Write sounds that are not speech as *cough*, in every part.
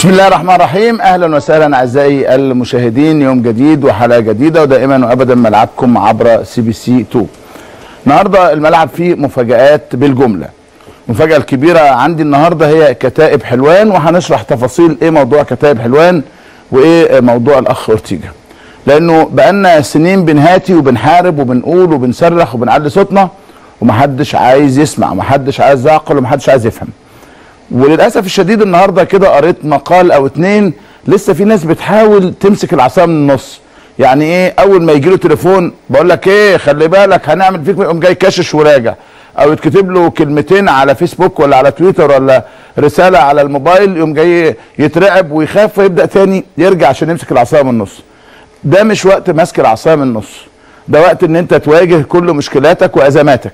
بسم الله الرحمن الرحيم. أهلا وسهلا أعزائي المشاهدين. يوم جديد وحلقة جديدة ودائما وابدا ملعبكم عبر سي بي سي 2 النهارده الملعب فيه مفاجآت بالجملة. المفاجأة الكبيرة عندي النهارده هي كتائب حلوان وهنشرح تفاصيل إيه موضوع كتائب حلوان وإيه موضوع الأخ أورتيجا. لأنه بقالنا سنين بنهاتي وبنحارب وبنقول وبنصرخ وبنعلي صوتنا ومحدش عايز يسمع ومحدش عايز يعقل ومحدش عايز يفهم. وللأسف الشديد النهارده كده قريت مقال أو اتنين لسه في ناس بتحاول تمسك العصا من النص. يعني إيه؟ أول ما يجي له تليفون بقول لك إيه خلي بالك هنعمل فيك يقوم جاي كاشش وراجع. أو يتكتب له كلمتين على فيسبوك ولا على تويتر ولا رسالة على الموبايل يقوم جاي يترعب ويخاف فيبدا تاني يرجع عشان يمسك العصا من النص. ده مش وقت ماسك العصا من النص. ده وقت إن أنت تواجه كل مشكلاتك وأزماتك.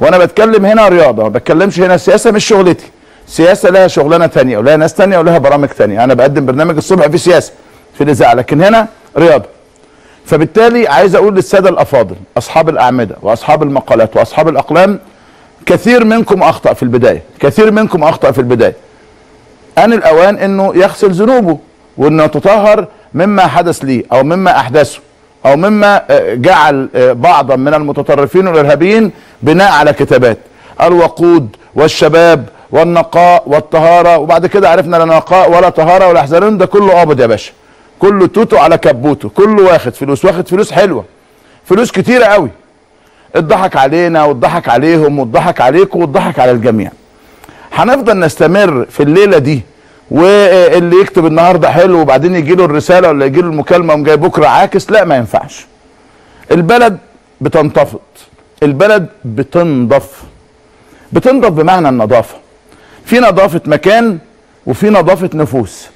وأنا بتكلم هنا رياضة ما بتكلمش هنا سياسة مش شغلتي. سياسة لها شغلانة تانية ولها ناس تانية ولها برامج تانية. أنا بقدم برنامج الصبح في سياسة في الإذاعة لكن هنا رياضة. فبالتالي عايز أقول للسادة الأفاضل أصحاب الأعمدة وأصحاب المقالات وأصحاب الأقلام كثير منكم أخطأ في البداية كثير منكم أخطأ في البداية. ان الأوان إنه يغسل ذنوبه وإنه يتطهر مما حدث ليه أو مما أحدثه أو مما جعل بعضا من المتطرفين والإرهابيين بناء على كتابات. الوقود والشباب والنقاء والطهارة وبعد كده عرفنا لا نقاء ولا طهارة ولا أحزانون ده كله قابض يا باشا. كله توتو على كبوته كله واخد فلوس واخد فلوس حلوة. فلوس كتيرة قوي. اتضحك علينا واتضحك عليهم واتضحك عليكم واتضحك على الجميع. هنفضل نستمر في الليلة دي واللي يكتب النهارده حلو وبعدين يجي له الرسالة ولا يجي له المكالمة وجاي بكرة عاكس لا ما ينفعش. البلد بتنتفض. البلد بتنضف. بتنضف بمعنى النظافة. في نظافة مكان وفي نظافة نفوس.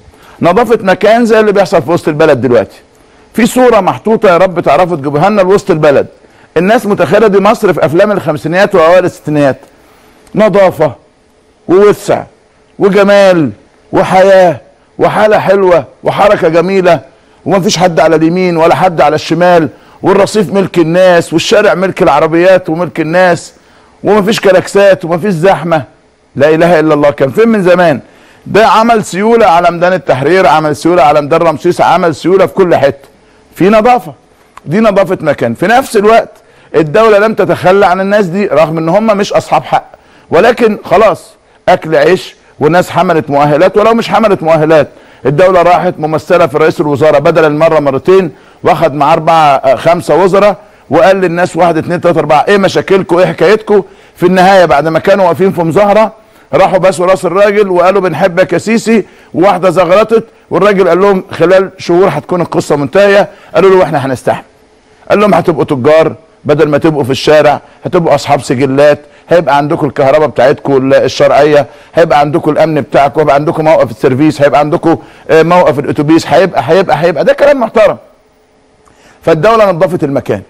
نظافة مكان زي اللي بيحصل في وسط البلد دلوقتي. في صورة محطوطة يا رب تعرفوا تجيبوها لنا لوسط البلد. الناس متخيلة دي مصر في أفلام الخمسينيات وأوائل الستينيات. نظافة ووسع وجمال وحياة وحالة حلوة وحركة جميلة. ومفيش حد على اليمين ولا حد على الشمال. والرصيف ملك الناس والشارع ملك العربيات وملك الناس. ومفيش كلاكسات ومفيش زحمة. لا إله إلا الله. كان فين من زمان؟ ده عمل سيولة على ميدان التحرير عمل سيولة على ميدان رمسيس عمل سيولة في كل حتة. في نظافة. دي نظافة مكان. في نفس الوقت الدولة لم تتخلى عن الناس دي رغم إن هم مش أصحاب حق. ولكن خلاص أكل عيش والناس حملت مؤهلات ولو مش حملت مؤهلات. الدولة راحت ممثلة في رئيس الوزراء بدل المرة مرتين واخد معاه أربعة خمسة وزراء وقال للناس واحد اتنين تلاتة أربعة إيه مشاكلكم إيه حكايتكم في النهاية بعد ما كانوا واقفين في مظاهرة راحوا بسوا راس الراجل وقالوا بنحبك يا سيسي وواحدة زغرطت والراجل قال لهم خلال شهور هتكون القصة منتهية. قالوا له وإحنا هنستحمل. قال لهم هتبقوا تجار بدل ما تبقوا في الشارع هتبقوا أصحاب سجلات هيبقى عندكم الكهرباء بتاعتكم الشرعية هيبقى عندكم الأمن بتاعكم هيبقى عندكم موقف السيرفيس هيبقى عندكم موقف الأتوبيس هيبقى هيبقى هيبقى. ده كلام محترم. فالدولة نظفت المكان.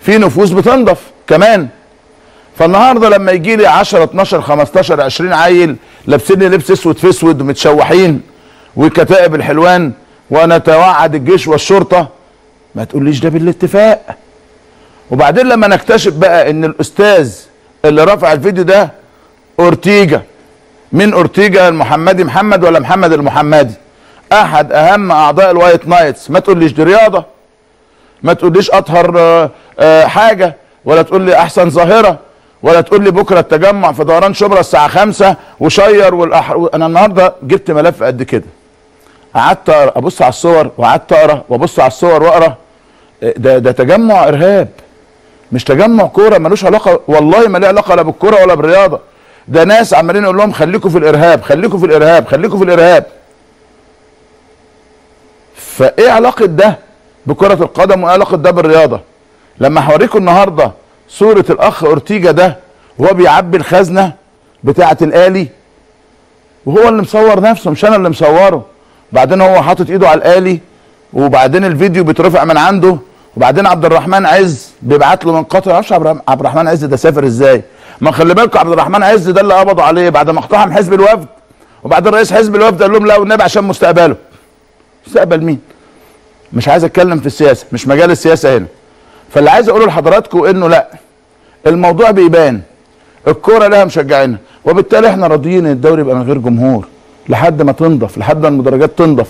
في نفوس بتنضف كمان. فالنهاردة لما يجي لي 10 12 15 20 عيل لابسين لبس اسود في اسود ومتشوحين وكتائب الحلوان ونتوعد الجيش والشرطة ما تقوليش ده بالاتفاق. وبعدين لما نكتشف بقى إن الأستاذ اللي رفع الفيديو ده أورتيجا. من أورتيجا؟ المحمدي محمد ولا محمد المحمدي؟ أحد أهم أعضاء ال White Knights. ما تقوليش دي رياضة. ما تقوليش أطهر آآ آآ حاجة ولا تقول لي أحسن ظاهرة. ولا تقول لي بكرة التجمع في دوران شبرا الساعة 5 و share والأحر... أنا النهارده جبت ملف قد كده. قعدت أبص على الصور وقعدت أقرأ وأبص على الصور وأقرأ. ده ده تجمع إرهاب. مش تجمع كورة ملوش علاقه والله ما ليه علاقة لا بالكورة ولا بالرياضة. ده ناس عمالين يقول لهم خليكم في الإرهاب خليكم في الإرهاب خليكم في الإرهاب. فإيه علاقة ده بكرة القدم وإيه علاقة ده بالرياضة؟ لما هوريكم النهارده صوره الأخ أورتيجا ده وهو بيعبي الخزنة بتاعة الآلي وهو اللي مصور نفسه مش أنا اللي مصوره. بعدين هو حاطط إيده على الآلي وبعدين الفيديو بيترفع من عنده وبعدين عبد الرحمن عز بيبعت له من قطر. معرفش عبد الرحمن عز ده سافر إزاي؟ ما خلي بالكم عبد الرحمن عز ده اللي قبضوا عليه بعد ما اقتحم حزب الوفد. وبعدين رئيس حزب الوفد قال لهم لا والنبي عشان مستقبله. مستقبل مين؟ مش عايز أتكلم في السياسة مش مجال السياسة هنا. فاللي عايز اقوله لحضراتكم انه لا الموضوع بيبان الكورة لها مشجعينها وبالتالي إحنا راضيين إن الدوري يبقى من غير جمهور لحد ما تنضف لحد ما المدرجات تنضف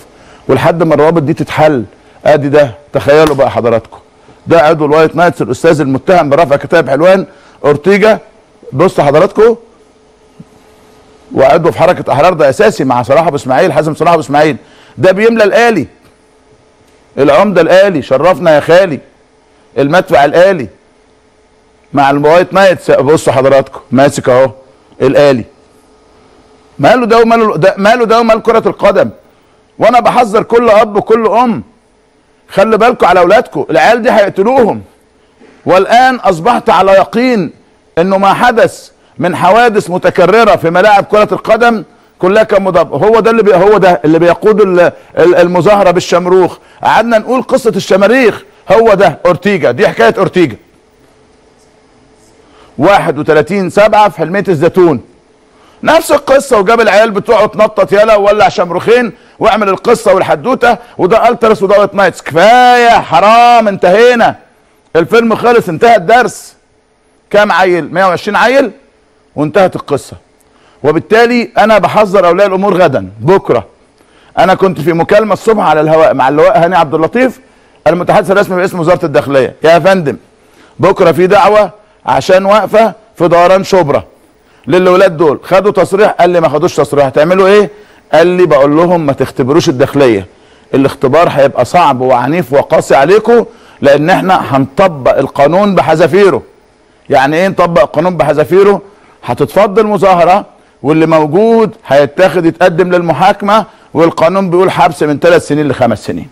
ولحد ما الروابط دي تتحل. ادي ده تخيلوا بقى حضراتكم. ده عضو ال White Knights الأستاذ المتهم برفع كتائب حلوان أورتيجا. بص حضراتكم. وعضو في حركة أحرار ده أساسي مع صلاح أبو إسماعيل حازم صلاح أبو إسماعيل. ده بيملى الآلي. العمدة الآلي شرفنا يا خالي. المدفع الآلي. مع ال White Knights بصوا حضراتكم ماسك اهو الآلي. ماله ده وماله ماله ده ومال كرة القدم. وأنا بحذر كل أب وكل أم. خلي بالكم على أولادكم العيال دي هيقتلوهم. والآن أصبحت على يقين إنه ما حدث من حوادث متكررة في ملاعب كرة القدم كلها كان مدبر هو ده اللي بي هو ده اللي بيقود ال- ال- المظاهرة بالشمروخ. قعدنا نقول قصة الشماريخ. هو ده أورتيجا دي حكاية أورتيجا. 31 7 في حلمية الزيتون. نفس القصة وجاب العيال بتوعه تنطط يلا وولع شمروخين واعمل القصة والحدوتة وده الترس وده White Knights. كفاية حرام انتهينا. الفيلم خلص انتهى الدرس. كام عيل؟ 120 عيل وانتهت القصة. وبالتالي أنا بحذر أولياء الأمور غدا بكرة. أنا كنت في مكالمة الصبح على الهواء مع اللواء هاني عبد اللطيف. المتحدث الرسمي باسم وزارة الداخلية. يا فندم بكرة في دعوة عشان واقفة في دوران شبرا للولاد دول. خدوا تصريح قال لي ما خدوش تصريح. هتعملوا إيه؟ قال لي بقول لهم ما تختبروش الداخلية. الاختبار هيبقى صعب وعنيف وقاسي عليكم لأن إحنا هنطبق القانون بحذافيره. يعني إيه نطبق القانون بحذافيره؟ هتتفضل مظاهرة واللي موجود هيتاخد يتقدم للمحاكمة والقانون بيقول حبس من ثلاث سنين لخمس سنين.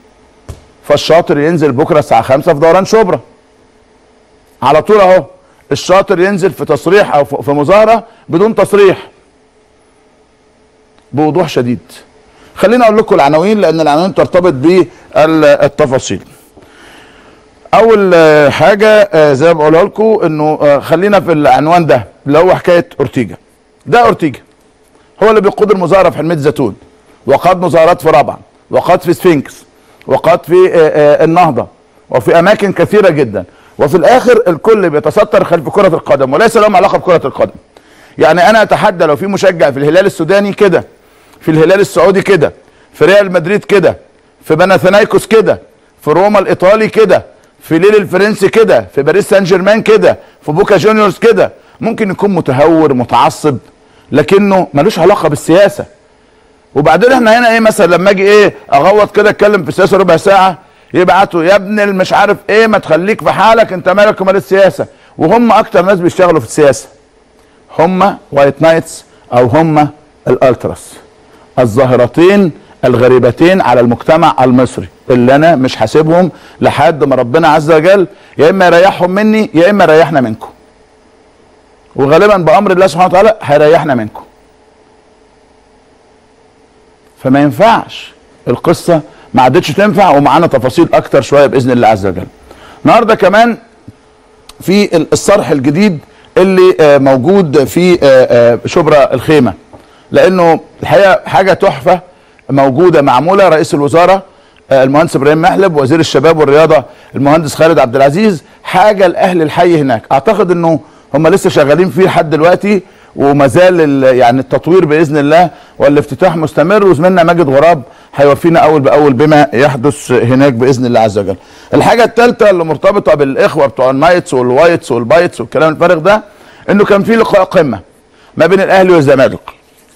فالشاطر ينزل بكرة الساعة 5 في دوران شبرا. على طول أهو الشاطر ينزل في تصريح أو في مظاهرة بدون تصريح. بوضوح شديد. خليني أقول لكم العناوين لأن العناوين ترتبط بالتفاصيل. أول حاجة آه، زي ما بقولها لكم إنه آه، خلينا في العنوان ده اللي هو حكاية أورتيجا. ده أورتيجا. هو اللي بيقود المظاهرة في حلميه زيتون وقاد مظاهرات في رابعة وقاد في سفنكس وقاد في آه، آه، النهضة. وفي أماكن كثيرة جدا. وفي الآخر الكل بيتستر خلف كرة القدم وليس لهم علاقة بكرة القدم. يعني أنا أتحدى لو في مشجع في الهلال السوداني كده في الهلال السعودي كده في ريال مدريد كده في بناثينايكوس كده في روما الإيطالي كده في ليل الفرنسي كده في باريس سان جيرمان كده في بوكا جونيورز كده ممكن يكون متهور متعصب لكنه ملوش علاقة بالسياسة. وبعدين إحنا هنا إيه مثلا لما أجي إيه اغوط كده اتكلم في السياسة ربع ساعة يبعتوا يا ابن المش عارف إيه ما تخليك في حالك انت مالك ومال السياسة. وهم أكتر ناس بيشتغلوا في السياسة. هم وايت نايتس أو هم الالتراس الظاهرتين الغريبتين على المجتمع المصري اللي أنا مش حاسيبهم لحد ما ربنا عز وجل يا اما يريحهم مني يا اما يريحنا منكم. وغالبا بأمر الله سبحانه وتعالى هيريحنا منكم. فما ينفعش. القصة ما عادتش تنفع ومعانا تفاصيل أكتر شوية بإذن الله عز وجل. النهارده كمان في الصرح الجديد اللي آه، موجود في آه، آه، شبرا الخيمة. لأنه الحقيقة حاجة تحفة موجودة معمولة رئيس الوزارة المهندس إبراهيم محلب وزير الشباب والرياضة المهندس خالد عبد العزيز حاجة لأهل الحي هناك. أعتقد إنه هم لسه شغالين فيه لحد دلوقتي وما زال ال- يعني التطوير بإذن الله والافتتاح مستمر وزميلنا ماجد غراب هيوفينا أول بأول بما يحدث هناك بإذن الله عز وجل. الحاجة الثالثه اللي مرتبطة بالإخوة بتوع النايتس والوايتس والبايتس والكلام الفارغ ده إنه كان في لقاء قمة ما بين الأهلي والزمالك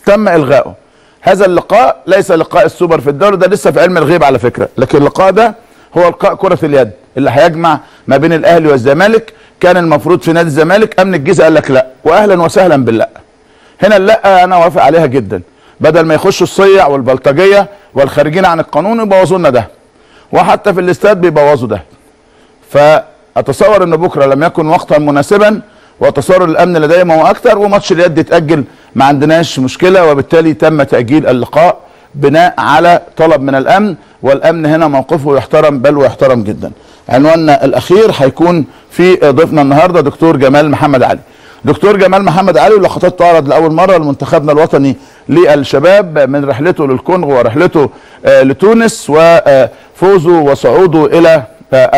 تم إلغائه. هذا اللقاء ليس لقاء السوبر في الدوري ده لسه في علم الغيب على فكرة، لكن اللقاء ده هو لقاء كرة اليد اللي هيجمع ما بين الأهلي والزمالك كان المفروض في نادي الزمالك أمن الجيزة قال لك لا واهلا وسهلا باللا. هنا اللا أنا وافق عليها جدا بدل ما يخشوا الصيع والبلطجية والخارجين عن القانون يبوظوا لنا ده وحتى في الاستاد بيبوظوا ده اتصور إن بكرة لم يكن وقتا مناسبا واتصور الأمن لديهم هو أكثر وماتش اليد يتاجل ما عندناش مشكلة وبالتالي تم تأجيل اللقاء بناء على طلب من الأمن والأمن هنا موقفه يحترم بل ويحترم جدا. عنواننا الأخير هيكون في ضيفنا النهارده دكتور جمال محمد علي. دكتور جمال محمد علي ولقطات تعرض لأول مرة لمنتخبنا الوطني للشباب من رحلته للكونغو ورحلته آه لتونس وفوزه وصعوده إلى آه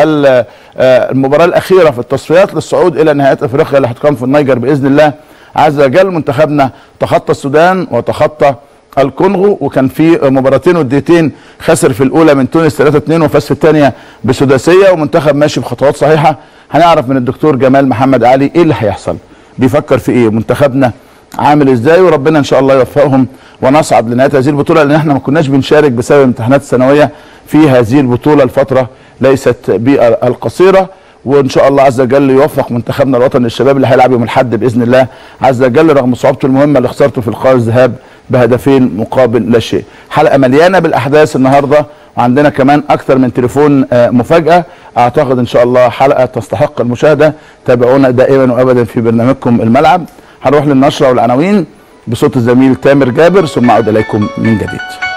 المباراة الأخيرة في التصفيات للصعود إلى نهائيات أفريقيا اللي هتقام في النيجر بإذن الله. عز وجل منتخبنا تخطى السودان وتخطى الكونغو وكان في مباراتين وديتين خسر في الأولى من تونس 3 2 وفاز في الثانية بسداسية ومنتخب ماشي بخطوات صحيحة. هنعرف من الدكتور جمال محمد علي إيه اللي هيحصل. بيفكر في إيه؟ منتخبنا عامل إزاي؟ وربنا إن شاء الله يوفقهم ونصعد لنهاية هذه البطولة لأن إحنا ما كناش بنشارك بسبب الامتحانات الثانويه في هذه البطولة الفترة ليست بالقصيره وإن شاء الله عز وجل يوفق منتخبنا الوطني للشباب اللي هيلعب يوم الأحد بإذن الله عز وجل رغم صعوبته المهمة اللي خسرته في لقاء الذهاب بهدفين مقابل لا شيء. حلقة مليانة بالأحداث النهارده. وعندنا كمان أكثر من تليفون مفاجأة. أعتقد إن شاء الله حلقة تستحق المشاهدة. تابعونا دائما وابدا في برنامجكم الملعب. هنروح للنشرة والعناوين بصوت الزميل تامر جابر ثم أعود إليكم من جديد.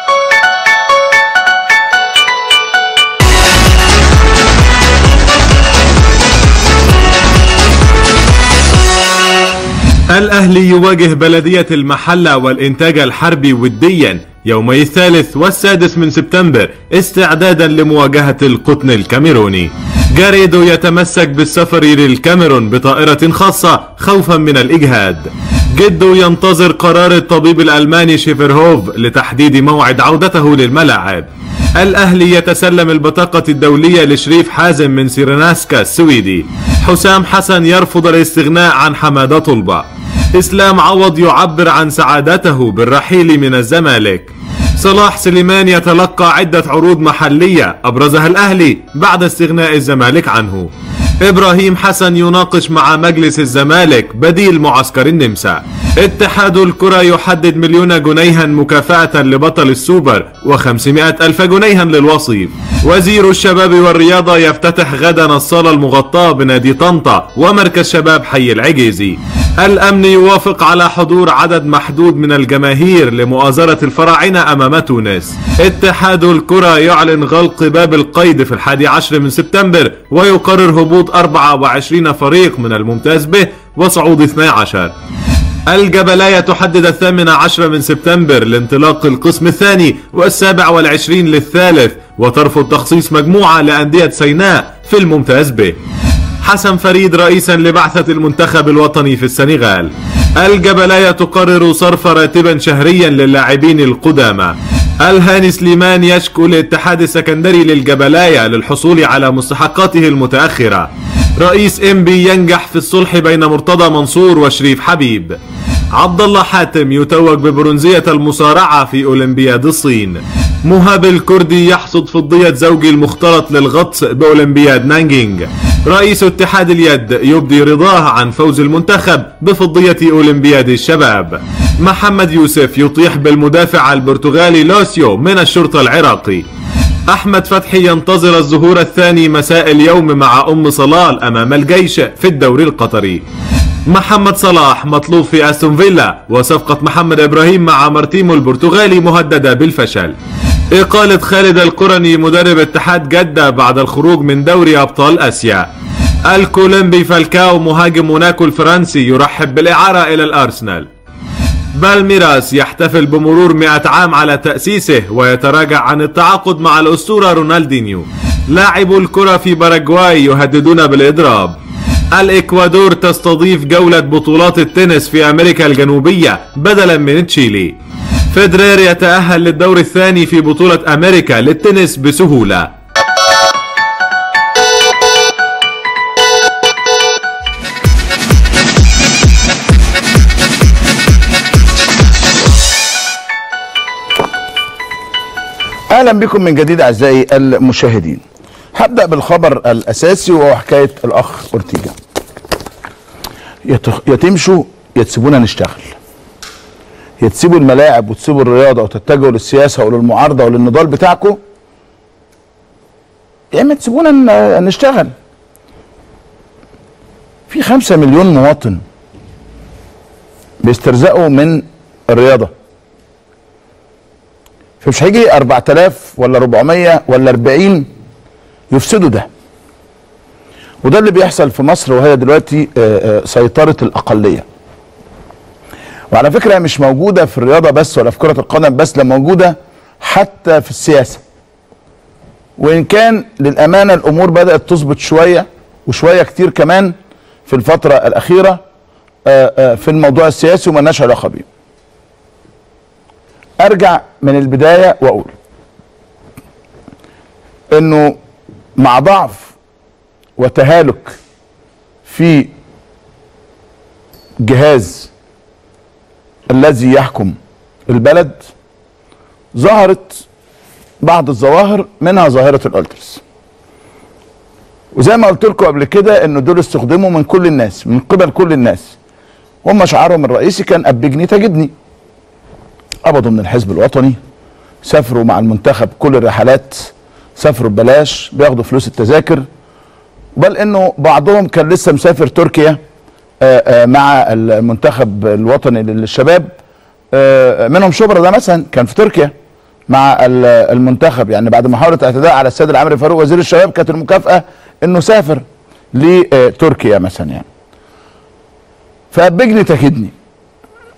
الأهلي يواجه بلدية المحلة والإنتاج الحربي وديا يومي الثالث والسادس من سبتمبر استعدادا لمواجهة القطن الكاميروني. جاريدو يتمسك بالسفر للكاميرون بطائرة خاصة خوفا من الإجهاد. جدو ينتظر قرار الطبيب الألماني شيفرهوف لتحديد موعد عودته للملاعب. الأهلي يتسلم البطاقة الدولية لشريف حازم من سيرناسكا السويدي. حسام حسن يرفض الاستغناء عن حمادة طلبة. إسلام عوض يعبر عن سعادته بالرحيل من الزمالك. صلاح سليمان يتلقى عدة عروض محلية أبرزها الأهلي بعد استغناء الزمالك عنه. إبراهيم حسن يناقش مع مجلس الزمالك بديل معسكر النمسا. اتحاد الكرة يحدد مليون جنيها مكافأة لبطل السوبر و500 ألف جنيها للوصيف. وزير الشباب والرياضة يفتتح غدا الصالة المغطاة بنادي طنطا ومركز شباب حي العجيزي. الأمن يوافق على حضور عدد محدود من الجماهير لمؤازرة الفراعنة أمام تونس. اتحاد الكرة يعلن غلق باب القيد في الحادي عشر من سبتمبر ويقرر هبوط 24 فريق من الممتاز به وصعود 12 الجبلاية تحدد الثامن عشر من سبتمبر لانطلاق القسم الثاني والسابع والعشرين للثالث وترفض تخصيص مجموعة لأندية سيناء في الممتاز به. حسن فريد رئيسا لبعثة المنتخب الوطني في السنغال. الجبلاية تقرر صرف راتبا شهريا للاعبين القدامى. الهاني سليمان يشكو الاتحاد السكندري للجبلاية للحصول على مستحقاته المتأخرة. رئيس انبي ينجح في الصلح بين مرتضى منصور وشريف حبيب. عبد الله حاتم يتوج ببرونزية المصارعة في أولمبياد الصين. مهاب الكردي يحصد فضية زوجي المختلط للغطس بأولمبياد نانجينج رئيس اتحاد اليد يبدي رضاه عن فوز المنتخب بفضية أولمبياد الشباب. محمد يوسف يطيح بالمدافع البرتغالي لوسيو من الشرطة العراقي. أحمد فتحي ينتظر الظهور الثاني مساء اليوم مع أم صلال أمام الجيش في الدوري القطري. محمد صلاح مطلوب في أستون فيلا وصفقة محمد إبراهيم مع ماريتيمو البرتغالي مهددة بالفشل. إقالة خالد القرني مدرب اتحاد جدة بعد الخروج من دوري أبطال آسيا؟ الكولومبي فالكاو مهاجم موناكو الفرنسي يرحب بالإعارة إلى الأرسنال. بالميراس يحتفل بمرور 100 عام على تأسيسه ويتراجع عن التعاقد مع الأسطورة رونالدينيو. لاعبو الكرة في باراغواي يهددون بالإضراب. الإكوادور تستضيف جولة بطولات التنس في أمريكا الجنوبية بدلا من تشيلي. فيدرير يتأهل للدور الثاني في بطولة أمريكا للتنس بسهولة. أهلا بكم من جديد أعزائي المشاهدين. هبدأ بالخبر الأساسي وهو حكاية الأخ أورتيجا. يا تمشوا يا تسيبونا نشتغل. يا تسيبوا الملاعب وتسيبوا الرياضة وتتجهوا للسياسة وللمعارضة وللنضال بتاعكم؟ يا إما تسيبونا نشتغل. في خمسة مليون مواطن بيسترزقوا من الرياضة. فمش هيجي 4000 ولا 400 ولا 40 يفسدوا ده. وده اللي بيحصل في مصر وهي دلوقتي آه، آه، سيطرة الأقلية. وعلى فكرة هي مش موجودة في الرياضة بس ولا في كرة القدم بس لا موجودة حتى في السياسة. وإن كان للأمانة الأمور بدأت تظبط شوية وشوية كتير كمان في الفترة الأخيرة آه، آه، في الموضوع السياسي وملناش علاقة بيه. أرجع من البداية وأقول إنه مع ضعف وتهالك في جهاز الذي يحكم البلد ظهرت بعض الظواهر منها ظاهرة الألترس وزي ما قلت لكم قبل كده انه دول استخدموا من كل الناس من قبل كل الناس. هم شعارهم الرئيسي كان أبجني تجدني قبضوا من الحزب الوطني سافروا مع المنتخب كل الرحلات سافروا ببلاش بياخدوا فلوس التذاكر. بل إنه بعضهم كان لسه مسافر تركيا. مع المنتخب الوطني للشباب. آه، منهم شبرا ده مثلا كان في تركيا مع ال- المنتخب. يعني بعد محاوله اعتداء على السيد العمري فاروق وزير الشباب كانت المكافأة إنه سافر لتركيا مثلا يعني. فأبجني تكدني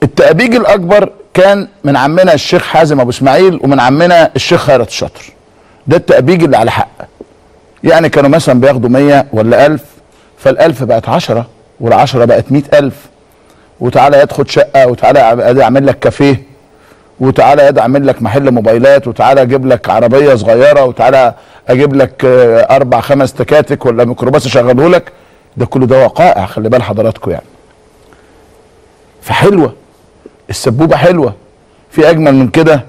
التأبيج الأكبر كان من عمنا الشيخ حازم أبو إسماعيل ومن عمنا الشيخ خيرت الشاطر. ده التأبيج اللي على حق. يعني كانوا مثلا بياخدوا 100 ولا 1000 فالألف بقت 10 والعشرة بقت 100000 وتعالى يدخل شقة وتعالى أعمل لك كافيه. وتعالى يد أعمل لك محل موبايلات. وتعالى أجيب لك عربية صغيرة. وتعالى أجيب لك آه، أربع خمس تكاتك ولا ميكروباص أشغله لك. ده كله ده وقائع خلي بال حضراتكم يعني. فحلوة. السبوبة حلوة. في أجمل من كده.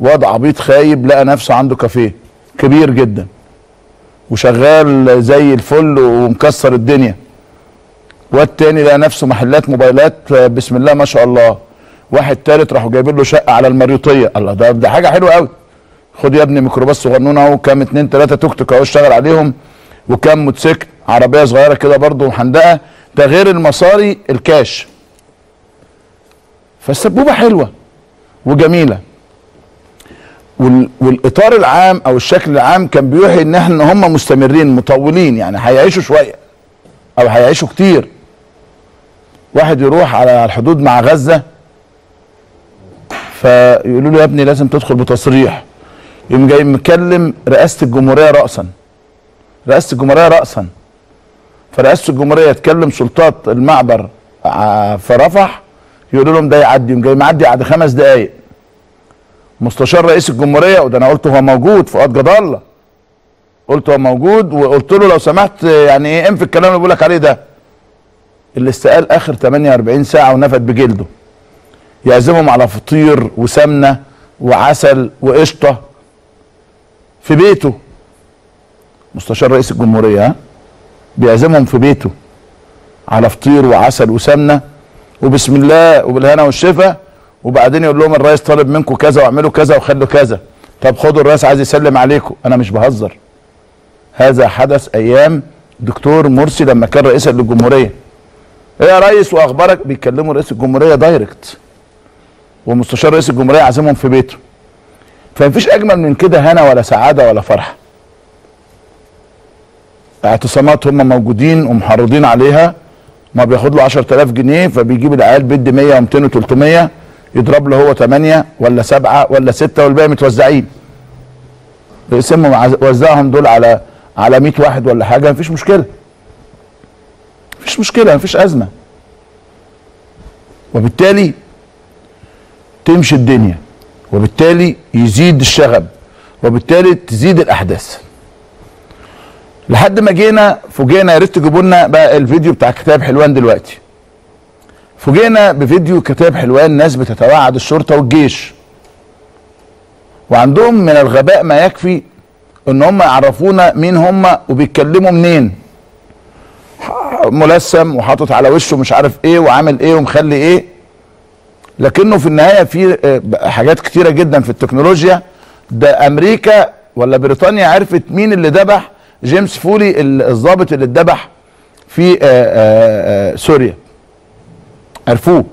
واد عبيط خايب لقى نفسه عنده كافيه. كبير جدا. وشغال زي الفل ومكسر الدنيا. واد تاني لقى نفسه محلات موبايلات بسم الله ما شاء الله. واحد تالت راحوا جايبين له شقة على المريوطية. الله ده ده حاجة حلوة قوي خد يا ابني ميكروباص صغنون أهو كام اتنين تلاتة توك توك أهو اشتغل عليهم وكام موتوسيكل عربية صغيرة كده برضه محندقه ده غير المصاري الكاش. فالسبوبة حلوة وجميلة. وال... والإطار العام أو الشكل العام كان بيوحي إن إحنا هم مستمرين مطولين يعني هيعيشوا شوية أو هيعيشوا كتير. واحد يروح على الحدود مع غزة فيقولوا له يا ابني لازم تدخل بتصريح. يقوم جاي مكلم رئاسة الجمهورية راسا. رئاسة الجمهورية راسا. فرئاسة الجمهورية تكلم سلطات المعبر في رفح يقولوا لهم ده يعدي يقوم جاي معدي بعد خمس دقائق مستشار رئيس الجمهورية وده أنا قلت هو موجود فؤاد جد الله. قلت هو موجود وقلت له لو سمحت يعني إيه انفي الكلام اللي بقول لك عليه ده. اللي استقال آخر 48 ساعة ونفد بجلده. يعزمهم على فطير وسمنة وعسل وقشطة في بيته. مستشار رئيس الجمهورية ها؟ بيعزمهم في بيته على فطير وعسل وسمنة وبسم الله وبالهنا والشفا وبعدين يقول لهم الرئيس طالب منكم كذا واعملوا كذا وخلوا كذا. طب خدوا الرئيس عايز يسلم عليكم. أنا مش بهزر. هذا حدث أيام دكتور مرسي لما كان رئيسا للجمهورية. إيه يا ريس وأخبارك؟ بيكلموا رئيس الجمهورية دايركت. ومستشار رئيس الجمهورية عازمهم في بيته. فمفيش أجمل من كده هنا ولا سعادة ولا فرحة. اعتصامات هم موجودين ومحرضين عليها. ما بياخد له 10000 جنيه فبيجيب العيال بيدي 100 و200 و300 يضرب له هو 8 ولا 7 ولا 6 والباقي متوزعين. بيقسمهم وزعهم دول على على 100 واحد ولا حاجة مفيش مشكلة. مفيش مشكلة مفيش أزمة. وبالتالي تمشي الدنيا وبالتالي يزيد الشغب وبالتالي تزيد الأحداث. لحد ما جينا فوجئنا يا ريت تجيبوا لنا بقى الفيديو بتاع كتاب حلوان دلوقتي. فوجئنا بفيديو كتاب حلوان ناس بتتوعد الشرطة والجيش. وعندهم من الغباء ما يكفي إن هم يعرفونا مين هم وبيتكلموا منين. ملثم وحاطط على وشه مش عارف إيه وعامل إيه ومخلي إيه. لكنه في النهاية في آه، حاجات كتيرة جدا في التكنولوجيا. ده أمريكا ولا بريطانيا عرفت مين اللي ذبح؟ جيمس فولي ال- الضابط اللي اتذبح في آه، آه، آه، سوريا. عرفوه.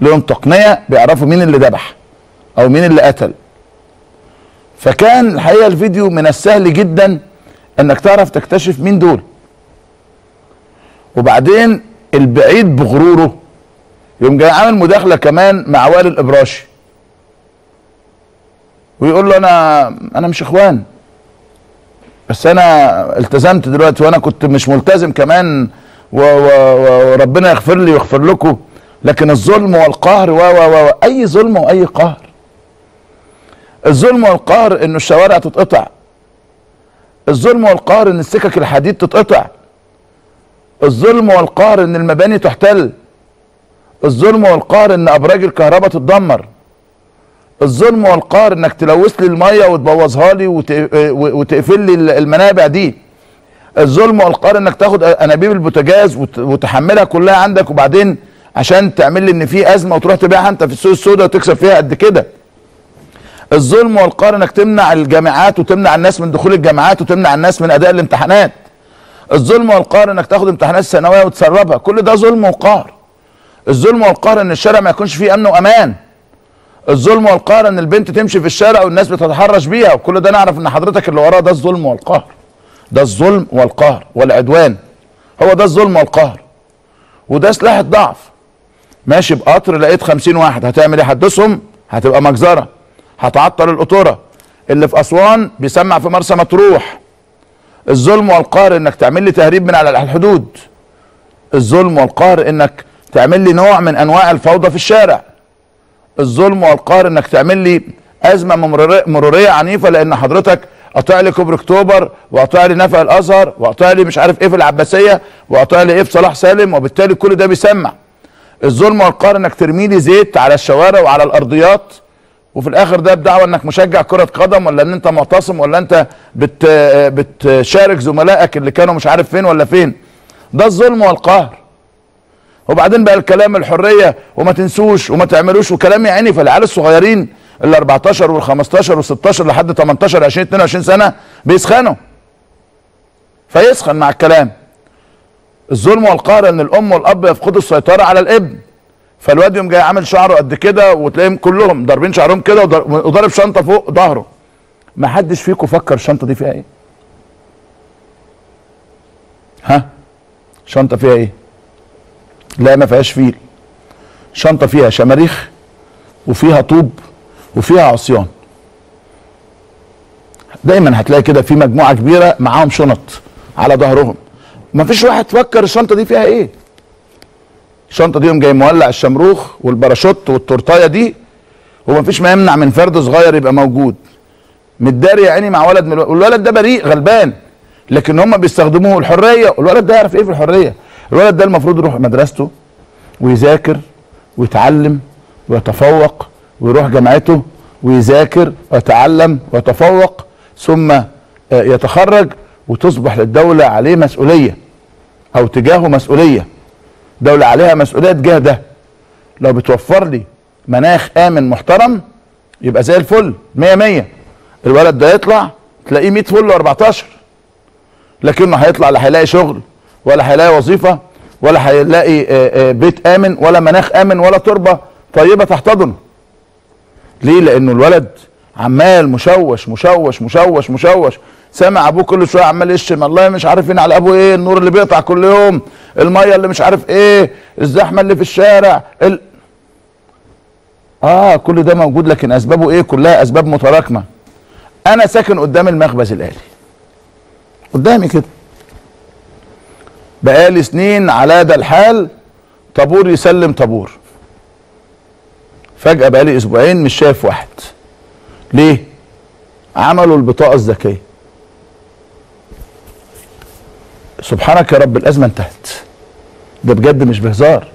لهم تقنية بيعرفوا مين اللي ذبح أو مين اللي قتل. فكان الحقيقة الفيديو من السهل جدا إنك تعرف تكتشف مين دول. وبعدين البعيد بغروره يقوم جاي عامل مداخلة كمان مع والي الإبراشي. ويقول له أنا أنا مش إخوان. بس أنا التزمت دلوقتي وأنا كنت مش ملتزم كمان وربنا يغفر لي ويغفر لكم. لكن الظلم والقهر و و و أي ظلم وأي قهر. الظلم والقهر إنه الشوارع تتقطع. الظلم والقهر إن السكك الحديد تتقطع. الظلم والقهر إن المباني تحتل. الظلم والقهر إن أبراج الكهرباء تتدمر. الظلم والقهر إنك تلوث لي المية وتبوظها لي وت- وتقفل لي المنابع دي. الظلم والقهر إنك تاخد أنابيب البوتاجاز وت- وتحملها كلها عندك وبعدين عشان تعمل لي إن في أزمة وتروح تبيعها أنت في السوق السوداء وتكسب فيها قد كده. الظلم والقهر إنك تمنع الجامعات وتمنع الناس من دخول الجامعات وتمنع الناس من أداء الامتحانات. الظلم والقهر إنك تاخد امتحانات الثانويه وتسربها. كل ده ظلم وقهر الظلم والقهر إن الشارع ما يكونش فيه أمن وأمان. الظلم والقهر إن البنت تمشي في الشارع والناس بتتحرش بيها. وكل ده نعرف إن حضرتك اللي وراه ده الظلم والقهر ده الظلم والقهر والعدوان. هو ده الظلم والقهر وده سلاح الضعف. ماشي بقطر لقيت خمسين واحد. هتعمل إيه؟ هتدوسهم؟ هتبقى مجزرة. هتعطل القطورة. اللي في أسوان بيسمع في مرسى مطروح. الظلم والقهر إنك تعمل لي تهريب من على الحدود. الظلم والقهر إنك تعمل لي نوع من أنواع الفوضى في الشارع. الظلم والقهر إنك تعمل لي أزمة مرورية, عنيفة لأن حضرتك قاطع لي كوبري أكتوبر وقاطع لي نفق الأزهر وقاطع لي مش عارف إيه في العباسية وقاطع لي إيه في صلاح سالم وبالتالي كل ده بيسمع. الظلم والقهر إنك ترمي لي زيت على الشوارع وعلى الأرضيات وفي الآخر ده بدعوى إنك مشجع كرة قدم ولا إن أنت معتصم ولا أنت بت بتشارك زملائك اللي كانوا مش عارف فين ولا فين. ده الظلم والقهر. وبعدين بقى الكلام الحرية وما تنسوش وما تعملوش وكلام يا عيني فالعيال الصغيرين ال 14 وال 15 وال 16 لحد 18 20 22 سنة بيسخنوا. فيسخن مع الكلام. الظلم والقهر إن الأم والأب يفقدوا السيطرة على الابن. فالواد يوم جاي عامل شعره قد كده وتلاقيهم كلهم ضاربين شعرهم كده وضار- وضارب شنطة فوق ظهره. ما حدش فيكم فكر الشنطة دي فيها إيه؟ ها؟ شنطة فيها إيه؟ لا ما فيهاش فيل. شنطة فيها شماريخ وفيها طوب وفيها عصيان. دايما هتلاقي كده في مجموعة كبيرة معاهم شنط على ظهرهم. ما فيش واحد فكر الشنطة دي فيها إيه؟ الشنطه دي يوم جاي مولع الشمروخ والباراشوت والتورتاية دي وما فيش ما يمنع من فرد صغير يبقى موجود. متداري يا عيني مع ولد من الولد والولد ده بريء غلبان. لكن هم بيستخدموه الحرية. والولد ده يعرف إيه في الحرية؟ الولد ده المفروض يروح مدرسته ويذاكر ويتعلم ويتفوق ويروح جامعته ويذاكر ويتعلم ويتفوق ثم آه، يتخرج وتصبح للدولة عليه مسؤولية أو تجاهه مسؤولية. دولة عليها مسؤولية تجاه ده لو بتوفر لي مناخ آمن محترم يبقى زي الفل مية مية. الولد ده يطلع تلاقيه 100 فل و14 لكنه هيطلع لا هيلاقي شغل ولا هيلاقي وظيفة ولا هيلاقي آه، آه، بيت آمن ولا مناخ آمن ولا تربة طيبة تحتضنه ليه؟ لأنه الولد عمال مشوش مشوش مشوش مشوش. سامع أبوه كل شوية عمال يشتم الله مش عارف على أبوه إيه النور اللي بيقطع كل يوم. المية اللي مش عارف إيه الزحمة اللي في الشارع ال... آه كل ده موجود لكن أسبابه إيه؟ كلها أسباب متراكمة. أنا ساكن قدام المخبز الآلي. قدامي كده. بقالي سنين على ده الحال طابور يسلم طابور. فجأة بقالي أسبوعين مش شايف واحد. ليه؟ عملوا البطاقة الذكية. سبحانك يا رب الأزمة انتهت. ده بجد مش بهزار.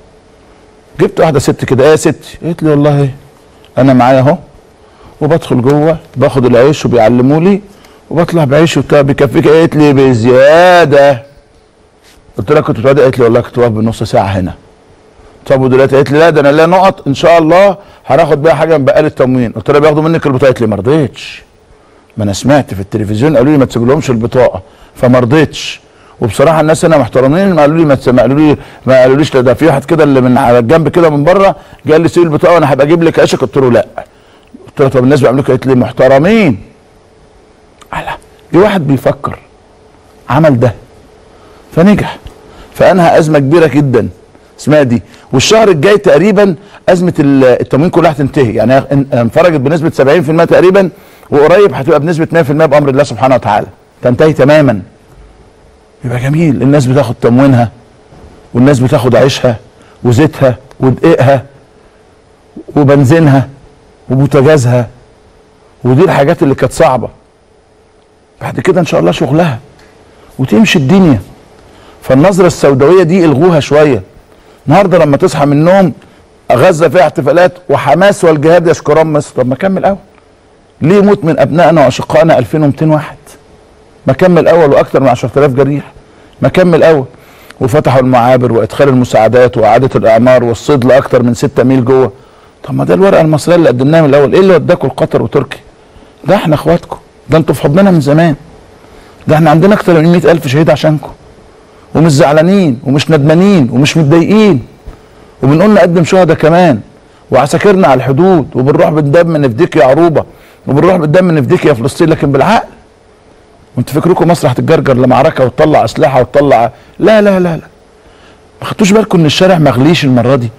جبت واحدة ست كده إيه يا ستي؟ قالت لي والله أنا معايا أهو وبدخل جوه باخد العيش وبيعلموا لي وبطلع بعيش وبتاع بيكفيك. قالت لي بزيادة. قلت لها كنت بتقعدي؟ قالت لي والله كنت واقف بنص ساعة هنا. طب ودلوقتي قالت لي لا ده أنا ليا نقط إن شاء الله هناخد بيها حاجة من بقاله التموين. قلت لها بياخدوا منك البطاقه قالت لي ما رضيتش. ما أنا سمعت في التلفزيون قالوا لي ما تسيبلهمش البطاقة. فما رضيتش. وبصراحة الناس هنا محترمين ما قالوا لي ما قالوا لي ما قالوليش ده في واحد كده اللي من على الجنب كده من بره قال لي سيب البطاقه وأنا هبقى أجيب لك عيشك؟ قلت له لا. قلت له طب الناس بيعملوا قالت لي محترمين. على في واحد بيفكر عمل ده فنجح. فأنهى أزمة كبيرة جدا. اسمها دي. والشهر الجاي تقريبا أزمة ال- التموين كلها هتنتهي يعني انفرجت بنسبة 70% تقريبا وقريب هتبقى بنسبة 100% بأمر الله سبحانه وتعالى. تنتهي تماما. يبقى جميل. الناس بتاخد تموينها والناس بتاخد عيشها وزيتها ودقيقها وبنزينها وبوتاجازها. ودي الحاجات اللي كانت صعبة. بعد كده إن شاء الله شغلها. وتمشي الدنيا. فالنظرة السوداوية دي إلغوها شوية. النهارده لما تصحى من النوم غزة فيها احتفالات وحماس والجهاد يشكران مصر. طب ما كمل أول. ليه يموت من أبنائنا واشقائنا 2200 واحد؟ ما كمل اول وأكثر من 10000 جريح. ما كمل اول وفتحوا المعابر وإدخال المساعدات وإعادة الإعمار والصيد لأكثر من 6 ميل جوه. طب ما ده الورقة المصرية اللي قدمناها من الأول. إيه اللي وداكوا لقطر وتركيا ده إحنا اخواتكم ده أنتوا في حضننا من زمان. ده إحنا عندنا أكثر من 100000 شهيد عشانكم ومش زعلانين ومش ندمانين ومش متضايقين. وبنقول نقدم شهداء كمان. وعساكرنا على الحدود. وبنروح بالدم نفديك يا عروبة. وبنروح بالدم نفديك يا فلسطين. لكن بالعقل وانتوا فكركم مصر هتتجرجر لمعركه وتطلع أسلحة وتطلع لا لا لا لا. ما خدتوش بالكم إن الشارع مغليش المرة دي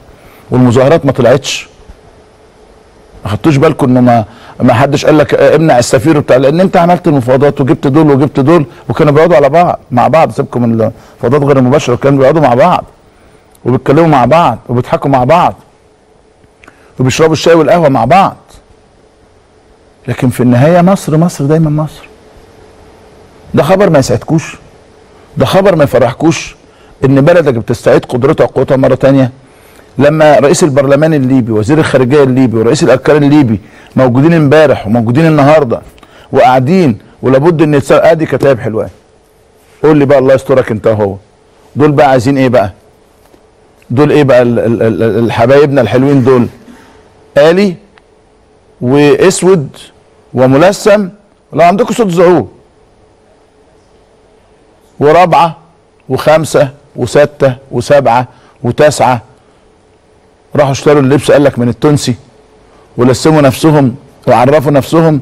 والمظاهرات ما طلعتش؟ ما خدتوش بالكم انه ما ما حدش قال لك آه، امنع السفير وبتاع؟ لأن أنت عملت المفاوضات وجبت دول وجبت دول وكانوا بيقعدوا على بعض مع بعض. سيبكم من المفاوضات غير المباشرة كانوا بيقعدوا مع بعض وبيتكلموا مع بعض وبيضحكوا مع بعض وبيشربوا الشاي والقهوة مع بعض. لكن في النهاية مصر مصر دايما مصر. ده خبر ما يسعدكوش. ده خبر ما يفرحكوش إن بلدك بتستعيد قدرتها وقوتها مرة تانية. لما رئيس البرلمان الليبي وزير الخارجية الليبي ورئيس الاركان الليبي موجودين امبارح وموجودين النهارده وقاعدين ولابد إن يتصل ادي كتاب حلوان قول لي بقى الله يسترك أنت وهو. دول بقى عايزين إيه بقى؟ دول إيه بقى ال- ال- ال- الحبايبنا الحلوين دول؟ آلي وأسود وملثم لو عندكم صوت زعوه ورابعة وخمسة وستة وسبعة وتسعة. راحوا اشتروا اللبس قال لك من التونسي. ولسموا نفسهم وعرفوا نفسهم.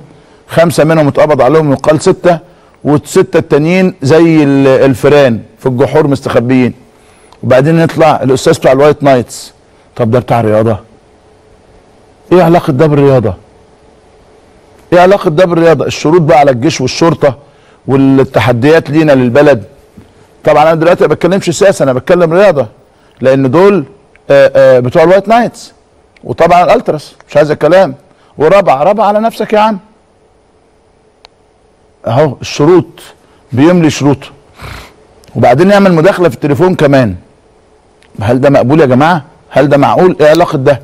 خمسة منهم اتقبض عليهم يقال ستة. والستة التانيين زي ال- الفيران في الجحور مستخبيين. وبعدين يطلع الأستاذ بتاع الوايت نايتس. طب ده بتاع رياضه إيه علاقة ده بالرياضة؟ إيه علاقة ده بالرياضة؟ الشروط بقى على الجيش والشرطة. والتحديات لينا للبلد. طبعا أنا دلوقتي ما بتكلمش سياسة أنا بتكلم رياضة لأن دول آه، آه، بتوع الوايت نايتس وطبعا الألتراس مش عايز الكلام. ورابعه رابعه على نفسك يا عم. أهو الشروط بيملي شروطه. وبعدين يعمل مداخلة في التليفون كمان. هل ده مقبول يا جماعة؟ هل ده معقول؟ إيه علاقة ده؟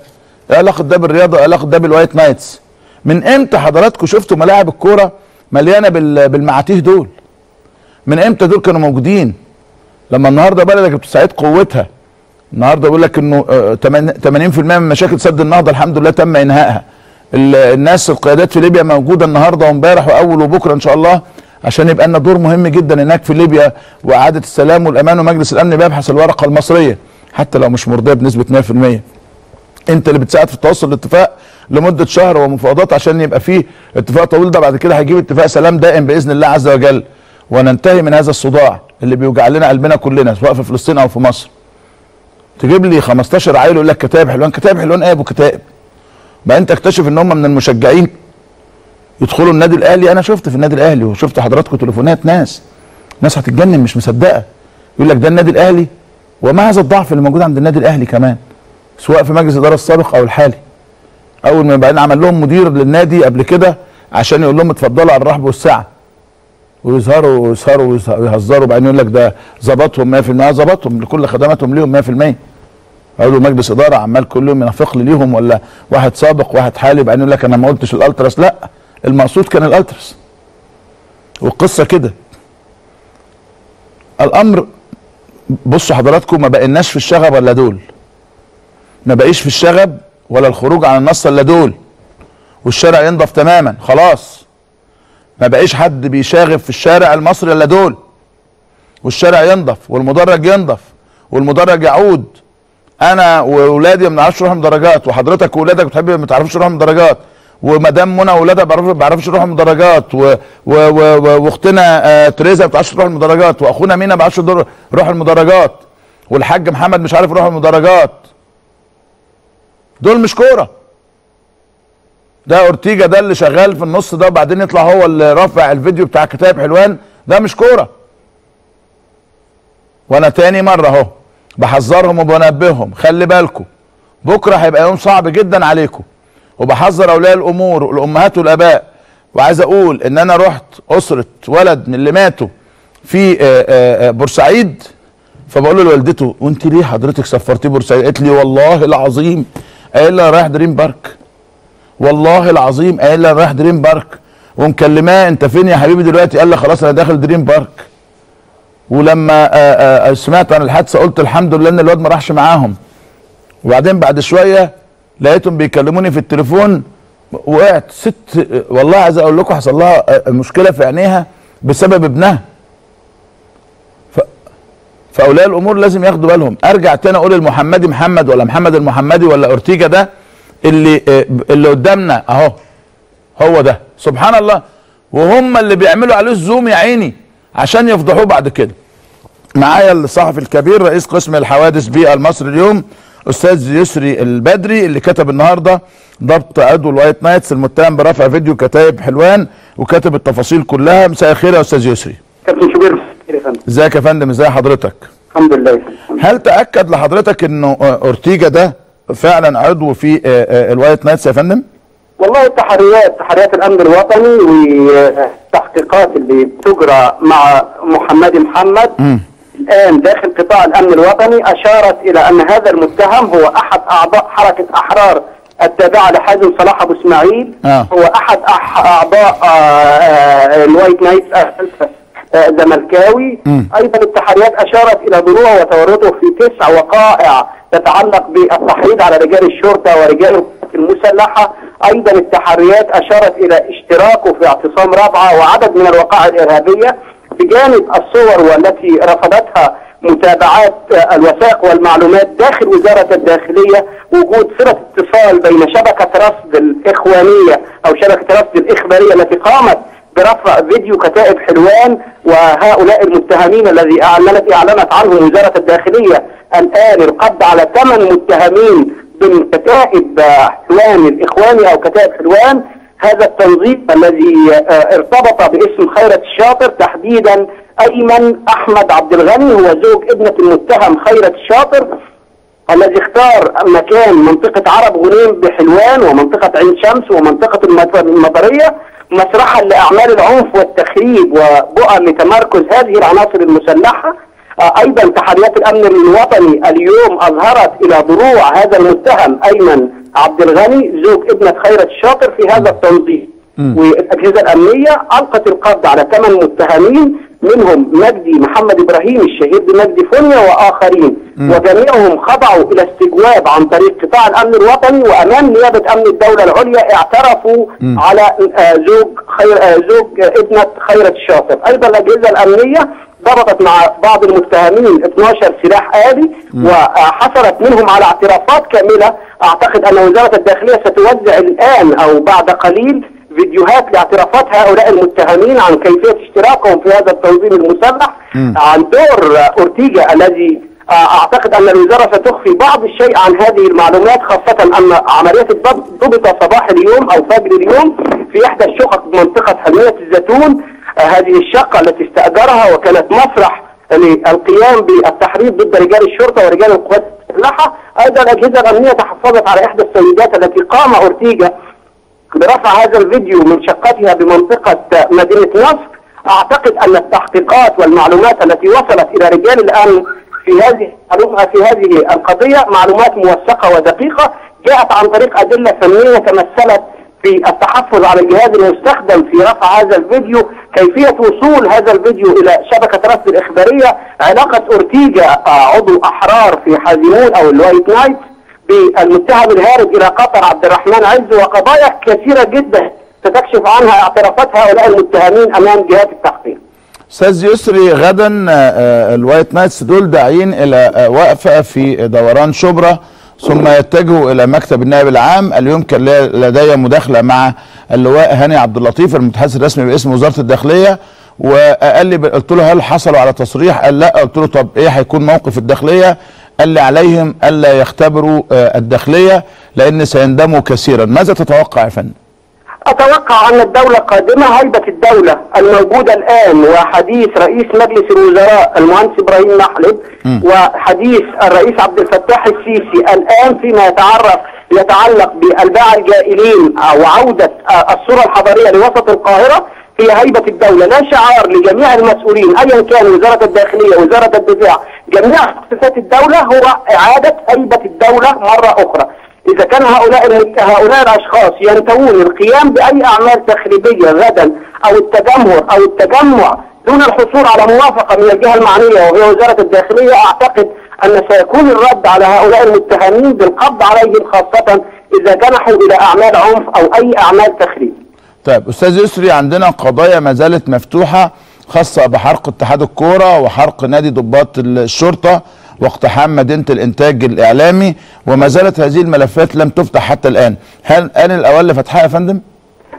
إيه علاقة ده بالرياضة؟ إيه علاقة ده بالوايت نايتس؟ من إمتى حضراتكم شفتوا ملاعب الكورة مليانة بال- بالمعاتيه دول. من إمتى دول كانوا موجودين؟ لما النهارده بلدك بتستعيد قوتها. النهارده بيقول لك إنه آه، 80% من مشاكل سد النهضة الحمد لله تم إنهائها. ال- الناس القيادات في ليبيا موجودة النهارده وامبارح وأول وبكرة إن شاء الله عشان يبقى لنا دور مهم جدا هناك في ليبيا وإعادة السلام والأمان ومجلس الأمن بيبحث الورقة المصرية. حتى لو مش مرضية بنسبة 100% انت اللي بتساعد في التوصل لاتفاق لمدة شهر ومفاوضات عشان يبقى فيه اتفاق طويل ده بعد كده هيجيب اتفاق سلام دائم بإذن الله عز وجل. وننتهي من هذا الصداع اللي بيوجع لنا قلبنا كلنا سواء في فلسطين أو في مصر. تجيب لي 15 عيل يقول لك كتاب حلوان كتاب حلوان إيه ابو كتاب بقى انت اكتشف ان هم من المشجعين يدخلوا النادي الأهلي. أنا شفت في النادي الأهلي وشفت حضراتكم تليفونات ناس ناس هتتجنن مش مصدقة. يقول لك ده النادي الأهلي وما هذا الضعف اللي موجود عند النادي الأهلي كمان. سواء في مجلس الإدارة السابق أو الحالي. أول ما بعدين عمل لهم مدير للنادي قبل كده عشان يقول لهم اتفضلوا على الرحب والسعة. ويظهروا ويسهروا ويسه- ويهزروا وبعدين يقول لك ده ظبطهم 100% ظبطهم لكل خدماتهم ليهم 100% قالوا مجلس إدارة عمال كل يوم ينافق لي ليهم ولا واحد سابق واحد حالي. وبعدين يقول لك أنا ما قلتش الألتراس. لا المقصود كان الألتراس. والقصة كده. الأمر بصوا حضراتكم ما بقيناش في الشغب ولا دول. ما بقيش في الشغب ولا الخروج عن النص إلا دول. والشارع ينضف تماما خلاص. ما بقيش حد بيشاغب في الشارع المصري إلا دول. والشارع ينضف والمدرج ينضف والمدرج يعود. أنا وأولادي ما بنعرفش نروح مدرجات وحضرتك واولادك بتحب ما تعرفوش تروحوا مدرجات. ومدام منى واولادها ما بيعرفوش يروحوا مدرجات. و- و- و- واختنا آه، تريزا ما بتعرفش تروح المدرجات. وأخونا مينا ما بيعرفش يروح المدرجات. والحاج محمد مش عارف يروح المدرجات. دول مش كورة. ده أورتيجا ده اللي شغال في النص ده وبعدين يطلع هو اللي رافع الفيديو بتاع كتاب حلوان. ده مش كورة. وأنا تاني مرة أهو بحذرهم وبنبههم خلي بالكم. بكرة هيبقى يوم صعب جدا عليكم. وبحذر أولياء الأمور والأمهات والآباء. وعايز أقول إن أنا رحت أسرة ولد من اللي ماتوا في آه، آه، آه، بورسعيد. فبقول له لوالدته وأنت ليه حضرتك سفرتيه بورسعيد؟ قالت لي والله العظيم قايل أنا رايح دريم بارك. والله العظيم قايل أنا رايح دريم بارك. ومكلماه انت فين يا حبيبي دلوقتي؟ قال لي خلاص أنا داخل دريم بارك. ولما آه، آه، سمعت عن الحادثة قلت الحمد لله ان الواد ما راحش معاهم. وبعدين بعد شوية لقيتهم بيكلموني في التليفون. وقعت ست والله عايز أقول لكم حصل لها آه، مشكلة في عينيها بسبب ابنها. فأولياء الأمور لازم ياخدوا بالهم. أرجع تاني أقول المحمدي محمد ولا محمد المحمدي ولا أورتيجا ده اللي آه، اللي قدامنا أهو. هو ده. سبحان الله. وهم اللي بيعملوا عليه الزوم يا عيني عشان يفضحوه بعد كده. معايا الصحفي الكبير رئيس قسم الحوادث بالمصري اليوم أستاذ يسري البدري اللي كتب النهارده ضبط عضو الوايت نايتس المتهم برفع فيديو كتايب حلوان وكاتب التفاصيل كلها. مساء الخير يا أستاذ يسري. كابتن شوبير. يا فندم. ازيك يا فندم؟ ازي حضرتك؟ الحمد لله. يا فندم. هل تأكد لحضرتك انه آه، أورتيجا ده فعلا عضو في آه، آه، الوايت نايتس يا فندم؟ والله التحريات تحريات الأمن الوطني والتحقيقات اللي بتجرى مع محمد محمد. الآن داخل قطاع الأمن الوطني أشارت إلى أن هذا المتهم هو أحد أعضاء حركة أحرار التابعة لحازم صلاح أبو إسماعيل. آه. هو أحد أح- أعضاء آه، آه، الوايت نايتس زملكاوي. أيضا التحريات أشارت إلى ضلوعه وتورطه في تسع وقائع تتعلق بالتحريض على رجال الشرطة ورجال القوات المسلحة. أيضا التحريات أشارت إلى اشتراكه في اعتصام رابعة وعدد من الوقائع الإرهابية بجانب الصور والتي رفضتها متابعات آه، الوثائق والمعلومات داخل وزارة الداخلية. وجود صلة اتصال بين شبكة رصد الإخوانية أو شبكة رصد الإخبارية التي قامت برفع فيديو كتائب حلوان وهؤلاء المتهمين الذي أعلنت أعلنت عنهم وزارة الداخلية الآن القبض على ثمان متهمين ضمن كتائب حلوان الإخواني أو كتائب حلوان. هذا التنظيم الذي آه، ارتبط باسم خيرة الشاطر تحديدا أيمن أحمد عبد الغني هو زوج ابنة المتهم خيرة الشاطر الذي اختار مكان منطقة عرب غنيم بحلوان ومنطقة عين شمس ومنطقة المط- المطرية. مسرحا لأعمال العنف والتخريب وبؤر لتمركز هذه العناصر المسلحة. آه، أيضا تحريات الأمن الوطني اليوم أظهرت إلى ضلوع هذا المتهم أيمن عبد الغني زوج ابنة خيرة الشاطر في هذا التنظيم. والأجهزة الأمنية ألقت القبض على ثمان متهمين. منهم مجدي محمد إبراهيم الشهير بمجدي فونيا وآخرين. وجميعهم خضعوا إلى استجواب عن طريق قطاع الأمن الوطني وأمام نيابة أمن الدولة العليا اعترفوا على آه، زوج خير آه، زوج آه، ابنة خيرة الشاطر. أيضا الأجهزة الأمنية ضبطت مع بعض المتهمين 12 سلاح آلي وحصلت منهم على اعترافات كاملة. أعتقد أن وزارة الداخلية ستوزع الآن أو بعد قليل فيديوهات لاعترافات هؤلاء المتهمين عن كيفية اشتراكهم في هذا التنظيم المسلح. عن دور أورتيجا الذي آه، أعتقد أن الوزارة ستخفي بعض الشيء عن هذه المعلومات خاصة أن عملية الضبط ضبط صباح اليوم أو فجر اليوم في إحدى الشقق بمنطقة حلمية الزيتون. آه، هذه الشقة التي استأجرها وكانت مسرح للقيام بالتحريض ضد رجال الشرطة ورجال القوات المسلحة. أيضا الأجهزة الأمنية تحفظت على إحدى السيدات التي قام أورتيجا برفع هذا الفيديو من شقتها بمنطقة مدينة نصر. أعتقد أن التحقيقات والمعلومات التي وصلت إلى رجال الأمن في هذه في هذه القضية معلومات موثقة ودقيقة. جاءت عن طريق أدلة فنية تمثلت في التحفظ على الجهاز المستخدم في رفع هذا الفيديو. كيفية وصول هذا الفيديو إلى شبكة رصد الإخبارية؟ علاقة أورتيجا آه، عضو أحرار في حازمون أو الوايت نايت. بالمتهم الهارب إلى قطر عبد الرحمن عز وقضايا كثيرة جدا ستكشف عنها اعترافات هؤلاء المتهمين أمام جهات التحقيق. أستاذ يسري غدا آه، آه، الوايت نايتس دول داعين إلى آه، وقفة في دوران شبرا ثم يتجهوا إلى مكتب النائب العام. اليوم كان لدي مداخلة مع اللواء هاني عبد اللطيف المتحدث الرسمي باسم وزارة الداخلية وقال لي قلت له هل حصلوا على تصريح؟ قال لا. قلت له طب إيه هيكون موقف الداخلية؟ قال لي عليهم ألا يختبروا آه، الداخلية لأن سيندموا كثيرا. ماذا تتوقع يا فندم؟ أتوقع أن الدولة قادمة هيبة الدولة الموجودة الآن وحديث رئيس مجلس الوزراء المهندس إبراهيم محلب وحديث الرئيس عبد الفتاح السيسي الآن فيما يتعرف يتعلق بالباعة الجائلين وعودة الصورة الحضارية لوسط القاهرة. هي هيبة الدولة. لا شعار لجميع المسؤولين ايا كان وزارة الداخلية وزارة الدفاع. جميع مؤسسات الدولة هو إعادة هيبة الدولة مرة أخرى. إذا كان هؤلاء هؤلاء الأشخاص ينتوون القيام بأي أعمال تخريبية غدا أو التجمهر أو التجمع دون الحصول على موافقة من الجهة المعنية وهي وزارة الداخلية أعتقد أن سيكون الرد على هؤلاء المتهمين بالقبض عليهم خاصة إذا جنحوا إلى أعمال عنف أو أي أعمال تخريب. طيب أستاذ يسري عندنا قضايا ما زالت مفتوحة خاصة بحرق اتحاد الكورة وحرق نادي ضباط الشرطة واقتحام مدينة الإنتاج الإعلامي وما زالت هذه الملفات لم تفتح حتى الآن. هل آن الاوان لفتحها يا فندم؟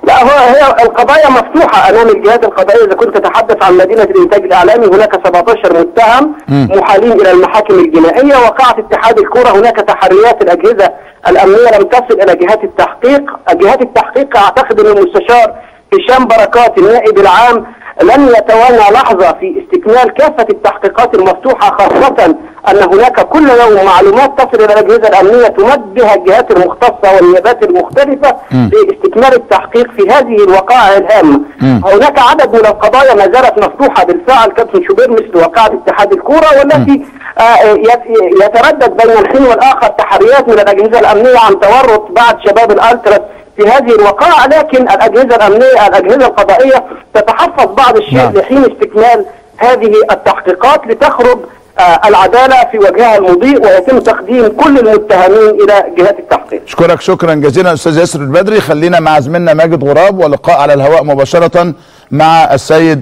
لا هو هي القضايا مفتوحة أمام الجهات القضائية. إذا كنت تتحدث عن مدينة الإنتاج الإعلامي هناك 17 متهم محالين إلى المحاكم الجنائية. وقعت اتحاد الكرة هناك تحريات الأجهزة الأمنية لم تصل إلى جهات التحقيق. جهات التحقيق أعتقد أن المستشار هشام بركات النائب العام لن يتوانى لحظة في استكمال كافة التحقيقات المفتوحة خاصة أن هناك كل يوم معلومات تصل إلى الأجهزة الأمنية تمد بها الجهات المختصة والنيابات المختلفة لاستكمال التحقيق في هذه الوقائع الهامة. هناك عدد من القضايا ما زالت مفتوحة بالفعل كابتن شوبير مثل واقعة اتحاد الكورة والتي آه، يت- يتردد بين الحين والآخر تحريات من الأجهزة الأمنية عن تورط بعض شباب الألتراس في هذه الوقائع لكن الأجهزة الأمنية الأجهزة القضائية تتحفظ بعض الشيء نعم. لحين استكمال هذه التحقيقات لتخرج آه، العدالة في وجهها المضيء ويتم تقديم كل المتهمين إلى جهات التحقيق اشكرك شكرا جزيلا أستاذ ياسر البدري خلينا مع زميلنا ماجد غراب ولقاء على الهواء مباشرة مع السيد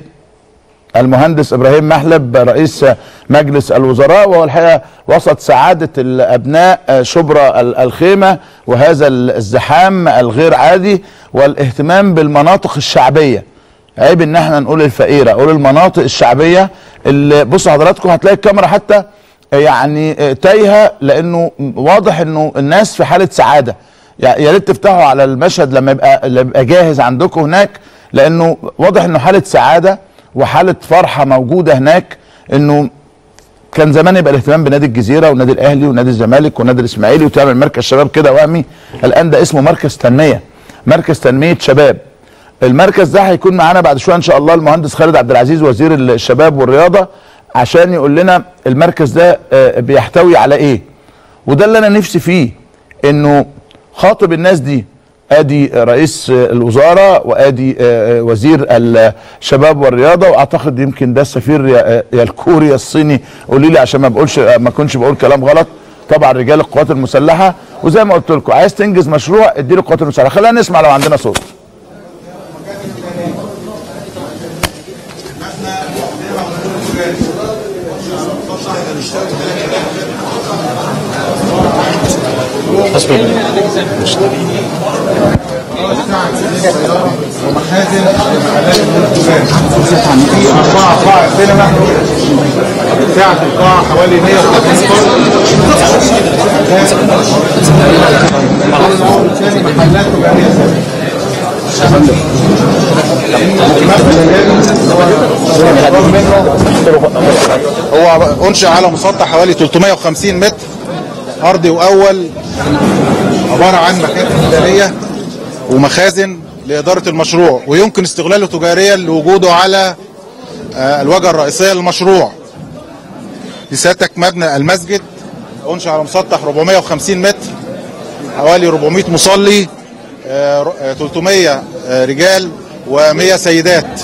المهندس إبراهيم محلب رئيس مجلس الوزراء وهو الحقيقة وسط سعادة الأبناء شبرا ال- الخيمة وهذا الازدحام الغير عادي والإهتمام بالمناطق الشعبية. عيب إن إحنا نقول الفقيرة أقول المناطق الشعبية اللي بصوا حضراتكم هتلاقي الكاميرا حتى يعني تايهة لأنه واضح إنه الناس في حالة سعادة. يا ريت تفتحوا على المشهد لما يبقى يبقى جاهز عندكم هناك لأنه واضح إنه حالة سعادة وحالة فرحة موجودة هناك إنه كان زمان يبقى الاهتمام بنادي الجزيرة ونادي الأهلي ونادي الزمالك ونادي الإسماعيلي وتعمل مركز شباب كده وهمي. الآن ده اسمه مركز تنمية. مركز تنمية شباب. المركز ده هيكون معانا بعد شوية إن شاء الله المهندس خالد عبد العزيز وزير الشباب والرياضة عشان يقول لنا المركز ده آه، بيحتوي على إيه. وده اللي أنا نفسي فيه إنه خاطب الناس دي آدي رئيس الوزارة وآدي آه، وزير الشباب والرياضة وأعتقد يمكن ده السفير يا يا الكوري الصيني. قولي لي عشان ما بقولش ما اكونش بقول كلام غلط. طبعا رجال القوات المسلحة وزي ما قلت لكم عايز تنجز مشروع اديله القوات المسلحة. خلينا نسمع لو عندنا صوت. ومخازن محلات في أربعة قاع سينما سعة القاعة حوالي 150 طن محلات تجارية هو أنشأ على مسطح حوالي 350 متر. أرضي وأول عبارة عن مكاتب إدارية ومخازن لإدارة المشروع ويمكن استغلاله تجاريا لوجوده على آه، الواجهة الرئيسية للمشروع. لسيادتك مبنى المسجد أنشأ على مسطح 450 متر حوالي 400 مصلي آه، ر- آه، 300 آه، رجال و100 سيدات.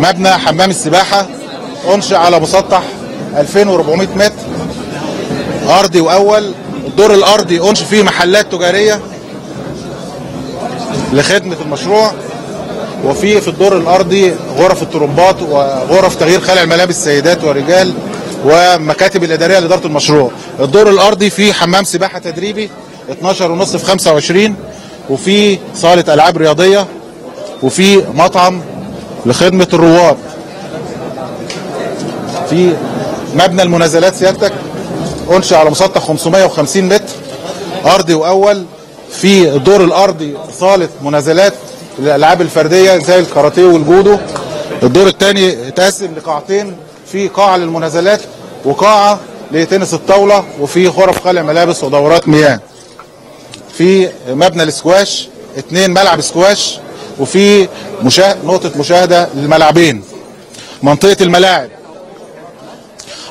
مبنى حمام السباحة أنشأ على مسطح 2400 متر. أرضي وأول الدور الأرضي أنشئ فيه محلات تجارية لخدمة المشروع وفي في الدور الأرضي غرف الطرمبات وغرف تغيير خلع الملابس سيدات ورجال ومكاتب الإدارية لإدارة المشروع. الدور الأرضي فيه حمام سباحة تدريبي 12 ونص في 25 وفي صالة ألعاب رياضية وفي مطعم لخدمة الرواد. في مبنى المنازلات سيادتك انشئ على مسطح 550 متر. أرضي وأول. في الدور الارضي صاله منازلات للألعاب الفردية زي الكاراتيه والجودو. الدور الثاني اتقسم لقاعتين. في قاعة للمنازلات وقاعة لتنس الطاولة وفي غرف خلع ملابس ودورات مياه. في مبنى الاسكواش اثنين ملعب سكواش وفي مشا... نقطة مشاهدة للملعبين منطقة الملاعب.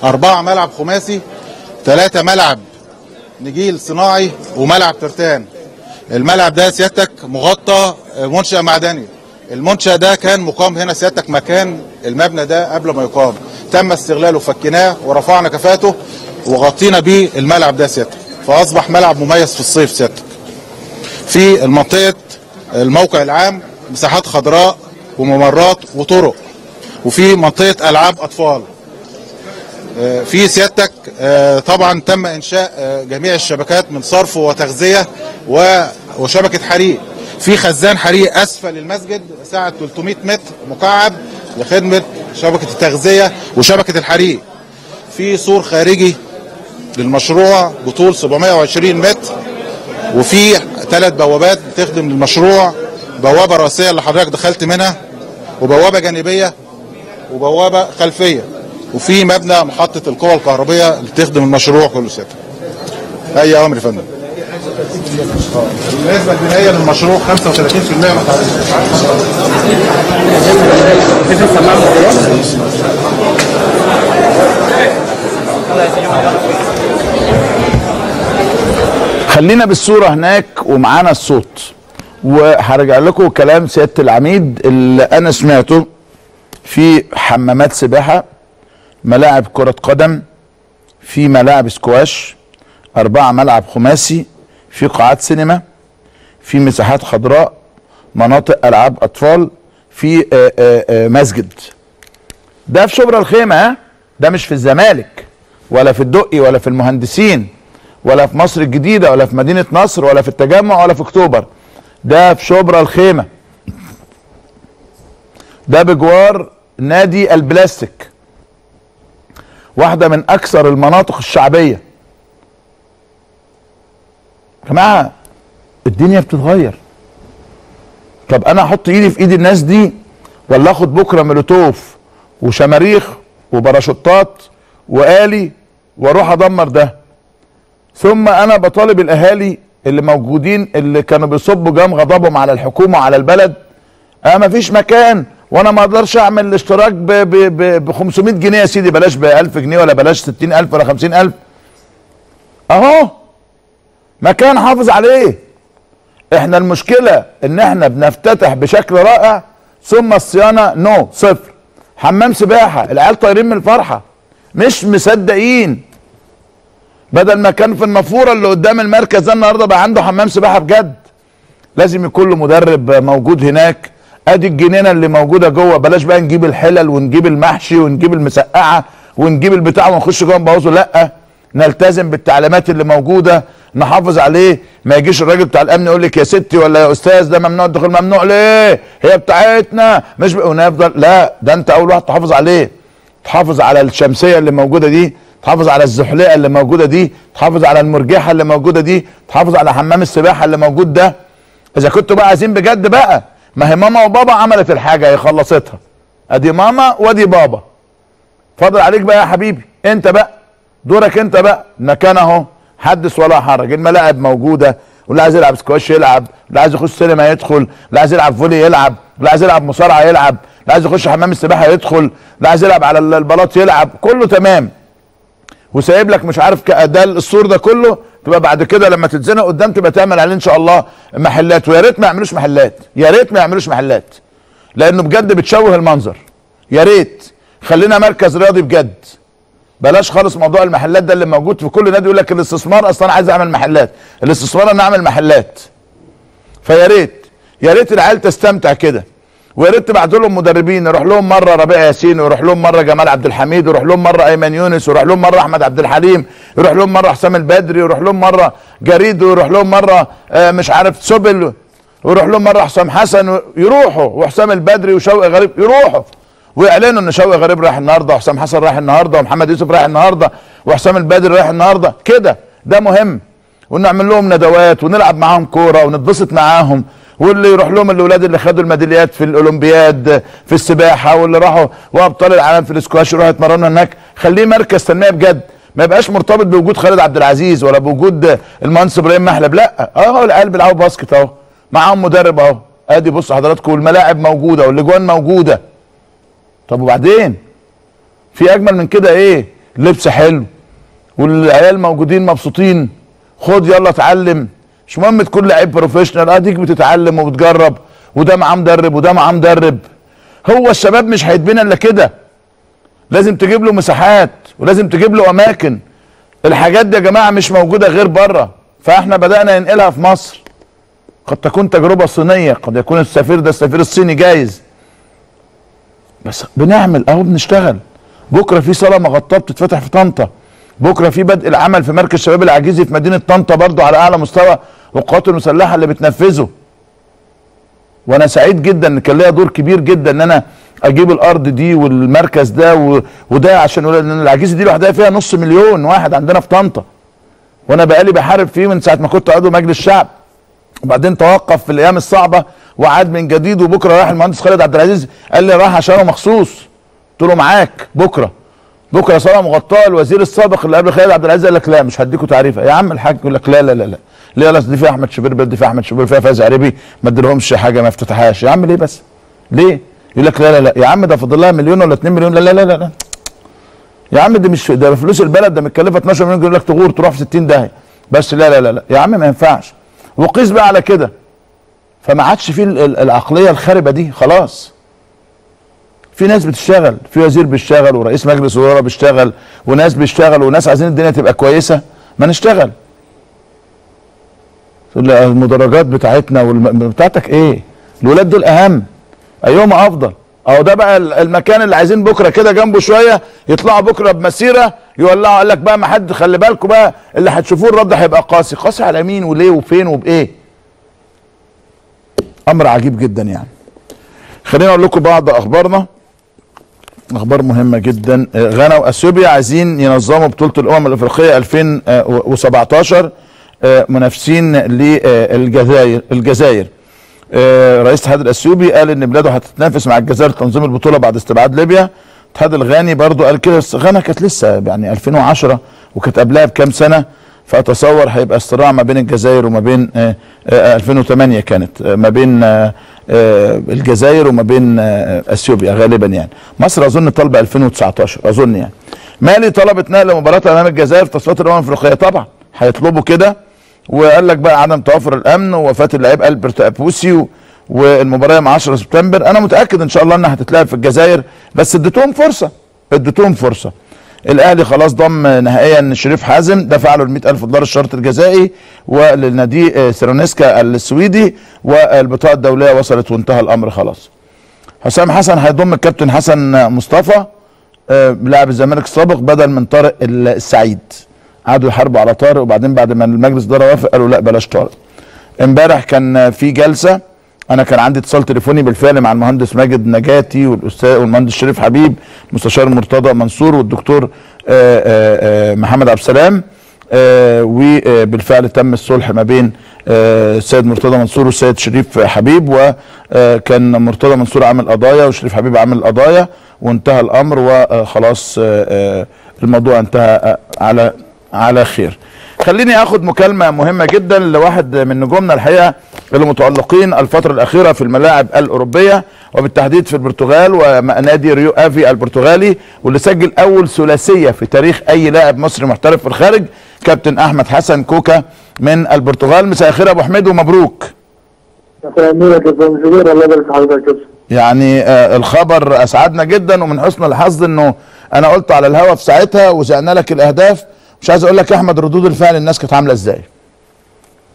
أربعة ملعب خماسي ثلاثة ملعب نجيل صناعي وملعب ترتان. الملعب ده سيادتك مغطى منشأ معدني. المنشأ ده كان مقام هنا سيادتك مكان المبنى ده قبل ما يقام. تم استغلاله فكناه ورفعنا كفاءته وغطينا بيه الملعب ده سيادتك. فأصبح ملعب مميز في الصيف سيادتك. في المنطقة الموقع العام مساحات خضراء وممرات وطرق. وفي منطقة ألعاب أطفال. في سيادتك. طبعا تم إنشاء جميع الشبكات من صرف وتغذية وشبكة حريق. في خزان حريق أسفل المسجد سعه 300 متر مكعب لخدمة شبكة التغذية وشبكة الحريق. في سور خارجي للمشروع بطول 720 متر. وفي ثلاث بوابات بتخدم للمشروع. بوابة رئيسية اللي حضرتك دخلت منها وبوابة جانبية وبوابة خلفية. وفي مبنى محطة القوى الكهربية اللي تخدم المشروع كله سيادة أي أمر يا فندم. النسبة البنائية للمشروع 35% ما خلينا بالصورة هناك ومعانا الصوت. وهرجع لكم كلام سيادة العميد اللي أنا سمعته في حمامات سباحة. ملاعب كرة قدم في ملاعب سكواش أربعة ملعب خماسي في قاعات سينما في مساحات خضراء مناطق ألعاب أطفال في آآ آآ مسجد. ده في شبرا الخيمة ده مش في الزمالك ولا في الدقي ولا في المهندسين ولا في مصر الجديدة ولا في مدينة نصر ولا في التجمع ولا في أكتوبر. ده في شبرا الخيمة. ده بجوار نادي البلاستيك. واحدة من أكثر المناطق الشعبية. يا جماعة الدنيا بتتغير. طب أنا أحط إيدي في إيد الناس دي ولا آخد بكرة مولوتوف وشماريخ وباراشوتات وآلي وأروح أدمر ده؟ ثم أنا بطالب الأهالي اللي موجودين اللي كانوا بيصبوا جام غضبهم على الحكومة وعلى البلد آه مفيش مكان. وأنا ما أقدرش اعمل الاشتراك ب ب ب ب 500 جنيه يا سيدي. بلاش ب 1000 جنيه ولا بلاش 60000 ولا 50000 اهو. مكان حافظ عليه. إحنا المشكلة ان إحنا بنفتتح بشكل رائع ثم الصيانة نو صفر. حمام سباحة العيال طايرين من الفرحة. مش مصدقين. بدل ما كان في النافوره اللي قدام المركز ده النهارده بقى عنده حمام سباحة بجد. لازم يكون له مدرب موجود هناك. ادي الجنينة اللي موجودة جوه. بلاش بقى نجيب الحلل ونجيب المحشي ونجيب المسقعة ونجيب البتاع ونخش جوه نبوظه. لا نلتزم بالتعليمات اللي موجودة نحافظ عليه. ما يجيش الراجل بتاع الأمن يقول لك يا ستي ولا يا أستاذ ده ممنوع الدخول ممنوع ليه؟ هي بتاعتنا. مش ونفضل لا ده انت أول واحد تحافظ عليه. تحافظ على الشمسية اللي موجودة دي تحافظ على الزحليقة اللي موجودة دي تحافظ على المرجحه اللي موجودة دي تحافظ على حمام السباحة اللي موجود ده. إذا كنتوا بقى عايزين بجد بقى ما هي ماما وبابا عملت الحاجة هي خلصتها. أدي ماما وأدي بابا. فاضل عليك بقى يا حبيبي. أنت بقى دورك أنت بقى. المكان أهو. حدث ولا حرج. الملاعب موجودة. واللي عايز يلعب سكواش يلعب. اللي عايز يخش سينما يدخل. اللي عايز يلعب فولي يلعب. اللي عايز يلعب مصارعة يلعب. اللي عايز يخش حمام السباحة يدخل. اللي عايز يلعب على البلاط يلعب. كله تمام. وسايب لك مش عارف ده السور ده كله تبقى بعد كده لما تتزنق قدام تبقى تعمل عليه إن شاء الله محلات. ويا ريت ما يعملوش محلات. يا ريت ما يعملوش محلات. لأنه بجد بتشوه المنظر. يا ريت. خلينا مركز رياضي بجد. بلاش خالص موضوع المحلات ده اللي موجود في كل نادي يقول لك الاستثمار أصلا عايز أعمل محلات. الاستثمار أنا أعمل محلات. فيا ريت. يا ريت العيال تستمتع كده. ويا ريت تبعتوا لهم مدربين يروح لهم مرة ربيع ياسين ويروح لهم مرة جمال عبد الحميد ويروح لهم مرة أيمن يونس ويروح لهم مرة أحمد عبد الحليم يروح لهم مرة حسام البدري ويروح لهم مرة جريد ويروح لهم مرة آه، مش عارف سبل ويروح لهم مرة حسام حسن يروحوا وحسام البدري وشوقي غريب يروحوا ويعلنوا إن شوقي غريب رايح النهارده وحسام حسن رايح النهارده ومحمد يوسف رايح النهارده وحسام البدري رايح النهارده كده ده مهم. ونعمل لهم ندوات ونلعب معاهم كورة ونتبسط معاهم. واللي يروح لهم الأولاد اللي خدوا الميداليات في الأولمبياد في السباحة واللي راحوا وابطال العالم في الاسكواش يروحوا يتمرنوا هناك. خليه مركز تنميه بجد. ما يبقاش مرتبط بوجود خالد عبد العزيز ولا بوجود المهندس إبراهيم محلب لا. أهو العيال بيلعبوا basket أهو. معاهم مدرب أهو. أدي بص حضراتكم والملاعب موجودة والأجوان موجودة. طب وبعدين؟ في أجمل من كده إيه؟ لبس حلو. والعيال موجودين مبسوطين. خد يلا اتعلم. مش مهم تكون لعيب professional أديك بتتعلم وبتجرب. وده معاه مدرب وده معاه مدرب. هو الشباب مش هيتبنى إلا كده. لازم تجيب له مساحات ولازم تجيب له أماكن. الحاجات دي يا جماعة مش موجودة غير بره. فإحنا بدأنا ننقلها في مصر. قد تكون تجربة صينية قد يكون السفير ده السفير الصيني جايز. بس بنعمل أهو بنشتغل. بكرة في صاله مغطاة بتتفتح في طنطا. بكرة في بدء العمل في مركز شباب العجيزي في مدينة طنطا برضو على أعلى مستوى والقوات المسلحة اللي بتنفذه. وأنا سعيد جدا إن كان ليا دور كبير جدا إن أنا أجيب الأرض دي والمركز ده و... وده عشان العجيزه دي لوحدها فيها نص مليون واحد عندنا في طنطا. وأنا بقالي بحارب فيه من ساعة ما كنت عضو مجلس الشعب. وبعدين توقف في الأيام الصعبة وعاد من جديد وبكرة راح المهندس خالد عبد العزيز قال لي راح عشانه مخصوص. قلت له معاك بكرة. بكره صلاة مغطاه الوزير السابق اللي قبل خالد عبد العزيز قال لك لا مش هديكوا تعريفه يا عم الحاج يقول لك لا لا لا لا. ليه؟ لا دي فيها أحمد شبير دي فيها أحمد شبير فيها فايز عربي ما اديلهمش حاجة ما افتتحهاش. يا عم ليه بس؟ ليه؟ يقول لك لا لا لا. يا عم ده فاضل لها مليون ولا 2 مليون. لا لا لا لا. يا عم دي مش ده فلوس البلد ده متكلفة 12 مليون يقول لك تغور تروح في 60 داهية. بس لا لا لا لا. يا عم ما ينفعش. وقيس بقى على كده. فما عادش فيه ال- ال- العقلية الخاربة دي خلاص. في ناس بتشتغل في وزير بيشتغل ورئيس مجلس وزراء بيشتغل وناس بيشتغل وناس عايزين الدنيا تبقى كويسة ما نشتغل. تقول لي المدرجات بتاعتنا والم... بتاعتك إيه؟ الولاد دول أهم. ايهما أفضل. أهو ده بقى ال- المكان اللي عايزين بكرة كده جنبه شوية يطلعوا بكرة بمسيرة يولعوا قال لك بقى ما حد خلي بالكم بقى اللي هتشوفوه الرد هيبقى قاسي. قاسي على مين وليه وفين وبإيه؟ أمر عجيب جدا يعني. خلينا أقول لكم بعض أخبارنا. أخبار مهمة جدا. آه، غانا وأثيوبيا عايزين ينظموا بطولة الأمم الأفريقية 2017 آه، منافسين للجزائر الجزائر. آه، رئيس الاتحاد الأثيوبي قال إن بلاده هتتنافس مع الجزائر تنظيم البطولة بعد استبعاد ليبيا. الاتحاد الغاني برضو قال كده غانا كانت لسه يعني 2010 وكانت قبلها بكام سنة. فأتصور هيبقى صراع ما بين الجزائر وما بين آه، آه، 2008 كانت آه، ما بين آه، آه، الجزائر وما بين آه، أثيوبيا غالبا يعني. مصر أظن طالبة 2019 أظن يعني. مالي طلبت نقل مباراة أمام الجزائر في تصفيات الأمم الأفريقية؟ طبعا. هيطلبوا كده. وقال لك بقى عدم توافر الأمن ووفاة اللعيب ألبرت ابوسي والمباراة يوم 10 سبتمبر. أنا متأكد إن شاء الله إنها هتتلعب في الجزائر بس اديتهم فرصة اديتهم فرصة. الأهلي خلاص ضم نهائيا شريف حازم دفع له ال 100000 دولار الشرط الجزائي وللنادي سيرونيسكا السويدي والبطاقة الدولية وصلت وانتهى الأمر خلاص. حسام حسن هيضم الكابتن حسن مصطفى آه، لاعب الزمالك السابق بدل من طارق السعيد. قعدوا يحاربوا على طارق وبعدين بعد ما المجلس ده وافق قالوا لا بلاش طارق. امبارح كان في جلسة أنا كان عندي اتصال تليفوني بالفعل مع المهندس ماجد نجاتي والأستاذ والمهندس شريف حبيب مستشار مرتضى منصور والدكتور آه، آه، آه، محمد عبد السلام. وبالفعل تم الصلح ما بين السيد مرتضى منصور والسيد شريف حبيب وكان مرتضى منصور عامل قضايا وشريف حبيب عامل قضايا وانتهى الأمر وخلاص الموضوع انتهى على على خير. خليني آخد مكالمة مهمة جدا لواحد من نجومنا الحقيقة اللي متالقين الفترة الأخيرة في الملاعب الأوروبية وبالتحديد في البرتغال ونادي ريو آفي البرتغالي واللي سجل أول ثلاثية في تاريخ أي لاعب مصري محترف في الخارج كابتن أحمد حسن كوكا من البرتغال. مساء الخير أبو حميد ومبروك. يا كابتن الله يبارك في حضرتك يا كابتن. يعني آه الخبر أسعدنا جدا ومن حسن الحظ إنه أنا قلت على الهوا في ساعتها وزعنا لك الأهداف. مش عايز أقول لك يا احمد ردود الفعل الناس كانت عاملة إزاي.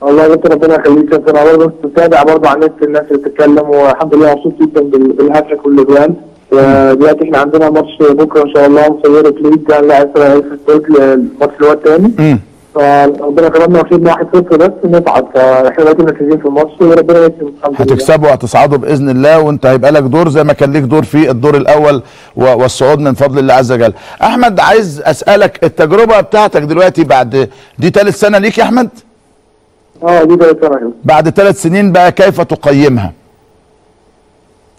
والله يا كابتن ربنا يخليك يا أنا برضه بتابع برضه على النت الناس اللي بتتكلم والحمد لله مبسوط جدا بال- بالهاتريك والاجوان ودلوقتي إحنا عندنا ماتش بكرة إن شاء الله مصيرة ليج هنلاعب اسرائيل في السوق الماتش اللي هو الثاني فربنا كرمنا وكسبنا 1-0 بس نصعد فاحنا دلوقتي مركزين في الماتش وربنا يكرم هتكسبوا وهتصعدوا بإذن الله وانت هيبقى لك دور زي ما كان ليك دور في الدور الأول والصعود من فضل الله عز وجل. أحمد عايز أسألك التجربة بتاعتك دلوقتي بعد دي ثالث سنة ليك يا أحمد؟ آه دي بقت سنة بعد ثلاث سنين بقى كيف تقيمها؟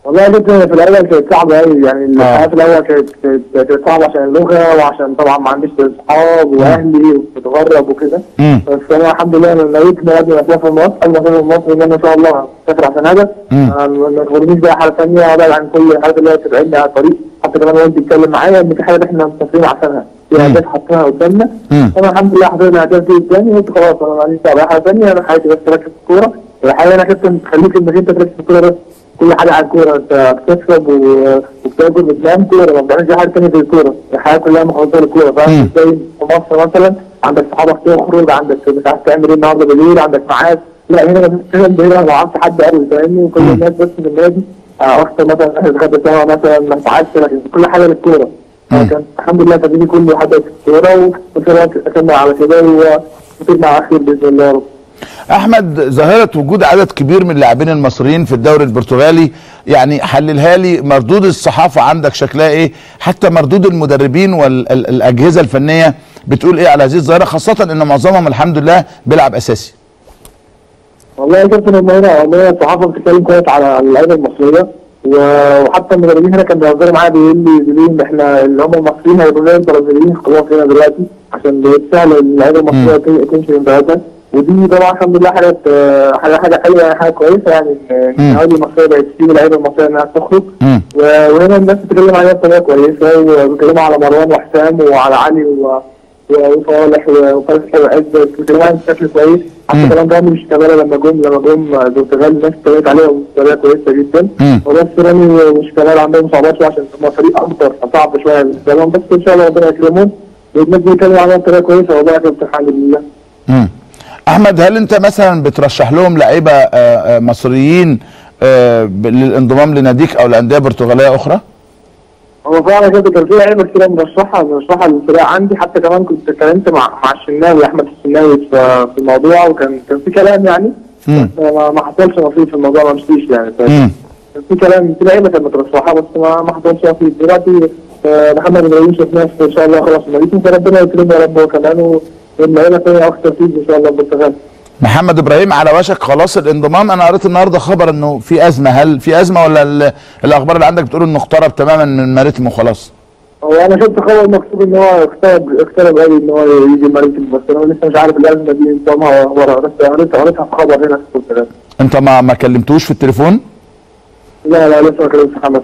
والله كابتن في الأول كانت صعبة قوي يعني الحياة في الأول كانت كانت صعبة عشان اللغة وعشان طبعا ما عنديش أصحاب وأهلي ومتغرب وكده. بس أنا الحمد لله أنا نويت ان أنا اسافر مصر أول ما اسافر مصر إن أنا إن شاء الله اسافر عشان هدف. آه، ما تغرنيش بقى حاجة ثانية أبعد عن كل الحاجات اللي هي تبعدني على الطريق. حتى كمان وانت بتتكلم معايا إن في حاجات إحنا مسافرين عشانها في اهداف حاطينها قدامنا. أنا الحمد لله حطيت الاهداف دي قدامي قلت خلاص أنا معليش دعوة بأي حاجة ثانية أنا حياتي بس ركز في الكورة. والحقيقة أنا كابتن تخليك إنك أنت تركز في الكورة بس. كل حاجة على الكورة. أنت بتكسب وبتاكل بتنام كورة ما بتعملش حاجة ثانية غير الكورة. الحياة كلها مخلصه للكوره فاهم؟ زي في مصر مثلا عندك صحابك تخرج عندك مش عارف تعمل إيه النهارده بالليل عندك ميعاد. لا هنا مفيش كده هنا ما أعرفش حد قوي فاهمني؟ وكل الناس بس في النادي. آه، أكتر مثلا إحنا نتغدى سوا مثلا ما لكن كل حاجة للكورة. كان الحمد لله تدريبي كله حدث في الكورة وفي الوقت على كده وكتير مع اخير بإذن الله يا رب. أحمد ظاهرة وجود عدد كبير من اللاعبين المصريين في الدوري البرتغالي يعني حللها لي مردود الصحافة عندك شكلها إيه؟ حتى مردود المدربين والاجهزه الفنية بتقول إيه على هذه الظاهرة خاصة إن معظمهم الحمد لله بيلعب أساسي. والله يا كابتن هم هنا والله الصحافة بتتكلم كويس على اللعيبة المصرية وحتى المدربين هنا كانوا بيهزروا معايا بيقول لي بيقولوا إحنا اللي هم المصريين هيبقوا زي البرازيليين خلاص هنا دلوقتي عشان بيتسهل اللعيبة المصرية تمشي من بلدها. ودي طبعا الحمد لله حاجة حاجة حاجة حلوة يعني حاجة كويسة يعني ان إن النوادي المصرية بقت تسيب اللعيبه المصرية إنها تخرج. وهنا الناس بتتكلم عليها بطريقة كويسة وبيتكلموا على مروان وحسام وعلى علي و- وصالح و- وفتحي وعزت بيتكلموا عليهم بشكل كويس. حتى كمان رامي وشيكابالا لما جم لما جم البرتغال الناس اتكلمت عليهم بطريقة كويسة جدا. وبس رامي وشيكابالا عندهم صعوبات شوية عشان هم فريق أكبر فصعب شوية بالنسبة لهم. بس إن شاء الله ربنا يكرمهم والناس بيتكلموا عليهم بطريقة كويسة. والله الحمد لله. أحمد هل أنت مثلا بترشح لهم لعيبة آه، آه، مصريين آه، للانضمام لناديك أو لأندية برتغالية أخرى؟ هو فعلا كده كان في لعيبة كتير مرشحة مرشحة للفريق عندي. حتى كمان كنت اتكلمت مع مع الشناوي أحمد الشناوي في الموضوع وكان كان في كلام يعني. ما حصلش نصيب في الموضوع ما مشيش يعني. كان في كلام في لعيبة كانت مترشحة بس ما ما حصلش نصيب. دلوقتي محمد إبراهيم شفناه إن شاء الله خلاص مليكم فربنا يكرمه يا رب هو كمان و- واللعيبه الثانية أكتر فيه إن شاء الله بالتغير محمد إبراهيم على وشك خلاص الانضمام. أنا قريت النهارده خبر إنه في أزمة. هل في أزمة ولا ال- الأخبار اللي عندك بتقول إنه اقترب تماما من مريتم وخلاص؟ هو أنا شفت خبر مكتوب إن هو اقترب اقترب قوي إن هو يجي مريكب بس أنا لسه مش عارف الأزمة دي نظامها ورا بس قريت قريتها في خبر هنا. في أنت ما ما كلمتوش في التليفون؟ لا لا لسه ما كلمتش محمد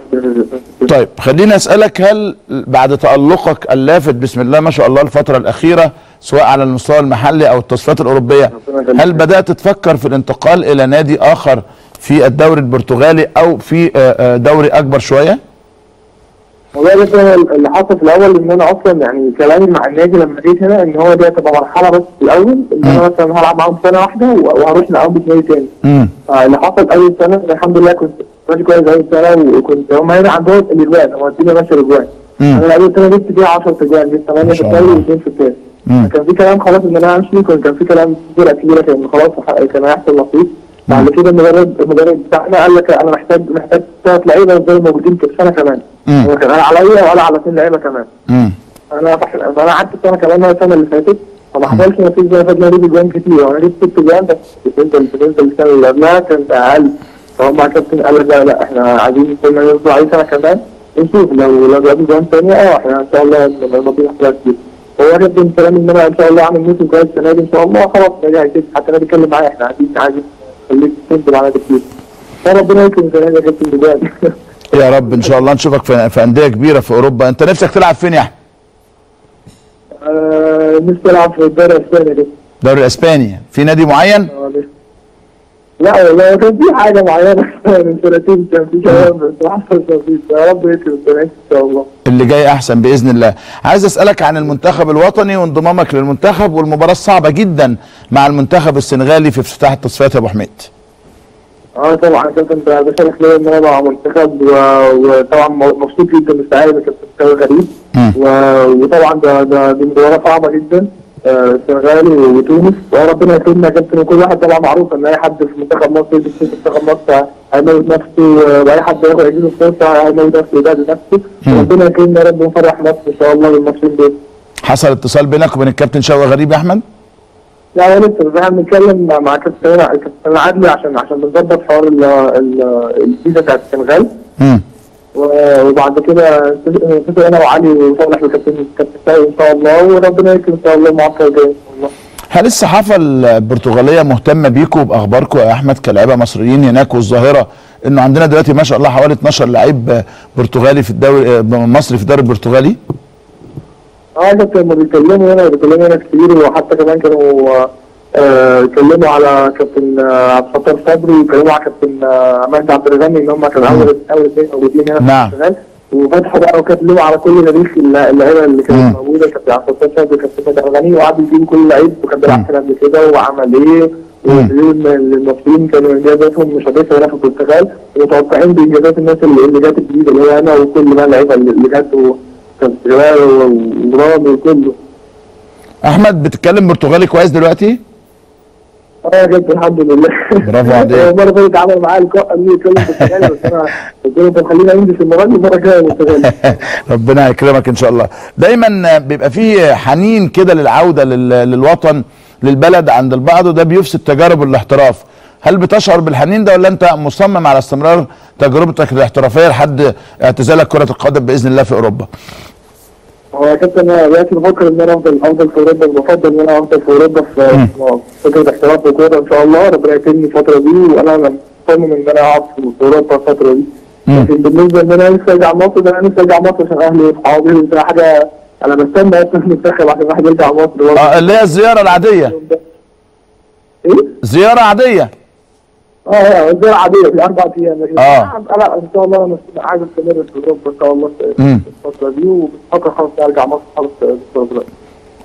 طيب خليني أسألك هل بعد تألقك اللافت بسم الله ما شاء الله الفترة الأخيرة سواء على المستوى المحلي أو التصفيات الأوروبية هل بدأت تفكر في الانتقال إلى نادي آخر في الدوري البرتغالي أو في آه، آه، دوري أكبر شوية؟ والله بس أنا اللي حصل في الأول إن أنا أصلا يعني كلامي مع النادي لما جيت هنا إن هو دي هتبقى مرحلة بس في الأول إن أنا مثلا هلعب معاهم سنة واحدة وهروح في نادي تاني امم اللي حصل أول سنة الحمد لله كنت ماشي كويس أول سنة وكنت هم هنا عندهم الاجوان هو الدنيا ماشيه الاجوان. أنا أول سنة جبت فيها 10 أجوان جبت 8 في الدوري. واثنين في الثاني. كان في كلام خلاص إن أنا امشي كان في كلام فرقه كبيره كان خلاص كان هيحصل نصيب بعد كده المدرب المدرب بتاعنا قال لك أنا محتاج محتاج ثلاث لعيبة يفضلوا موجودين في السنة كمان. هو كان قال عليا وقال على اثنين لعيبة كمان. أنا فانا قعدت سنه كمان السنة اللي فاتت. فما حصلش نصيب زي ما فضلنا نجيب جوان كتير. وأنا جبت ست جوان بس بالنسبة بالنسبة للسنه اللي قبلها كانت أقل. فهم كابتن قال لك لا إحنا عايزين كنا نفضل عليه سنة كمان. نشوف. لو لو جابوا جوان ثانية آه إحنا إن شاء الله الموضوع احتياج كتير. هو كابتن كلام إن أنا إن شاء الله أعمل موسم كويس السنة دي إن شاء الله خلاص حتى نادي اتكلم معايا إحنا عايزين عايزين خليك تنزل على كتير فربنا يكرم السنة دي يا كابتن يا رب إن شاء الله نشوفك في, في أندية كبيرة في أوروبا. أنت نفسك تلعب فين يا أحمد؟ آه، نفسي ألعب في الدوري الإسباني. ده الدوري الإسباني. في نادي معين؟ نفسي. لا والله كان في حاجة معينة *laughs* من سنتين كان في كلام بس نصيب يا رب يكرم إن شاء الله. اللي جاي أحسن بإذن الله. عايز أسألك عن المنتخب الوطني وانضمامك للمنتخب والمباراة الصعبه جدا مع المنتخب السنغالي في افتتاح التصفيات يا أبو حميد. آه طبعا كابتن ده بشرف ليا ان أنا مع منتخب وطبعا مبسوط جدا مستعد كابتن غريب وطبعا ده ده دي مباراة صعبة جدا. آه، السنغال وتونس. وربنا يكرمنا يا كابتن وكل واحد طبعا معروف إن أي حد في منتخب مصر يجي في منتخب مصر هيموت نفسه وأي حد ياخد يجيله فرصه هيموت نفسه ويبهدل نفسه. ربنا يكرمنا يا رب ونفرح مصر إن شاء الله بالماتشين دول. حصل اتصال بينك وبين الكابتن شوقي غريب يا أحمد؟ لا هو لسه إحنا بنتكلم مع- كابتن كابتن عدلي عشان عشان بنظبط حوار ال- ال- الفيزا بتاعت السنغال. وبعد كده نتفق أنا وعلي وصالح وكابتن كابتن سعيد إن شاء الله وربنا يكرم إن شاء الله المعسكر الجاي إن شاء الله. هل الصحافة البرتغالية مهتمة بيكم وبأخباركم يا أحمد كلاعيبة مصريين هناك والظاهرة إنه عندنا دلوقتي ما شاء الله حوالي 12 لعيب برتغالي في الدوري مصري في الدوري البرتغالي؟ آه كابتن هما بيتكلموا هنا بيتكلموا هنا كتير وحتى كمان كانوا آه، اتكلموا على كابتن آه، عبد الستار صبري واتكلموا على كابتن آه، عماد عبد الغني ان هم كانوا اول أول اثنين موجودين هنا نعم. في السنغال. وفتحوا بقى وكتبوا على كل الل- اللعيبه اللي. كانت موجودة. كابتن عبد الستار صبري وكابتن عبد الغني وقعدوا يجيبوا كل لعيب وكان بيلعب فين قبل كده. وعمل إيه؟ المصريين كانوا إنجازاتهم مش هتفرق هنا في البرتغال. ومتوقعين بإنجازات الناس اللي اللي جت الجديدة اللي هي أنا وكل بقى اللعيبة اللي جت وكابتن ورامي وكله. أحمد بتتكلم برتغالي كويس دلوقتي؟ آه جد الحمد لله. برافو *laughs* عليك. المره اللي اتعامل معايا القاء قال لي اتكلم برتغالي بس أنا قلت له طب خلينا انجلش المره دي المره الجايه برتغالي *laughs* ربنا يكرمك إن شاء الله. دايما بيبقى فيه حنين كده للعودة لل- للوطن للبلد عند البعض وده بيفسد تجارب الاحتراف. هل بتشعر بالحنين ده ولا أنت مصمم على استمرار تجربتك الاحترافية لحد اعتزالك كرة القدم بإذن الله في أوروبا؟ هو يا كابتن أنا دلوقتي بفكر إن أنا أفضل أفضل في أوروبا بفضل إن أنا أفضل في أوروبا في فكرة احتراف الكوره إن شاء الله. ربنا يكرمني الفترة دي وأنا مصمم إن أنا أقعد في أوروبا الفترة دي. لكن بالنسبة إن أنا نفسي أرجع مصر أنا نفسي أرجع مصر عشان أهلي وأصحابي حاجة أنا بستنى أصلا المنتخب عشان الواحد يرجع مصر. آه اللي هي الزيارة العادية. إيه؟ زيارة عادية. آه آه زي العادية في أربع أيام لكن آه. لا إن شاء الله أنا عايز أستمر في أوروبا إن شاء الله. الفترة دي وبفكر خلاص أرجع مصر دي.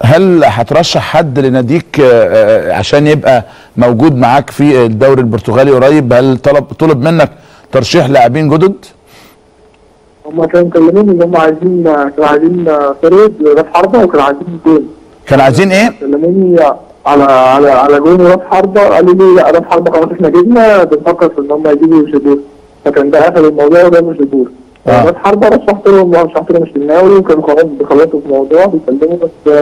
هل هترشح حد لناديك آه، آه، عشان يبقى موجود معاك في الدوري البرتغالي قريب هل طلب طلب منك ترشيح لاعبين جدد هم كانوا مكلميني إن هم عايزين كانوا عايزين فريد راس حربة وكانوا عايزين جول كانوا عايزين إيه كلموني على على على جول راس حربة قالوا لي لا راس حربة خلاص إحنا جبنا بنفكر في إن هم يجيبوا شدور فكان ده قفل الموضوع وده مش آه. راس حربة رشحت لهم رشحت لهم الشناوي وكانوا خلاص بيخلصوا في الموضوع بيكلموا بس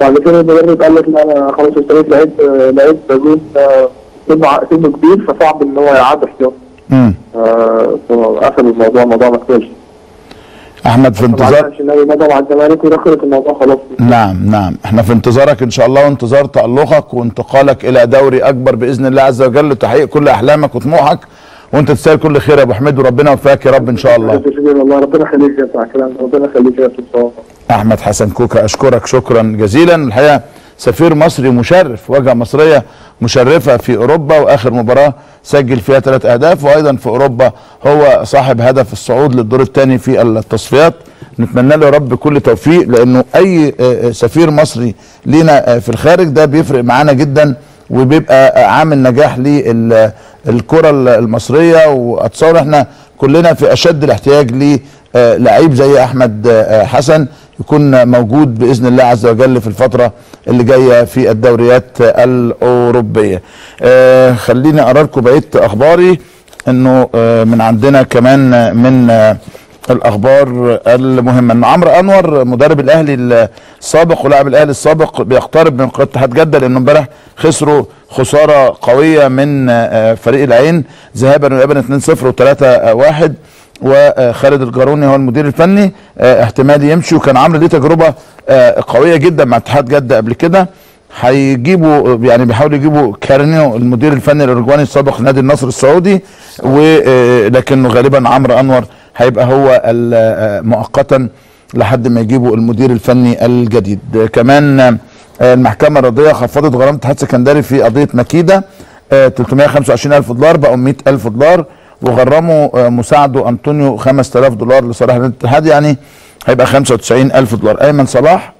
بعد كده المدرب قال لك لا أنا خلاص اشتريت لعيب لعيب آه، سنه سنه كبير فصعب إن هو يعاد احتياطي. مم. آه، فقفل الموضوع الموضوع ما كملش. أحمد في انتظار الزمالك ودخلت الموضوع خلاص. نعم نعم. إحنا في انتظارك إن شاء الله وانتظار تألقك وانتقالك إلى دوري أكبر بإذن الله عز وجل لتحقيق كل أحلامك وطموحك وأنت تستاهل كل خير يا أبو حميد وربنا يوفقك يا رب إن شاء الله. والله ربنا يخليك يا بتاع ربنا يخليك يا أحمد حسن كوكا أشكرك شكرا جزيلا. الحقيقة سفير مصري مشرف واجهه مصرية مشرفة في أوروبا وآخر مباراة سجل فيها ثلاث أهداف وأيضا في أوروبا هو صاحب هدف الصعود للدور الثاني في التصفيات. نتمنى له يا رب كل توفيق لأنه أي آه، آه، سفير مصري لينا آه، في الخارج ده بيفرق معانا جدا وبيبقى عامل نجاح للكره المصرية. وأتصور إحنا كلنا في أشد الاحتياج ل لعيب زي أحمد حسن يكون موجود بإذن الله عز وجل في الفترة اللي جاية في الدوريات الأوروبية. آه، خليني اقرا لكم بقية أخباري إنه آه، من عندنا كمان من آه، الأخبار المهمة ان عمرو أنور مدرب الأهلي السابق ولاعب الأهلي السابق بيقترب من اتحاد جدة لإنه امبارح خسروا خسارة قوية من فريق العين ذهابا وايابا 2-0 و3-1 وخالد الجاروني هو المدير الفني. آه، احتمال يمشي. وكان عمرو ليه تجربة آه، قوية جدا مع اتحاد جدة قبل كده. هيجيبوا يعني بيحاولوا يجيبوا كارنيو المدير الفني الارجواني السابق لنادي النصر السعودي. ولكنه غالبا عمرو أنور هيبقى هو آه، مؤقتا لحد ما يجيبوا المدير الفني الجديد. كمان آه، المحكمة الرياضية خفضت غرامة اتحاد سكندري في قضية مكيدة. آه 325 ألف دولار بقوا 100 ألف دولار. وغرموا آه مساعده أنطونيو 5000 دولار نادي الاتحاد يعني هيبقى 95 ألف دولار. أيمن صلاح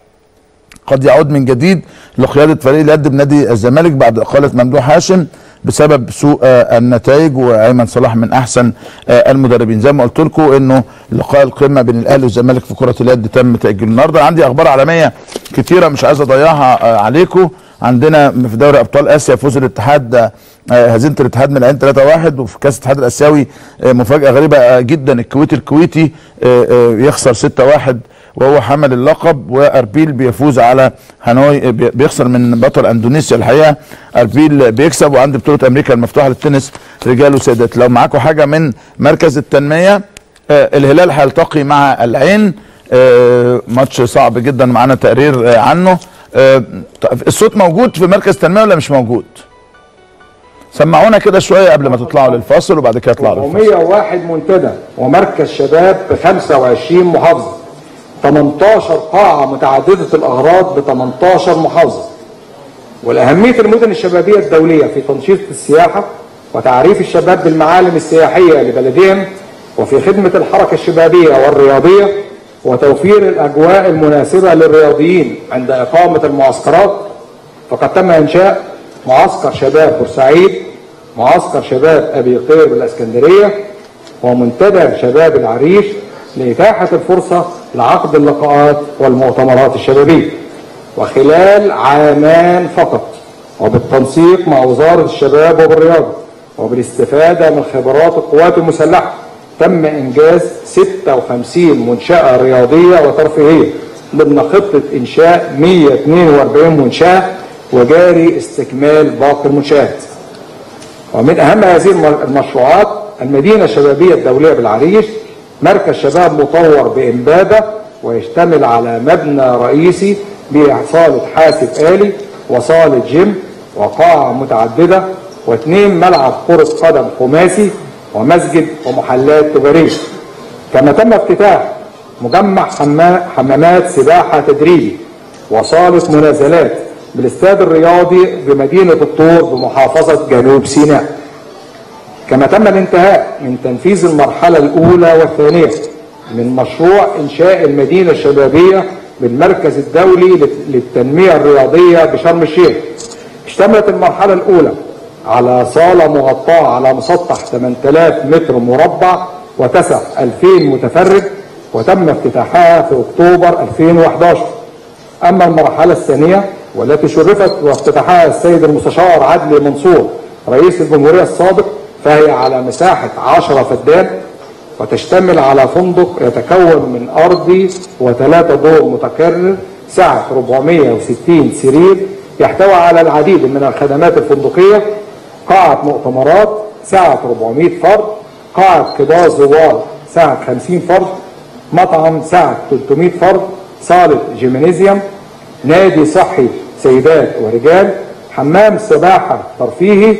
قد يعود من جديد لقيادة فريق اليد بنادي الزمالك بعد إقالة ممدوح هاشم بسبب سوء آه، النتائج وأيمن صلاح من أحسن آه، المدربين. زي ما قلت لكم إنه لقاء القمة بين الأهلي والزمالك في كرة اليد تم تأجيله النهارده. عندي أخبار عالمية كتيرة مش عايز أضيعها عليكم. عندنا في دوري أبطال آسيا فوز الاتحاد آه، هزيمة الاتحاد من العين 3-1 وفي كأس الاتحاد الآسيوي آه، مفاجأة غريبة آه، جدا الكويتي الكويتي يخسر 6-1 وهو حمل اللقب وأربيل بيفوز على هانوي بي- بيخسر من بطل أندونيسيا الحقيقة أربيل بيكسب وعند بطولة أمريكا المفتوحة للتنس رجال وسيدات لو معاكم حاجة من مركز التنمية الهلال هيلتقي مع العين ماتش صعب جدا معانا تقرير عنه. الصوت موجود في مركز التنمية ولا مش موجود؟ سمعونا كده شوية قبل ما تطلعوا للفاصل وبعد كده اطلعوا للفاصل 401 منتدى ومركز شباب ب 25 محافظة. 18 قاعة متعددة الأغراض ب 18 محافظة. والأهمية المدن الشبابية الدولية في تنشيط السياحة وتعريف الشباب بالمعالم السياحية لبلدهم وفي خدمة الحركة الشبابية والرياضية وتوفير الأجواء المناسبة للرياضيين عند إقامة المعسكرات فقد تم إنشاء معسكر شباب بورسعيد معسكر شباب أبي قير بالإسكندرية ومنتدى شباب العريش لإتاحة الفرصة لعقد اللقاءات والمؤتمرات الشبابية. وخلال عامان فقط وبالتنسيق مع وزارة الشباب والرياضة وبالاستفادة من خبرات القوات المسلحة تم إنجاز 56 منشأة رياضية وترفيهية ضمن خطة إنشاء 142 منشأة وجاري استكمال باقي المنشآت. ومن أهم هذه الم- المشروعات المدينة الشبابية الدولية بالعريش مركز شباب مطور بإمبابة ويشتمل على مبنى رئيسي بصالة حاسب آلي وصالة جيم وقاعة متعددة واثنين ملعب كرة قدم خماسي ومسجد ومحلات تجارية كما تم افتتاح مجمع حما- حمامات سباحة تدريبي وصالة منازلات بالاستاد الرياضي بمدينة الطور بمحافظة جنوب سيناء. كما تم الانتهاء من تنفيذ المرحلة الأولى والثانية من مشروع إنشاء المدينة الشبابية بالمركز الدولي للتنمية الرياضية بشرم الشيخ. اشتملت المرحلة الأولى على صالة مغطاة على مسطح 8000 متر مربع وتسع 2000 متفرج وتم افتتاحها في أكتوبر 2011 أما المرحلة الثانية والتي شرفت وافتتحها السيد المستشار عدلي منصور رئيس الجمهورية السابق فهي على مساحة 10 فدان وتشتمل على فندق يتكون من أرضي وثلاثة دور متكرر سعة 460 سرير يحتوي على العديد من الخدمات الفندقية قاعة مؤتمرات سعة 400 فرد قاعة كبار زوار سعة 50 فرد مطعم سعة 300 فرد صالة جيمنيزيوم نادي صحي سيدات ورجال حمام سباحة ترفيهي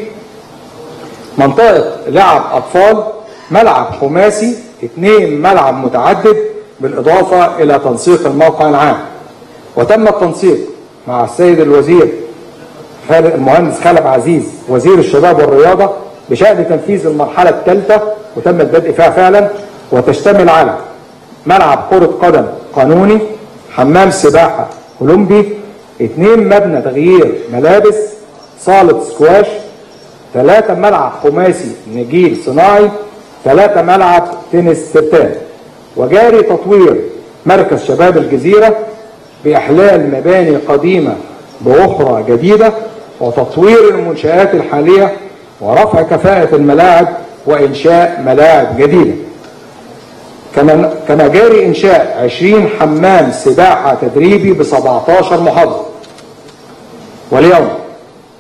منطقة لعب أطفال ملعب خماسي اثنين ملعب متعدد بالإضافة إلى تنسيق الموقع العام. وتم التنسيق مع السيد الوزير المهندس خالد عزيز وزير الشباب والرياضة بشأن تنفيذ المرحلة الثالثة وتم البدء فيها فعلا وتشتمل على ملعب كرة قدم قانوني حمام سباحة أولمبي اثنين مبنى تغيير ملابس صالة سكواش ثلاثة ملعب خماسي نجيل صناعي ثلاثة ملعب تنس ترتان. وجاري تطوير مركز شباب الجزيرة بإحلال مباني قديمة بأخرى جديدة وتطوير المنشآت الحالية ورفع كفاءة الملاعب وإنشاء ملاعب جديدة. كما كما جاري إنشاء 20 حمام سباحة تدريبي ب 17 محافظة واليوم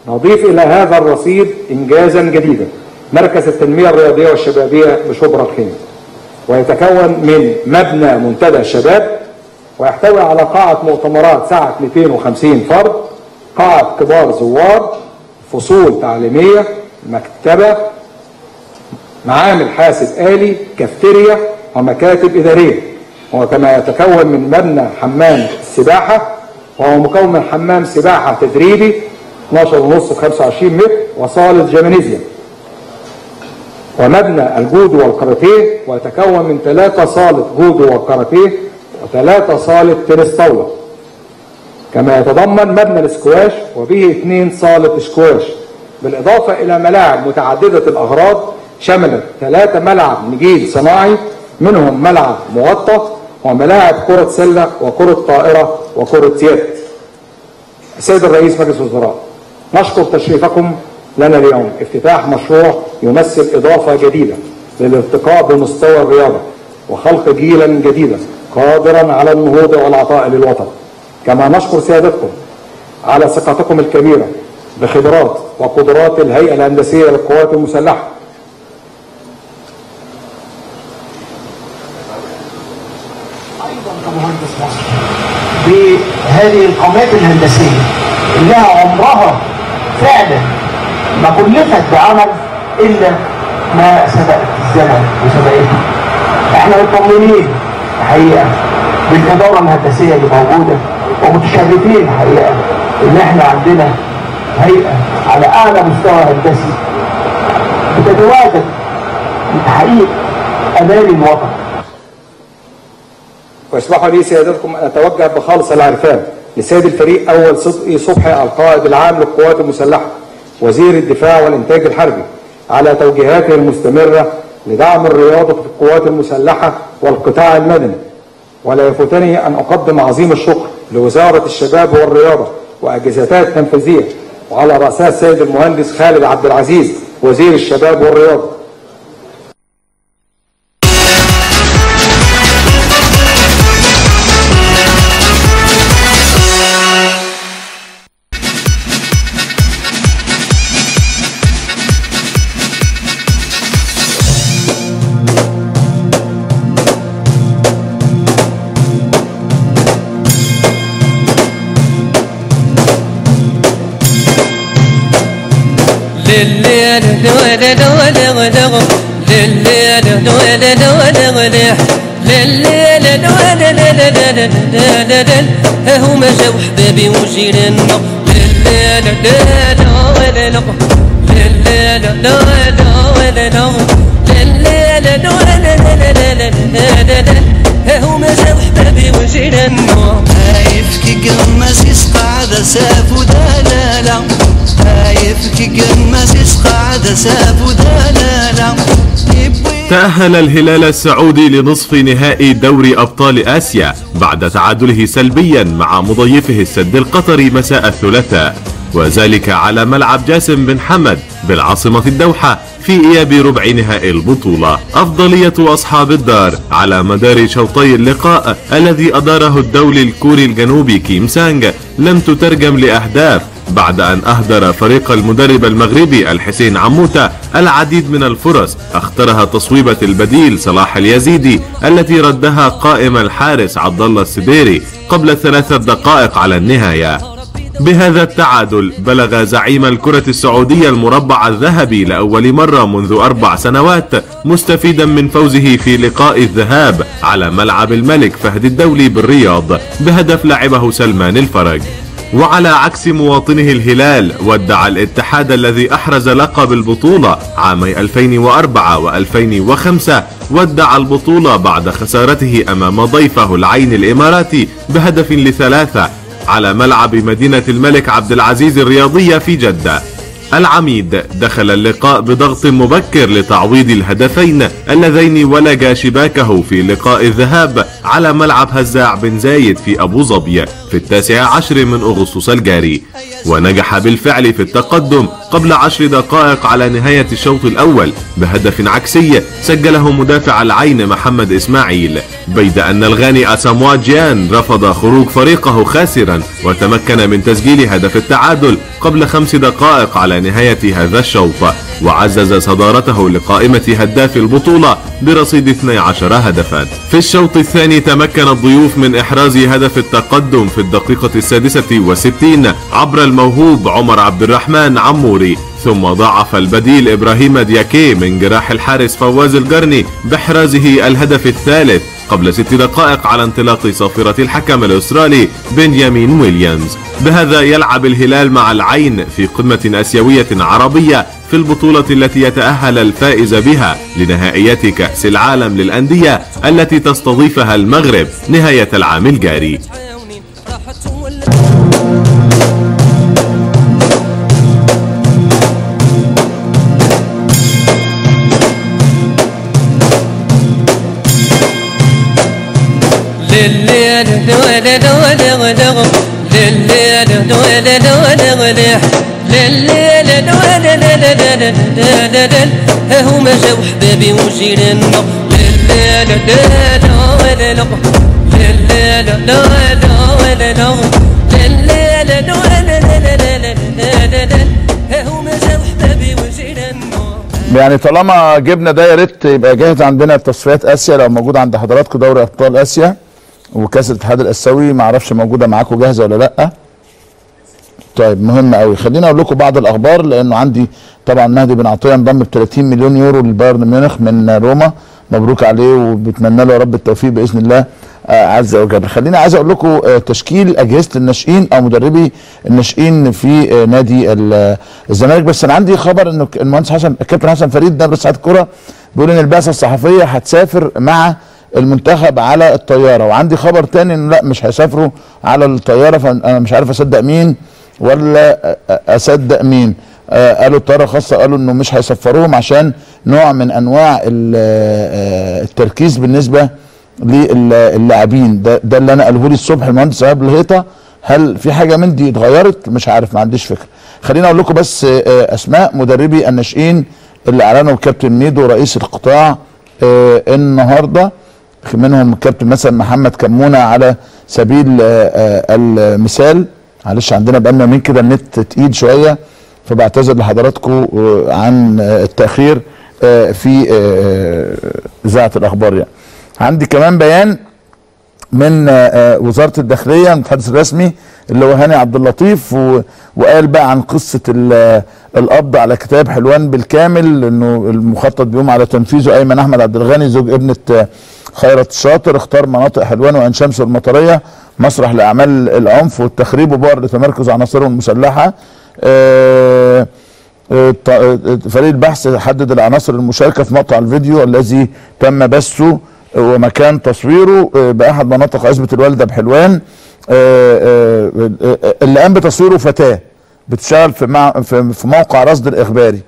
نضيف إلى هذا الرصيد إنجازا جديدا. مركز التنمية الرياضية والشبابية بشبرا الخيمة. ويتكون من مبنى منتدى الشباب ويحتوي على قاعة مؤتمرات سعة 250 فرد قاعة كبار زوار فصول تعليمية مكتبة معامل حاسب آلي كافتيريا ومكاتب إدارية. وكما يتكون من مبنى حمام السباحة وهو مكون من حمام سباحة تدريبي 12 ونص ب 25 متر وصالة جيمنيزيوم ومبنى الجودو والكاراتيه ويتكون من ثلاثة صالة جودو والكاراتيه وثلاثة صالة تنس طاولة. كما يتضمن مبنى الاسكواش وبه اثنين صالة سكواش بالإضافة إلى ملاعب متعددة الأغراض شملت ثلاثة ملعب نجيل صناعي منهم ملعب مغطى وملاعب كرة سلة وكرة طائرة وكرة يد. السيد الرئيس مجلس الوزراء نشكر تشريفكم لنا اليوم. افتتاح مشروع يمثل إضافة جديدة للارتقاء بمستوى الرياضة وخلق جيلا جديدا قادرا على النهوض والعطاء للوطن. كما نشكر سيادتكم على ثقتكم الكبيرة بخبرات وقدرات الهيئة الهندسية للقوات المسلحة. كمهندس مصر بهذه القامات الهندسية لها عمرها فعلا ما كلفت بعمل إلا ما سبقت الزمن وسبقتها إحنا مطمنين الحقيقة بالإدارة الهندسية اللي موجودة ومتشرفين الحقيقة إن إحنا عندنا هيئة على أعلى مستوى هندسي. بتتواجد لتحقيق أمان الوطن واسمحوا لي سيادتكم أن أتوجه بخالص العرفان لسيد الفريق أول صدقي صبحي القائد العام للقوات المسلحة وزير الدفاع والإنتاج الحربي على توجيهاته المستمرة لدعم الرياضة في القوات المسلحة والقطاع المدني. ولا يفوتني أن أقدم عظيم الشكر لوزارة الشباب والرياضة وأجهزتها التنفيذية وعلى رأسها السيد المهندس خالد عبد العزيز وزير الشباب والرياضة. دول دول دول لليل دول دول دول لليل دول دول دول هم جاو حبابي وجيراننا لليل دول دول لليل دول دول لليل دول دول هم جاو حبابي وجيراننا هايف كي قمس يسقع ساف ودلالا هايف تأهل الهلال السعودي لنصف نهائي دوري أبطال آسيا بعد تعادله سلبيا مع مضيفه السد القطري مساء الثلاثاء وذلك على ملعب جاسم بن حمد بالعاصمة الدوحة في إياب ربع نهائي البطولة. أفضلية أصحاب الدار على مدار شوطي اللقاء الذي أداره الدولي الكوري الجنوبي كيم سانج لم تترجم لأهداف بعد أن أهدر فريق المدرب المغربي الحسين عموتة العديد من الفرص اختارها تصويبة البديل صلاح اليزيدي التي ردها قائم الحارس عبد الله السديري قبل ثلاثة دقائق على النهاية. بهذا التعادل بلغ زعيم الكرة السعودية المربع الذهبي لأول مرة منذ أربع سنوات مستفيدا من فوزه في لقاء الذهاب على ملعب الملك فهد الدولي بالرياض بهدف لعبه سلمان الفرج. وعلى عكس مواطنه الهلال ودع الاتحاد الذي أحرز لقب البطولة عامي 2004 و2005 ودع البطولة بعد خسارته أمام ضيفه العين الإماراتي بهدف لثلاثة على ملعب مدينة الملك عبد العزيز الرياضية في جدة. العميد دخل اللقاء بضغط مبكر لتعويض الهدفين اللذين ولجا شباكه في لقاء الذهاب على ملعب هزاع بن زايد في أبو ظبي في التاسع عشر من أغسطس الجاري. ونجح بالفعل في التقدم قبل عشر دقائق على نهاية الشوط الأول بهدف عكسي سجله مدافع العين محمد إسماعيل. بيد أن الغاني أساموا جيان رفض خروج فريقه خاسرا وتمكن من تسجيل هدف التعادل قبل خمس دقائق على نهاية هذا الشوط. وعزز صدارته لقائمة هداف البطولة برصيد 12 هدفا. في الشوط الثاني تمكن الضيوف من إحراز هدف التقدم في الدقيقة السادسة والستين عبر الموهوب عمر عبد الرحمن عموري. ثم ضاعف البديل إبراهيم دياكي من جراح الحارس فواز القرني بإحرازه الهدف الثالث قبل ست دقائق على انطلاق صافرة الحكم الأسترالي بنيامين ويليامز. بهذا يلعب الهلال مع العين في قمة آسيوية عربية في البطولة التي يتأهل الفائز بها لنهائيات كأس العالم للأندية التي تستضيفها المغرب نهاية العام الجاري. هما جاو حبابي وجيراننا يعني طالما جبنا ده يا ريت يبقى جاهز عندنا تصفيات آسيا لو موجود عند حضراتكم دوري أبطال آسيا. وكاس الاتحاد الأسيوي ما أعرفش موجودة معاكم جاهزة ولا لأ. طيب مهم قوي خليني أقول لكم بعض الأخبار لأنه عندي طبعا مهدي بن عطية انضم ب 30 مليون يورو للبايرن ميونخ من روما. مبروك عليه وبتمنى له يا رب التوفيق بإذن الله آه عز وجل. خليني عايز أقول لكم آه تشكيل أجهزة الناشئين أو مدربي الناشئين في آه نادي الزمالك. بس أنا عندي خبر إنه المهندس حسن الكابتن حسن فريد نائب رئيس الكوره بيقول إن البعثة الصحفية هتسافر مع المنتخب على الطيارة. وعندي خبر تاني انه لا مش هيسافروا على الطيارة فأنا مش عارف أصدق مين ولا أصدق مين. آه قالوا الطيارة خاصه قالوا إنه مش هيسفروهم عشان نوع من أنواع التركيز بالنسبة للاعبين ده, ده اللي أنا قاله لي الصبح المهندس إيهاب الهيطه هل في حاجة من دي اتغيرت؟ مش عارف ما عنديش فكرة. خليني أقول لكم بس آه أسماء مدربي الناشئين اللي أعلنوا الكابتن ميدو رئيس القطاع آه النهارده. منهم الكابتن مثلا محمد كمونة على سبيل المثال معلش عندنا بقالنا يومين كده النت تقيل شوية فبعتذر لحضراتكم عن التأخير في إذاعة الأخبار يعني. عندي كمان بيان من وزارة الداخلية المتحدث الرسمي اللي هو هاني عبد اللطيف وقال بقى عن قصة القبض على كتاب حلوان بالكامل إنه المخطط بيقوم على تنفيذه أيمن أحمد عبد الغني زوج ابنة خيرت الشاطر اختار مناطق حلوان وعين شمس والمطرية مسرح لأعمال العنف والتخريب وبؤر لتمركز عناصرهم المسلحة. آه فريق البحث حدد العناصر المشاركة في مقطع الفيديو الذي تم بثه. ومكان تصويره بأحد مناطق عزبة الوالدة بحلوان. اللي قام بتصويره فتاة بتشتغل في في موقع رصد الإخباري.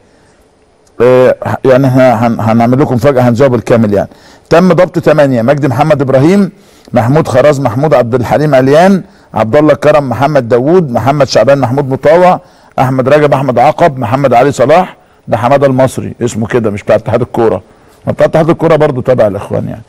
يعني إحنا هنعمل لكم فجأة هنجاوب الكامل يعني. تم ضبط ثمانيه مجدي محمد إبراهيم محمود خراز محمود عبد الحليم عليان عبد الله كرم محمد داوود محمد شعبان محمود مطاوع أحمد رجب أحمد عقب محمد علي صلاح ده حماده المصري. اسمه كده مش بتاع اتحاد الكورة. ما بتاع اتحاد الكورة برضه تبع الإخوان يعني.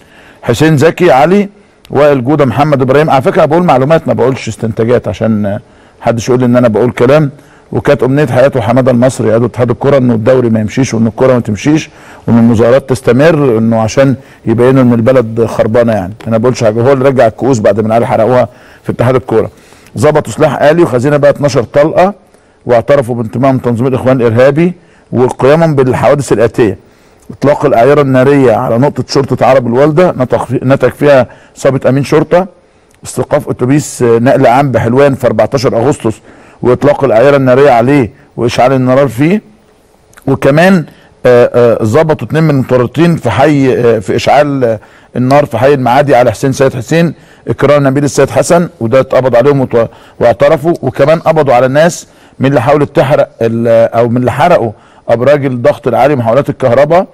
حسين زكي علي وائل جودة محمد إبراهيم. على فكرة بقول معلومات ما بقولش استنتاجات عشان محدش يقول إن أنا بقول كلام. وكانت أمنية حياته حماده المصري عضو اتحاد الكرة إنه الدوري ما يمشيش وإن الكرة ما تمشيش وإن المظاهرات تستمر إنه عشان يبينوا ان البلد خربانة يعني. أنا بقولش حاجة. هو اللي رجع الكؤوس بعد ما العيال حرقوها في اتحاد الكورة. ظبطوا سلاح آلي وخزينة بقى 12 طلقة واعترفوا بانتمائهم لتنظيم الإخوان الإرهابي وقيامهم بالحوادث الآتية. إطلاق الاعيره النارية على نقطة شرطة عرب الوالدة نتج فيها اصابه أمين شرطة استيقاف أتوبيس نقل عام بحلوان في 14 أغسطس وإطلاق الاعيره النارية عليه وإشعال النار فيه. وكمان ظبطوا اثنين من المتورطين في حي في إشعال النار في حي المعادي على حسين سيد حسين اكرام نبيل السيد حسن وده اتقبض عليهم واعترفوا. وكمان قبضوا على الناس من اللي حاولت تحرق أو من اللي حرقوا ابراج الضغط العالي محاولات الكهرباء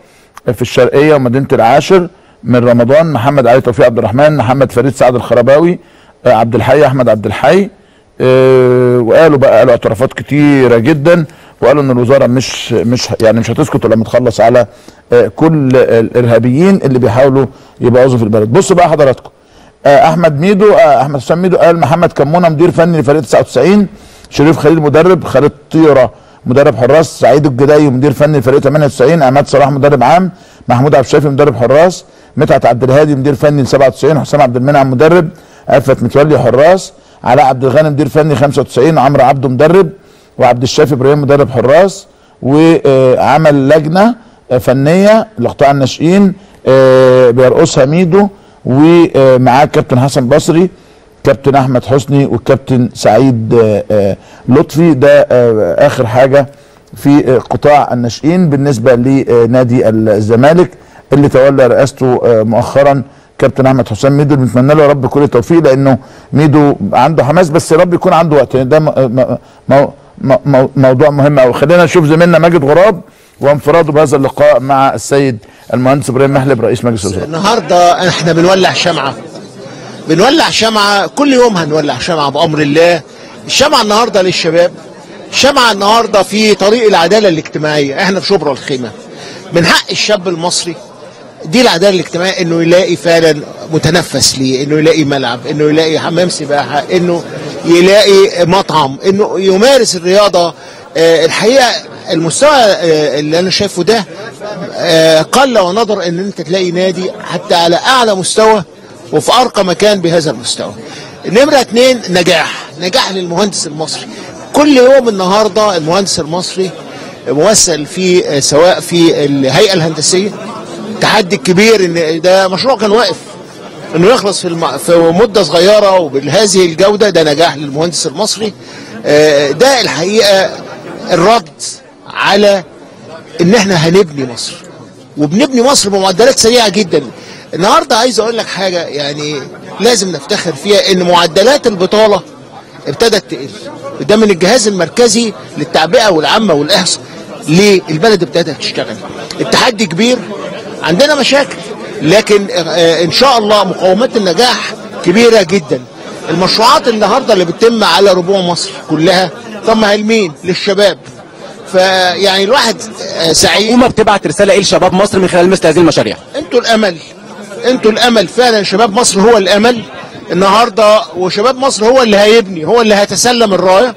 في الشرقية ومدينة العاشر من رمضان محمد علي توفيق عبد الرحمن محمد فريد سعد الخرباوي عبد الحي أحمد عبد الحي آه وقالوا بقى قالوا اعترافات كتيرة جدا وقالوا إن الوزارة مش مش يعني مش هتسكت لما تخلص على آه كل الإرهابيين اللي بيحاولوا يبوظوا في البلد. بصوا بقى حضراتكم. أحمد ميدو أحمد حسام ميدو قال محمد كمونه مدير فني لفريق 99 شريف خليل مدرب خالد طيره مدرب حراس سعيد الجداي مدير فني لفريق 98 عماد صلاح مدرب عام محمود عبد الشافي مدرب حراس مدحت عبد الهادي مدير فني ل 97 حسام عبد المنعم مدرب عفت متولي حراس علاء عبد الغني مدير فني 95 عمرو عبده مدرب وعبد الشافي إبراهيم مدرب حراس وعمل لجنة فنية لقطاع الناشئين بيرقصها ميدو ومعاه كابتن حسن بصري كابتن أحمد حسني والكابتن سعيد آه، آه، لطفي. ده آه، آخر حاجة في قطاع الناشئين بالنسبة لنادي الزمالك اللي تولى رئاسته مؤخرا كابتن أحمد حسام ميدو. بنتمنى له يا رب كل التوفيق لأنه ميدو عنده حماس بس يا رب يكون عنده وقت. ده م- م- موضوع مهم قوي خلينا نشوف زميلنا ماجد غراب وانفراده بهذا اللقاء مع السيد المهندس إبراهيم محلب رئيس مجلس الوزراء. النهارده إحنا بنولع شمعة. بنولع شمعة كل يوم هنولع شمعة بأمر الله. الشمعه النهارده للشباب الشمعه النهارده في طريق العدالة الاجتماعية. إحنا في شبرا الخيمة. من حق الشاب المصري دي العدالة الاجتماعية إنه يلاقي فعلا متنفس ليه إنه يلاقي ملعب إنه يلاقي حمام سباحة إنه يلاقي مطعم إنه يمارس الرياضة. آه، الحقيقة المستوى آه، اللي أنا شايفه ده آه، قل ونظر إن أنت تلاقي نادي حتى على أعلى مستوى وفي أرقى مكان بهذا المستوى. نمرة اتنين نجاح. نجاح للمهندس المصري. كل يوم النهاردة المهندس المصري ممثل في آه، سواء في الهيئة الهندسية. تحدي كبير إن ده مشروع كان واقف. إنه يخلص في الم... في مدة صغيرة وبهذه الجودة ده نجاح للمهندس المصري. آه، ده الحقيقة الرد على إن إحنا هنبني مصر. وبنبني مصر بمعدلات سريعة جدا. النهارده عايز أقول لك حاجة يعني لازم نفتخر فيها ان معدلات البطاله ابتدت تقل. ده من الجهاز المركزي للتعبئه والعامه والاحصاء ليه البلد ابتدت تشتغل. التحدي كبير عندنا مشاكل لكن آه، ان شاء الله مقومات النجاح كبيره جدا. المشروعات النهارده اللي بتتم على ربوع مصر كلها طب ما هي لمين؟ للشباب. فيعني الواحد آه، سعيد. الحكومة بتبعت رسالة إيه لشباب مصر من خلال مثل هذه المشاريع. أنتوا الأمل. أنتوا الامل فعلا شباب مصر هو الامل النهارده وشباب مصر هو اللي هيبني هو اللي هيتسلم الراية.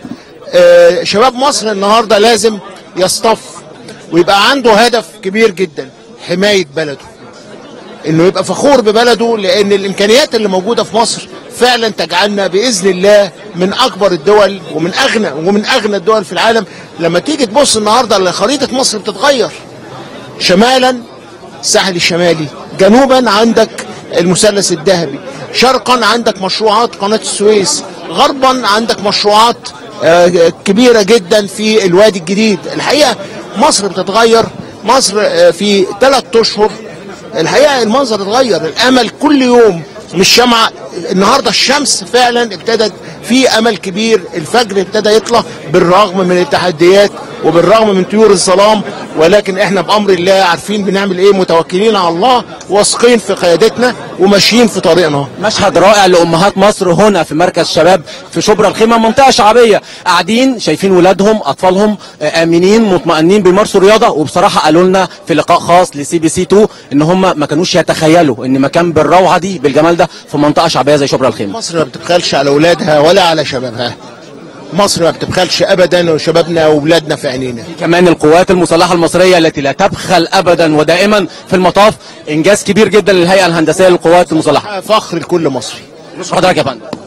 آه، شباب مصر النهارده لازم يصطف ويبقى عنده هدف كبير جدا حماية بلده. انه يبقى فخور ببلده لأن الإمكانيات اللي موجودة في مصر فعلا تجعلنا بإذن الله من أكبر الدول ومن أغنى ومن أغنى الدول في العالم. لما تيجي تبص النهارده لخريطة مصر بتتغير شمالا الساحل الشمالي. جنوبا عندك المثلث الذهبي. شرقا عندك مشروعات قناة السويس. غربا عندك مشروعات آه، كبيرة جدا في الوادي الجديد. الحقيقة مصر بتتغير. مصر آه، في ثلاث أشهر. الحقيقة المنظر اتغير. الأمل كل يوم مش شمعة النهاردة الشمس فعلا ابتدت في أمل كبير. الفجر ابتدى يطلع بالرغم من التحديات. وبالرغم من طيور الظلام ولكن إحنا بأمر الله عارفين بنعمل إيه متوكلين على الله واثقين في قيادتنا وماشيين في طريقنا. مشهد رائع لأمهات مصر هنا في مركز شباب في شبرا الخيمة منطقة شعبية. قاعدين شايفين ولادهم أطفالهم آه، آمنين مطمئنين بيمارسوا رياضه وبصراحة قالوا لنا في لقاء خاص لسي بي سي 2 إن هم ما كانوش يتخيلوا إن مكان بالروعة دي بالجمال ده في منطقة شعبية زي شبرا الخيمة. مصر ما بتبخلش على أولادها ولا على شبابها. مصر ما بتبخلش ابدا وشبابنا وأولادنا في عينينا. كمان القوات المسلحة المصرية التي لا تبخل ابدا ودائما في المطاف إنجاز كبير جدا للهيئة الهندسية للقوات المسلحة. فخر لكل مصري. مش حضرتك يا فندم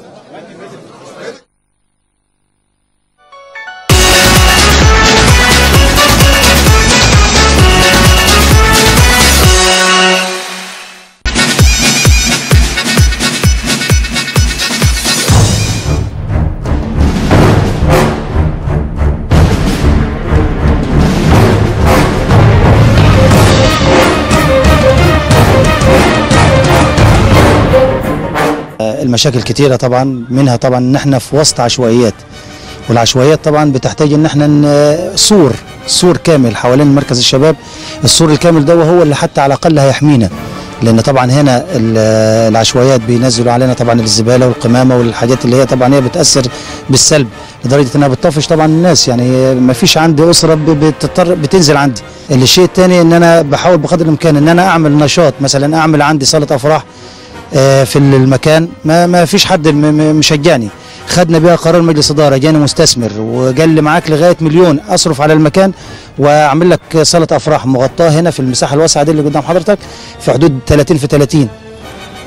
المشاكل كتيرة طبعا منها طبعا ان إحنا في وسط عشوائيات. والعشوائيات طبعا بتحتاج إن إحنا سور سور كامل حوالين مركز الشباب. السور الكامل ده هو اللي حتى على الأقل هيحمينا. لأن طبعا هنا ال- العشوائيات بينزلوا علينا طبعا الزبالة والقمامة والحاجات اللي هي طبعا هي بتأثر بالسلب. لدرجة إنها بتطفش طبعا الناس. يعني ما فيش عندي أسرة بتضطر بتنزل عندي. الشيء الثاني إن أنا بحاول بقدر الإمكان إن أنا أعمل نشاط. مثلا أعمل عندي صالة أفراح. في المكان. ما ما فيش حد مشجعني. خدنا بيها قرار مجلس إدارة. جاني مستثمر وقال لي معاك لغاية مليون أصرف على المكان وأعمل لك صاله أفراح مغطاة هنا في المساحة الواسعة دي اللي قدام حضرتك في حدود 30 في 30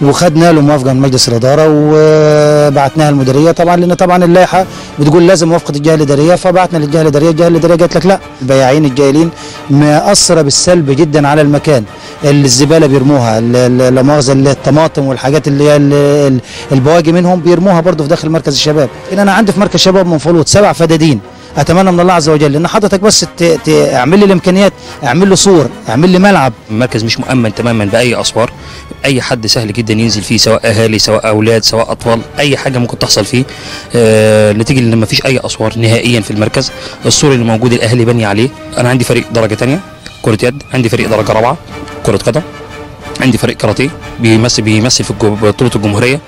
وخدنا له موافقة من مجلس الإدارة وبعتناها المديريه طبعا لأن طبعا اللائحة بتقول لازم موافقة الجهة الإدارية فبعتنا للجهة الإدارية الجهة الإدارية قالت لك لا. البياعين الجايلين مأثرة بالسلب جدا على المكان الزبالة بيرموها لا مؤاخذه الطماطم والحاجات اللي هي ال- ال- البواقي منهم بيرموها برضه في داخل مركز الشباب. إن أنا عندي في مركز شباب منفلوط سبع فدادين. أتمنى من الله عز وجل إن حضرتك بس ت- ت- اعمل لي الإمكانيات اعمل له سور اعمل لي ملعب. المركز مش مؤمن تماما بأي أسوار. أي حد سهل جدا ينزل فيه سواء أهالي سواء أولاد سواء أطفال أي حاجة ممكن تحصل فيه. آه نتيجة إن ما فيش أي أسوار نهائيا في المركز. السور اللي موجود الأهلي بني عليه. أنا عندي فريق درجة تانية كرة يد عندي فريق درجة رابعة كرة قدم. عندي فريق كاراتيه بيمثل بيمثل في الجو- بطولة الجمهورية.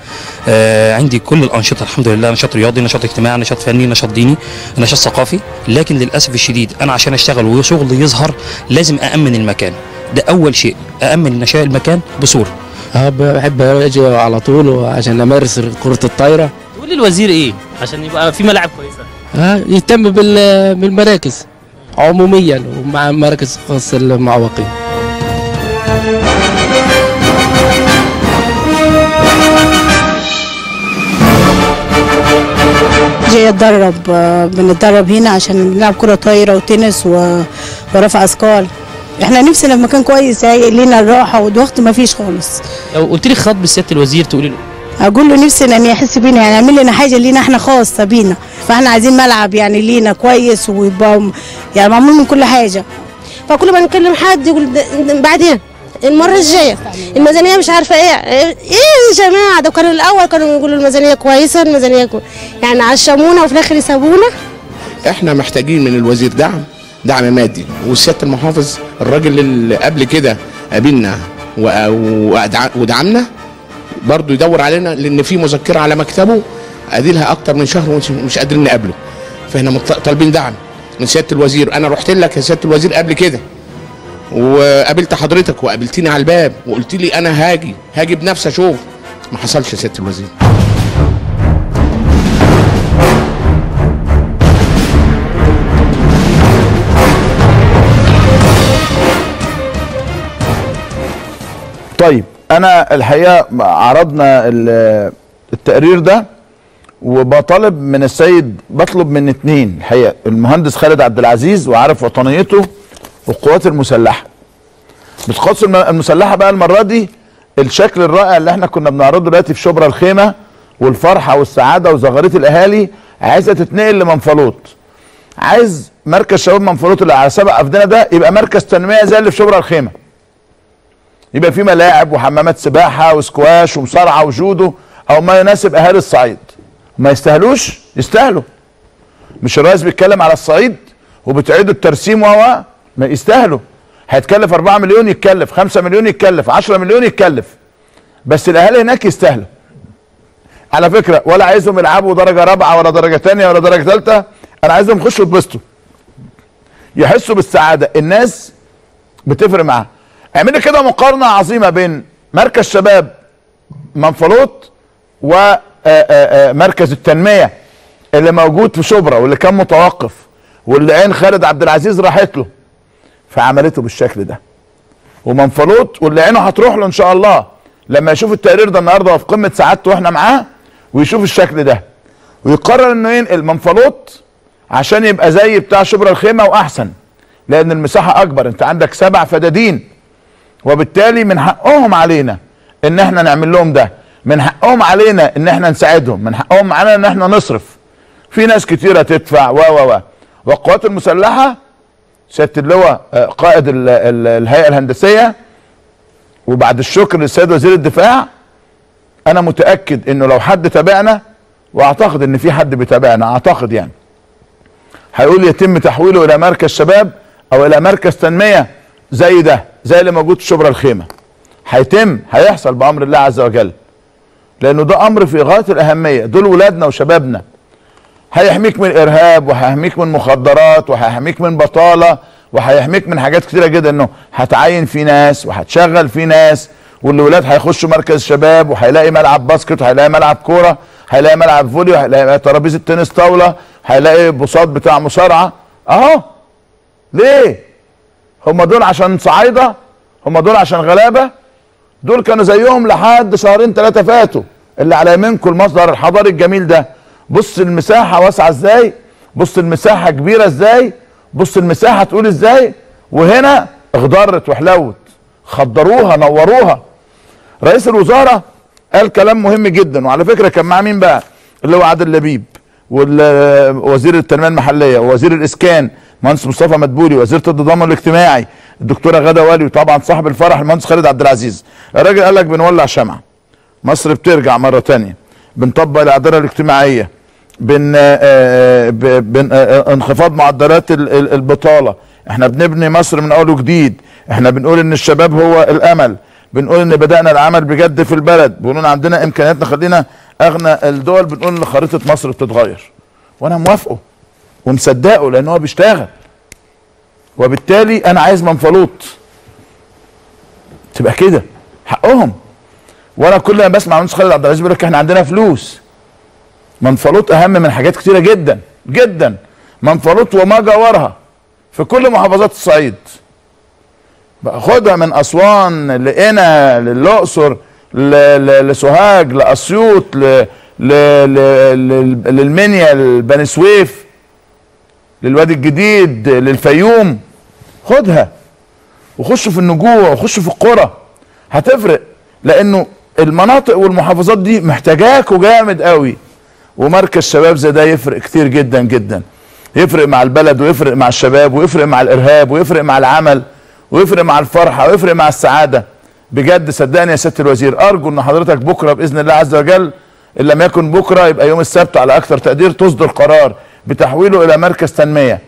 آه عندي كل الأنشطة الحمد لله. نشاط رياضي نشاط اجتماعي نشاط فني نشاط ديني نشاط ثقافي. لكن للأسف الشديد أنا عشان أشتغل وشغلي يظهر لازم أأمن المكان. ده أول شيء. أأمن نشاء المكان بسور أه بحب أجي على طول عشان أمارس كرة الطايرة. تقول للوزير إيه؟ عشان يبقى في ملاعب كويسة. أه يهتم بال- بالمراكز عموميا ومع مراكز خاصة للمعوقين جاي اتدرب بنتدرب هنا عشان نلعب كرة طايرة وتنس و... ورفع أثقال. إحنا نفسنا في مكان كويس هيئ لنا الراحة والوقت ما فيش خالص. لو قلت لي خطب سياده الوزير تقولي له. أقول له نفسنا ان يحس بينا يعني يعمل لنا حاجة لينا إحنا خاصة بينا. فإحنا عايزين ملعب يعني لينا كويس ويبقى يعني معمول من كل حاجة. فكل ما نكلم حد يقول بعدين. المرة الجاية. الميزانية مش عارفة إيه. إيه يا جماعة؟ ده كانوا الأول كانوا يقولوا الميزانية كويسة الميزانية كو... يعني عشمونا وفي الآخر يسابونا. إحنا محتاجين من الوزير دعم دعم مادي. وسيادة المحافظ الراجل اللي قبل كده قابلنا ودعمنا برضه يدور علينا لأن في مذكرة على مكتبه اديلها أكتر من شهر ومش مش قادرين نقابله. فاحنا طالبين دعم من سيادة الوزير. أنا رحت لك يا سيادة الوزير قبل كده. وقابلت حضرتك وقابلتني على الباب وقلت لي أنا هاجي هاجي بنفسي أشوف. ما حصلش يا سياده الوزير. طيب أنا الحقيقة عرضنا ال- التقرير ده وبطالب من السيد بطلب من اتنين الحقيقة المهندس خالد عبد العزيز وعارف وطنيته والقوات المسلحة. الم- المسلحة بقى المرة دي الشكل الرائع اللي إحنا كنا بنعرضه دلوقتي في شبرا الخيمة والفرحة والسعادة وزغاريت الأهالي عايزة تتنقل لمنفلوط. عايز مركز شباب منفلوط اللي على سبع افدنه ده يبقى مركز تنمية زي اللي في شبرا الخيمة. يبقى في ملاعب وحمامات سباحة وسكواش ومصارعة وجودو أو ما يناسب أهالي الصعيد. ما يستاهلوش؟ يستاهلوا. مش الرئيس بيتكلم على الصعيد وبتعيدوا الترسيم و ما يستاهلوا. هيتكلف 4 مليون يتكلف 5 مليون يتكلف 10 مليون يتكلف. بس الأهالي هناك يستاهلوا. على فكرة ولا عايزهم يلعبوا درجة رابعة ولا درجة ثانية ولا درجة ثالثه أنا عايزهم يخشوا يتبسطوا. يحسوا بالسعادة. الناس بتفرق معاها. اعملي كده مقارنة عظيمة بين مركز شباب منفلوط ومركز التنمية اللي موجود في شبرا واللي كان متوقف واللي عين خالد عبد العزيز راحت له. فعملته بالشكل ده. ومنفلوط واللي عينه هتروح له إن شاء الله لما يشوف التقرير ده النهارده وفي قمة سعادته وإحنا معاه ويشوف الشكل ده. ويقرر إنه ينقل منفلوط عشان يبقى زي بتاع شبرا الخيمة وأحسن لأن المساحة أكبر. أنت عندك سبع فدادين وبالتالي من حقهم علينا إن إحنا نعمل لهم ده. من حقهم علينا إن إحنا نساعدهم. من حقهم علينا إن إحنا نصرف. في ناس كتيرة تدفع و و و. والقوات المسلحة سيادة اللواء آه، قائد ال- ال- الهيئة الهندسية. وبعد الشكر للسيد وزير الدفاع أنا متأكد إنه لو حد تابعنا وأعتقد إن في حد بيتابعنا أعتقد يعني. هيقول يتم تحويله إلى مركز شباب أو إلى مركز تنمية زي ده زي اللي موجود في شبرا الخيمة. هيتم هيحصل بأمر الله عز وجل. لأنه ده أمر في غاية الأهمية دول ولادنا وشبابنا. هيحميك من إرهاب وهيحميك من مخدرات وهيحميك من بطالة وهيحميك من حاجات كتيرة جدا إنه هتعين في ناس وهتشغل في ناس والولاد هيخشوا مركز شباب وهيلاقي ملعب باسكت وهيلاقي ملعب كورة هيلاقي ملعب فولي وهيلاقي ترابيزة تنس طاولة هيلاقي بساط بتاع مصارعة. أهو. ليه؟ هم دول عشان صعايدة؟ هم دول عشان غلابة؟ دول كانوا زيهم لحد شهرين ثلاثة فاتوا اللي على يمينكم المصدر الحضاري الجميل ده. بص المساحة واسعة إزاي؟ بص المساحة كبيرة إزاي؟ بص المساحة تقول إزاي؟ وهنا اخضرت وحلوت خضروها نوروها. رئيس الوزراء قال كلام مهم جدا وعلى فكرة كان مع مين بقى؟ اللي هو عادل لبيب ووزير التنمية المحلية ووزير الإسكان المهندس مصطفى مدبولي وزيره التضامن الاجتماعي الدكتوره غادة والي وطبعا صاحب الفرح المهندس خالد عبد العزيز. الراجل قال لك بنولع شمعة. مصر بترجع مرة تانية. بنطبق العداله الاجتماعية. بن آه، ب- بن آه، انخفاض معدلات ال- ال- البطالة. إحنا بنبني مصر من أول وجديد. إحنا بنقول إن الشباب هو الأمل. بنقول إن بدأنا العمل بجد في البلد. بنقول عندنا إمكانيات نخلينا أغنى الدول. بنقول إن خريطة مصر بتتغير. وأنا موافقه ومصدقه لأن هو بيشتغل. وبالتالي أنا عايز منفلوط. تبقى كده. حقهم. وأنا كل ما بسمع مهندس خالد عبد العزيز بيقول لك إحنا عندنا فلوس. منفلوط أهم من حاجات كتيرة جدا جدا. منفلوط وما جاورها في كل محافظات الصعيد. خدها من أسوان لقنا للأقصر لسوهاج لأسيوط. للمنيا لبني سويف للوادي الجديد للفيوم. خدها وخشوا في النجوع وخشوا في القرى. هتفرق لأنه المناطق والمحافظات دي محتاجاكوا جامد قوي. ومركز شباب زي ده يفرق كتير جدا جدا. يفرق مع البلد ويفرق مع الشباب ويفرق مع الإرهاب ويفرق مع العمل ويفرق مع الفرحة ويفرق مع السعادة. بجد صدقني يا سياده الوزير أرجو إن حضرتك بكرة بإذن الله عز وجل إن لم يكن بكرة يبقى يوم السبت على أكثر تقدير تصدر قرار بتحويله إلى مركز تنمية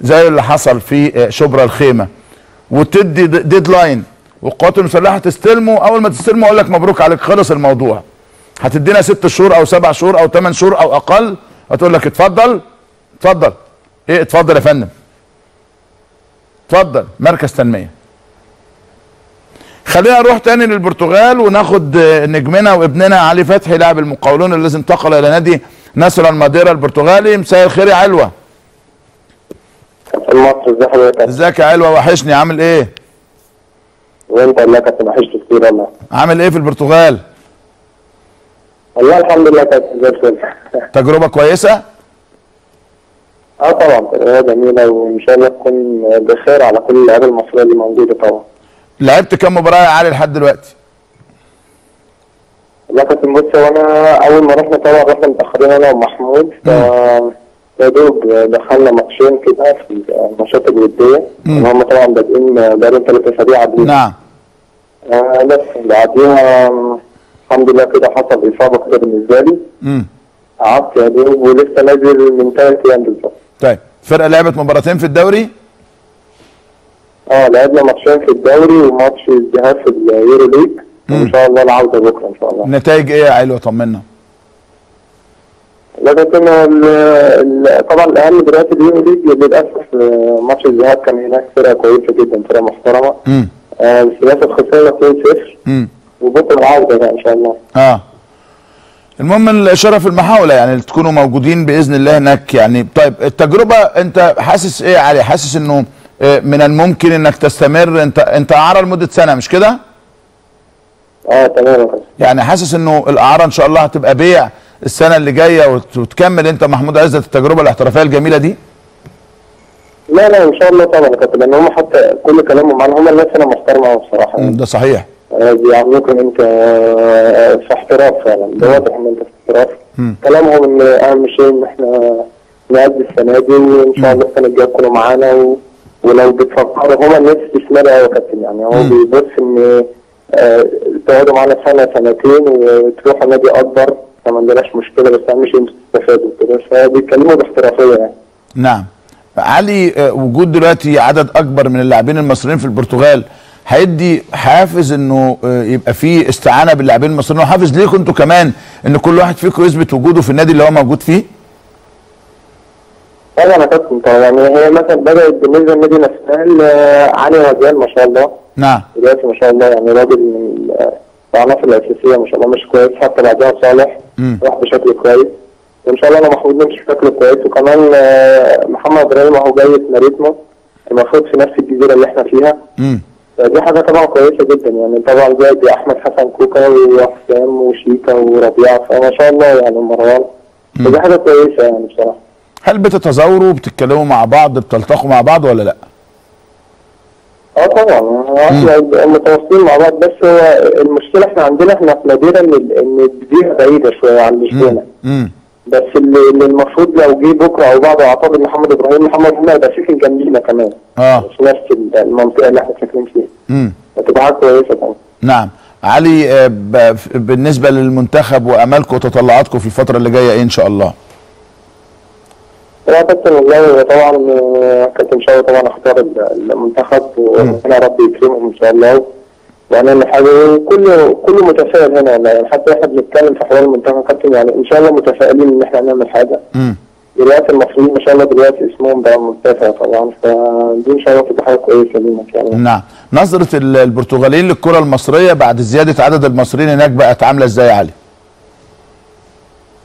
زي اللي حصل في شبرا الخيمة. وتدي ديدلاين والقوات المسلحة تستلمه. أول ما تستلمه أقول لك مبروك عليك خلص الموضوع. هتدينا ست شهور أو سبع شهور أو ثمان شهور أو أقل هتقول لك اتفضل اتفضل. إيه اتفضل يا فندم؟ اتفضل مركز تنمية. خلينا نروح تاني للبرتغال وناخد نجمنا وابننا علي فتحي لاعب المقاولون الذي انتقل إلى نادي ناسيونال الماديرا البرتغالي. مساء الخير يا علوة. مصر ازي حضرتك ازيك يا علوة؟ وحشني عامل إيه؟ وأنت والله كنت وحشت كتير والله. عامل إيه في البرتغال؟ والله الحمد لله كانت زي الفل. تجربة كويسة؟ آه طبعا تجربة جميلة وإن شاء الله تكون بخير على كل اللعيبة المصرية اللي موجودة طبعا. لعبت كام مباراة يا علي لحد دلوقتي؟ والله كنت بص وأنا أول ما رحنا طبعا رحنا متأخرين أنا ومحمود. ف يا دوب دخلنا ماتشين كده في الماتشات الودية. هم طبعا بادئين بقالهم ثلاث اسابيع عاديين نعم. آه بس بعديها الحمد لله كده حصل إصابة كده بالنسبة لي. امم قعدت يا دوب ولسه نازل من ثلاث أيام بالظبط. طيب فرقة لعبت مباراتين في الدوري؟ آه لعبنا ماتشين في الدوري وماتش الذهاب في اليورو ليج. وإن شاء الله العودة بكرة إن شاء الله. النتائج إيه يا علوه طمنا لكن طبعا الأهم دلوقتي اليورو ليج للأسف آه، ماتش الذهاب كان هناك فرقة كويسة جدا فرقة محترمة. امم آه، بس للاسف خسرنا 2-0 امم وبكرة العودة بقى إن شاء الله. آه. المهم الإشارة في المحاولة يعني تكونوا موجودين بإذن الله هناك يعني طيب التجربة أنت حاسس إيه علي؟ حاسس إنه آه، من الممكن إنك تستمر؟ أنت أنت اعاره لمدة سنة مش كده؟ آه تمام. يعني حاسس إنه الاعاره إن شاء الله هتبقى بيع السنة اللي جاية وت- وتكمل أنت محمود عزت التجربة الاحترافية الجميلة دي؟ لا لا إن شاء الله طبعا كابتن لأن هم حتى كل كلامهم معانا هم الناس هنا محترمة بصراحة. ده صحيح. بيعاملوك ان انت آه، في احتراف فعلا. ده واضح إن انت في احتراف. كلامهم إن أهم شيء إن إحنا نأدي السنة دي وإن شاء الله السنة الجاية تكونوا معانا و... ولو بتفكروا هما الناس استثماري قوي يا كابتن يعني هو بيبص إن آه، تقعدوا معانا سنة سنتين وتروحوا نادي أكبر فما عندناش مشكلة بس أهم شيء أنتوا تستفادوا كده فبيتكلموا باحترافية يعني. نعم. علي آه، وجود دلوقتي عدد أكبر من اللاعبين المصريين في البرتغال هيدي حافز إنه آه، يبقى في استعانة باللاعبين المصريين. وحافز ليكم أنتوا كمان إن كل واحد فيكم يثبت وجوده في النادي اللي هو موجود فيه؟ طبعا يا كابتن يعني هي مثلا بدأت بالنسبة لنادي ناسيونال آه، علي غزال ما شاء الله. نعم. دلوقتي ما شاء الله يعني راجل من العناصر الأساسية ما شاء الله مش كويس حتى بعدها صالح. راح بشكل كويس. وإن شاء الله أنا محمود نمشي بشكل كويس. وكمان آه، محمد إبراهيم أهو جاي في ماريتمو. المفروض في نفس الجزيرة اللي إحنا فيها. فدي حاجة طبعا كويسة جدا. يعني طبعا زائد أحمد حسن كوكا وحسام وشيكا وربيعة فما شاء الله يعني مروان. فدي حاجة كويسة يعني بصراحة. هل بتتزاوروا بتتكلموا مع بعض بتلتقوا مع بعض ولا لأ؟ آه طبعا. إحنا متواصلين مع بعض بس هو المشكلة إحنا عندنا إحنا في مدينة إن الجزيره بعيدة شوية عن امم بس اللي, المفروض لو جه بكرة أو بعده أعتقد محمد إبراهيم محمد هنا يبقى ساكن جنبينا كمان. آه. في نفس المنطقة اللي إحنا ساكنين فيها. امم فتبقى حاجة كويسة طبعا نعم. علي آه، بالنسبة للمنتخب وأمالكم وتطلعاتكم في الفترة اللي جاية إيه إن شاء الله؟ يا كابتن والله طبعا آه، كابتن شاوي طبعا اختار ال- المنتخب وربنا رب يكرمهم إن شاء الله. وهنعمل حاجة كله كله متفائل هنا والله. يعني حتى إحنا بنتكلم في حوار المنتخب كابتن يعني إن شاء الله متفائلين إن إحنا هنعمل حاجة. امم دلوقتي المصريين ما شاء الله دلوقتي اسمهم بقى مرتفع طبعا. فدي إن شاء الله تبقى حاجة كويسة لينا الله نعم. نظرة ال- البرتغاليين للكرة المصرية بعد زيادة عدد المصريين هناك بقت عاملة إزاي يا علي؟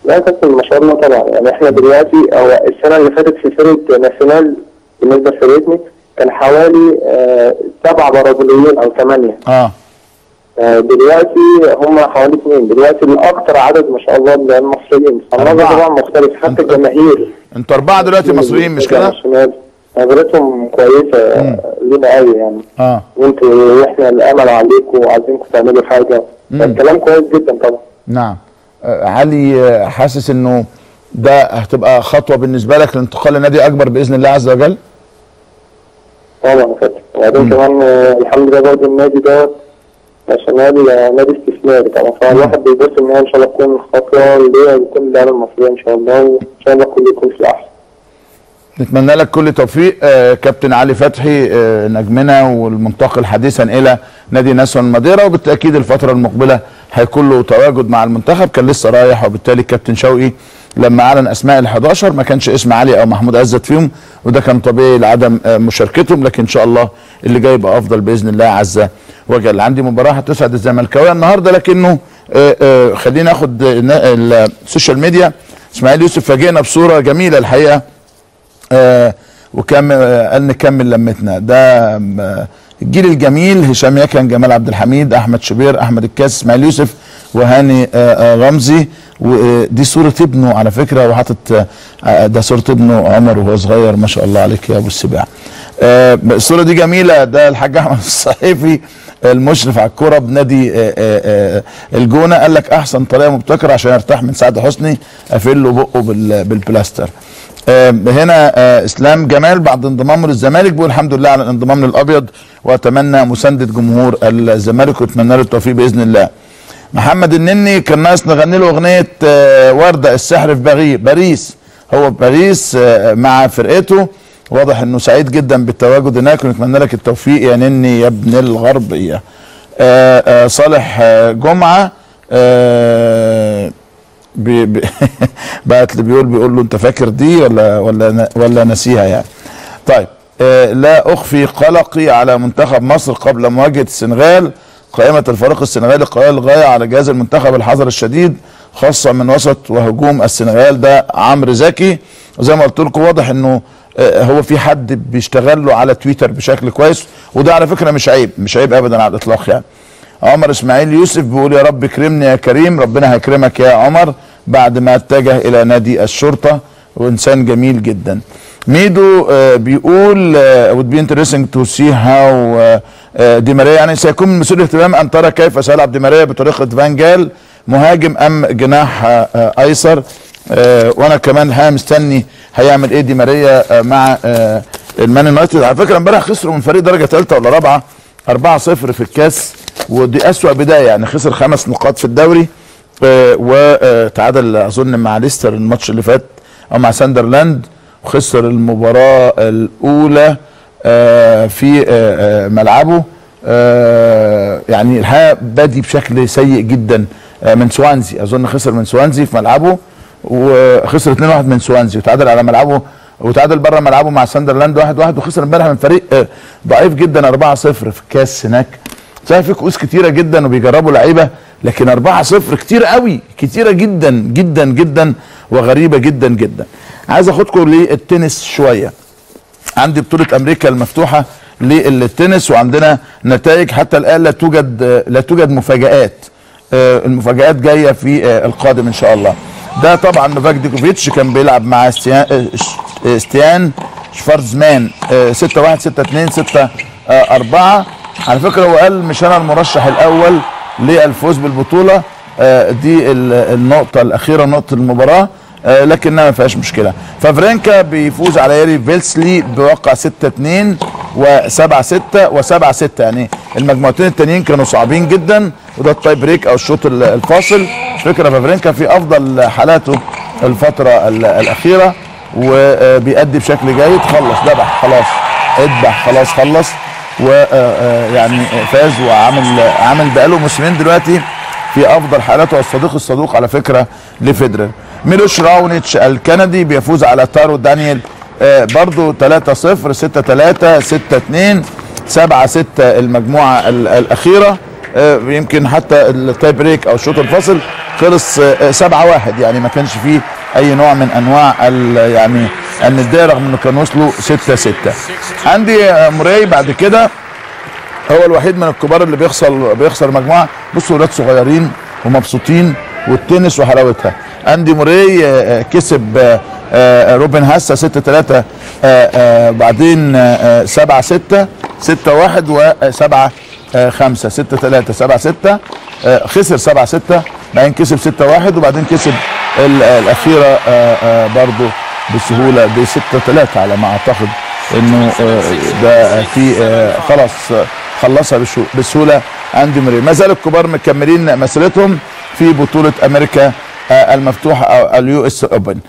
لا يا كابتن ما شاء الله طبعا. يعني إحنا دلوقتي أو السنة اللي فاتت في فرقة ناسيونال بالنسبة لفرقتنا كان حوالي آه، سبعه برازيليين أو ثمانية. آه. آه، دلوقتي هم حوالي اثنين دلوقتي الاكثر عدد ما شاء الله المصريين فالنظر طبعا مختلف. حتى الجماهير. أنتوا أربعة دلوقتي مصريين مش كده؟ نظرتهم كويسة لينا قوي يعني. آه. وانتوا وإحنا الأمل عليكم وعايزينكم تعملوا حاجة. الكلام كويس جدا طبعا. نعم. آه، علي آه، حاسس إنه ده هتبقى خطوة بالنسبة لك لانتقال لنادي اكبر بإذن الله عز وجل؟ طبعا يا كابتن وبعدين كمان آه، الحمد لله برضه النادي ده عشان نادي نادي استثماري طبعا. فالواحد بيبص إن هو إن شاء الله تكون خطوة ليا ولكل اللعيبه المصريه إن شاء الله وإن شاء الله كله يكون في احسن نتمنى لك كل توفيق آه، كابتن علي فتحي آه، نجمنا والمنتقل حديثا إلى نادي ناسيونال ماديرا وبالتأكيد الفترة المقبلة هيكون له تواجد مع المنتخب كان لسه رايح وبالتالي كابتن شوقي لما أعلن أسماء ال 11 ما كانش اسم علي أو محمود عزت فيهم وده كان طبيعي لعدم آه، مشاركتهم لكن إن شاء الله اللي جاي يبقى أفضل بإذن الله عز وجل. عندي مباراة هتسعد الزملكاوية النهارده لكنه آه، آه، خلينا نا- ال social media. إسماعيل يوسف فاجئنا بصورة جميلة الحقيقة آه قال نكمل لمتنا. ده الجيل الجميل هشام يكن جمال عبد الحميد أحمد شبير أحمد الكاس إسماعيل يوسف وهاني آه آه رمزي. ودي صورة ابنه على فكرة وحاطط آه، آه ده صورة ابنه عمر وهو صغير ما شاء الله عليك يا أبو السباع. آه الصورة دي جميلة ده الحاج أحمد *laughs* الصحيفي المشرف على الكورة بنادي آه، آه، آه، الجونة قال لك أحسن طريقة مبتكرة عشان يرتاح من سعد حسني قافل له بقه بال- بالبلاستر. آه، هنا آه، إسلام جمال بعد انضمامه للزمالك بيقول الحمد لله على الانضمام للأبيض وأتمنى مساندة جمهور الزمالك وأتمنى له التوفيق بإذن الله. محمد النني كان ناقص نغني له أغنية آه، وردة السحر في باريس هو في باريس آه، مع فرقته واضح إنه سعيد جدا بالتواجد هناك ونتمنى لك التوفيق يا نني يا ابن الغربيه. آه، آه، صالح آه، جمعة آه، بي بي *laughs* بعت اللي بيقول بيقول له انت فاكر دي ولا ولا ولا نسيها يعني. طيب آه لا أخفي قلقي على منتخب مصر قبل مواجهة السنغال. قائمة الفريق السنغالي قويه للغايه على جهاز المنتخب الحذر الشديد خاصة من وسط وهجوم السنغال ده عمرو زكي. وزي ما قلت لكم واضح إنه آه، هو في حد بيشتغل له على تويتر بشكل كويس. وده على فكرة مش عيب مش عيب ابدا على الإطلاق يعني. عمر إسماعيل يوسف بيقول يا رب اكرمني يا كريم ربنا هيكرمك يا عمر. بعد ما اتجه إلى نادي الشرطة وإنسان جميل جدا. ميدو آه بيقول آه would be interesting to see how آه دي ماريا. يعني سيكون من مسؤول الاهتمام أن ترى كيف سيلعب دي ماريا بطريقة فان جال مهاجم أم جناح أيسر. وأنا كمان الحقيقة مستني هيعمل إيه دي ماريا مع المان يونايتد. على فكرة امبارح خسروا من فريق درجة ثالثه ولا رابعة 4-0 في الكاس. ودي أسوأ بداية يعني خسر خمس نقاط في الدوري. وتعادل أظن مع ليستر الماتش اللي فات أو مع ساندرلاند وخسر المباراة الأولى آه، في آه، آه، ملعبه. آه، يعني الحقيقة بادي بشكل سيء جدا آه، من سوانزي. أظن خسر من سوانزي في ملعبه وخسر 2-1 من سوانزي وتعادل على ملعبه وتعادل بره ملعبه مع ساندرلاند 1-1 وخسر امبارح من فريق آه، ضعيف جدا 4-0 في الكاس هناك. صحيح في كؤوس كتيرة جدا وبيجربوا لعيبة لكن 4-0 كتير قوي كتيرة جدا جدا جدا وغريبة جدا جدا. عايز أخدكم للتنس شوية. عندي بطولة أمريكا المفتوحة للتنس وعندنا نتائج حتى الآن لا توجد لا توجد مفاجآت. آه، المفاجآت جاية في آه، القادم إن شاء الله. ده طبعا نوفاك ديوكوفيتش كان بيلعب مع ستيان آه، شفارتزمان 6 1 6 2 6 4 على فكرة هو قال مش أنا المرشح الأول. للفوز بالبطولة. آه، دي ال- النقطة الأخيرة نقطة المباراة. آه، لكنها ما فيهاش مشكلة. فافرينكا بيفوز على ييري فيسلي بواقع 6 2 و7 6 و7 6 يعني المجموعتين التانيين كانوا صعبين جدا وده ال tie-break أو الشوط ال- الفاصل. فكره فافرينكا في أفضل حالاته الفترة ال- الأخيرة وبيأدي بشكل جيد. خلص ذبح خلاص اذبح خلاص خلص. ويعني فاز وعامل عامل بقاله موسمين دلوقتي في أفضل حالاته الصديق الصدوق على فكرة لفيدرر. ميلوش راونيتش الكندي بيفوز على تارو دانيال آه، برضو 3 0 6 3 6 2 7 6 المجموعة ال- الأخيرة. آه، يمكن حتى ال tie-break أو الشوط الفاصل خلص 7 1 يعني ما كانش فيه أي نوع من أنواع ال- النديه رغم انه كان وصلوا 6 6 عندي موراي بعد كده هو الوحيد من الكبار اللي بيخسر بيخسر مجموعة. بصوا ولاد صغيرين ومبسوطين والتنس وحلاوتها. اندي موراي آه، آه، كسب آه، روبن هاسا 6 3 بعدين 7 6 6 1 و7 5 6 3 7 6 خسر 7 6 بعدين كسب 6 1 وبعدين كسب ال- الأخيرة برضو. بسهولة ب 6 3 على ما أعتقد إنه آه، ده في آه، خلاص آه، خلصها بسهولة. أندي موري ما زال الكبار مكملين مسيرتهم في بطولة أمريكا المفتوحة أو ال US Open.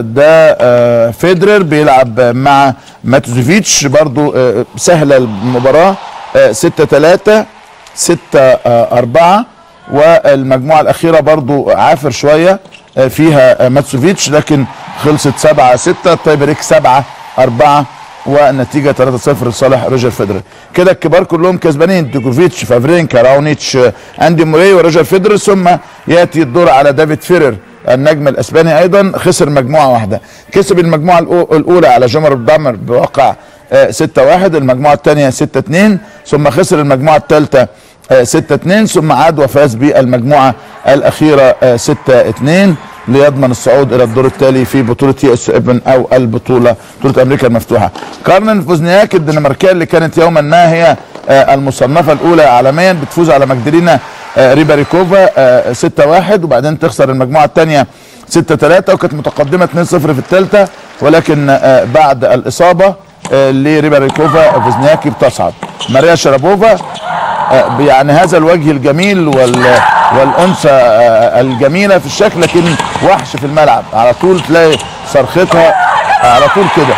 ده فيدرر بيلعب مع ماتوزيفيتش برضو سهلة المباراة. 6 3 6 4 والمجموعة الأخيرة برضو عافر شوية. فيها آه، ماتسوفيتش لكن خلصت 7 6 ال tie break 7 4 والنتيجة 3 0 لصالح روجر فيدرر. كده الكبار كلهم كسبانين. دوكوفيتش فافرينكا راونيتش آه، أندي موراي وروجر فيدرر. ثم يأتي الدور على دافيد فيرر النجم الأسباني أيضا. خسر مجموعة واحدة. كسب المجموعة الأولى على جمر دامر بواقع 6 1 المجموعة الثانية 6 2 ثم خسر المجموعة الثالثة 6 2 ثم عاد وفاز بالمجموعة الأخيرة 6 2 ليضمن الصعود إلى الدور التالي في بطولة US Open أو البطولة بطولة أمريكا المفتوحة. كارمن فوزنياك الدنماركية اللي كانت يوما ما هي آه، المصنفة الأولى عالميا بتفوز على مجدرينا آه، ريباريكوفا 6 1 وبعدين تخسر المجموعة الثانية 6 3 وكانت متقدمة 2 0 في الثالثه ولكن آه، بعد الإصابة آه، لريباريكوفا فوزنياكي بتصعد. ماريا شرابوفا آه، يعني هذا الوجه الجميل وال والأنثى آه، الجميلة في الشكل لكن وحش في الملعب. على طول تلاقي صرختها على طول كده.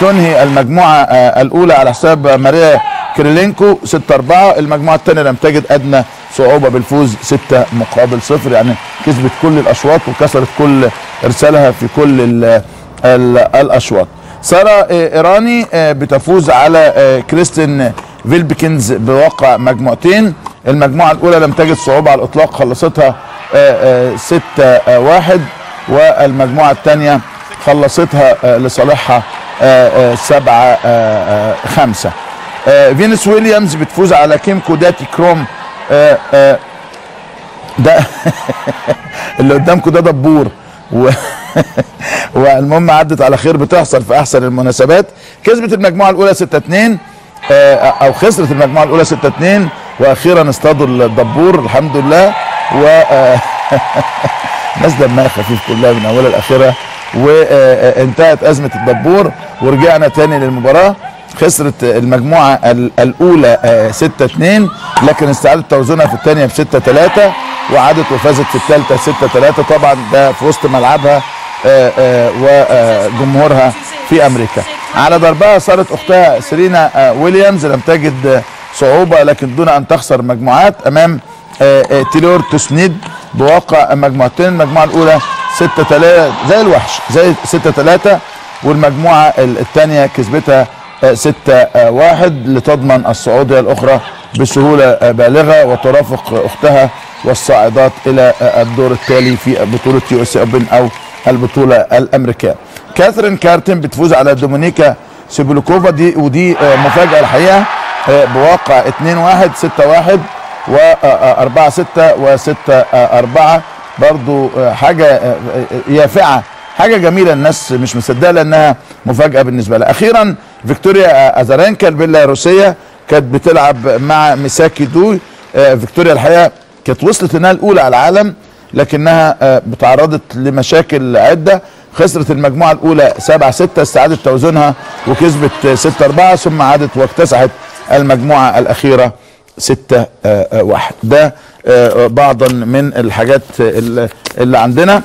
تنهي المجموعة آه، الأولى على حساب ماريا كريلينكو 6 4 المجموعة الثانية لم تجد أدنى صعوبة بالفوز 6 مقابل صفر. يعني كسبت كل الأشواط وكسرت كل إرسالها في كل ال ال الأشواط. سارة آه، إيراني آه، بتفوز على آه، كريستين فيلبكنز بواقع مجموعتين. المجموعة الأولى لم تجد صعوبة على الإطلاق خلصتها 6 1 والمجموعة الثانية خلصتها آه، لصالحها 7 5 فينوس ويليامز بتفوز على كيم كوداتي كروم. آه، آه، ده *laughs* اللي قدامكم ده دبور. و *laughs* والمهم عدت على خير بتحصل في أحسن المناسبات. كسبت المجموعة الأولى 6 2 أو خسرت المجموعة الأولى 6 2 وأخيرا اصطادوا الدبور الحمد لله و آه، *laughs* ناس دمها خفيف كلها من أولها لاخرها وانتهت أزمة الدبور ورجعنا تاني للمباراة. خسرت المجموعة ال- الأولى 6 2 لكن استعادت توازنها في الثانية ب 6 3 وعادت وفازت في الثالثه 6 3 طبعا ده في وسط ملعبها آه، آه، وجمهورها في أمريكا. على دربها سارت أختها سيرينا آه، ويليامز. لم تجد آه، صعوبة لكن دون أن تخسر مجموعات أمام آه، آه، تيلور توسنيد بواقع مجموعتين. المجموعة الأولى 6 3 زي الوحش زي 6 3 والمجموعة الثانية كسبتها 6 1 لتضمن الصعود الأخرى بسهولة آه، بالغة. وترافق أختها والصاعدات إلى آه، الدور التالي في بطولة US Open أو البطولة الأمريكية. كاثرين كارتن بتفوز على دومينيكا سيبولوكوفا دي ودي آه، مفاجأة الحقيقة. آه، بواقع 2 1 6 1 و 4 6 و 6 4 برضو آه، حاجة يافعة حاجة جميلة. الناس مش مصدقة لأنها مفاجأة بالنسبة لها. أخيرا فيكتوريا أزارينكا البيلاروسيه كانت بتلعب مع ميساكي دوي. فيكتوريا الحقيقة كانت وصلت انها الأولى على العالم. لكنها آه، تعرضت لمشاكل عدة. خسرت المجموعة الأولى 7 6 استعادت توازنها وكسبت 6 4 ثم عادت واكتسحت المجموعة الأخيرة 6 1 ده آه، بعضا من الحاجات اللي عندنا.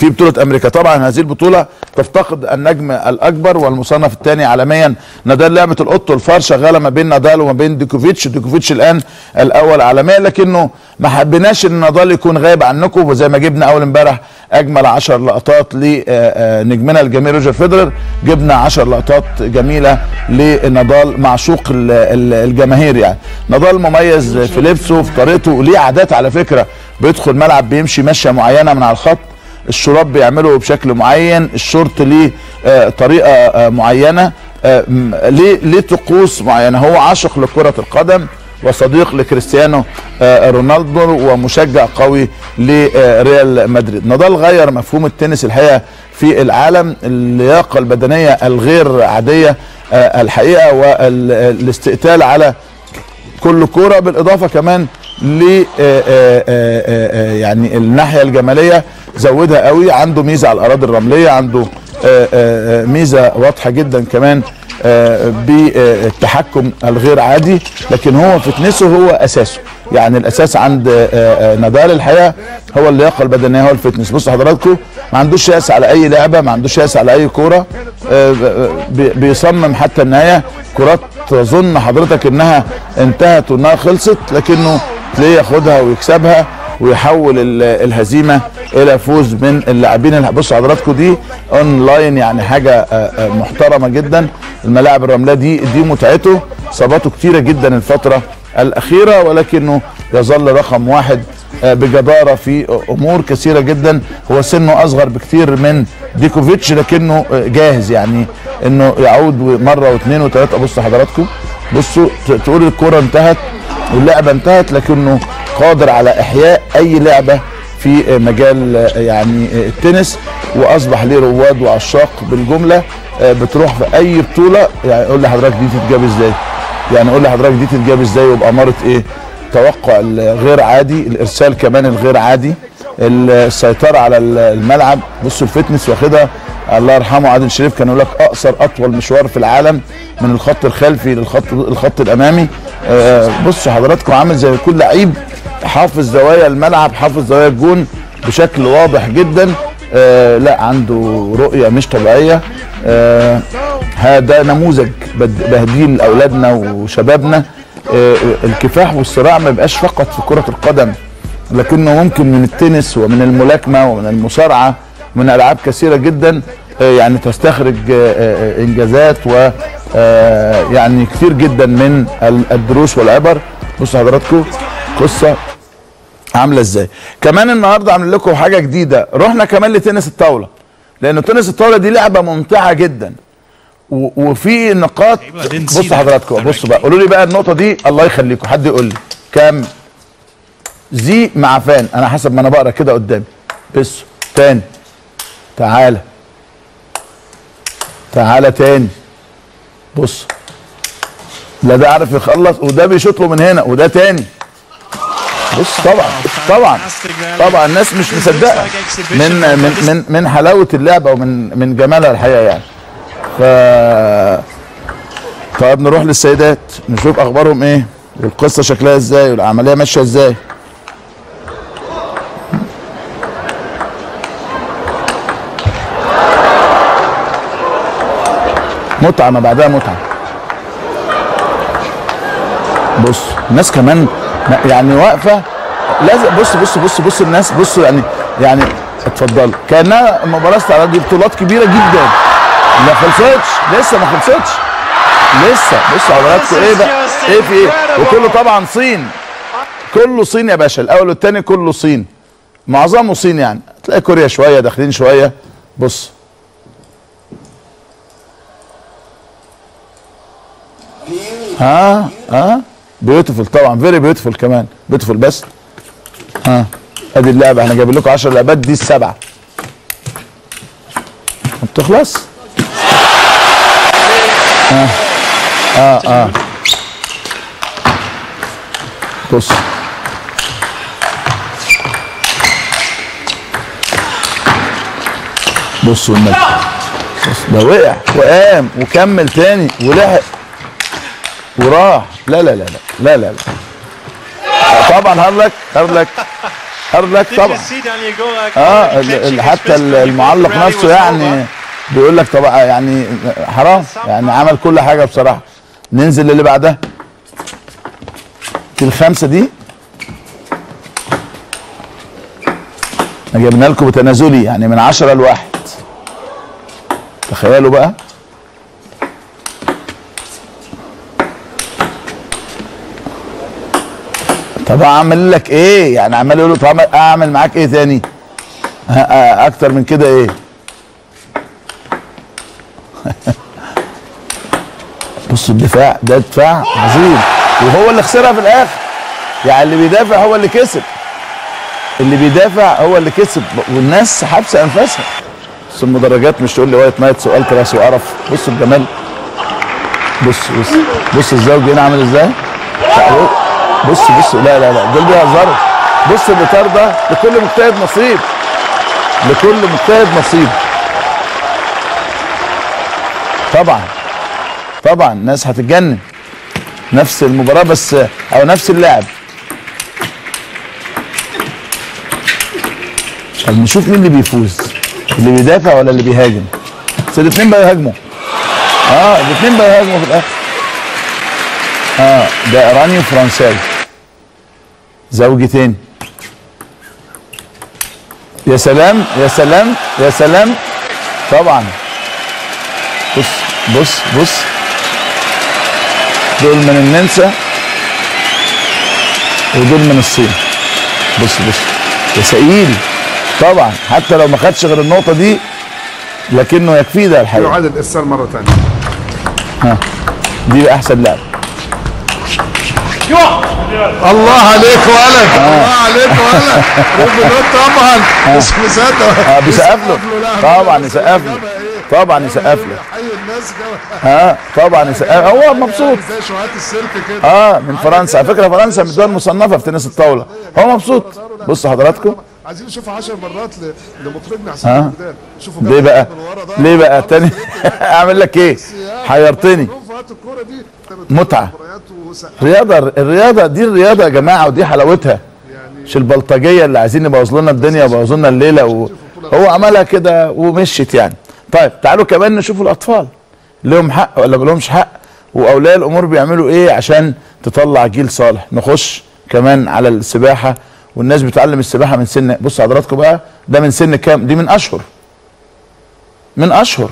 في بطولة أمريكا. طبعا هذه البطولة تفتقد النجم الأكبر والمصنف الثاني عالميا نادال لعبة القط والفار شغالة ما بين نادال وما بين ديكوفيتش ديكوفيتش الآن الأول عالميا لكنه ما حبيناش إن نادال يكون غايب عنكم وزي ما جبنا أول امبارح أجمل 10 لقطات لنجمنا الجميل روجر فيدرر. جبنا 10 لقطات جميلة لنادال معشوق ال- ال- الجماهير يعني. نادال مميز في لبسه في طريقته ليه عادات على فكرة. بيدخل ملعب بيمشي مشية معينة من على الخط الشراب بيعمله بشكل معين الشورت ليه آه، طريقة آه، معينة. آه، ليه ليه طقوس معينة؟ هو عاشق لكرة القدم وصديق لكريستيانو رونالدو ومشجع قوي لريال مدريد. نادال غير مفهوم التنس الحقيقة في العالم. اللياقة البدنية الغير عادية الحقيقة والاستئتال على كل كورة بالإضافة كمان ل آه، آه، آه، يعني الناحية الجمالية زودها قوي. عنده ميزة على الأراضي الرملية عنده ميزة واضحة جدا كمان بالتحكم الغير عادي لكن هو فتنسه هو أساسه. يعني الأساس عند نادال الحقيقة هو اللياقة البدنية هو ال fitness. بصوا حضراتكم ما عندوش يأس على أي لعبة ما عندوش يأس على أي كورة بي- بيصمم حتى النهاية. كرات تظن حضرتك إنها انتهت وإنها خلصت لكنه تلاقيه ياخدها ويكسبها ويحول ال- الهزيمة إلى فوز من اللاعبين بصوا حضراتكم دي on line يعني حاجة آه، آه، محترمة جدا. الملاعب الرملية دي دي متعته. إصاباته كتيرة جدا الفترة الأخيرة ولكنه يظل رقم واحد آه، بجدارة في أمور كثيرة جدا. هو سنه أصغر بكتير من ديكوفيتش لكنه جاهز يعني إنه يعود مرة واثنين وثلاثة. بصوا حضراتكم بصوا تقول الكرة انتهت. واللعبة انتهت لكنه قادر على إحياء أي لعبة في مجال يعني التنس وأصبح ليه رواد وعشاق بالجملة آه، بتروح في أي بطولة. يعني قول لي حضرتك دي تتجاب إزاي؟ يعني قول لي حضرتك دي تتجاب إزاي؟ وبأمارة إيه؟ توقع الغير عادي الإرسال كمان الغير عادي السيطرة على الملعب. بصوا الفتنس واخدها الله يرحمه عادل شريف كان يقول لك أقصر أطول مشوار في العالم من الخط الخلفي للخط الخط الأمامي. بصوا حضراتكم عامل زي كل لعيب حافظ زوايا الملعب حافظ زوايا الجون بشكل واضح جدا. آه لا عنده رؤية مش طبيعية. آه هذا نموذج بهديه لاولادنا وشبابنا. آه الكفاح والصراع ما يبقاش فقط في كرة القدم لكنه ممكن من التنس ومن الملاكمة ومن المصارعة من ألعاب كثيرة جدا. آه يعني تستخرج آه آه إنجازات و آه يعني كتير جدا من ال- الدروس والعبر. بصوا حضراتكم قصة عاملة إزاي. كمان النهارده عامل لكم حاجة جديدة. رحنا كمان لتنس الطاولة لأن تنس الطاولة دي لعبة ممتعة جدا. وفي نقاط بصوا حضراتكم بصوا بقى. قولوا لي بقى النقطة دي الله يخليكم. حد يقول لي. كام؟ زي مع فان. أنا حسب ما أنا بقرأ كده قدامي. بصوا تاني. تعالى. تعالى تاني. بص. لا ده عارف يخلص وده بيشوط له من هنا وده تاني. بص طبعا طبعا طبعا الناس مش مصدقة. من من من من حلاوة اللعبه ومن من جمالها الحقيقة يعني. ف طيب نروح للسيدات نشوف أخبارهم إيه والقصة شكلها إزاي والعملية ماشية إزاي. متعة ما بعدها متعة. بص الناس كمان ما- يعني واقفة لازم بص بص بص بص الناس بصوا يعني يعني اتفضلوا كأنها مباراه استعراض دي بطولات كبيرة جدا. ما خلصتش لسه ما خلصتش. لسه بصوا حضراتكم إيه بقى؟ إيه في إيه؟ وكله طبعا صين. كله صين يا باشا الأول والثاني كله صين. معظمه صين يعني. تلاقي كوريا شوية داخلين شوية. بص ها؟ ها؟ beautiful طبعا. very beautiful كمان. beautiful بس. ها. ادي اللعبة إحنا جايبين لكم 10 لعبات دي السبعة. ما بتخلص؟ آه آه آه بص. بص والنبي. بص ده وقع. وقام وكمل تاني ولحق. وراح. لا لا لا لا لا لا, لا. طبعا هارلك هارلك هارلك طبعا. آه ال- ال- حتى ال- المعلق نفسه يعني بيقول لك طبعا يعني حرام يعني عمل كل حاجة بصراحة. ننزل اللي بعدها. الخمسة دي. جبنا لكم بتنازلي يعني من 10 لواحد. تخيلوا بقى. طب أعمل لك إيه؟ يعني عمال يقول له طب اعمل معاك إيه تاني؟ ها- آه، أكتر من كده إيه؟ *laughs* بصوا الدفاع ده دفاع عظيم. وهو اللي خسرها في الآخر. يعني اللي بيدافع هو اللي كسب. اللي بيدافع هو اللي كسب. والناس حابسة أنفاسها. بص المدرجات مش تقول لي White Knights وألتراس وقرف بص الجمال. بص بص بص الذوق هنا عامل إزاي؟ بص بص. لا لا لا. دول بيهزروا. بص الإصرار ده لكل مجتهد نصيب. لكل مجتهد نصيب. طبعا. طبعا. الناس هتتجنن. نفس المباراة بس أو نفس اللاعب. طب نشوف مين اللي بيفوز. اللي بيدافع ولا اللي بيهاجم؟ بس الاثنين بقى يهاجموا آه الاثنين بقى يهاجموا في الآخر. آه ده إيراني وفرنساوي. زوجي تاني يا سلام يا سلام يا سلام. طبعا. بص بص بص. دول من النمسا ودول من الصين. بص بص. يا سئيل طبعا. حتى لو ما خدش غير النقطة دي لكنه يكفيه ده الحقيقة. يعاد الارسال مرة ثانية ها. دي أحسن لاعب. الله عليك ولد الله عليك ولد *laughs* طبعا. آه. مش مصدق آه بيسقف له. طبعا يسقف له. طبعا يسقف له. حي الناس كده آه طبعا يسقف هو مبسوط. زي السلك كده. آه من فرنسا. على فكرة فرنسا من الدول المصنفة في تنس الطاولة. هو مبسوط. بصوا حضراتكم. عايزين نشوف 10 مرات لمطربنا حسين ها الجداد شوفوا ليه بقى؟ ليه بقى؟ تاني *laughs* اعمل لك إيه؟ حيرتني. متعة. رياضه الرياضة دي الرياضة يا جماعة ودي حلاوتها. مش البلطجية اللي عايزين يبوظوا لنا الدنيا ويبوظوا لنا الليلة و... هو عملها كده ومشيت يعني. طيب تعالوا كمان نشوف الأطفال. لهم حق ولا ملهمش حق؟ وأولياء الأمور بيعملوا إيه عشان تطلع جيل صالح؟ نخش كمان على السباحة. والناس بتعلم السباحة من سن بصوا حضراتكم بقى ده من سن كام؟ دي من أشهر. من أشهر.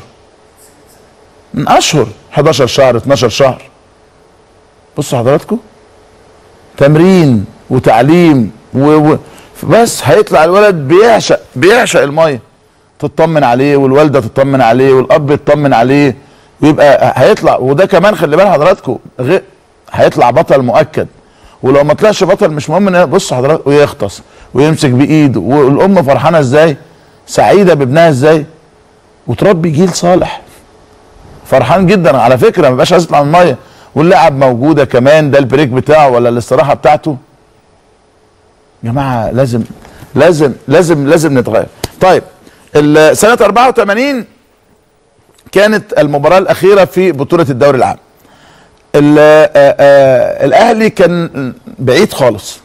من أشهر. 11 شهر 12 شهر. بصوا حضراتكم. تمرين وتعليم و... و... بس هيطلع الولد بيعشق بيعشق المية. تطمن عليه والوالدة تطمن عليه والأب يطمن عليه. ويبقى هيطلع وده كمان خلي بال حضراتكم غير هيطلع بطل مؤكد. ولو ما طلعش بطل مش مهم إن بص حضرتك ويغطس ويمسك بإيده. والأم فرحانة إزاي؟ سعيدة بابنها إزاي؟ وتربي جيل صالح. فرحان جدا على فكرة ما بقاش عايز يطلع من المية. واللعب موجودة كمان ده البريك بتاعه ولا الاستراحة بتاعته؟ يا جماعة لازم لازم لازم لازم نتغير. طيب سنة 84 كانت المباراة الأخيرة في بطولة الدوري العام. ال- آه، آه، الأهلي كان بعيد خالص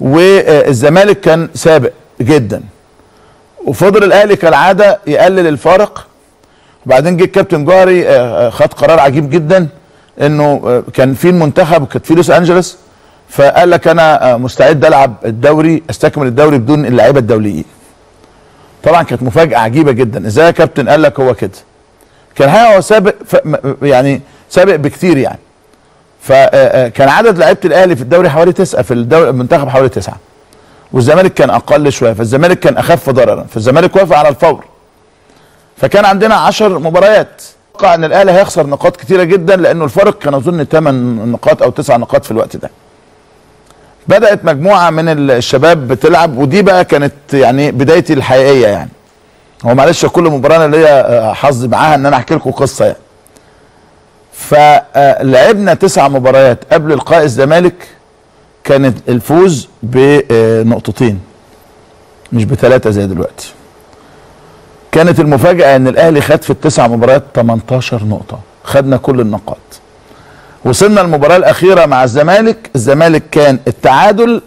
والزمالك كان سابق جدا. وفضل الأهلي كالعادة يقلل الفارق. وبعدين جه الكابتن جوهري آه، خد قرار عجيب جدا. إنه آه، كان في المنتخب وكانت في لوس أنجلوس فقال لك أنا آه، مستعد ألعب الدوري أستكمل الدوري بدون اللعيبة الدوليين. طبعا كانت مفاجأة عجيبة جدا. إزاي يا كابتن؟ قال لك هو كده. كان هو سابق يعني سابق بكتير يعني. فكان عدد لعيبة الأهلي في الدوري حوالي تسعة في الدوري المنتخب حوالي تسعة. والزمالك كان أقل شوية فالزمالك كان أخف ضررا فالزمالك وافق على الفور. فكان عندنا 10 مباريات. أتوقع أن الأهلي هيخسر نقاط كتيرة جدا لأنه الفرق كان أظن 8 نقاط أو 9 نقاط في الوقت ده. بدأت مجموعة من الشباب بتلعب ودي بقى كانت يعني بدايتي الحقيقية يعني. هو معلش كل مباراة أنا ليا حظ معاها إن أنا أحكي لكم قصة يعني. فلعبنا تسع مباريات قبل لقاء الزمالك كانت الفوز بنقطتين مش بثلاثة زي دلوقتي. كانت المفاجأة إن الأهلي خد في التسع مباريات 18 نقطة. خدنا كل النقاط. وصلنا المباراة الأخيرة مع الزمالك. الزمالك كان التعادل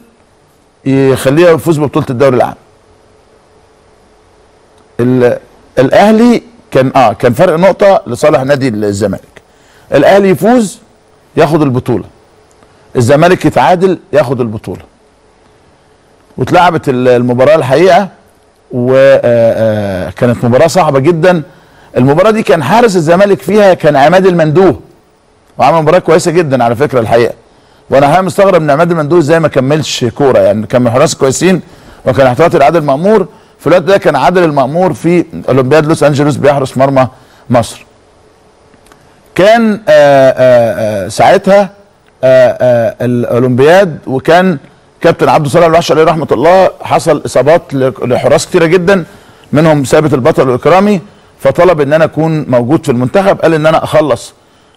يخليه يفوز ببطولة الدوري العام. ال- الأهلي كان آه كان فرق نقطة لصالح نادي الزمالك. الأهلي يفوز ياخد البطولة. الزمالك يتعادل ياخد البطولة. واتلعبت ال- المباراة الحقيقة وكانت مباراة صعبة جدا. المباراة دي كان حارس الزمالك فيها كان عماد المندوه وعمل مباراة كويسة جدا على فكرة الحقيقة. وأنا الحقيقة مستغرب إن عماد المندوه إزاي ما كملش كورة يعني كان من الحراس كويسين وكان احتياطي لعادل مامور في الوقت ده كان عادل المأمور في أولمبياد لوس أنجلوس بيحرس مرمى مصر. كان آآ آآ ساعتها آآ الأولمبياد وكان كابتن عبد الصالح الوحش عليه رحمة الله حصل إصابات لحراس كتيرة جدا منهم ثابت البطل واكرامي فطلب إن أنا أكون موجود في المنتخب قال إن أنا أخلص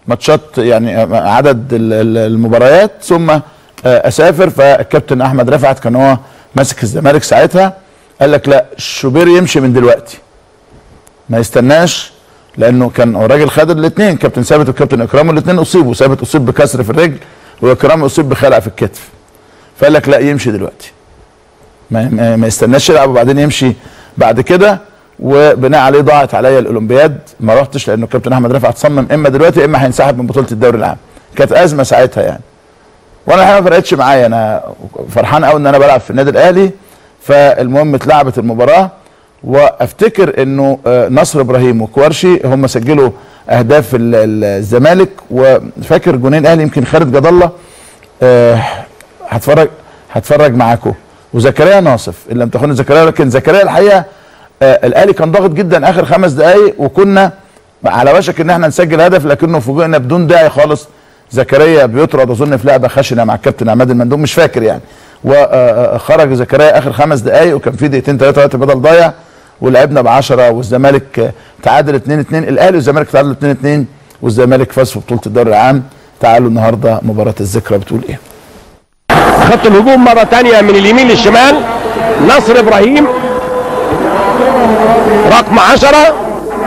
ماتشات يعني عدد ال- ال- المباريات ثم آه، أسافر فالكابتن أحمد رفعت كان هو ماسك الزمالك ساعتها قال لك لا الشوبير يمشي من دلوقتي. ما يستناش لأنه كان الراجل خد الاثنين كابتن ثابت وكابتن اكرام الاثنين أصيبوا ثابت أصيب بكسر في الرجل واكرام أصيب بخلع في الكتف. فقال لك لا يمشي دلوقتي. ما, ما, يستناش يلعب وبعدين يمشي بعد كده وبناء عليه ضاعت عليا الأولمبياد. ما رحتش لأنه كابتن أحمد رفعت صمم إما دلوقتي إما هينسحب من بطولة الدوري العام. كانت أزمة ساعتها يعني. وأنا الحقيقة ما فرقتش معايا. أنا فرحان قوي إن أنا بلعب في النادي الأهلي. فالمهم اتلعبت المباراة وأفتكر إنه آه، نصر إبراهيم وكوارشي هم سجلوا أهداف ال- ال- الزمالك. وفاكر جونين الاهلي يمكن خالد جد الله آه، هتفرج هتفرج معاكم وزكريا ناصف إن لم تكن زكريا لكن زكريا الحقيقة آه الاهلي كان ضاغط جدا آخر خمس دقائق وكنا على وشك إن إحنا نسجل هدف لكنه فوجئنا بدون داعي خالص. زكريا بيطرد أظن في لعبة خشنة مع الكابتن عماد المندوب مش فاكر يعني. وخرج زكريا آخر خمس دقائق وكان في دقيقتين ثلاثة وقت بدل ضايع ولعبنا ب 10 والزمالك آه، تعادل 2 2 الاهلي والزمالك تعادلوا 2 2 والزمالك فاز في بطولة الدوري العام. تعالوا النهارده مباراة الذكرى بتقول إيه؟ خط الهجوم مرة تانية من اليمين للشمال. نصر إبراهيم. رقم عشرة.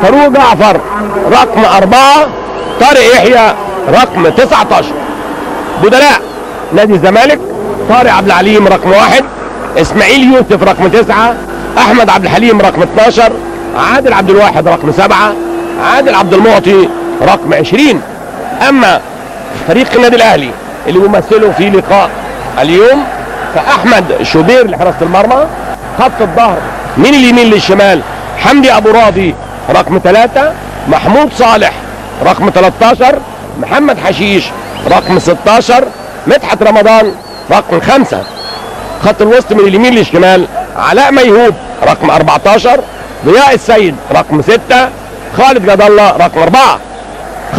فاروق جعفر. رقم أربعة. طارق يحيى. رقم 19 بدلاء. نادي الزمالك. طارق عبد العليم رقم واحد. إسماعيل يوسف رقم تسعة. أحمد عبد الحليم رقم 12 عادل عبد الواحد رقم سبعة. عادل عبد المعطي رقم 20 أما فريق النادي الأهلي اللي بيمثله في لقاء اليوم فاحمد شوبير لحراسة المرمى خط الظهر من اليمين للشمال حمدي أبو راضي رقم ثلاثة محمود صالح رقم 13 محمد حشيش رقم 16 مدحت رمضان رقم خمسة. خط الوسط من اليمين للشمال علاء ميهوب رقم 14 ضياء السيد رقم 6 خالد جد الله رقم 4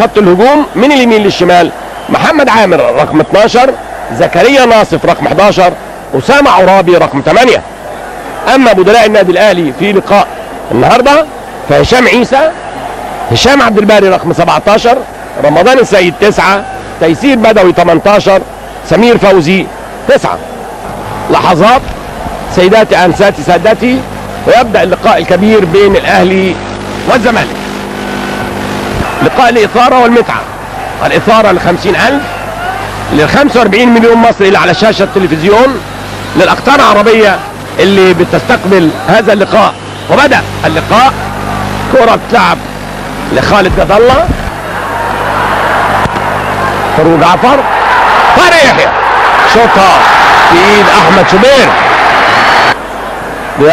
خط الهجوم من اليمين للشمال محمد عامر رقم 12 زكريا ناصف رقم 11 أسامة عرابي رقم 8 أما بدلاء النادي الأهلي في لقاء النهاردة فهشام عيسى هشام عبد الباري رقم 17 رمضان السيد 9 تيسير بدوي 18 سمير فوزي 9 لحظات سيداتي أنساتي سادتي ويبدأ اللقاء الكبير بين الأهلي والزمالك. لقاء الإثارة والمتعة. الإثارة ل 50000 لل 45 مليون مصري اللي على شاشة التلفزيون للأقطار العربية اللي بتستقبل هذا اللقاء. وبدأ اللقاء كرة بتلعب لخالد جد الله فاروق جعفر طارق يحيى. شوطها في إيد أحمد شوبير.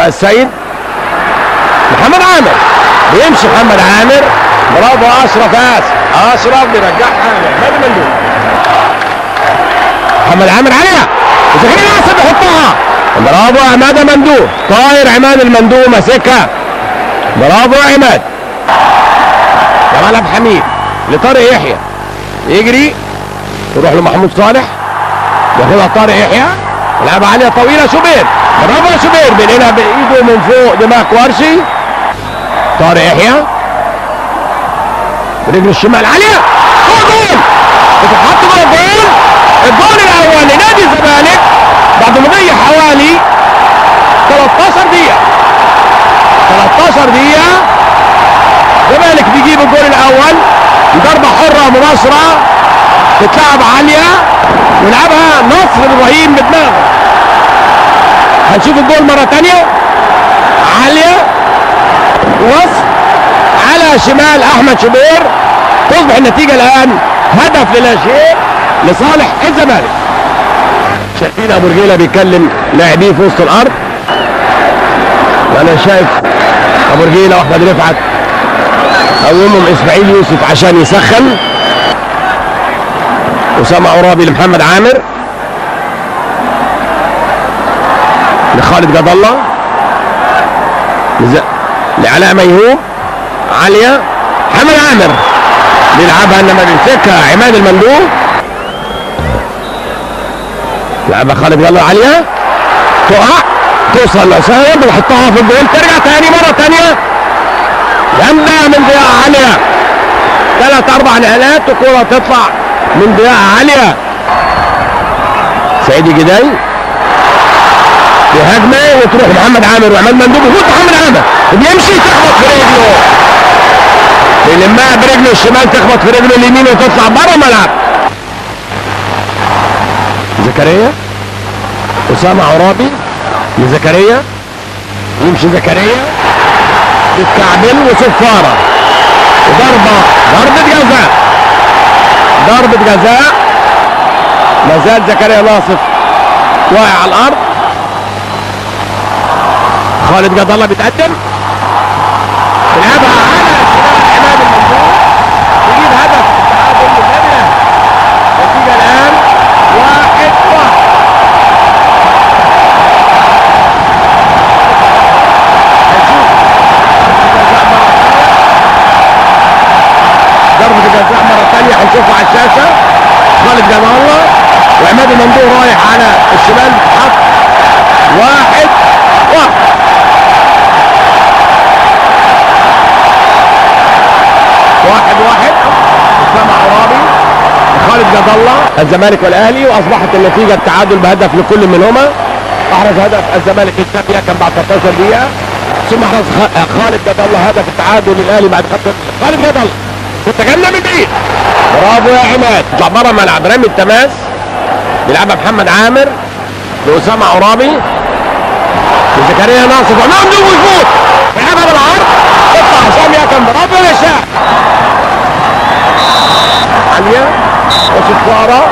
السيد محمد عامر. بيمشي محمد عامر. برافو أشرف ياس أشرف بيرجعها لعماد المندوب محمد عامر عليها. وزكريا ناصر بيحطها برافو عماد المندوب. طاير عماد المندوب ماسكها برافو عماد. جمال عبد الحميد لطارق يحيى. يجري. يروح لمحمود صالح. ياخدها طارق يحيى. لعبة عالية طويلة شوبير. برافو يا شوبير. بينقلها بإيده من فوق دماغ كوارشي. طارق يحيى. برجله الشمال. عالية جول جول بتتحط جوه الجول الجول الأول لنادي الزمالك بعد مضي حوالي 13 دقيقة. 13 دقيقة. الزمالك بيجيب الجول الأول ضربة حرة مباشرة تتلعب عالية يلعبها نصر إبراهيم بدماغه. هنشوف الجول مرة تانية. عالية. وصل على شمال أحمد شبير تصبح النتيجة الآن. هدف للا شيء لصالح الزمالك. شايفين أبو رجيلة بيكلم لاعبيه في وسط الأرض؟ وأنا شايف أبو رجيلة واحمد رفعت قومهم إسماعيل يوسف عشان يسخن. اسامه عرابي لمحمد عامر. لخالد جد الله. لعلاء ميهوب عاليه محمد عامر. بيلعبها إنما بيمسكها عماد المندوب. لعبها خالد الله عاليه تقع توصل لسام ويحطها في الجول. ترجع تاني مرة تانية. جامده من ضياء عالية. ثلاث أربع نقلات وكرة تطلع من ضياء عالية. سعيد جداي في هجمه وتروح محمد عامر. وعماد مندوب يفوت محمد عامر. وبيمشي تخبط في رجله. يلمها برجله الشمال تخبط في رجله اليمين وتطلع بره الملعب. زكريا أسامة عرابي لزكريا يمشي زكريا بالكعبل وصفارة. وضربة ضربة جزاء. ضربة جزاء. ما زال زكريا ناصف واقع على الأرض. خالد جد الله بيتقدم. المندوب رايح على الشمال بتحط واحد واحد. واحد واحد. اسامه عرابي. خالد جد الله. الزمالك والأهلي وأصبحت النتيجة التعادل بهدف لكل منهما. أحرز هدف الزمالك السابية كان بعد 13 دقيقة. ثم أحرز خالد جد الله هدف التعادل للأهلي بعد خط خالد جد الله. وتجنب من بعيد. برافو يا عماد. طلع بره الملعب رمي التماس. بيلعبها محمد عامر لاسامه عرابي لزكريا ناصف وممدوح ويفوت. بيلعبها بالعرض. تطلع هشام يكن برافو يا هشام عالية وصفارة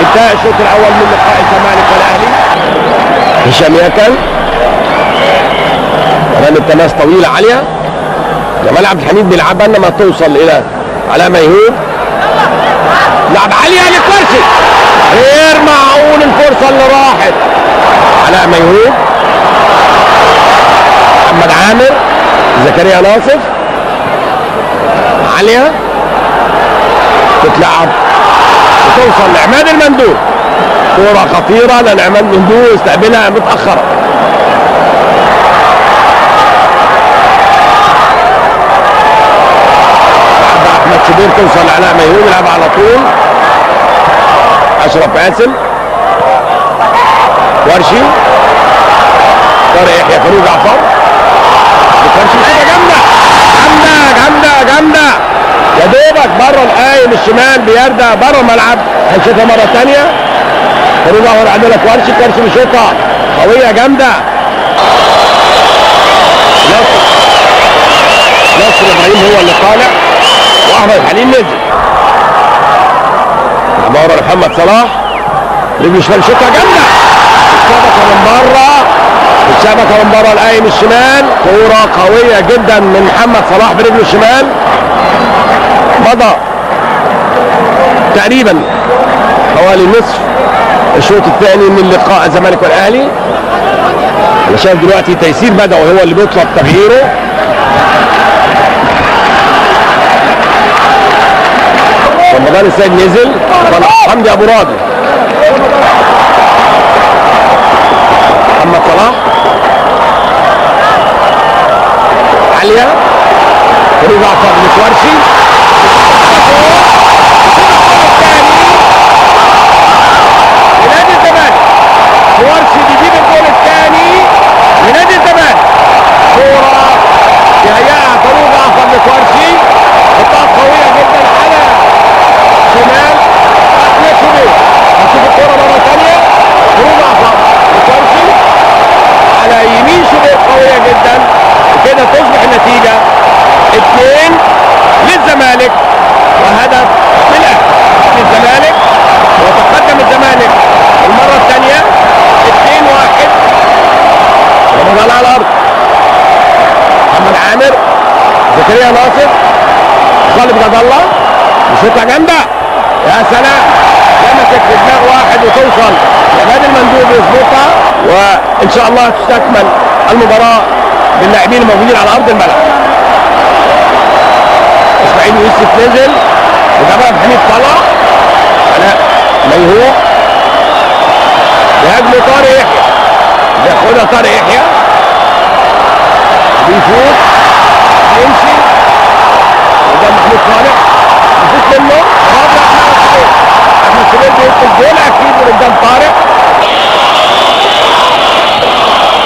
انتهى الشوط الأول من لقاء الزمالك والأهلي. هشام يكن رمي التماس طويلة عالية جمال عبد الحميد بيلعبها إنما توصل إلى علاء ميهوب لعب عالية لكرسي غير معقول الفرصة اللي راحت. علاء ميهوب محمد عامر زكريا ناصف عالية تتلعب. وتوصل لعماد المندوب. كرة خطيرة لأن عماد المندوب استقبلها متأخرة. أحمد شبير توصل لعلاء ميهون يلعبها على طول. أشرف قاسم ورشي طارق يحيى فاروق جعفر. ورشي حاجة جامدة. جامدة جامدة جامدة. يا دوبك بره القايم الشمال بيردة بره الملعب. هنشوفها مرة تانية. فاروق جعفر عندنا كوارشي كوارشي بيشوطها قوية جامدة. نصر. نصر إبراهيم هو اللي طالع. وأحمد حليم نزل. عمارة محمد صلاح. رجل شمال شوطها جامدة. الشبكة من بره. الشبكة من بره القايم الشمال. كورة قوية جدا من محمد صلاح برجله الشمال. مضى. تقريبا حوالي نصف الشوط الثاني من لقاء الزمالك والأهلي. أنا شايف دلوقتي تيسير بدوي هو اللي بيطلب تغييره. رمضان السيد نزل. حمدي أبو راضي محمد صلاح. عالية خروج عفر لكوارشي على الأرض. محمد عامر زكريا ناصر خالد جد الله. يشوطها جامدة يا سلام. لمست في دماغ واحد وتوصل. لنادي المندوب يظبطها. وإن شاء الله تستكمل المباراة باللاعبين الموجودين على أرض الملعب. إسماعيل يوسف نزل. وجمال حميد طلع علاء ميهوب بهجمه طارق يحيى. بياخدها طارق يحيى. بيفوت يمشي وده محمود صالح يفوت منه رابع احمد شبيب احمد شبيب بيدخل جول أكيد من قدام طارق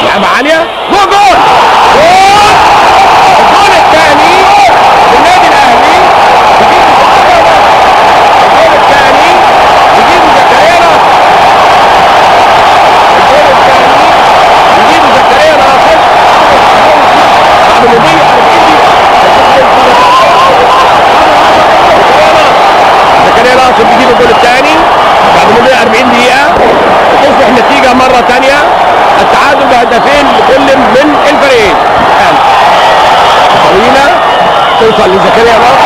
لعبه عاليه جول جول جول الجول الثاني للنادي الاهلي يجيب الجول الثاني يجيب زكريا ناصر الجول الثاني يجيب زكريا ناصر بعد مضي 40 زكريا ناصر بيجيب الجول الثاني بعد مضي 40 دقيقة تصبح النتيجة مرة ثانية التعادل بهدفين لكل من الفريقين الآن طويلة توصل لزكريا ناصر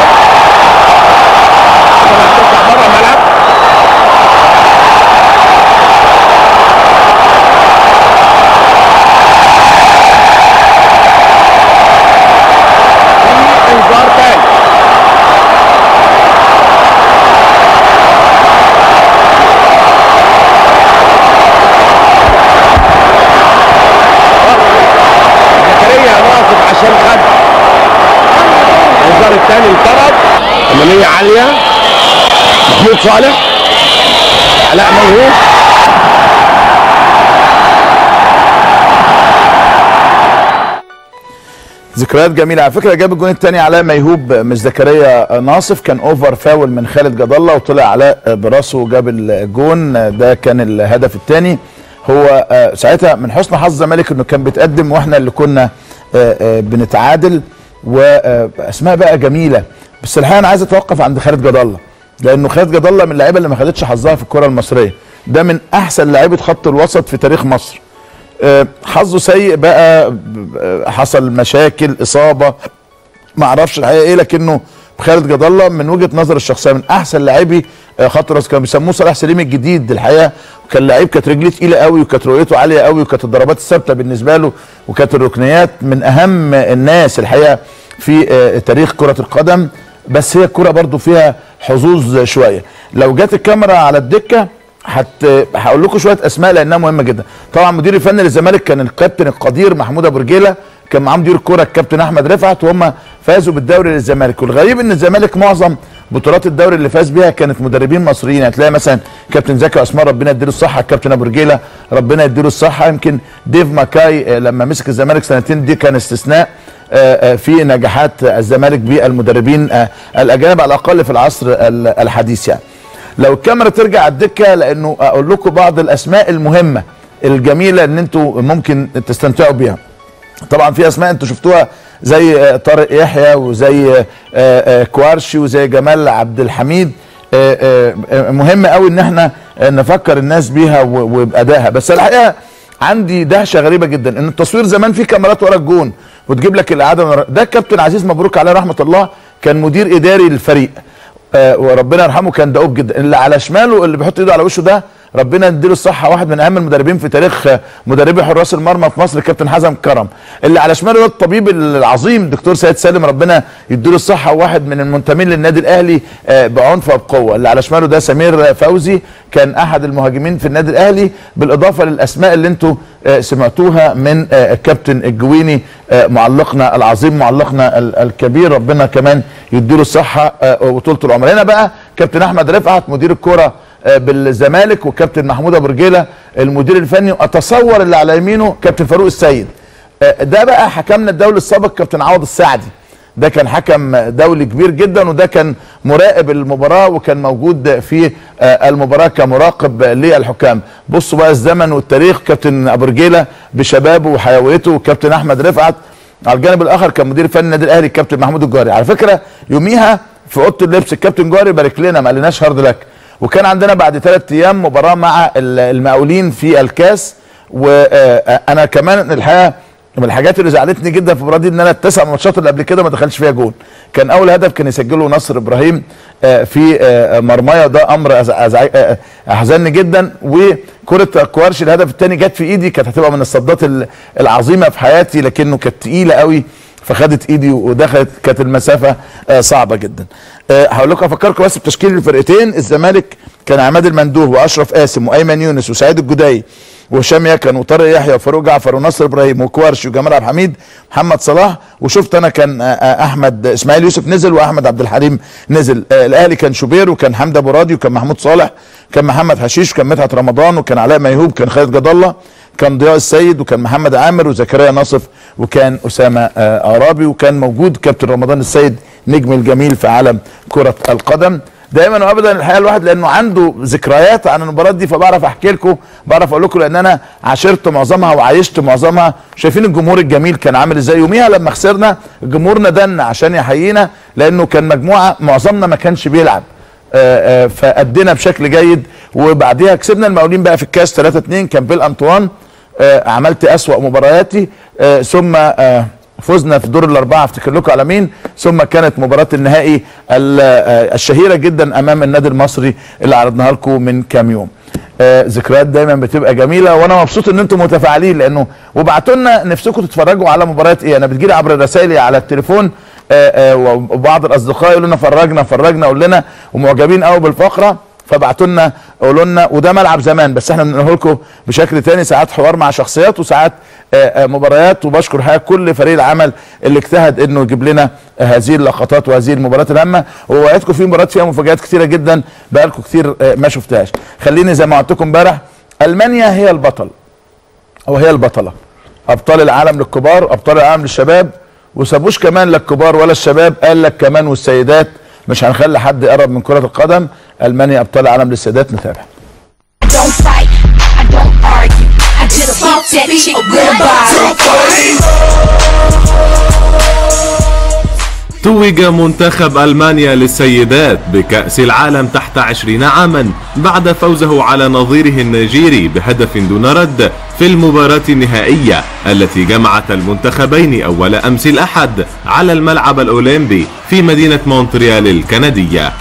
عالية. محمود صالح. علاء موهوب. ذكريات جميلة. على فكرة جاب الجون الثاني علاء ميهوب مش زكريا ناصف. كان اوفر فاول من خالد جاد الله وطلع علاء براسه وجاب الجون. ده كان الهدف الثاني هو آه، ساعتها من حسن حظ الزمالك إنه كان بيتقدم وإحنا اللي كنا آه، آه، بنتعادل. وأسماء بقى جميلة. بس الحقيقة أنا عايز أتوقف عند خالد جد الله لأنه خالد جد الله من اللعيبة اللي ما خدتش حظها في الكرة المصرية. ده من أحسن لعيبة خط الوسط في تاريخ مصر. آه، حظه سيء بقى آه، حصل مشاكل إصابة ما أعرفش الحقيقة إيه لكنه خالد جد الله من وجهة نظر الشخصية من أحسن لاعبي آه، خط الراس كانوا بيسموه صلاح سليم الجديد الحقيقة. وكان لعيب كانت رجليه تقيلة قوي وكانت رؤيته عالية قوي وكانت الضربات الثابتة بالنسبة له وكانت الركنيات من أهم الناس الحقيقة في تاريخ كرة القدم. بس هي الكرة برضو فيها حظوظ شوية. لو جت الكاميرا على الدكة هت هقول لكم شوية أسماء لأنها مهمة جدا. طبعا مدير الفني للزمالك كان الكابتن القدير محمود أبو رجيلة كان معاه مدير الكوره الكابتن أحمد رفعت وهم فازوا بالدوري للزمالك. والغريب إن الزمالك معظم بطولات الدوري اللي فاز بيها كانت مدربين مصريين. هتلاقي مثلا كابتن زكي عثمان ربنا يديله الصحة. الكابتن أبو رجيلة ربنا يديله الصحة. يمكن ديف ماكاي آه، لما مسك الزمالك سنتين دي كان استثناء. في نجاحات الزمالك بالمدربين آه، الأجانب على الأقل في العصر ال- الحديث يعني. لو الكاميرا ترجع الدكة لأنه أقول لكم بعض الأسماء المهمة الجميلة ان أنتوا ممكن تستمتعوا بيها. طبعا في أسماء أنتوا شفتوها زي آه، طارق يحيى وزي آه، آه، كوارشي وزي جمال عبد الحميد. آه، آه، آه، مهم قوي إن إحنا آه، نفكر الناس بيها وبأدائها. بس الحقيقة عندي دهشة غريبة جدا إن التصوير زمان فيه كاميرات ورا الجون. وتجيب لك ورا- ده الكابتن عزيز مبروك عليه رحمة الله كان مدير إداري للفريق. آه وربنا يرحمه كان دؤوب جدا. اللي على شماله اللي بيحط إيده على وشه ده ربنا يديله الصحة واحد من أهم المدربين في تاريخ مدربي حراس المرمى في مصر كابتن حسن كرم. اللي على شماله ده الطبيب العظيم دكتور سيد سالم ربنا يديله الصحة واحد من المنتمين للنادي الأهلي آه، بعنف وبقوة. اللي على شماله ده سمير فوزي كان أحد المهاجمين في النادي الأهلي بالإضافة للأسماء اللي أنتوا آه، سمعتوها من آه، الكابتن الجويني معلقنا العظيم معلقنا ال- الكبير. ربنا كمان يديله الصحة وطولة العمر. هنا بقى كابتن أحمد رفعت مدير الكره بالزمالك وكابتن محمود ابو رجيله المدير الفني اتصور اللي على يمينه كابتن فاروق السيد. آه، ده بقى حكمنا الدولي السابق كابتن عوض السعدي. ده كان حكم دولي كبير جدا وده كان مراقب المباراة وكان موجود في آه، المباراة كمراقب للحكام. بصوا بقى الزمن والتاريخ كابتن ابو رجيله بشبابه وحيويته وكابتن أحمد رفعت على الجانب الآخر كان مدير فني النادي الأهلي الكابتن محمود الجاري على فكرة يوميها في أوضة اللبس الكابتن جاري بارك لنا ما قالناش هارد لك. وكان عندنا بعد ثلاث أيام مباراة مع ال- المقاولين في الكاس. وأنا كمان الحقيقة من الحاجات اللي زعلتني جدا في المباراة دي إن أنا التسع ماتشات اللي قبل كده ما دخلش فيها جول كان أول هدف كان يسجله نصر إبراهيم آه، في آه، مرمايا ده أمر آه، أحزنني جدا. وكرة كوارش الهدف الثاني جت في إيدي كانت هتبقى من الصدات ال- العظيمة في حياتي لكنه كانت تقيلة قوي فخدت إيدي ودخلت. كانت المسافة آه، صعبة جدا. آه، هقول لكم أفكركم بس بتشكيل الفرقتين. الزمالك كان عماد المندوه وأشرف قاسم وأيمن يونس وسعيد الجداي وهشام يكن وطارق يحيى وفاروق جعفر ونصر إبراهيم وكوارش وجمال عبد الحميد محمد صلاح. وشفت أنا كان آه، آه، أحمد إسماعيل يوسف نزل وأحمد عبد الحليم نزل. آه، الأهلي كان شوبير وكان حمدي أبو راضي وكان محمود صالح كان محمد حشيش وكان مدحت رمضان وكان علاء ميهوب كان خالد جد الله كان ضياء السيد وكان محمد عامر وزكريا ناصف وكان أسامة آه، عرابي وكان موجود كابتن رمضان السيد نجم الجميل في عالم كرة القدم. دايما وابدا الحقيقة الواحد لأنه عنده ذكريات عن المباريات دي فبعرف أحكي لكم بعرف أقول لكم لأن أنا عاشرت معظمها وعايشت معظمها. شايفين الجمهور الجميل كان عامل إزاي؟ يوميها لما خسرنا الجمهور ندلنا عشان يحيينا لأنه كان مجموعة معظمنا ما كانش بيلعب. آه، آه، فأدينا بشكل جيد. وبعديها كسبنا المقاولين بقى في الكاس 3 2 كان بيل أنطوان آه، عملت أسوأ مبارياتي ثم فزنا في دور الأربعة افتكر لكم على مين ثم كانت مباراة النهائي ال- آه، الشهيرة جدا أمام النادي المصري اللي عرضناها لكم من كام يوم. آه، ذكريات دايما بتبقى جميلة وأنا مبسوط إن أنتم متفاعلين لأنه وبعتوا لنا نفسكم تتفرجوا على مباريات إيه. أنا بتجيلي عبر رسائلي على التليفون آه، وبعض الأصدقاء يقولوا لنا فرجنا فرجنا قول لنا ومعجبين قوي بالفقرة. فبعتوا لنا قولوا لنا وده ملعب زمان بس إحنا بنقول لكم بشكل تاني ساعات حوار مع شخصيات وساعات آه، آه، مباريات وبشكر حقيقة كل فريق العمل اللي اجتهد انه يجيب لنا آه، هذه اللقطات وهذه المباريات الهامة. ووعدكم في مباريات فيها مفاجآت كتيرة جدا بقالكم كتير ما شفتهاش. خليني زي ما وعدتكم امبارح ألمانيا هي البطل أو هي البطلة. أبطال العالم للكبار أبطال العالم للشباب وسابوش كمان لا الكبار ولا الشباب قال لك كمان والسيدات مش هنخلي حد يقرب من كرة القدم. ألمانيا أبطال العالم للسيدات نتابع. توج منتخب ألمانيا للسيدات بكأس العالم تحت عشرين عاما بعد فوزه على نظيره النيجيري بهدف دون رد. في المباراة النهائية التي جمعت المنتخبين أول أمس الأحد على الملعب الأولمبي في مدينة مونتريال الكندية.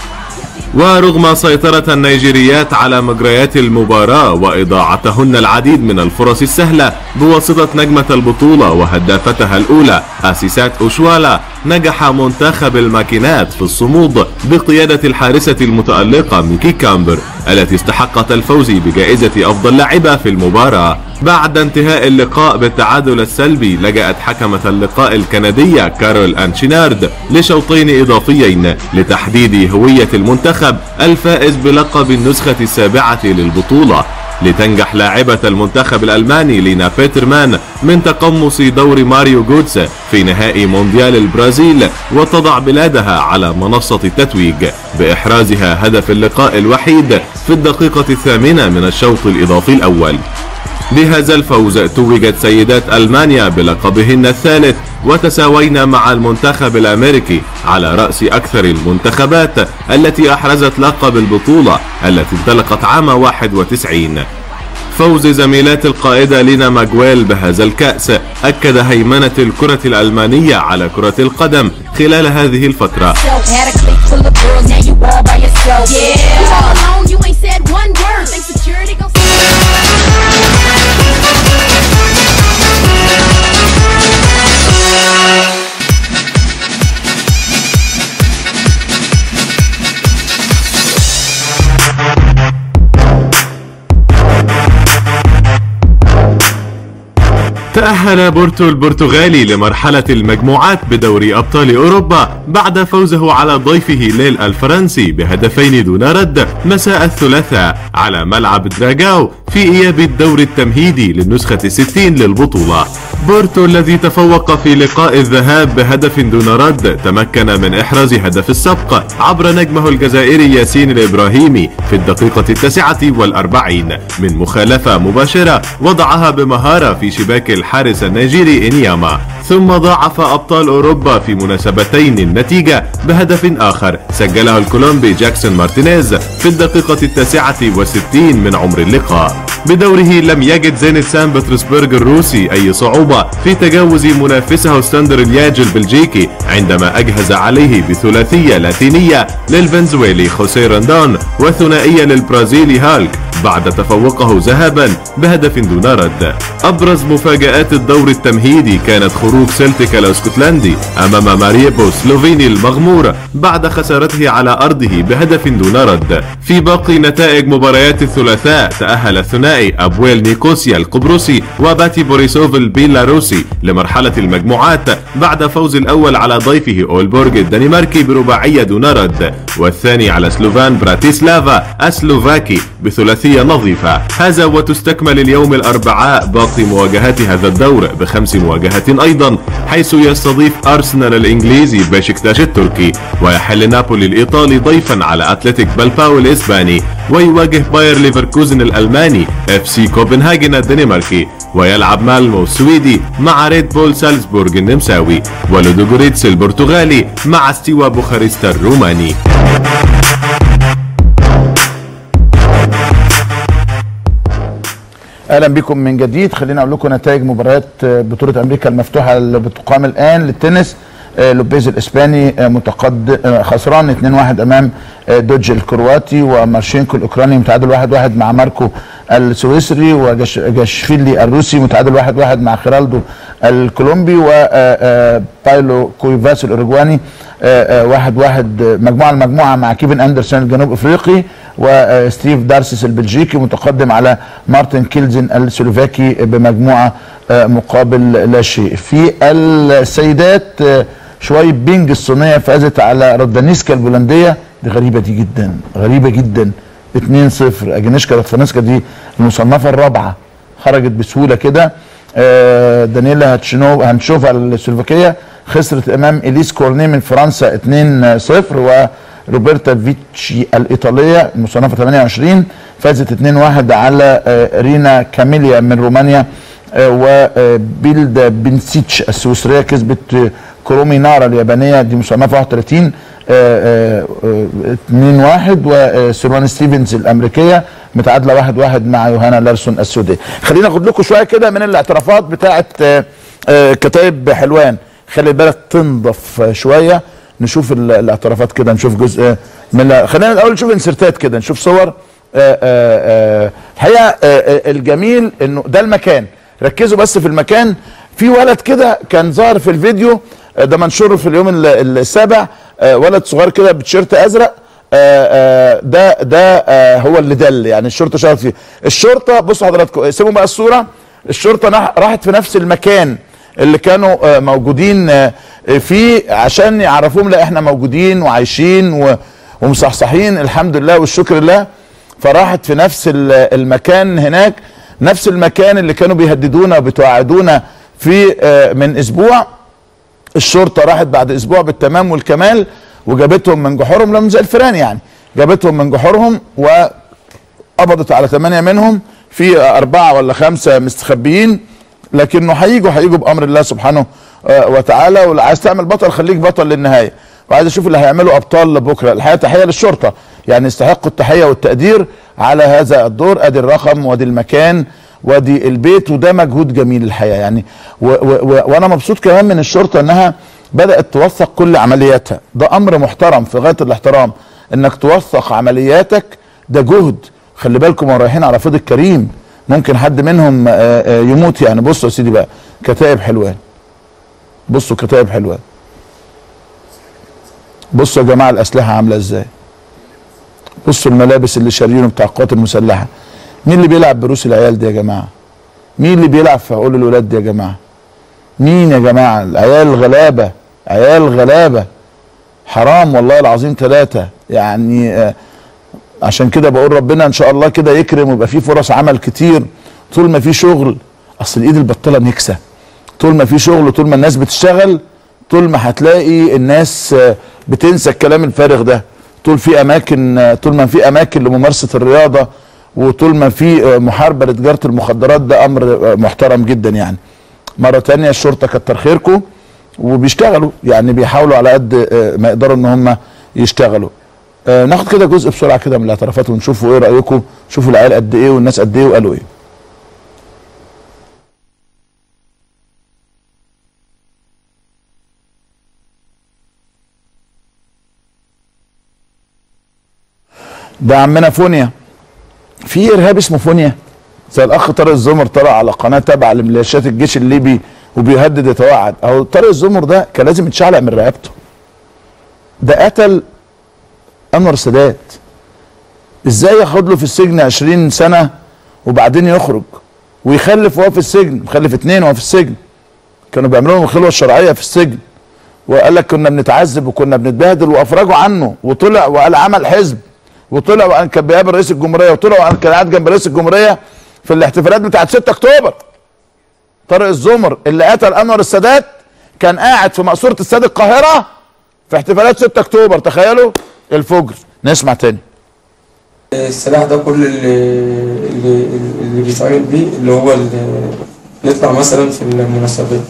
ورغم سيطرة النيجيريات على مجريات المباراة وإضاعتهن العديد من الفرص السهلة بواسطة نجمة البطولة وهدافتها الأولى أسيسات أوشوالا نجح منتخب الماكينات في الصمود بقيادة الحارسة المتألقة ميكي كامبر التي استحقت الفوز بجائزة أفضل لاعبة في المباراة. بعد انتهاء اللقاء بالتعادل السلبي لجأت حكمة اللقاء الكندية كارول أنشينارد لشوطين إضافيين لتحديد هوية المنتخب الفائز بلقب النسخة السابعة للبطولة. نجحت لاعبة المنتخب الألماني لينا بيترمان من تقمص دور ماريو جوتس في نهائي مونديال البرازيل وتضع بلادها على منصة التتويج. بإحرازها هدف اللقاء الوحيد في الدقيقة الثامنة من الشوط الإضافي الأول. بهذا الفوز توجت سيدات ألمانيا بلقبهن الثالث وتساوين مع المنتخب الأمريكي على رأس أكثر المنتخبات التي أحرزت لقب البطولة التي انطلقت عام 91 فوز زميلات القائدة لينا ماجويل بهذا الكأس أكد هيمنة الكرة الألمانية على كرة القدم خلال هذه الفترة. تأهل بورتو البرتغالي لمرحلة المجموعات بدوري أبطال أوروبا بعد فوزه على ضيفه ليل الفرنسي بهدفين دون رد مساء الثلاثاء على ملعب دراغاو في إياب الدور التمهيدي للنسخة الستين للبطولة. بورتو الذي تفوق في لقاء الذهاب بهدف دون رد تمكن من إحراز هدف السبق عبر نجمه الجزائري ياسين الإبراهيمي في الدقيقة التاسعة والأربعين. من مخالفة مباشرة وضعها بمهارة في شباك الحارس النيجيري إنياما. ثم ضاعف أبطال أوروبا في مناسبتين النتيجة بهدف آخر. سجله الكولومبي جاكسون مارتينيز في الدقيقة التاسعة والستين من عمر اللقاء. بدوره لم يجد زينت سان بطرسبرغ الروسي أي صعوبة في تجاوز منافسه ستاندر لياج البلجيكي عندما أجهز عليه بثلاثية لاتينية للفنزويلي خوسيه راندون وثنائية للبرازيلي هالك بعد تفوقه ذهابا بهدف دون رد. أبرز مفاجآت الدور التمهيدي كانت خروج سلتيك الأسكتلندي أمام ماريبو سلوفيني المغمور بعد خسارته على أرضه بهدف دون رد. في باقي نتائج مباريات الثلاثاء تأهل الثنائي أبويل نيكوسيا القبرصي وباتي بوريسوف البيلاروسي لمرحلة المجموعات بعد فوز الأول على ضيفه أولبورج الدنماركي برباعية دون رد. والثاني على سلوفان براتيسلافا السلوفاكي بثلاثية نظيفة. هذا وتستكمل اليوم الأربعاء باقي مواجهات هذا الدور بخمس مواجهات أيضا حيث يستضيف أرسنال الإنجليزي بشكتاش التركي ويحل نابولي الإيطالي ضيفا على أتلتيك بلباو الإسباني ويواجه باير ليفركوزن الألماني إف سي كوبنهاجن الدنماركي ويلعب مالمو السويدي مع ريد بول سالزبورغ النمساوي ولودوغوريتس البرتغالي مع ستيوا بوخارست الروماني. أهلا بكم من جديد. خلينا أقول لكم نتائج مباريات بطولة أمريكا المفتوحة اللي بتقام الآن للتنس. آه، لوبيز الإسباني آه، متقدم خسران 2-1 أمام آه، دوج الكرواتي ومارشينكو الأوكراني متعادل 1-1 مع ماركو السويسري وجاشفيلي الروسي متعادل 1-1 مع خيرالدو الكولومبي وبايلو كويفاس الاوروجواني 1-1 مجموعة لمجموعة مع كيفن أندرسون الجنوب أفريقي. وستيف دارسيس البلجيكي متقدم على مارتن كيلزن السلوفاكي بمجموعة مقابل لا شيء. في السيدات شوية بينج الصينية فازت على رادفانسكا البولندية. دي غريبة دي جدا غريبة جدا. 2-0 أجنيشكا رادفانسكا دي المصنفة الرابعة. خرجت بسهولة كده. آه، دانييلا هانتشوفا السلوفاكية خسرت أمام أليز كورنيه من فرنسا 2-0 وروبرتا فينشي الإيطالية المصنفه 28 فازت 2-1 على آه، رينا كاميليا من رومانيا آه، وبليندا بنسيتش السويسرية كسبت آه، كرومينارا اليابانية دي مصنفه 31 آه، آه، 2-1 وسلوان ستيفنز الأمريكية متعادلة 1-1 مع يوهانا لارسون السويدية خلينا أخد لكم شوية كده من الاعترافات آه، آه، كتائب حلوان. خلي بالك تنضف شوية. نشوف ال- الاعترافات كده نشوف جزء من خلينا الأول نشوف انسرتات كده نشوف صور. آه، آه، آه، الحقيقة آه، الجميل إنه ده المكان. ركزوا بس في المكان. في ولد كده كان ظاهر في الفيديو ده منشور في اليوم ال- السابع. ولد صغير كده بتيشيرت أزرق. ده ده هو اللي دل يعني الشرطة شارت فيه. الشرطة بصوا حضراتكم سيبوا بقى الصورة. الشرطة راحت في نفس المكان. اللي كانوا آه، موجودين آه، فيه عشان يعرفوهم لا إحنا موجودين وعايشين ومصحصحين الحمد لله والشكر لله. فراحت في نفس ال- المكان هناك نفس المكان اللي كانوا بيهددونا وبتوعدونا فيه آه، من أسبوع. الشرطة راحت بعد أسبوع بالتمام والكمال وجابتهم من جحورهم لهم زي الفيران يعني. جابتهم من جحورهم وقبضت على ثمانيه منهم. في أربعة ولا خمسة مستخبيين. لكنه هيجوا هيجوا بأمر الله سبحانه آه، وتعالى واللي عايز تعمل بطل خليك بطل للنهاية. وعايز أشوف اللي هيعملوا أبطال لبكره الحقيقة تحية للشرطة. يعني يستحقوا التحية والتقدير على هذا الدور. أدي الرقم وأدي المكان وأدي البيت وده مجهود جميل الحقيقة يعني و و و وأنا مبسوط كمان من الشرطة إنها بدأت توثق كل عملياتها. ده أمر محترم في غاية الاحترام إنك توثق عملياتك. ده جهد. خلي بالكم رايحين على فيض الكريم. ممكن حد منهم آه، آه، يموت يعني. بصوا يا سيدي بقى كتائب حلوان. بصوا كتائب حلوان. بصوا يا جماعة الأسلحة عاملة إزاي. بصوا الملابس اللي شارينه بتاع القوات المسلحة. مين اللي بيلعب بروس العيال دي يا جماعة؟ مين اللي بيلعب في عقول الولاد دي يا جماعة؟ مين يا جماعة؟ العيال غلابة عيال غلابة. حرام والله العظيم ثلاثة يعني آه عشان كده بقول ربنا إن شاء الله كده يكرم ويبقى في فرص عمل كتير. طول ما في شغل أصل الإيد البطالة نكسة. طول ما في شغل طول ما الناس بتشتغل طول ما هتلاقي الناس بتنسى الكلام الفارغ ده. طول في أماكن طول ما في أماكن لممارسة الرياضة وطول ما في محاربة لتجارة المخدرات ده أمر محترم جدا يعني. مرة تانية الشرطة كتر خيركم وبيشتغلوا. يعني بيحاولوا على قد ما يقدروا إن هم يشتغلوا. آه، ناخد كده جزء بسرعة كده من الاعترافات ونشوفوا إيه رأيكم شوفوا العيال قد إيه والناس قد إيه وقالوا إيه. ده عمنا فونيا. في إرهاب اسمه فونيا. زي الأخ طارق الزمر طلع على قناة تابعة لميليشيات الجيش الليبي وبيهدد يتوعد أهو طارق الزمر ده كان لازم يتشعلق من رقبته. ده قتل انور السادات إزاي ياخد له في السجن 20 سنة وبعدين يخرج؟ ويخلف وهو في السجن مخلف اتنين وهو في السجن. كانوا بيعملوا لهم الخلوة الشرعية في السجن. وقال لك كنا بنتعذب وكنا بنتبهدل وأفرجوا عنه. وطلع وقال عمل حزب. وطلع وقال كان بيقابل رئيس الجمهورية. وطلع وقال كان قاعد جنب رئيس الجمهورية في الاحتفالات بتاعت 6 أكتوبر. طارق الزمر اللي قتل أنور السادات كان قاعد في مقصوره استاد القاهرة في احتفالات 6 أكتوبر. تخيلوا؟ الفجر. نسمع تاني. السلاح ده كل اللي اللي, اللي بيتعمل بيه اللي هو اللي يطلع مثلا في المناسبات.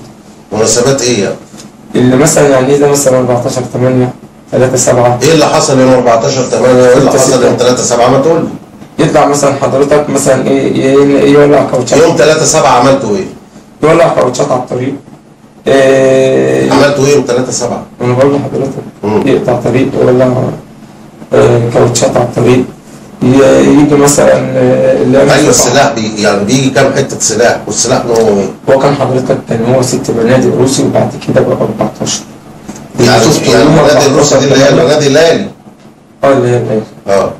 مناسبات إيه يعني؟ اللي مثلا يعني إيه ده مثلا 14 8 3 7 إيه اللي حصل يوم 14 8 وايه اللي حصل يوم 3 7 ما تقول لي. يطلع مثلا حضرتك مثلا إيه ي- يولع كاوتشات؟ يوم 3 7 عملتوا إيه؟ يولع كاوتشات على الطريق. إيه عملتوا إيه يوم 3 7 أنا بقول لحضرتك. يقطع طريق يولع آه، كاوتشات على الطريق يجي مثلا أيوه السلاح بي يعني بيجي كام حتة سلاح والسلاح نوعه إيه؟ هو كان حضرتك كان هو ست بنادق روسي وبعد كده بقى 14 يعني شفته يعني يوم النادي الروسي دي اللي هي 14 النادي الليلي آه اللي هي الليلي آه.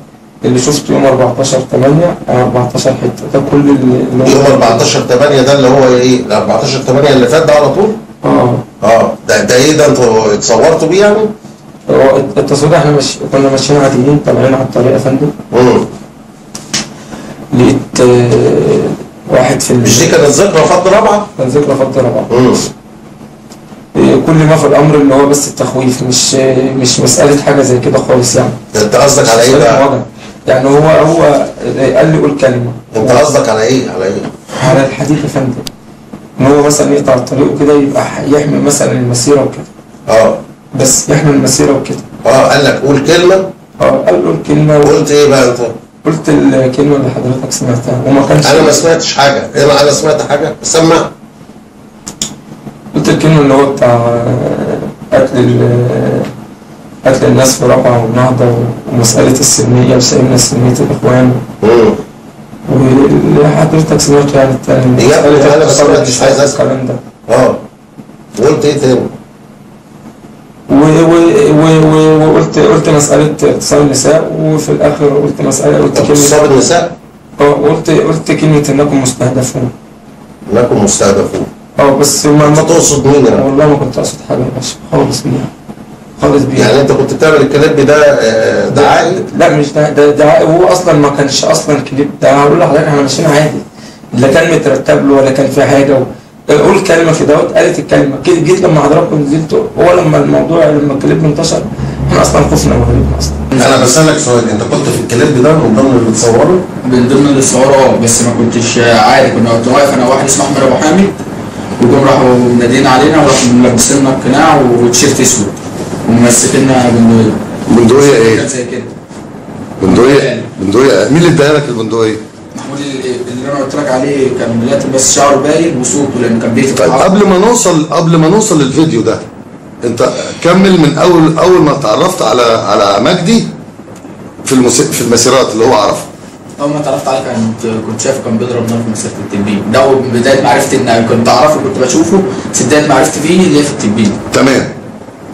اللي شفته يوم 14 8 14 حتة. ده كل اللي اللي يوم 14 8 ده اللي هو إيه؟ ال 14 8 اللي فات ده على طول؟ آه. آه. ده ده إيه ده أنتوا اتصورتوا بيه يعني؟ هو التصوير إحنا مش كنا ماشيين عاديين طالعين على الطريق يا فندم. لقيت آه، واحد في مش دي كانت ذكرى فض رابعه؟ كان ذكرى فض رابعه آه، كل ما في الأمر اللي هو بس التخويف مش آه، مش مسألة حاجة زي كده خالص يعني. أنت قصدك على إيه بقى؟ يعني هو هو قال لي قول كلمة. أنت قصدك على إيه؟ على إيه؟ على الحديد يا فندم. إن هو مثلا يقطع الطريق وكده يبقى يحمي مثلا المسيرة وكده. آه. بس يحمي المسيرة وكده. آه قال لك قول كلمة. آه قال له الكلمة قلت إيه بقى انت؟ قلت الكلمة اللي حضرتك سمعتها. وما كانش أنا ما سمعتش حاجة. أنا أنا سمعت حاجة؟ سمع. قلت الكلمة اللي هو بتاع آه، قتل ال- قتل الناس في رابعه والنهضه ومسألة السلميه وسلمنا سلميه الإخوان. واللي حضرتك سمعته يعني التاني. يا ابني مسألة أنا ما سمعتش عايز اسمع والكلام ده. آه. وقلت إيه تاني؟ وقلت قلت مسألة اقتصاد النساء وفي الآخر قلت مسألة قلت كلمة اقتصاد النساء؟ آه قلت قلت كلمة إنكم مستهدفون. انكم مستهدفون. آه بس ما ما تقصد مين يعني؟ والله ما كنت أقصد حاجة يا باشا خالص بيها خالص بيها. يعني أنت كنت بتعمل الكليب ده آه، دعائي؟ لا مش ده ده, ده هو أصلا ما كانش أصلا كليب ده هقول لحضرتك إحنا ماشيين عادي. لا كان مترتب له ولا كان في حاجة و... قول كلمة في دوت قالت الكلمة. جيت جيت لما حضراتكم نزلتوا هو لما الموضوع لما الكليب انتشر إحنا أصلا خفنا وهربنا أصلا. أنا بسألك سؤال أنت كنت في الكليب ده من ضمن اللي بتصوره؟ من ضمن اللي صوروا آه بس ما كنتش عادي. كنا كنت واقف أنا وواحد اسمه أحمد أبو حامد وجم راحوا منادين علينا وراحوا ملبسيننا القناع وتيشيرت أسود وممسكيننا بندقية. بندقية إيه؟ زي كده. بندقية؟ بندقية؟ مين اللي اداها لك البندقية؟ اللي أنا قلت لك عليه كان دلوقتي بس شعره باين وصوته لأن كان بيكتب طيب قبل ما نوصل قبل ما نوصل للفيديو ده أنت كمل من اول أول ما اتعرفت على على مجدي في. في المسيرات اللي هو عرفها. أول ما اتعرفت عليه كنت كنت شايفه كان بيضرب نار في مسيرة التنبيه. ده بداية معرفتي إن كنت أعرفه كنت بشوفه بس بدايه معرفتي فيه اللي هي في التنبيه. تمام.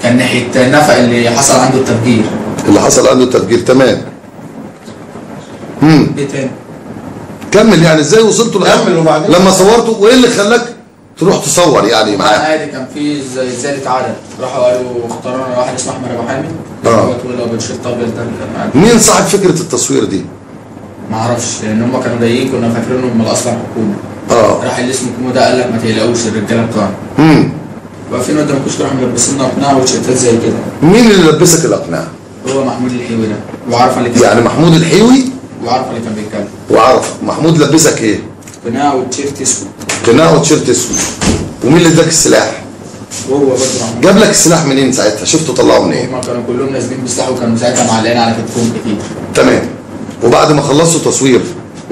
كان ناحية نفق اللي حصل عنده التفجير. اللي حصل عنده التفجير تمام. امم إيه تاني؟ كمل يعني إزاي وصلتوا كمل وبعدين؟ لما صورتوا وإيه اللي خلاك تروح تصور يعني معاه؟ عادي كان في زي زيادة عدد راحوا قالوا اختاروا واحد اسمه أحمد أبو حامد. هو طويل ابيض شيرت ابيض ده. مين صاحب فكرة التصوير دي؟ ما أعرفش لأن هم كانوا جايين كنا فاكرينهم من الاصل حكومة. آه. راح اللي اسمه كومو ده قال لك ما تقلقوش الرجالة بتوعنا. امم واقفين قدام الكشك راح ملبسينا اقناع وتيشيرتات زي كده. مين اللي لبسك الاقناع هو محمود الحيوي ده. وعارفه اللي يعني محمود الحيوي؟ وعارفه اللي كان بيتكلم. وعرف. محمود لبسك إيه؟ قناع وتيشيرت أسود. قناع وتيشيرت أسود. ومين اللي اداك السلاح؟ هو برضه محمود. جاب لك السلاح منين ساعتها؟ شفته طلعه منين؟ هم كانوا كلهم نازلين بسلاح وكانوا ساعتها معلقين على كتفهم كتير. تمام. وبعد ما خلصتوا تصوير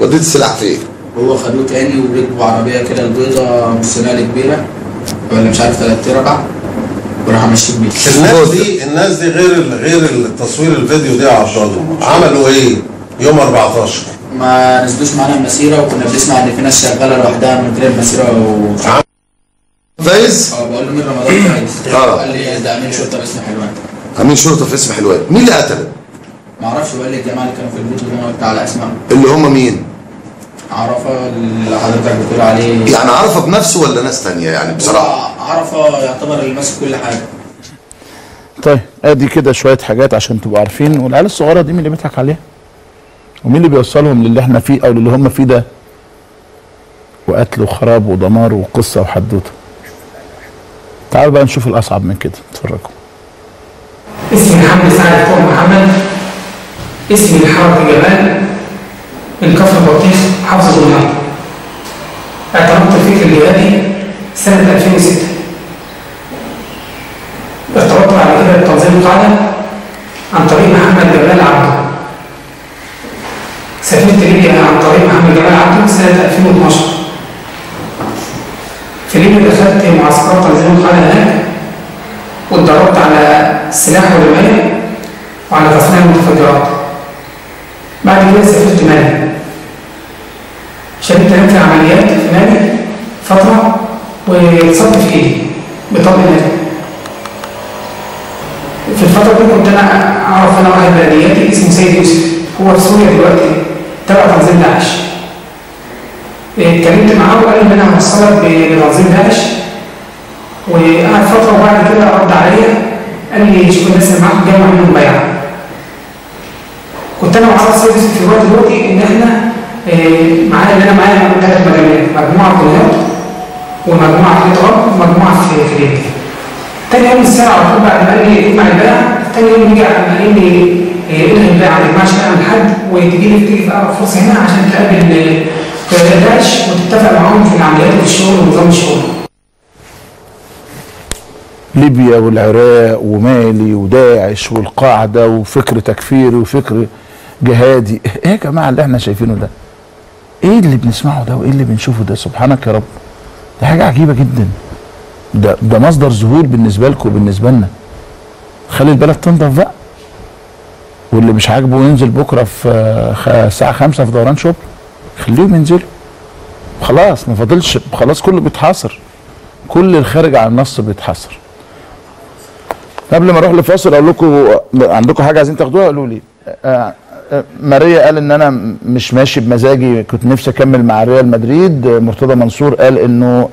وديت السلاح فين؟ هو خدوه تاني وركبوا عربيه كده البيضة نقل كبيره ولا مش عارف تلات ارباع وراحوا ماشيين بيه الناس دي الناس دي غير غير التصوير الفيديو دي يا عبد الله. عملوا إيه؟ يوم 14 ما نزلوش معانا المسيرة وكنا بنسمع إن في ناس شغالة لوحدها من غير المسيره و فايز؟ آه بقول له مين رمضان فايز آه. قال لي ده أمين شرطة باسم حلوان. أمين شرطة في اسم حلوان. مين اللي قتله؟ ما أعرفش قال لي الجماعة اللي كانوا في الفيديو ده أنا قلت على اسمائهم اللي هم مين؟ عرفة اللي حضرتك بتقول عليه. يعني عرفة بنفسه ولا ناس تانية؟ يعني بصراحة. عرفة يعتبر اللي ماسك كل حاجة. طيب أدي كده شوية حاجات عشان تبقوا عارفين. والعيال الصغيرة دي مين اللي بيضحك عليها؟ ومين اللي بيوصلهم للي إحنا فيه أو للي هم فيه ده؟ وقتل وخراب ودمار وقصة وحدوته. تعالوا بقى نشوف الأصعب من كده. اتفرجوا. اسمي محمد سعد فوق محمد. اسمي الحرب جمال. من كفر بطيخ محافظة دمياط اعترفت الفكر الجهادي سنة 2006 ارتبطت بعد كده بتنظيم القاعدة عن طريق محمد جمال عبده. سافرت ليبيا عن طريق محمد جمال عبده سنة 2012 في ليبيا دخلت معسكرات تنظيم القاعدة هناك واتدربت على السلاح والرماية وعلى تصنيع المتفجرات بعد كده سافرت مالي. شاركت هناك عمليات في مالي فترة واتصبت في ايدي بطلق نادي في الفترة دي كنت أنا أعرف أنا واحد بلدياتي اسمه سيد يوسف. هو في سوريا دلوقتي تبع تنظيم داعش. اتكلمت معاه وقال إن أنا هوصلك بتنظيم داعش. وقعد فترة وبعد كده رد عليا قال لي شوف الناس اللي معاك جاي منهم بيعة كنت أنا يوسف في الوقت دلوقتي إن إحنا آه، معايا اللي أنا معايا ثلاث مجالات مجموعة في دمياط ومجموعة في الغرب ومجموعة في ليبيا تاني يوم طول بعد ما قال لي اجمع البيعة تاني يوم ما قال لي انهي البيعة ما تجمعش بقى من حد وتجي لي تيجي في أقرب فرصة هنا عشان تقابل داعش وتتفق معاهم في العمليات وفي الشغل ونظام الشغل. ليبيا والعراق ومالي وداعش والقاعدة وفكر تكفيري وفكر جهادي. إيه يا جماعة اللي إحنا شايفينه ده؟ إيه اللي بنسمعه ده وإيه اللي بنشوفه ده؟ سبحانك يا رب. ده حاجة عجيبة جدا. ده ده مصدر ذهول بالنسبة لكم وبالنسبة لنا. خلي البلد تنضف بقى. واللي مش عاجبه ينزل بكرة في آه، الساعة 5 في دوران شبرا خليهم ينزلوا. خلاص ما فاضلش. خلاص كله بيتحاصر. كل الخارج عن النص بيتحاصر. قبل ما أروح لفاصل أقول لكم عندكم حاجة عايزين تاخدوها؟ قولوا لي. آه، آه، ماريا قال إن أنا مش ماشي بمزاجي. كنت نفسي أكمل مع ريال مدريد. مرتضى منصور قال إنه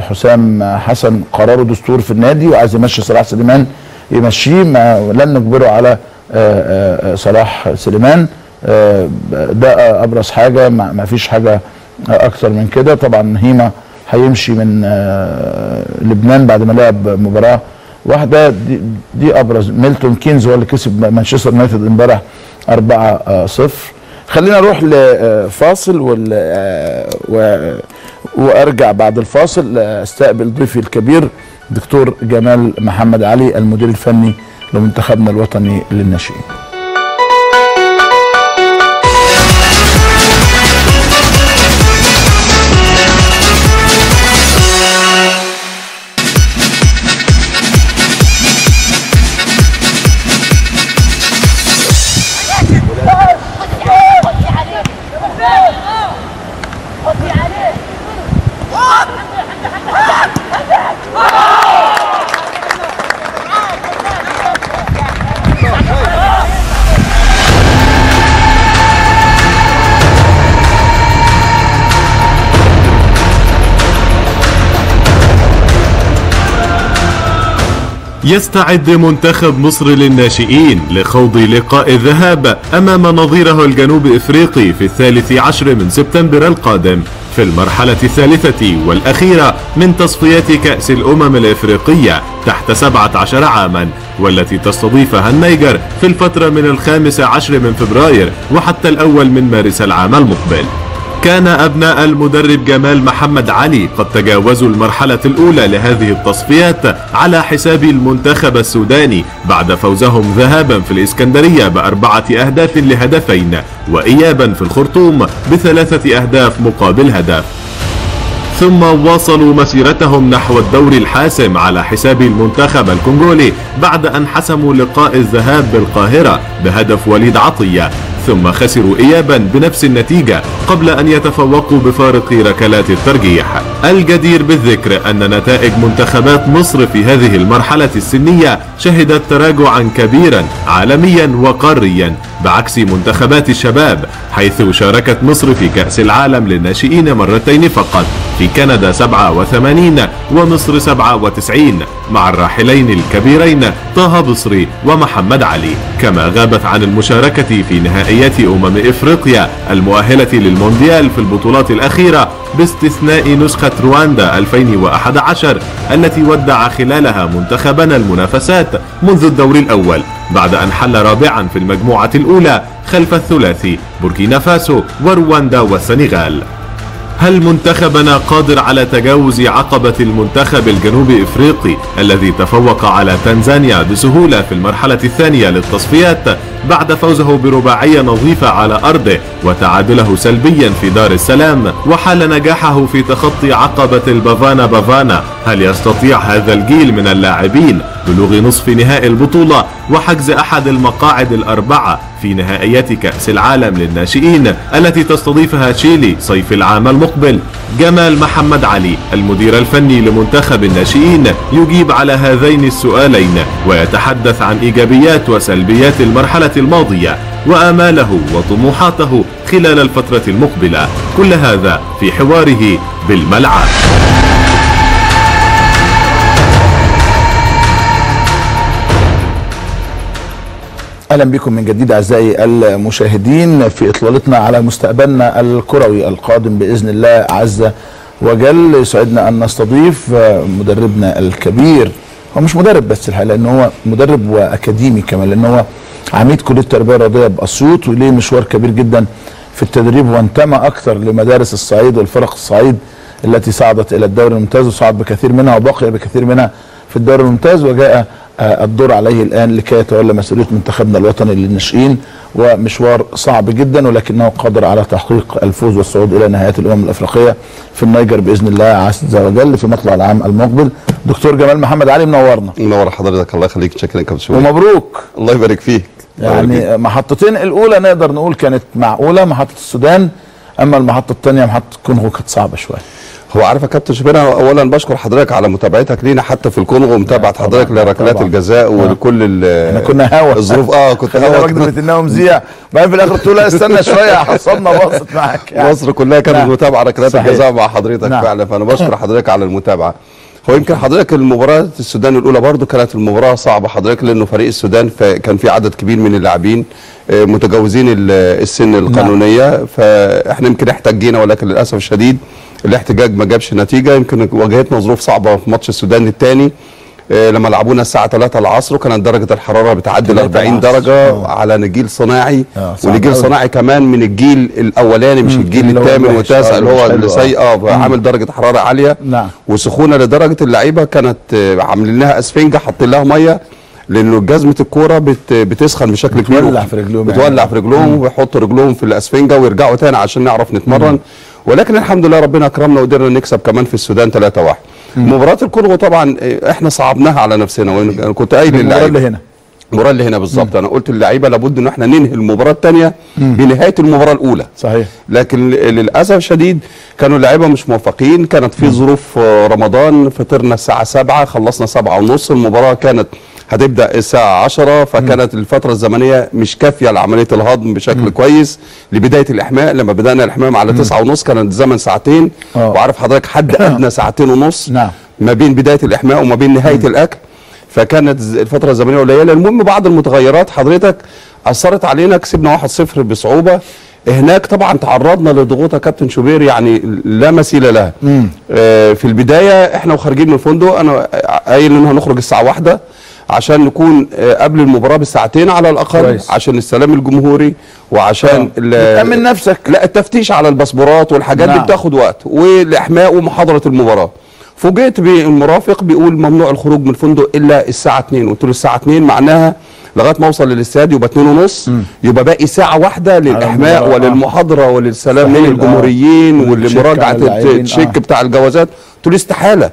حسام حسن قراره دستور في النادي وعايز يمشي صلاح سليمان يمشيه. لن نجبره على صلاح سليمان آه، ده أبرز حاجة ما فيش حاجة أكتر من كده. طبعا هيما هيمشي من آه، لبنان بعد ما لعب مباراة واحدة. دي, دي أبرز. ميلتون كينز هو اللي كسب مانشستر يونايتد امبارح 4 0 خلينا نروح لفاصل وال آه، و- وأرجع بعد الفاصل. آه، استقبل ضيفي الكبير دكتور جمال محمد علي المدير الفني لمنتخبنا الوطني للناشئين. يستعد منتخب مصر للناشئين لخوض لقاء الذهاب أمام نظيره الجنوب إفريقي في الثالث عشر من سبتمبر القادم في المرحلة الثالثة والأخيرة من تصفيات كأس الأمم الإفريقية تحت 17 عاما والتي تستضيفها النيجر في الفترة من الخامس عشر من فبراير وحتى الأول من مارس العام المقبل. كان أبناء المدرب جمال محمد علي قد تجاوزوا المرحلة الأولى لهذه التصفيات على حساب المنتخب السوداني بعد فوزهم ذهابا في الإسكندرية بأربعة أهداف لهدفين وإيابا في الخرطوم بثلاثة أهداف مقابل هدف. ثم واصلوا مسيرتهم نحو الدور الحاسم على حساب المنتخب الكونغولي بعد أن حسموا لقاء الذهاب بالقاهرة بهدف وليد عطية. ثم خسروا إيابا بنفس النتيجة قبل أن يتفوقوا بفارق ركلات الترجيح. الجدير بالذكر أن نتائج منتخبات مصر في هذه المرحلة السنية شهدت تراجعا كبيرا عالميا وقاريا بعكس منتخبات الشباب حيث شاركت مصر في كأس العالم للناشئين مرتين فقط. في كندا 87 ومصر 97 مع الراحلين الكبيرين طه بصري ومحمد علي. كما غابت عن المشاركة في نهائيات أمم إفريقيا المؤهلة للمونديال في البطولات الأخيرة باستثناء نسخة رواندا 2011 التي ودع خلالها منتخبنا المنافسات منذ الدور الأول. بعد أن حل رابعا في المجموعة الأولى خلف الثلاثي بوركينا فاسو ورواندا والسنغال. هل منتخبنا قادر على تجاوز عقبة المنتخب الجنوبي إفريقي الذي تفوق على تنزانيا بسهولة في المرحلة الثانية للتصفيات بعد فوزه برباعية نظيفة على أرضه وتعادله سلبيا في دار السلام وحال نجاحه في تخطي عقبة البافانا بافانا. هل يستطيع هذا الجيل من اللاعبين بلوغ نصف نهائي البطولة وحجز أحد المقاعد الأربعة في نهائيات كأس العالم للناشئين التي تستضيفها تشيلي صيف العام المقبل. جمال محمد علي المدير الفني لمنتخب الناشئين يجيب على هذين السؤالين ويتحدث عن إيجابيات وسلبيات المرحلة الماضية وآماله وطموحاته خلال الفترة المقبلة. كل هذا في حواره بالملعب. أهلا بكم من جديد أعزائي المشاهدين في إطلالتنا على مستقبلنا الكروي القادم بإذن الله عز وجل. يسعدنا أن نستضيف مدربنا الكبير هو مش مدرب بس الحقيقة لأن هو مدرب وأكاديمي كمان لأن هو عميد كلية التربية الرياضية بأسيوط وليه مشوار كبير جدا في التدريب وانتمى أكثر لمدارس الصعيد والفرق الصعيد التي صعدت إلى الدوري الممتاز وصعد بكثير منها وبقي بكثير منها في الدوري الممتاز وجاء الدور عليه الآن لكي يتولى مسؤولية منتخبنا الوطني للناشئين ومشوار صعب جدا ولكنه قادر على تحقيق الفوز والصعود إلى نهايات الأمم الأفريقية في النيجر بإذن الله عز وجل في مطلع العام المقبل. دكتور جمال محمد علي منورنا. منور حضرتك الله يخليك شكرا كابتن ومبروك. الله يبارك فيك. يعني محطتين الأولى نقدر نقول كانت معقولة محطة السودان أما المحطة الثانية محطة كونغو كانت صعبة شوية. هو عارف يا كابتن شوبير أنا اولا بشكر حضرتك على متابعتك لينا حتى في الكونغو ومتابعة حضرتك لركلات الجزاء ولكل إحنا كنا هوا. الظروف. آه كنت هوا. مجد انها مذيع بعدين في الآخر تقول لا استنى شوية حصلنا باصت معاك. يعني. *laughs* مصر كلها كانت نعم. متابعة ركلات. الجزاء مع حضرتك نعم. فعلا. فأنا بشكر *laughs* حضرتك على المتابعة. هو يمكن حضرتك المباراة السودان الأولى برضو كانت المباراة صعبة حضرتك لأنه فريق السودان كان في عدد كبير من اللاعبين آه، متجاوزين ال- السن القانونية. فإحنا يمكن احتجينا ولكن للأسف الشديد الاحتجاج ما جابش نتيجة. يمكن واجهتنا ظروف صعبة في ماتش السودان الثاني لما لعبونا الساعة 3 العصر وكانت درجة الحرارة بتعدي ال 3 40 العصر. درجة على نجيل صناعي. آه، ونجيل. صناعي كمان من الجيل الأولاني مش مم، الجيل الثامن والتاسع آه، اللي هو اللي سيء آه. آه عامل درجة حرارة عالية. نعم. وسخونة لدرجة اللعيبة كانت آه، عاملين لها أسفنجة حاطين لها مية لأنه جزمة الكورة بت بتسخن بشكل كبير. بتولع في رجلهم يعني. بتولع في رجلهم مم. ويحطوا رجلهم في الأسفنجة ويرجعوا تاني عشان نعرف نتمرن. ولكن الحمد لله ربنا أكرمنا وقدرنا نكسب كمان في السودان 3-1 مباراة الكونغو طبعا آه، إحنا صعبناها على نفسنا وأنا- أنا كنت قايل للعيبة. اللي هنا. المباراة اللي هنا بالظبط. أنا قلت للعيبة لابد إن إحنا ننهي المباراة الثانية. بنهاية المباراة الأولى. صحيح. لكن للأسف الشديد كانوا اللعيبة مش موفقين. كانت في ظروف آه، رمضان فطرنا الساعة 7 خلصنا 7 ونص. المباراة كانت هتبدأ الساعة 10 فكانت الفترة الزمنية مش كافية لعملية الهضم بشكل كويس. لبداية الإحماء لما بدأنا الاحمام على 9 ونص كان الزمن ساعتين. آه. وعارف حضرتك حد *coughs* ادنى ساعتين ونص نعم. ما بين بداية الإحماء وما بين نهاية الأكل. فكانت الفترة الزمنية قليلة. المهم بعض المتغيرات حضرتك أثرت علينا. كسبنا 1-0 بصعوبة. هناك طبعا تعرضنا لضغوط يا كابتن شوبير يعني لا مثيل لها. آه، في البداية إحنا وخارجين من الفندق أنا قايل إن هنخرج الساعة واحدة. عشان نكون آه، قبل المباراة بساعتين على الأقل كويس. عشان السلام الجمهوري وعشان ال- بتأمن نفسك لا التفتيش على الباسبورات والحاجات دي نعم. بتاخد وقت والإحماء ومحاضرة المباراة فوجئت بالمرافق بيقول ممنوع الخروج من الفندق إلا الساعة 2 قلت له الساعة 2 معناها لغاية ما أوصل للاستاد يبقى 2 ونص يبقى باقي ساعة واحدة للإحماء. وللمحاضرة وللسلام من آه. ولمراجعه التشيك آه. بتاع الجوازات له استحاله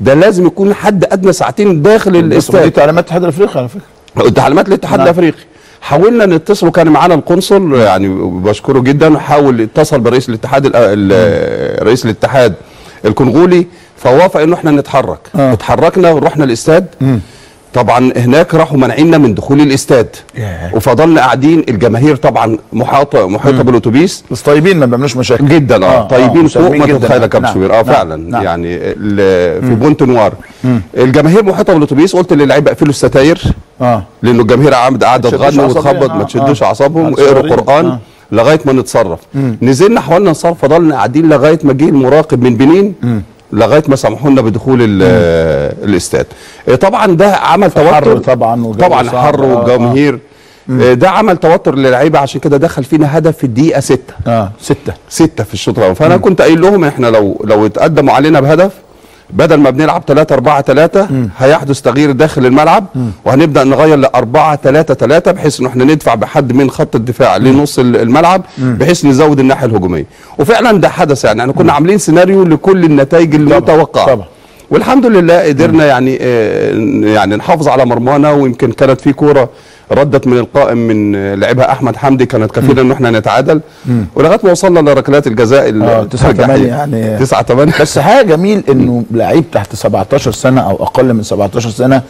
ده لازم يكون حد أدنى ساعتين داخل دي الإستاد. تعليمات الاتحاد الأفريقي على فكرة. تعليمات الاتحاد نعم. الأفريقي. حاولنا نتصل وكان معانا القنصل يعني بشكره جدا حاول اتصل برئيس الاتحاد ال- ال- رئيس الاتحاد الكونغولي فوافق إنه إحنا نتحرك. آه. اتحركنا ورحنا الإستاد. طبعا هناك راحوا منعينا من دخول الاستاد. ياه. وفضلنا قاعدين الجماهير طبعا محاطه محيطة بالأتوبيس. بس طيبين ما بيعملوش مشاكل. جدا آه, آه، طيبين آه، فوق ما. تتخيل يا كابتن نعم، آه نعم، فعلا. نعم. يعني في بونت نوار. الجماهير محيطة بالأتوبيس. قلت للعيبة اقفلوا الستاير. آه. لأنه الجماهير قاعدة تشدوش تغني وتخبط آه، ما تشدوش آه. اعصابهم على اقروا قران آه. لغاية ما نتصرف. نزلنا حاولنا نتصرف فضلنا قاعدين لغاية ما جه المراقب من بنين. لغاية ما سمحوا لنا بدخول ال- الاستاد. آه، طبعا ده عمل توتر طبعا طبعا حر آه، والجماهير آه، ده عمل توتر للعيبة عشان كده دخل فينا هدف في الدقيقة 6 آه 6 6 في الشوط الأول. فأنا كنت قايل لهم إحنا لو لو اتقدموا علينا بهدف بدل ما بنلعب 3 4 3 هيحدث تغيير داخل الملعب وهنبدأ نغير ل 4 3 3 بحيث ان إحنا ندفع بحد من خط الدفاع لنص ال- الملعب بحيث نزود الناحية الهجومية. وفعلا ده حدث يعني إحنا كنا عاملين سيناريو لكل النتائج المتوقعة. طبعا. والحمد لله قدرنا يعني آه، يعني نحافظ على مرمانا ويمكن كانت في كورة ردت من القائم من لعبها أحمد حمدي كانت كفيلة ان إحنا نتعادل. ولغاية ما وصلنا لركلات الجزاء ال- آه 9 8 الترجيحية. يعني. 9 8 بس حاجة جميل إنه لعيب تحت 17 سنة أو أقل من 17 سنة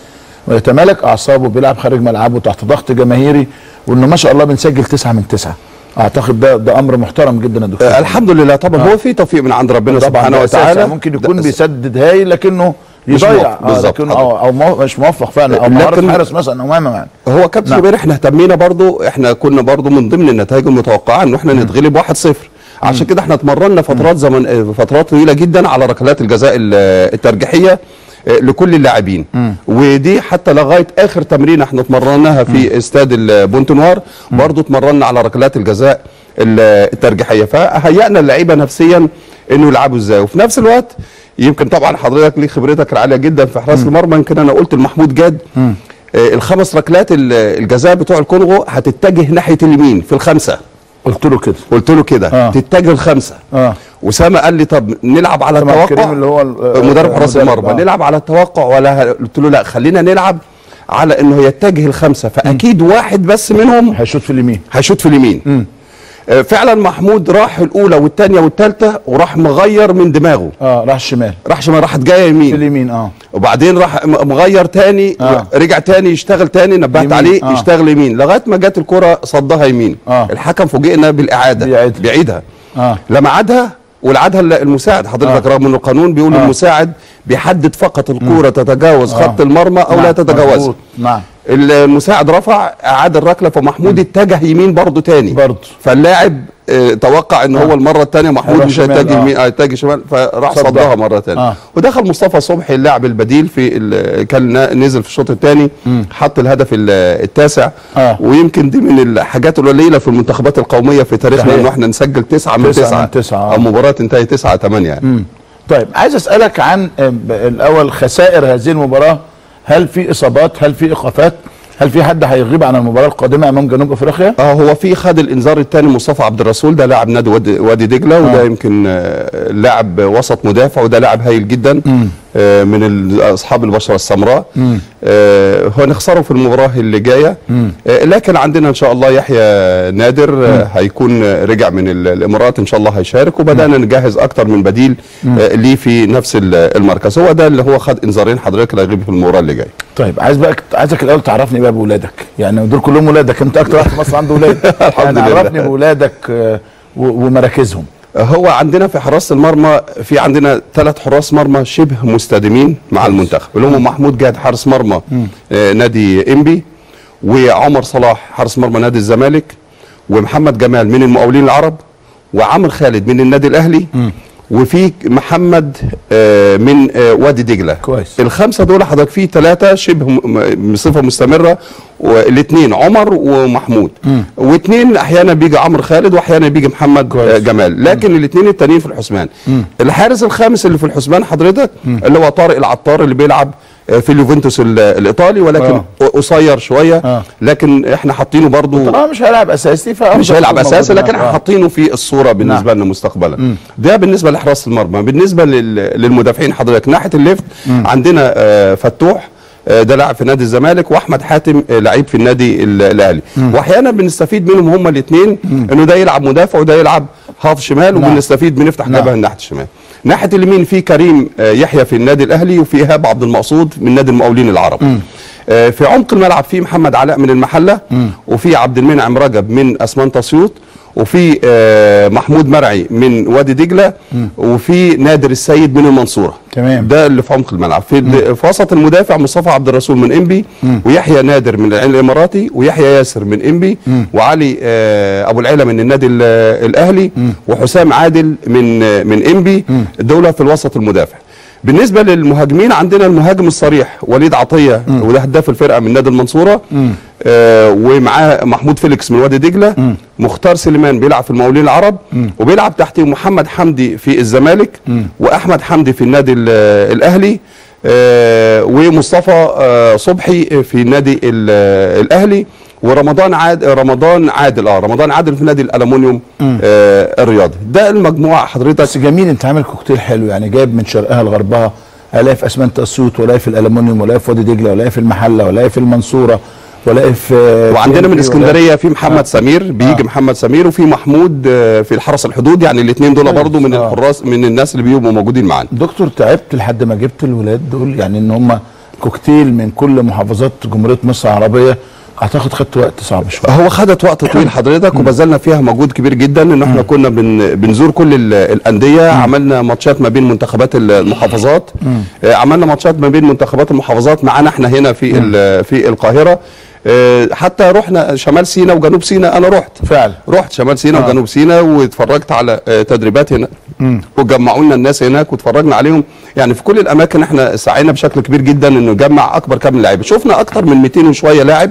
ويتمالك أعصابه بيلعب خارج ملعبه تحت ضغط جماهيري وإنه ما شاء الله بنسجل 9 من 9 أعتقد ده ده أمر محترم جدا يا دكتور. الحمد لله. طبعا آه. هو في توفيق من عند ربنا سبحانه وتعالى؟ يعني ممكن يكون بيسدد هايل لكنه يضيع. آه بالظبط، أو أو مش موفق فعلا. أو مهاره لكن- حارس مثلا أو مهما يعني هو كابتن نعم. إحنا اهتمينا برضو إحنا كنا برضو من ضمن النتائج المتوقعة إن إحنا نتغلب 1-0 عشان كده إحنا اتمرنا فترات زمن فترات طويلة جدا على ركلات الجزاء ال- الترجيحية آه، لكل اللاعبين. ودي حتى لغاية آخر تمرين إحنا اتمرناها في استاد البونتنوار برضو اتمرنا على ركلات الجزاء ال- الترجيحية. فهيأنا اللعيبة نفسيا إنه يلعبوا إزاي. وفي نفس الوقت يمكن طبعا حضرتك ليك خبرتك العالية جدا في حراس المرمى. يمكن أنا قلت لمحمود جاد آه، الخمس ركلات ال- الجزاء بتوع الكونغو هتتجه ناحية اليمين في الخمسة. قلت له كده. قلت له كده. آه. تتجه الخمسة. آه. اسامه قال لي طب نلعب على التوقع. اللي هو آه، مدرب حراس المدرب، المرمى. آه. نلعب على التوقع ولا قلت له لا خلينا نلعب على إنه يتجه الخمسة. فأكيد واحد بس منهم هيشوط في اليمين. هيشوط في اليمين. آه، فعلا محمود راح الأولى والثانيه والثالثه وراح مغير من دماغه آه راح الشمال راح شمال راحت جاية في يمين اليمين آه وبعدين راح مغير تاني آه. رجع تاني يشتغل تاني نبهت عليه آه. يشتغل يمين لغاية ما جت الكرة صدها يمين آه. الحكم فوجئنا بالإعادة بيعيدها. بيعيدها آه لما عادها والعادها ال- المساعد حضرتك آه. رغم ان القانون بيقول آه. المساعد بيحدد فقط الكوره تتجاوز آه. خط المرمى أو لا نعم، تتجاوزه مظبوط. نعم المساعد رفع أعاد الركلة فمحمود اتجه يمين برضه تاني برضه. فاللاعب آه، توقع إن آه. هو المرة الثانية محمود مش هيتجه آه. يمين آه، هيتجه شمال فراح صدها. مرة ثانية آه. ودخل مصطفى صبحي اللاعب البديل في ال- كان نزل في الشوط الثاني حط الهدف ال- التاسع آه. ويمكن دي من الحاجات القليلة في المنتخبات القومية في تاريخنا. إن إحنا نسجل تسعة من تسعة تسعة من تسعة، آه. أو مباراة تنتهي تسعة ثمانيه يعني. طيب عايز أسألك عن آه، الأول خسائر هذه المباراة هل في إصابات هل في إيقافات هل في حد هيغيب عن المباراة القادمة أمام جنوب أفريقيا آه هو في خد الإنذار الثاني مصطفى عبد الرسول ده لاعب نادي وادي, دجلة وده آه. يمكن آه، لاعب وسط مدافع وده لاعب هايل جدا مم. آه، من أصحاب البشرة السمراء. مم. آه، في المباراة اللي جاية. آه، لكن عندنا إن شاء الله يحيى نادر هيكون رجع من ال- الإمارات إن شاء الله هيشارك وبدأنا نجهز أكتر من بديل ليه في نفس ال- المركز. هو ده اللي هو خد إنذارين حضرتك هيغيب في المباراة اللي جاية. طيب عايز بقى عايزك الأول تعرفني بقى باولادك يعني دول كلهم ولادك. أنت أكتر واحد في مصر عنده ولاد. *laughs* الحمد يعني لله. عرفني باولادك ومراكزهم. هو عندنا في حراسه المرمى في عندنا ثلاث حراس مرمى شبه مستديمين مع المنتخب. اللي هم محمود جاد حارس مرمى آه، نادي إنبي وعمر صلاح حارس مرمى نادي الزمالك ومحمد جمال من المقاولين العرب وعمر خالد من النادي الأهلي. وفي محمد آه، من آه، وادي دجلة. كويس. الخمسة دول حضرتك في ثلاثة شبه بصفة مستمرة والاثنين عمر ومحمود. واثنين أحيانا بيجي عمرو خالد وأحيانا بيجي محمد آه، جمال. لكن الاثنين التانيين في الحسبان. الحارس الخامس اللي في الحسبان حضرتك اللي هو طارق العطار اللي بيلعب في اليوفنتوس ال- الإيطالي ولكن آه. قصير شوية. لكن إحنا حاطينه برضو طبعا مش هيلعب أساسي مش هيلعب أساسي لكن. إحنا حاطينه في الصورة بالنسبة لنا مستقبلا. ده بالنسبة لحراسه المرمى. بالنسبة لل- للمدافعين حضرتك ناحية الليفت عندنا آه، فتوح آه، ده لاعب في نادي الزمالك وأحمد حاتم آه، لعيب في النادي ال- الأهلي. واحيانا بنستفيد منهم هما الاثنين إنه ده يلعب مدافع وده يلعب هاف شمال نعم. وبنستفيد بنفتح نعم. جبهة ناحيه الشمال. ناحية اليمين في كريم آه، يحيى في النادي الأهلي وفي إيهاب عبد المقصود من نادي المقاولين العرب. آه، في عمق الملعب في محمد علاء من المحلة وفي عبد المنعم رجب من أسمنت اسيوط وفي آه، محمود مرعي من وادي دجلة وفي نادر السيد من المنصوره تمام. ده اللي في عمق الملعب. في, في وسط المدافع مصطفى عبد الرسول من إنبي ويحيى نادر من العين الإماراتي ويحيى ياسر من إنبي وعلي آه، أبو العيلة من النادي ال- الأهلي وحسام عادل من آه، من إنبي. دول في الوسط المدافع. بالنسبة للمهاجمين عندنا المهاجم الصريح وليد عطية وده هداف الفرقة من نادي المنصورة. آه ومعاه محمود فيليكس من وادي دجلة مختار سليمان بيلعب في المقاولين العرب وبيلعب تحتيه محمد حمدي في الزمالك وأحمد حمدي في النادي ال- الأهلي آه ومصطفى آه صبحي في النادي ال- الأهلي ورمضان عاد رمضان عادل آه رمضان عادل في نادي الالومنيوم آه الرياضي. ده المجموعة حضرتك. بس جميل انت عامل كوكتيل حلو يعني جايب من شرقها لغربها الاقي في أسمنت أسيوط ولا في الالومنيوم ولا في وادي دجلة ولا في المحلة ولا في المنصورة ولا في وعندنا من اسكندرية في محمد آه. سمير بيجي آه. محمد سمير وفي محمود آه، في الحرس الحدود يعني الاثنين دول. برضو من آه. الحراس من الناس اللي بيبقوا موجودين معانا. دكتور تعبت لحد ما جبت الولاد دول؟ يعني إن هم كوكتيل من كل محافظات جمهورية مصر العربية أعتقد خدت وقت صعب شوية. هو خدت وقت *coughs* طويل حضرتك وبذلنا فيها مجهود كبير جدا إن إحنا كنا بن بنزور كل ال- الأندية عملنا ماتشات ما بين منتخبات ال- المحافظات. آه، عملنا ماتشات ما بين منتخبات المحافظات معانا إحنا هنا في في القاهرة. حتى رحنا شمال سيناء وجنوب سيناء أنا رحت. فعلا. رحت شمال سيناء آه. وجنوب سيناء واتفرجت على آه، تدريبات هنا. وجمعوا لنا الناس هناك واتفرجنا عليهم. يعني في كل الأماكن إحنا سعينا بشكل كبير جدا إنه نجمع أكبر كم لعيبه شفنا أكتر من 200 وشوية لاعب.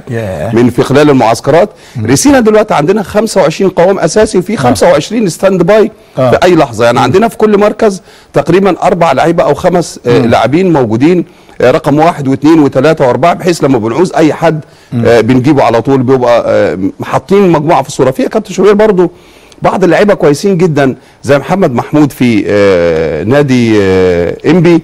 من في خلال المعسكرات. رسينا دلوقتي عندنا 25 قوام أساسي وفي 25 stand by آه. في أي لحظة. يعني عندنا في كل مركز تقريبا أربع لعيبة أو خمس آه، لاعبين موجودين. آه، رقم واحد واثنين وثلاثة وأربعة بحيث لما بنعوز أي حد آه، بنجيبه على طول بيبقى آه، حاطين مجموعة في الصورة. فيها كابتن شوبير برضو بعض اللعيبة كويسين جدا زي محمد محمود في آه، نادي آه، إنبي.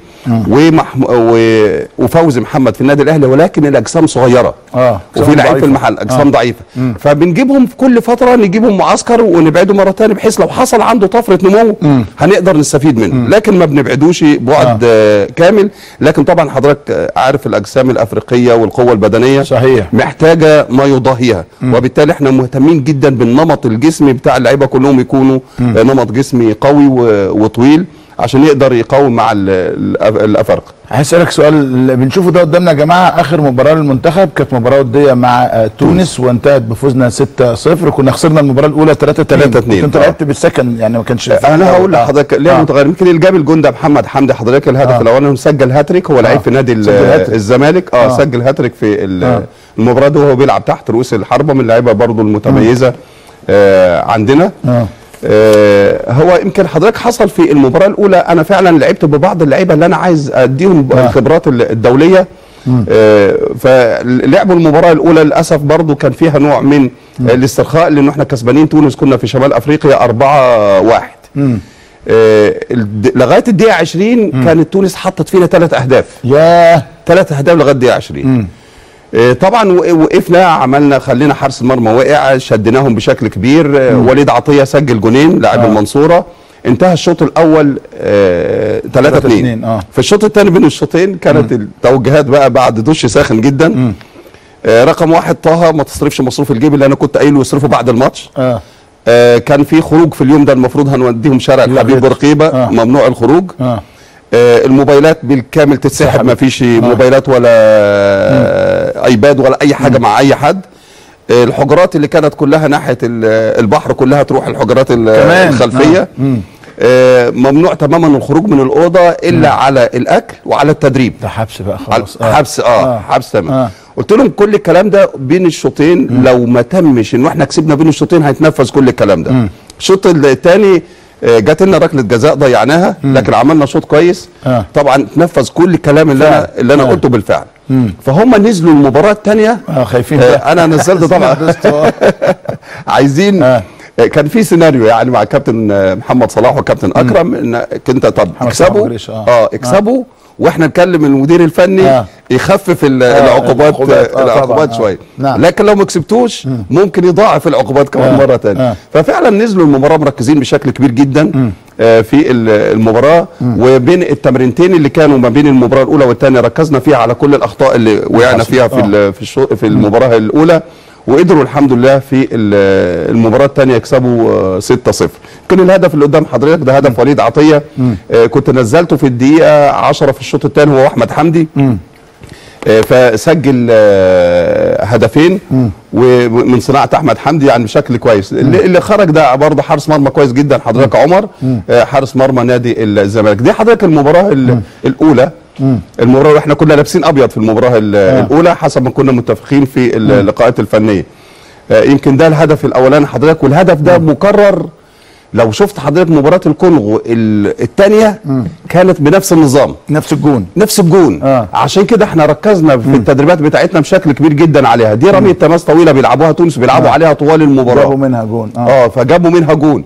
ومحم... و- وفوزي محمد في النادي الأهلي ولكن الأجسام صغيرة. آه وفي لعيب في. المحل أجسام آه. ضعيفة. فبنجيبهم في كل فترة نجيبهم معسكر ونبعده مرة ثانية بحيث لو حصل عنده طفرة نمو هنقدر نستفيد منه. لكن ما بنبعدوش بعد آه. كامل. لكن طبعا حضرتك عارف الأجسام الأفريقية والقوة البدنية صحيح. محتاجة ما يضاهيها. وبالتالي إحنا مهتمين جدا بالنمط الجسمي بتاع اللعيبة كلهم يكونوا آه، نمط جسمي قوي و- وطويل. عشان يقدر يقاوم مع ال- ال- الأفارقة عايز اسالك سؤال بنشوفه ده قدامنا يا جماعة آخر مباراة للمنتخب كانت مباراة ودية مع آه، تونس وانتهت بفوزنا 6-0 كنا خسرنا المباراة الأولى 3-2 3-2 انت آه. لعبت بالسكن يعني ما كانش أنا هقول آه. لحضرتك ليه آه. متغير يمكن اللي جاب الجون ده محمد حمدي حضرتك الهدف آه. الاولاني سجل هاتريك هو لعيب آه. في نادي. الزمالك آه, آه. سجل هاتريك في آه. المباراة دي وهو بيلعب تحت رؤوس الحربة من اللعيبة برضو المتميزة آه عندنا آه. آه هو يمكن حضرتك حصل في المباراة الأولى أنا فعلا لعبت ببعض اللعيبة اللي أنا عايز أديهم آه. الخبرات ال- الدولية. آه فلعبوا المباراة الأولى للأسف برضو كان فيها نوع من الاسترخاء لأنه إحنا كسبانين تونس كنا في شمال أفريقيا 4 1 مم. آه، لغاية الدقيقة 20 كانت تونس حطت فينا ثلاث أهداف. ياه. ثلاث أهداف لغاية الدقيقة 20 آه، طبعا و- وقفنا عملنا خلينا حارس المرمى وقع شدناهم بشكل كبير. آه، وليد عطية سجل جونين لاعب آه. المنصورة. انتهى الشوط الأول 3 2 اتنين، آه. في الشوط الثاني بين الشوطين كانت التوجيهات بقى بعد دش ساخن جدا. آه، رقم واحد طه ما تصرفش مصروف الجيب اللي أنا كنت قايله يصرفه بعد الماتش. آه. آه كان في خروج في اليوم ده المفروض هنوديهم شارع الحبيب بورقيبه آه. ممنوع الخروج. آه. آه الموبايلات بالكامل تتسحب ما فيش موبايلات ولا آه ايباد ولا أي حاجة مع أي حد آه الحجرات اللي كانت كلها ناحية ال- البحر كلها تروح الحجرات. الخلفية آه. مم. آه ممنوع تماما الخروج من الأوضة إلا على الأكل وعلى التدريب ده حبس بقى خلاص آه. حبس آه, آه. آه. حبس تمام آه. آه. قلت لهم كل الكلام ده بين الشوطين لو ما تمش إن إحنا كسبنا بين الشوطين هيتنفذ كل الكلام ده الشوط الثاني جات لنا ركلة جزاء ضيعناها لكن عملنا شوط كويس آه. طبعا تنفذ كل الكلام اللي أنا اللي أنا فعلا. قلته بالفعل مم. فهم نزلوا المباراة الثانية آه خايفين آه. أنا نزلت طبعا. *laughs* *laughs* عايزين آه. كان في سيناريو يعني مع كابتن آه، محمد صلاح وكابتن أكرم انك انت طب محمد صلاح اكسبوا. آه. وإحنا نكلم المدير الفني آه. يخفف آه، العقوبات العقوبات، آه، العقوبات آه. شوية نعم. لكن لو ما كسبتوش ممكن يضاعف العقوبات كمان آه، مرة ثانية آه. ففعلا نزلوا المباراة مركزين بشكل كبير جدا في ال- المباراة وبين التمرينتين اللي كانوا ما بين المباراة الأولى والثانية ركزنا فيها على كل الأخطاء اللي وقعنا. فيها في آه. في في المباراة الأولى وقدروا الحمد لله في ال- المباراة الثانية يكسبوا آه، 6-0 كان الهدف اللي قدام حضرتك ده هدف وليد عطية. آه، كنت نزلته في الدقيقة 10 في الشوط الثاني هو أحمد حمدي. آه، فسجل آه، هدفين. ومن صناعة أحمد حمدي يعني بشكل كويس. اللي, اللي خرج ده برضه حارس مرمى كويس جدا حضرتك عمر. آه، حارس مرمى نادي الزمالك. دي حضرتك المباراة ال- الأولى. المباراة إحنا كنا لابسين أبيض في المباراة ال- الأولى حسب ما كنا متفقين في اللقاءات الفنية. آه، يمكن ده الهدف الأولاني حضرتك والهدف ده مكرر لو شفت حضرتك مباراة الكونغو الثانية كانت بنفس النظام. نفس الجون. نفس الجون. آه. عشان كده إحنا ركزنا في التدريبات بتاعتنا بشكل كبير جدا عليها. دي رمية تماس طويلة بيلعبوها تونس بيلعبوا آه. عليها طوال المباراة. جابوا منها جون. آه, آه فجابوا منها جون.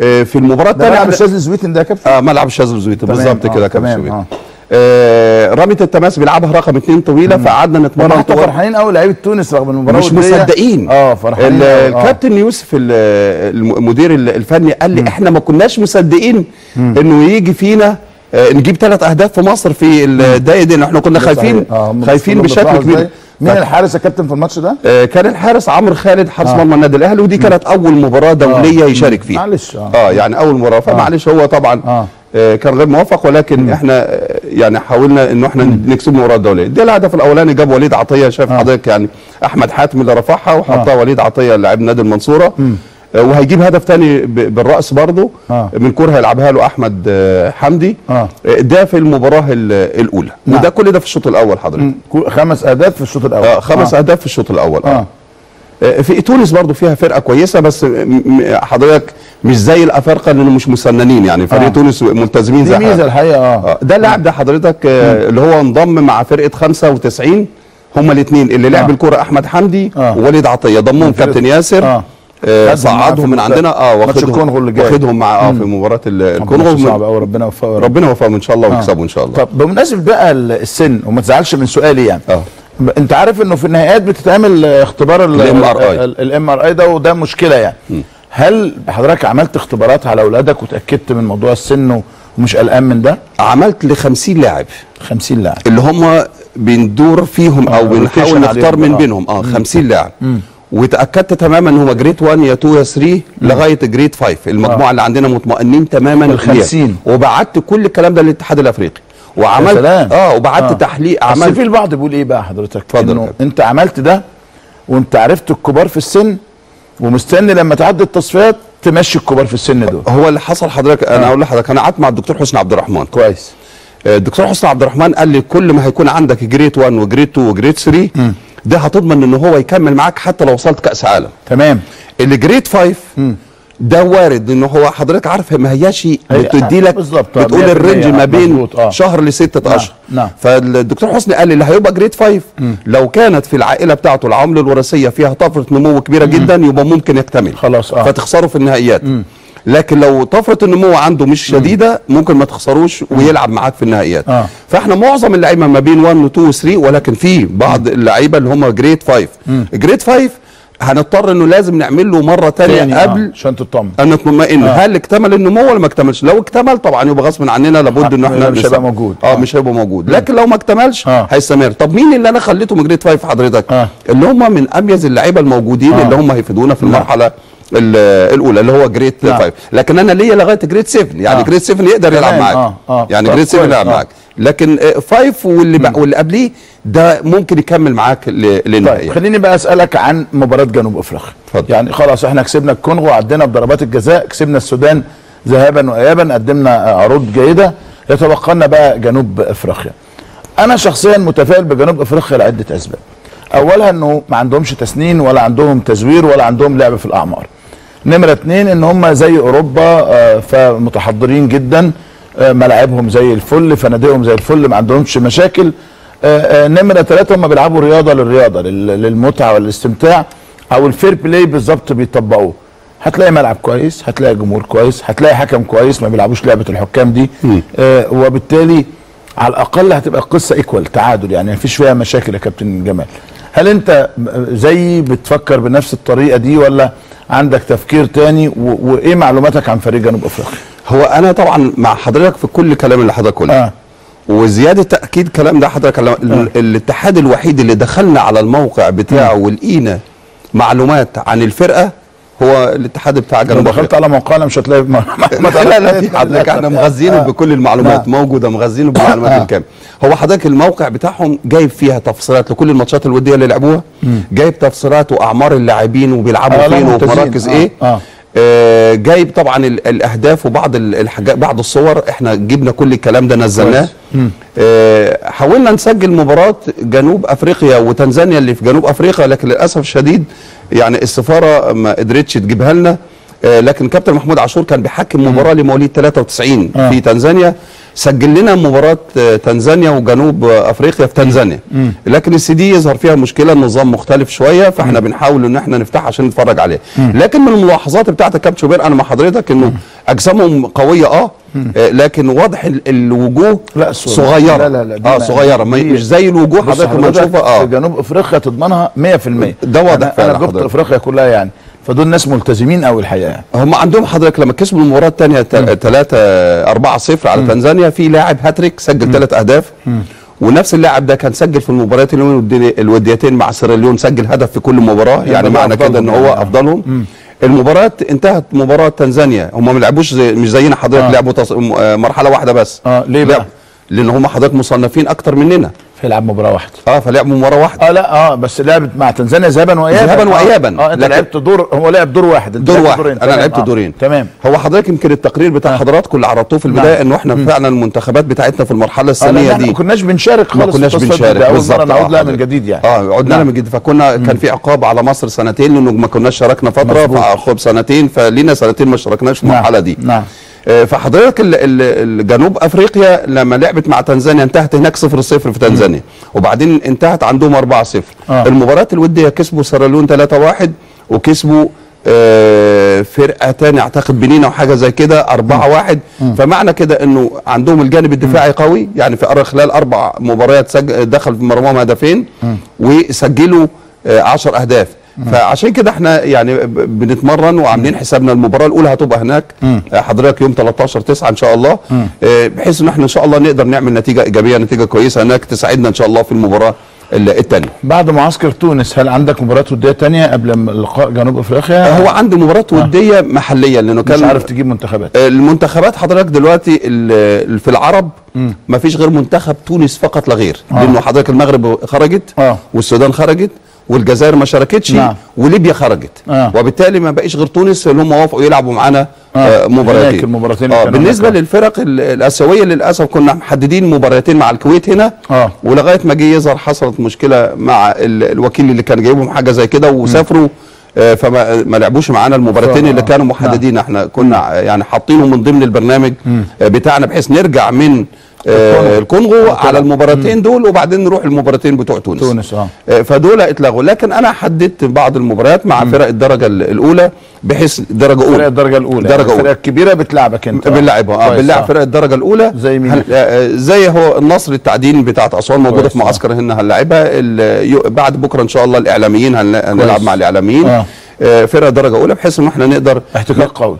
آه في المباراة ده ملعب الثانية الشاذلي زويتن ده يا كابتن؟ آه ملعب الشاذلي تمام، بالظبط آه، كده كابتن تمام، شوبير. آه. آه رمية التماس بيلعبها رقم اثنين طويلة فقعدنا نتمرن حتى طوال فرحانين قوي لعيبة تونس رغم المباراة مش. مصدقين آه فرحانين آه. الكابتن يوسف ال- المدير الفني قال لي إحنا ما كناش مصدقين إنه يجي فينا آه، نجيب ثلاث أهداف في مصر في الدقايق دي إحنا كنا خايفين. آه، خايفين بشكل كبير؟ مين الحارس يا كابتن في الماتش ده؟ آه، كان الحارس عمرو خالد حارس آه. مرمى النادي الأهلي ودي كانت أول مباراة دولية آه. يشارك فيها معلش آه آه يعني أول مباراة فمعلش هو طبعا آه. آه، كان غير موفق ولكن إحنا آه، يعني حاولنا إنه إحنا نكسب المباراه الدوليه ده الهدف الأولاني. جاب وليد عطية شايف حضرتك يعني أحمد حاتم اللي رفعها وحطها وليد عطية لاعب نادي المنصورة. آه، وهيجيب هدف تاني بالرأس برضه. آه. من كورة هيلعبها له أحمد آه، حمدي. آه. آه، ده في المباراة ال- الأولى. نعم. وده كل ده في الشوط الأول حضرتك. خمس أهداف في الشوط الأول. آه خمس آه. أهداف في الشوط الأول. آه. آه، في تونس برضو فيها فرقة كويسة بس حضرتك مش زي الأفارقة لأنه مش مسننين يعني فريق آه. تونس ملتزمين زي ميزة. الحقيقة آه آه، ده اللاعب ده حضرتك آه، اللي هو انضم مع فرقة 95 هما الاثنين اللي لعب آه. الكرة أحمد حمدي آه. ووليد عطية ضمهم كابتن ياسر آه. آه، صعدهم من عندنا آه واخدهم اللي. واخدهم مع آه. في مباراة ال- الكونغو صعب قوي ربنا يوفقه يا رب. ربنا يوفقهم إن شاء الله آه. ويكسبوا إن شاء الله طب بمناسبه بقى ال- السن وما تزعلش من سؤالي يعني آه ب- انت عارف انه في النهائيات بتتعمل آه، اختبار ال MRI. ال MRI ده وده مشكلة يعني هل حضرتك عملت اختبارات على أولادك وتأكدت من موضوع السن ومش قلقان من ده عملت ل 50 لاعب 50 لاعب اللي هم بندور فيهم آه، أو بنحاول نختار. من آه. بينهم آه 50 لاعب وتأكدت تماما إن هم grade 1 يا 2 يا 3 لغاية grade 5 المجموعة آه. اللي عندنا مطمئنين تماما ال ليها. 50. وبعت كل الكلام ده للاتحاد الأفريقي وعملت سلام. آه وبعت آه. تحليل بس في عملت البعض بيقول إيه بقى حضرتك؟ اتفضل. أنت عملت ده وأنت عرفت الكبار في السن ومستني لما تعدي التصفيات تمشي الكبار في السن دول. هو اللي حصل حضرتك؟ أنا آه. أقول لحضرتك أنا قعدت مع الدكتور حسني عبد الرحمن. كويس. آه، الدكتور حسني عبد الرحمن قال لي كل ما هيكون عندك grade 1 و grade 2 و grade 3 ده هتضمن إن هو يكمل معاك حتى لو وصلت كأس عالم. تمام. اللي grade 5 ده وارد ان هو حضرتك عارف ما هياش هي- بتدي لك بتقول 100% ال range ما بين آه. شهر لستة نعم، اشهر نعم. فالدكتور حسني قال لي اللي هيبقى grade 5 لو كانت في العائلة بتاعته العوامل الوراثية فيها طفرة نمو كبيرة جدا يبقى ممكن يكتمل. خلاص آه. فتخسره في النهائيات. لكن لو طفرة النمو عنده مش شديدة ممكن ما تخسروش ويلعب معاك في النهائيات. آه. فإحنا معظم اللعيبة ما بين 1 و 2 و 3 ولكن في بعض اللعيبة اللي هم grade 5 grade 5 هنضطر إنه لازم نعمل له مرة ثانية آه، قبل عشان تطمن أن نطمئن آه. هل اكتمل النمو ولا ما اكتملش لو اكتمل طبعا يبقى غصب عننا لابد ان إحنا مش هيبقى موجود. آه آه. مش هيبقى موجود لكن لو ما اكتملش آه. هيستمر طب مين اللي أنا خليته من grade 5 حضرتك آه. اللي هم من أميز اللعيبة الموجودين آه. اللي هم هيفيدونا في المرحلة ال- الأولى اللي هو grade نعم. 5 لكن أنا ليا لغاية grade 7 يعني آه. grade 7 يقدر يلعب معاك آه، آه. يعني grade 7 كويس، يلعب آه. معاك لكن 5 واللي واللي قبليه ده ممكن يكمل معاك ل- طيب خليني بقى أسألك عن مباراة جنوب أفريقيا. اتفضل. يعني خلاص إحنا كسبنا الكونغو عدينا بضربات الجزاء كسبنا السودان ذهابا وايابا قدمنا عروض جيدة. يتبقى لنا بقى جنوب أفريقيا. أنا شخصيا متفائل بجنوب أفريقيا لعدة أسباب. أولها إنه ما عندهمش تسنين ولا عندهم تزوير ولا عندهم لعب في الأعمار. نمرة اتنين إن هم زي أوروبا آه، فمتحضرين جدا آه، ملاعبهم زي الفل فنادقهم زي الفل ما عندهمش مشاكل. آه، آه، نمرة ثلاثة هم بيلعبوا رياضة للرياضة لل- للمتعة والاستمتاع أو ال fair play بالظبط بيطبقوه. هتلاقي ملعب كويس هتلاقي جمهور كويس هتلاقي حكم كويس ما بيلعبوش لعبة الحكام دي. آه وبالتالي على الأقل هتبقى القصة ايكوال تعادل يعني ما فيش فيها مشاكل يا كابتن جمال. هل أنت زي بتفكر بنفس الطريقة دي ولا عندك تفكير تاني. وإيه معلوماتك عن فريق جنوب أفريقيا؟ هو أنا طبعا مع حضرتك في كل كلام اللي حضرتك قلته. آه. وزيادة تأكيد كلام ده حضرتك ال- الاتحاد الوحيد اللي دخلنا على الموقع بتاعه ولقينا معلومات عن الفرقة هو الاتحاد بتاع جنوب دخلت أفريقيا على موقعنا مش هتلاقي معلومات *laughs* *laughs* لا لا حضرتك إحنا مغذينه آه. بكل المعلومات نعم. موجودة مغذينه بالمعلومات آه. بالكامل هو حضرتك الموقع بتاعهم جايب فيها تفصيلات لكل الماتشات الودية اللي لعبوها جايب تفصيلات وأعمار اللاعبين وبيلعبوا آه، فين وفي ممتازين. مراكز آه، إيه آه. آه، جايب طبعا ال- الأهداف وبعض ال- الحاجات بعض الصور. إحنا جبنا كل الكلام ده نزلناه. آه، حاولنا نسجل مباراة جنوب أفريقيا وتنزانيا اللي في جنوب أفريقيا لكن للأسف الشديد يعني السفارة ما قدرتش تجيبها لنا. آه، لكن كابتن محمود عاشور كان بيحكم مباراة لمواليد 93 آه. في تنزانيا. سجل لنا مباراة آه، تنزانيا وجنوب أفريقيا في تنزانيا. مم. لكن السي دي يظهر فيها مشكلة النظام مختلف شوية فإحنا بنحاول إن إحنا نفتحها عشان نتفرج عليه. لكن من الملاحظات بتاعت الكابتن شوبير أنا مع حضرتك إنه أجسامهم قوية آه آه، لكن واضح ال- الوجوه لا. صغيرة. لا لا لا آه ما- صغيرة. ما- مش زي الوجوه حضرتك لما نشوفها في آه جنوب أفريقيا تضمنها 100% ده واضح أنا- جبت. أفريقيا كلها يعني. فدول ناس ملتزمين قوي الحقيقة يعني. هم عندهم حضرتك لما كسبوا المباراة الثانية 3 4 0 على تنزانيا في لاعب هاتريك سجل ثلاث أهداف. ونفس اللاعب ده كان سجل في المباريات الودي- الوديتين مع سيراليون سجل هدف في كل مباراة. يعني يبقى معنى كده إن هو يعني. أفضلهم. المباراة انتهت مباراة تنزانيا. هم ما لعبوش زي مش زينا حضرتك آه. لعبوا تص... آه، مرحلة واحدة بس. آه ليه بقى؟ لأن هم حضرتك مصنفين أكتر مننا. هيلعب مباراة واحدة آه فلعبوا مباراة واحدة آه لا آه بس لعبت مع تنزانيا ذهابا وايابا ذهابا آه. وإيابا. آه أنت لكن- لعبت دور هو لعب دور واحد أنت دور واحد دورين. أنا تمام. لعبت آه. دورين تمام هو حضرتك يمكن التقرير بتاع حضراتكم اللي عرضتوه في البداية نعم. إنه إحنا فعلا المنتخبات بتاعتنا في المرحلة آه الثانية لا دي ما كناش بنشارك خالص ما كناش بنشارك بالظبط نعود آه لها من حضرتك. جديد يعني آه عدنا لها نعم. من جديد فكنا كان في عقاب على مصر سنتين لأنه ما كناش شاركنا فترة. فعقاب سنتين فلينا سنتين ما شاركناش في. المرحلة دي نعم آه، فحضرتك ال- ال- جنوب أفريقيا لما لعبت مع تنزانيا انتهت هناك 0 0 في تنزانيا. وبعدين انتهت عندهم 4 0 آه. المباراة الودية كسبوا سيراليون 3 1 وكسبوا آه، فرقة تاني أعتقد بنينا وحاجة زي كده 4 1 فمعنى كده إنه عندهم الجانب الدفاعي قوي يعني في خلال أربع مباريات. دخل في مرماهم هدفين وسجلوا 10 أهداف. فعشان كده إحنا يعني بنتمرن وعاملين حسابنا المباراة الأولى هتبقى هناك. آه، حضرتك يوم 13 9 إن شاء الله. آه، بحيث إن إحنا إن شاء الله نقدر نعمل نتيجة إيجابية نتيجة كويسة هناك تساعدنا إن شاء الله في المباراة الثانية بعد معسكر تونس هل عندك مباراة ودية تانية قبل لقاء جنوب أفريقيا؟ هو عنده مباراة ودية محلية لأنه مش كان عارف تجيب منتخبات. المنتخبات حضرتك دلوقتي في العرب ما فيش غير منتخب تونس فقط لا غير آه. لأنه حضرتك المغرب خرجت آه. والسودان خرجت. والجزائر ما شاركتش نعم. وليبيا خرجت آه. وبالتالي ما بقيش غير تونس اللي هم وافقوا يلعبوا معانا آه. آه. مباراتين المباراتين آه. بالنسبة هناك. للفرق ال- الآسيوية للأسف كنا محددين مباراتين مع الكويت هنا آه ولغاية ما جه يظهر حصلت مشكلة مع ال- الوكيل اللي كان جايبهم حاجة زي كده وسافروا آه، فما ما لعبوش معانا المباراتين ف- اللي آه. كانوا محددين إحنا كنا يعني حاطينه من ضمن البرنامج آه، بتاعنا بحيث نرجع من آه، الكونغو على المباراتين دول وبعدين نروح المباراتين بتوع تونس. تونس آه. آه، فدول اتلغوا. لكن أنا حددت بعض المباريات مع فرق الدرجة ال- الأولى بحيث درجة فرق اولى الدرجة الأولى. درجة يعني الفرق أولى. الكبيره بتلعبك أنت. بنلعبها آه بنلعب فرق الدرجة الأولى. زي مين؟ هن- آه، زي هو النصر التعدين بتاعت أسوان موجودة في معسكر هنا هنلعبها. ال- بعد بكرة إن شاء الله الإعلاميين هن- هنلعب مع الإعلاميين. آه. آه، فرق درجة أولى بحيث إن إحنا نقدر احتكاك قوي.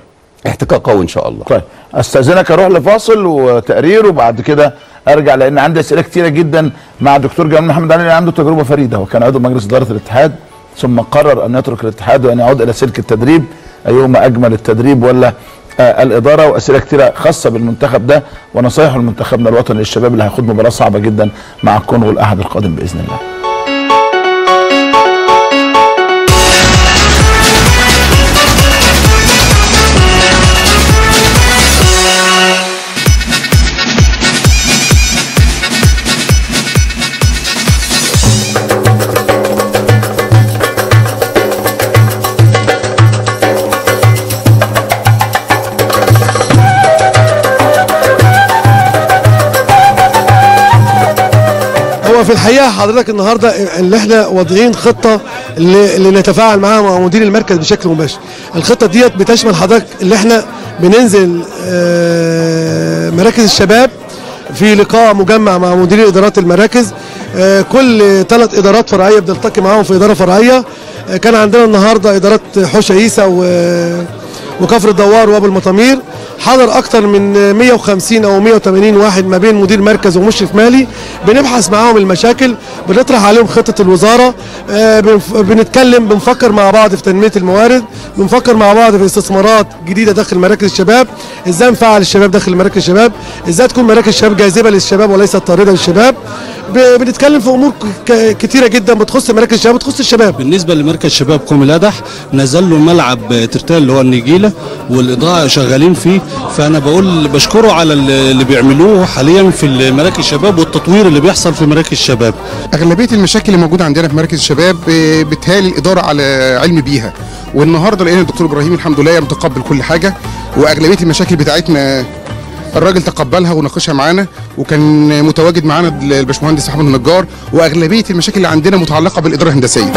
احتكاك قوي إن شاء الله. طيب أستأذنك أروح لفاصل وتقرير وبعد كده أرجع لأن عندي أسئلة كتيرة جدا مع الدكتور جمال محمد علي عنده تجربة فريدة هو كان عضو مجلس إدارة الاتحاد ثم قرر أن يترك الاتحاد وأن يعود إلى سلك التدريب أيهما أجمل التدريب ولا آه، الإدارة؟ وأسئلة كتيرة خاصة بالمنتخب ده ونصايح لمنتخبنا الوطني للشباب اللي هيخوض مباراة صعبة جدا مع الكونغو الأحد القادم بإذن الله. في الحقيقة حضرتك النهارده اللي إحنا واضعين خطة اللي, نتفاعل معاها مع مدير المركز بشكل مباشر. الخطة ديت بتشمل حضرتك اللي إحنا بننزل آه، مراكز الشباب في لقاء مجمع مع مدير إدارات المراكز. آه، كل ثلاث إدارات فرعية بنلتقي معاهم في إدارة فرعية. آه، كان عندنا النهارده إدارات حوش عيسى و- وكفر الدوار وابو المطامير. حضر أكتر من 150 أو 180 واحد ما بين مدير مركز ومشرف مالي. بنبحث معاهم المشاكل. بنطرح عليهم خطة الوزارة. آه، بنتكلم بنفكر مع بعض في تنمية الموارد بنفكر مع بعض في استثمارات جديدة داخل مراكز الشباب. إزاي نفعل الشباب داخل مراكز الشباب؟ إزاي تكون مراكز الشباب جاذبة للشباب وليست طاردة للشباب؟ بنتكلم في أمور كتيرة جدا بتخص مراكز الشباب وتخص الشباب. بالنسبة لمركز شباب قوم الأدح نزل له ملعب ترتال اللي هو النجيلة والإضاءة شغالين فيه. فأنا بقول بشكره على اللي بيعملوه حاليا في مراكز الشباب والتطوير اللي بيحصل في مراكز الشباب. أغلبية المشاكل اللي موجودة عندنا في مركز الشباب آه، بتهالي الإدارة على علم بيها. والنهاردة لقينا الدكتور إبراهيم الحمد لله متقبل كل حاجة وأغلبية المشاكل بتاعتنا الراجل تقبلها وناقشها معانا وكان متواجد معانا الباشمهندس أحمد النجار وأغلبية المشاكل اللي عندنا متعلقة بالإدارة الهندسية.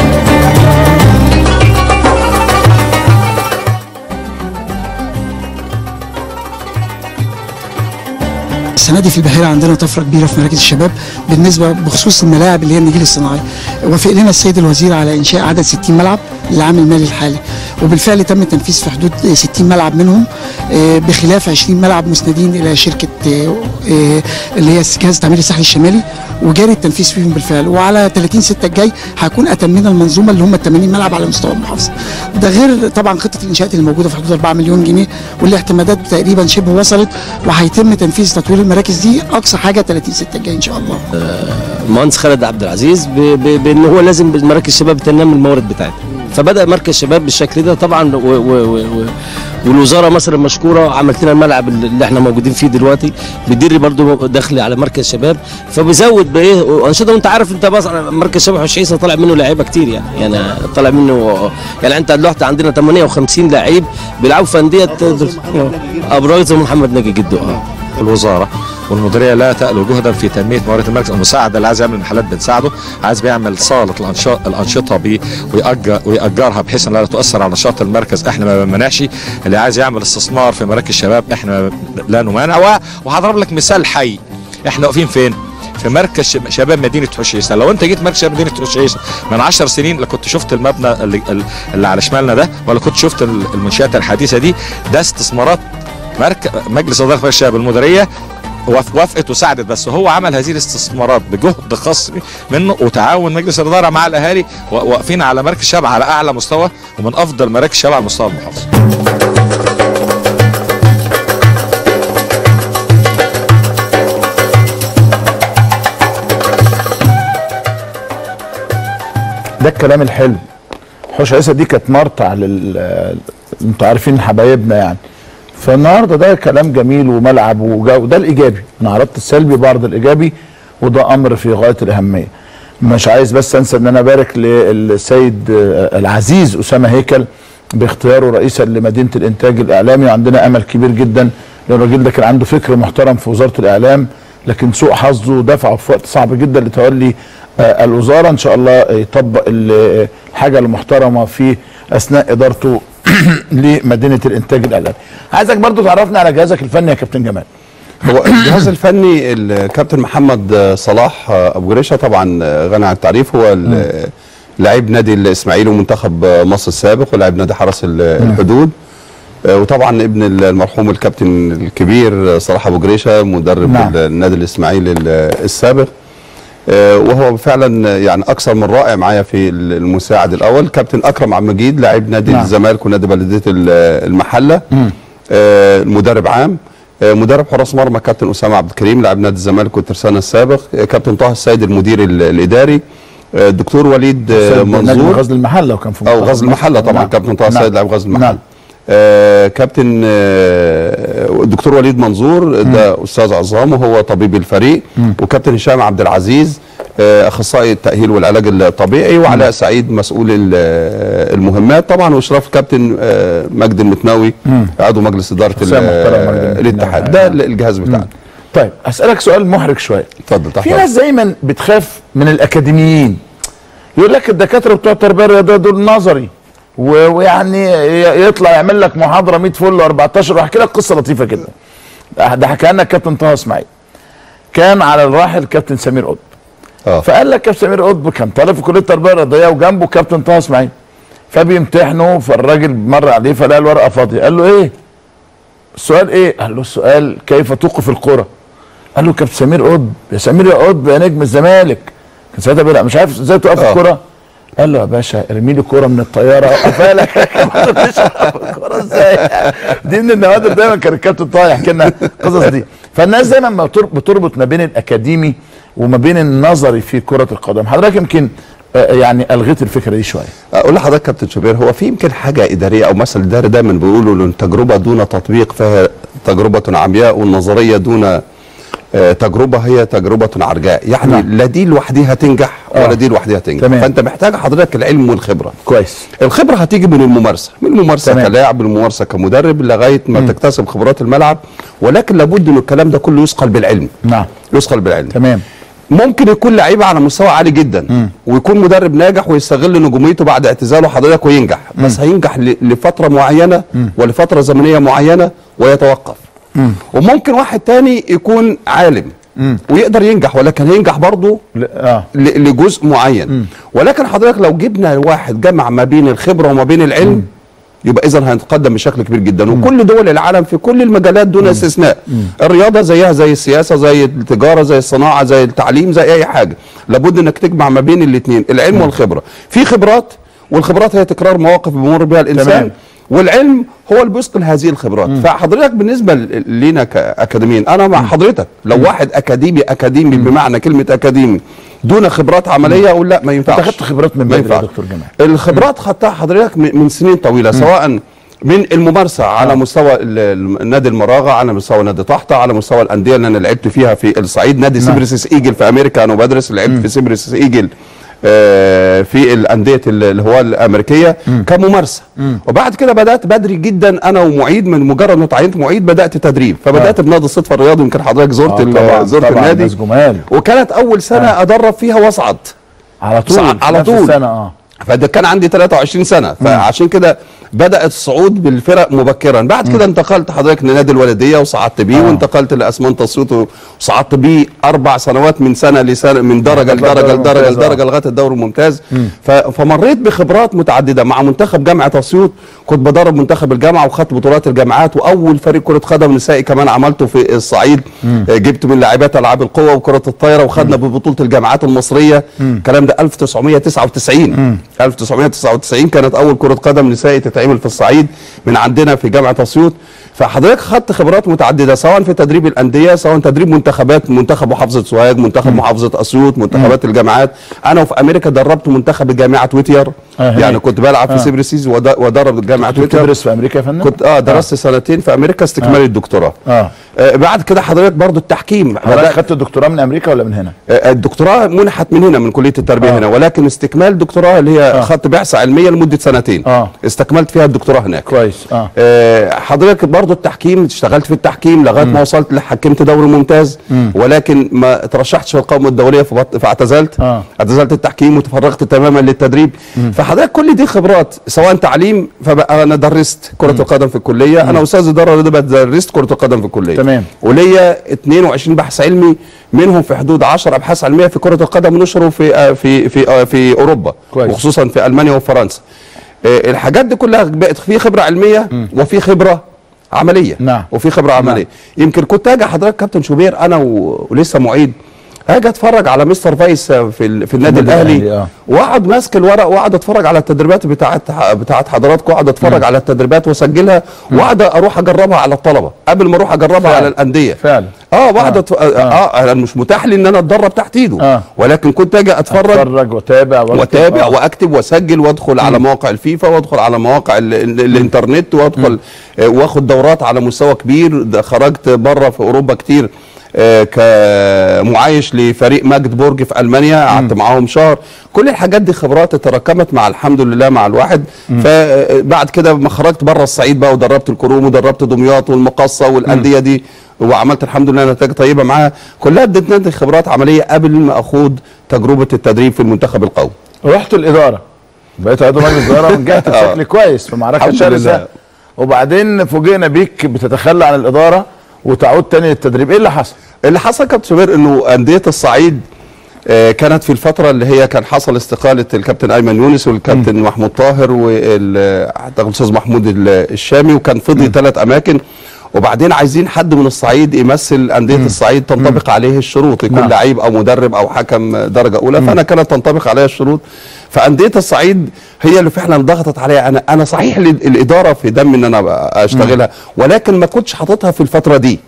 السنة دي في البحيرة عندنا طفرة كبيرة في مراكز الشباب بالنسبة بخصوص الملاعب اللي هي النجيل الصناعي. وافق لنا السيد الوزير على إنشاء عدد 60 ملعب للعام المالي الحالي. وبالفعل تم التنفيذ في حدود 60 ملعب منهم آه، بخلاف 20 ملعب مسندين إلى شركة آه، آه، اللي هي جهاز التعمير الساحلي الشمالي وجاري التنفيذ فيهم بالفعل. وعلى 30 6 الجاي هيكون اتمينا المنظومة اللي هم ال 80 ملعب على مستوى المحافظة. ده غير طبعا خطة الإنشاءات اللي موجودة في حدود 4 مليون جنيه والاعتمادات تقريبا شبه وصلت وهيتم تنفيذ تطوير المراكز دي أقصى حاجة 30 6 الجاي إن شاء الله. المهندس خالد عبد العزيز بإن هو لازم مراكز الشباب تنمي الموارد بتاعتها. فبدأ مركز الشباب بالشكل ده طبعا و و و و والوزارة مثلا مشكوره عملت لنا الملعب اللي إحنا موجودين فيه دلوقتي بيدير برضو دخل على مركز الشباب فبيزود بإيه انشطه وأنت عارف أنت بس مركز الشباب حوش عيسى طالع منه لعيبة كتير يعني يعني طالع منه يعني أنت دلوقتي عندنا 58 لعيب بيلعبوا في أندية ابرز محمد ناجي جده آه. الوزارة. والمديرية لا تألو جهدا في تنمية موارد المركز المساعده اللي عايز يعمل محلات بنساعده عايز بيعمل صالة الانشطه بيه ويأجر ويأجرها بحيث ان لا تؤثر على نشاط المركز. إحنا ما بنمنعش اللي عايز يعمل استثمار في مراكز الشباب إحنا لا نمانع. وهضرب لك مثال حي. إحنا واقفين فين؟ في مركز شب- شباب مدينة عيسى لو أنت جيت مركز شباب مدينة عيسى من 10 سنين لا كنت شفت المبنى اللي, اللي على شمالنا ده ولا كنت شفت المنشآت الحديثة دي ده استثمارات مجلس اداره الشباب المديرية وافقت وساعدت بس هو عمل هذه الاستثمارات بجهد خاص منه وتعاون مجلس الإدارة مع الأهالي واقفين على مركز الشباب على أعلى مستوى ومن أفضل مراكز الشباب على مستوى المحافظة. ده الكلام الحلو. حوش عيسى دي كانت مرتع لل أنتوا عارفين حبايبنا يعني. فالنهارده ده كلام جميل وملعب وجو ده الإيجابي. أنا عرضت السلبي بعرض الإيجابي وده أمر في غاية الأهمية. مش عايز بس أنسى إن أنا ابارك للسيد آه، العزيز أسامة هيكل باختياره رئيسا لمدينة الإنتاج الإعلامي. وعندنا أمل كبير جدا لأن الراجل ده كان عنده فكر محترم في وزارة الإعلام لكن سوء حظه دفعه في وقت صعب جدا لتولي آه، الوزارة. إن شاء الله يطبق ال- الحاجة المحترمة في أثناء إدارته *coughs* لمدينة الإنتاج الاعلامي عايزك برضو تعرفنا على جهازك الفني يا كابتن جمال. هو الجهاز الفني الكابتن محمد صلاح أبو جريشه طبعا غني عن التعريف. هو لعيب نادي الإسماعيلي ومنتخب مصر السابق ولاعب نادي حرس ال- الحدود. وطبعا ابن المرحوم الكابتن الكبير صلاح أبو جريشه مدرب نعم. النادي الإسماعيلي ال- السابق. آه، وهو فعلا يعني أكثر من رائع معايا في المساعد الأول كابتن أكرم عبد المجيد لاعب نادي نعم. الزمالك ونادي بلدية ال- المحلة آه، المدرب عام آه، مدرب حراس مرمى كابتن أسامة عبد الكريم لاعب نادي الزمالك والترسانة السابق آه، كابتن طه السيد المدير ال- الإداري آه، الدكتور وليد آه، منظور غزل المحلة وكان في غزل المحلة. طبعا نعم. كابتن طه نعم. السيد لاعب غزل المحلة نعم. آه كابتن آه الدكتور وليد منظور ده أستاذ عظام وهو طبيب الفريق وكابتن هشام عبد العزيز آه أخصائي التأهيل والعلاج الطبيعي وعلاء سعيد مسؤول ال- آه، المهمات. طبعا واشراف كابتن آه مجدي المتناوي عضو مجلس إدارة. الاتحاد. ده الجهاز بتاعنا. طيب أسألك سؤال محرج شوية. اتفضل تحت في ناس دايما بتخاف من الأكاديميين. يقول لك الدكاترة بتوع التربيه الرياضية دول نظري. ويعني يطلع يعمل لك محاضرة 100 فل و14 واحكي لك قصة لطيفة جدا ده حكى لنا الكابتن طه إسماعيل. كان على الراحل كابتن سمير قطب. آه. فقال لك كابتن سمير قطب كان طالب في كلية التربية الرياضية وجنبه كابتن طه إسماعيل. فبيمتحنه فالراجل مر عليه فلقى الورقة فاضية. قال له إيه؟ السؤال إيه؟ قال له السؤال كيف توقف الكره قال له كابتن سمير قطب يا سمير يا قطب يا نجم الزمالك. كان ساعتها مش عارف إزاي توقف آه. الكره قال له يا باشا ارمي لي كورة من الطيارة. *laughs* اوقفها لك الكوره إزاي؟ دي من النوادر دايما كان الكابتن طه يحكي لنا القصص دي. فالناس دايما ما بتر- بتربط ما بين الأكاديمي وما بين النظري في كرة القدم. حضرتك يمكن آه، يعني ألغيت الفكرة دي شوية. أقول لحضرتك كابتن شوبير هو في يمكن حاجة إدارية أو مثل إداري دايما بيقولوا التجربه دون تطبيق فهي تجربة عمياء والنظريه دون آه، تجربة هي تجربة عرجاء يعني نعم. لا دي لوحدها تنجح آه. ولا دي لوحدها تنجح. تمام. فأنت محتاج حضرتك العلم والخبرة. كويس. الخبرة هتيجي من الممارسة من الممارسة تمام. كلاعب الممارسة كمدرب لغاية ما تكتسب خبرات الملعب. ولكن لابد إن الكلام ده كله يثقل بالعلم. نعم. يثقل بالعلم. تمام. ممكن يكون لعيب على مستوى عالي جدا ويكون مدرب ناجح ويستغل نجوميته بعد اعتزاله حضرتك وينجح. بس هينجح لفترة معينة ولفترة زمنية معينة ويتوقف. وممكن واحد تاني يكون عالم ويقدر ينجح ولكن هينجح برضه ل- لجزء معين. ولكن حضرتك لو جبنا واحد جمع ما بين الخبرة وما بين العلم يبقى اذا هنتقدم بشكل كبير جدا. وكل دول العالم في كل المجالات دون استثناء. الرياضة زيها زي السياسة زي التجارة زي الصناعة زي التعليم زي أي حاجة. لابد إنك تجمع ما بين الاثنين العلم والخبرة. في خبرات والخبرات هي تكرار مواقف بيمر بها الإنسان. تمام. والعلم هو اللي بيثقل هذه الخبرات. فحضرتك بالنسبة لينا كأكاديميين أنا مع حضرتك. لو واحد أكاديمي أكاديمي بمعنى كلمة أكاديمي دون خبرات عملية أقول لا ما ينفعش. أنت خدت خبرات من بدري يا. دكتور جمال. الخبرات خدتها حضرتك من سنين طويلة سواء من الممارسة على مستوى ال- ال- نادي المراغة على مستوى نادي طحطا على مستوى الأندية اللي أنا لعبت فيها في الصعيد. نادي نعم. سيبرسس إيجل في أمريكا أنا بدرس لعبت في سيبرسس إيجل آه، في الانديه ال- اللي هو الأمريكية كممارسة. وبعد كده بدأت بدري جدا أنا ومعيد من مجرد ما تعينت معيد بدأت تدريب. فبدأت بنادي الصدفة الرياضي يمكن حضرتك زرت آه، زرت طبعاً، النادي. جمال. وكانت أول سنة أدرب فيها وأصعد. على طول على طول. السنة آه. فده كان عندي 23 سنة. فعشان كده بدأت الصعود بالفرق مبكرا. بعد كده انتقلت حضرتك لنادي الولديه وصعدت بيه آه. وانتقلت لأسمنت اسيوط وصعدت بيه أربع سنوات من سنة لسنة من درجة لغاية لدرجة لدرجة آه. لدرجة لغاية الدوري الممتاز. فمريت بخبرات متعددة مع منتخب جامعة أسيوط. كنت بدرب منتخب الجامعة وخدت بطولات الجامعات وأول فريق كرة قدم نسائي كمان عملته في الصعيد. آه، جبت من لاعبات ألعاب القوة وكرة الطايرة وخدنا ببطولة الجامعات المصرية. الكلام ده 1999 1999 كانت أول كرة قدم نسائي تتعمل في الصعيد من عندنا في جامعة أسيوط. فحضرتك خدت خبرات متعددة سواء في تدريب الأندية سواء تدريب منتخبات منتخب محافظة سوهاج منتخب محافظة أسيوط منتخبات الجامعات. أنا وفي أمريكا دربت منتخب جامعة ويتير. آه،. يعني كنت بلعب آه. في سيبرسيز ود- ودرب جامعة كنت ويتير. بتدرس في أمريكا يا فندم؟ كنت آه درست سنتين في أمريكا استكمال آه. الدكتوراه. آه. آه بعد كده حضرتك برضو التحكيم. حضرتك خدت الدكتوراه من أمريكا ولا من هنا؟ آه، الدكتوراه منحت من هنا من كلية التربية آه. هنا. ولكن استكمال دكتوراه اللي هي آه. خدت بعثة علمية لمدة سنتين. آه. استكملت فيها الدكتوراه هناك. كويس. آه. آه، حضرتك برضو التحكيم اشتغلت في التحكيم لغاية ما وصلت لحكمت دوري ممتاز مم. ولكن ما ترشحتش في القائمه الدوليه فاعتزلت آه. اعتزلت التحكيم وتفرغت تماما للتدريب فحضرتك كل دي خبرات سواء تعليم فبقى أنا درست كرة القدم في الكلية أنا أستاذ اداره رياضيه درست كرة القدم في الكلية تمام. وليا 22 بحث علمي منهم في حدود 10 أبحاث علمية في كرة القدم نشروا في آه، في في آه، في أوروبا كويس. وخصوصا في ألمانيا وفرنسا آه، الحاجات دي كلها بقت في خبرة علمية وفي خبرة عملية. نعم. وفي خبرة عملية. يمكن كنت أجي حضرتك كابتن شوبير أنا و... ولسه معيد. أجي اتفرج على مستر فايس في ال- في النادي الأهلي آه. واقعد ماسك الورق واقعد اتفرج على التدريبات بتاعت بتاعت حضراتكم واقعد اتفرج على التدريبات واسجلها واقعد أروح اجربها على الطلبة قبل ما أروح اجربها فعلا. على الأندية فعلا آه واقعد أتف... آه, آه. أنا مش متاح لي إن أنا أتدرب تحت إيده آه. ولكن كنت أجي أتفرج أتفرج وأتابع. وأتابع آه. وأكتب وأسجل وأدخل على مواقع الفيفا وأدخل على مواقع ال ال الإنترنت وأدخل آه، وآخد دورات على مستوى كبير خرجت بره في أوروبا كتير آه، كمعايش لفريق ماجدبورج في ألمانيا قعدت معاهم شهر. كل الحاجات دي خبرات تراكمت مع الحمد لله مع الواحد. فبعد كده ما خرجت بره الصعيد بقى ودربت الكروم ودربت دمياط والمقصه والأندية دي وعملت الحمد لله نتائج طيبة معاها. كلها ادتني خبرات عملية قبل ما أخوض تجربة التدريب في المنتخب القومي. رحت الإدارة. بقيت عضو مجلس اداره ونجحت آه. بشكل كويس في معركة شرسة. وبعدين فوجئنا بيك بتتخلى عن الإدارة. وتعود تاني للتدريب. إيه اللي حصل؟ اللي حصل كابتن شوبير إنه أندية الصعيد آه، كانت في الفترة اللي هي كان حصل استقالة الكابتن أيمن يونس والكابتن محمود طاهر واعتقد الاستاذ محمود ال- الشامي وكان فضي ثلاث أماكن. وبعدين عايزين حد من الصعيد يمثل أندية الصعيد تنطبق عليه الشروط يكون نعم. لعيب أو مدرب أو حكم درجة أولى. فأنا كانت تنطبق عليها الشروط. فأندية الصعيد هي اللي فعلا ضغطت عليا. أنا أنا صحيح ال- الإدارة في دم إن أنا أشتغلها ولكن ما كنتش حاططها في الفترة دي.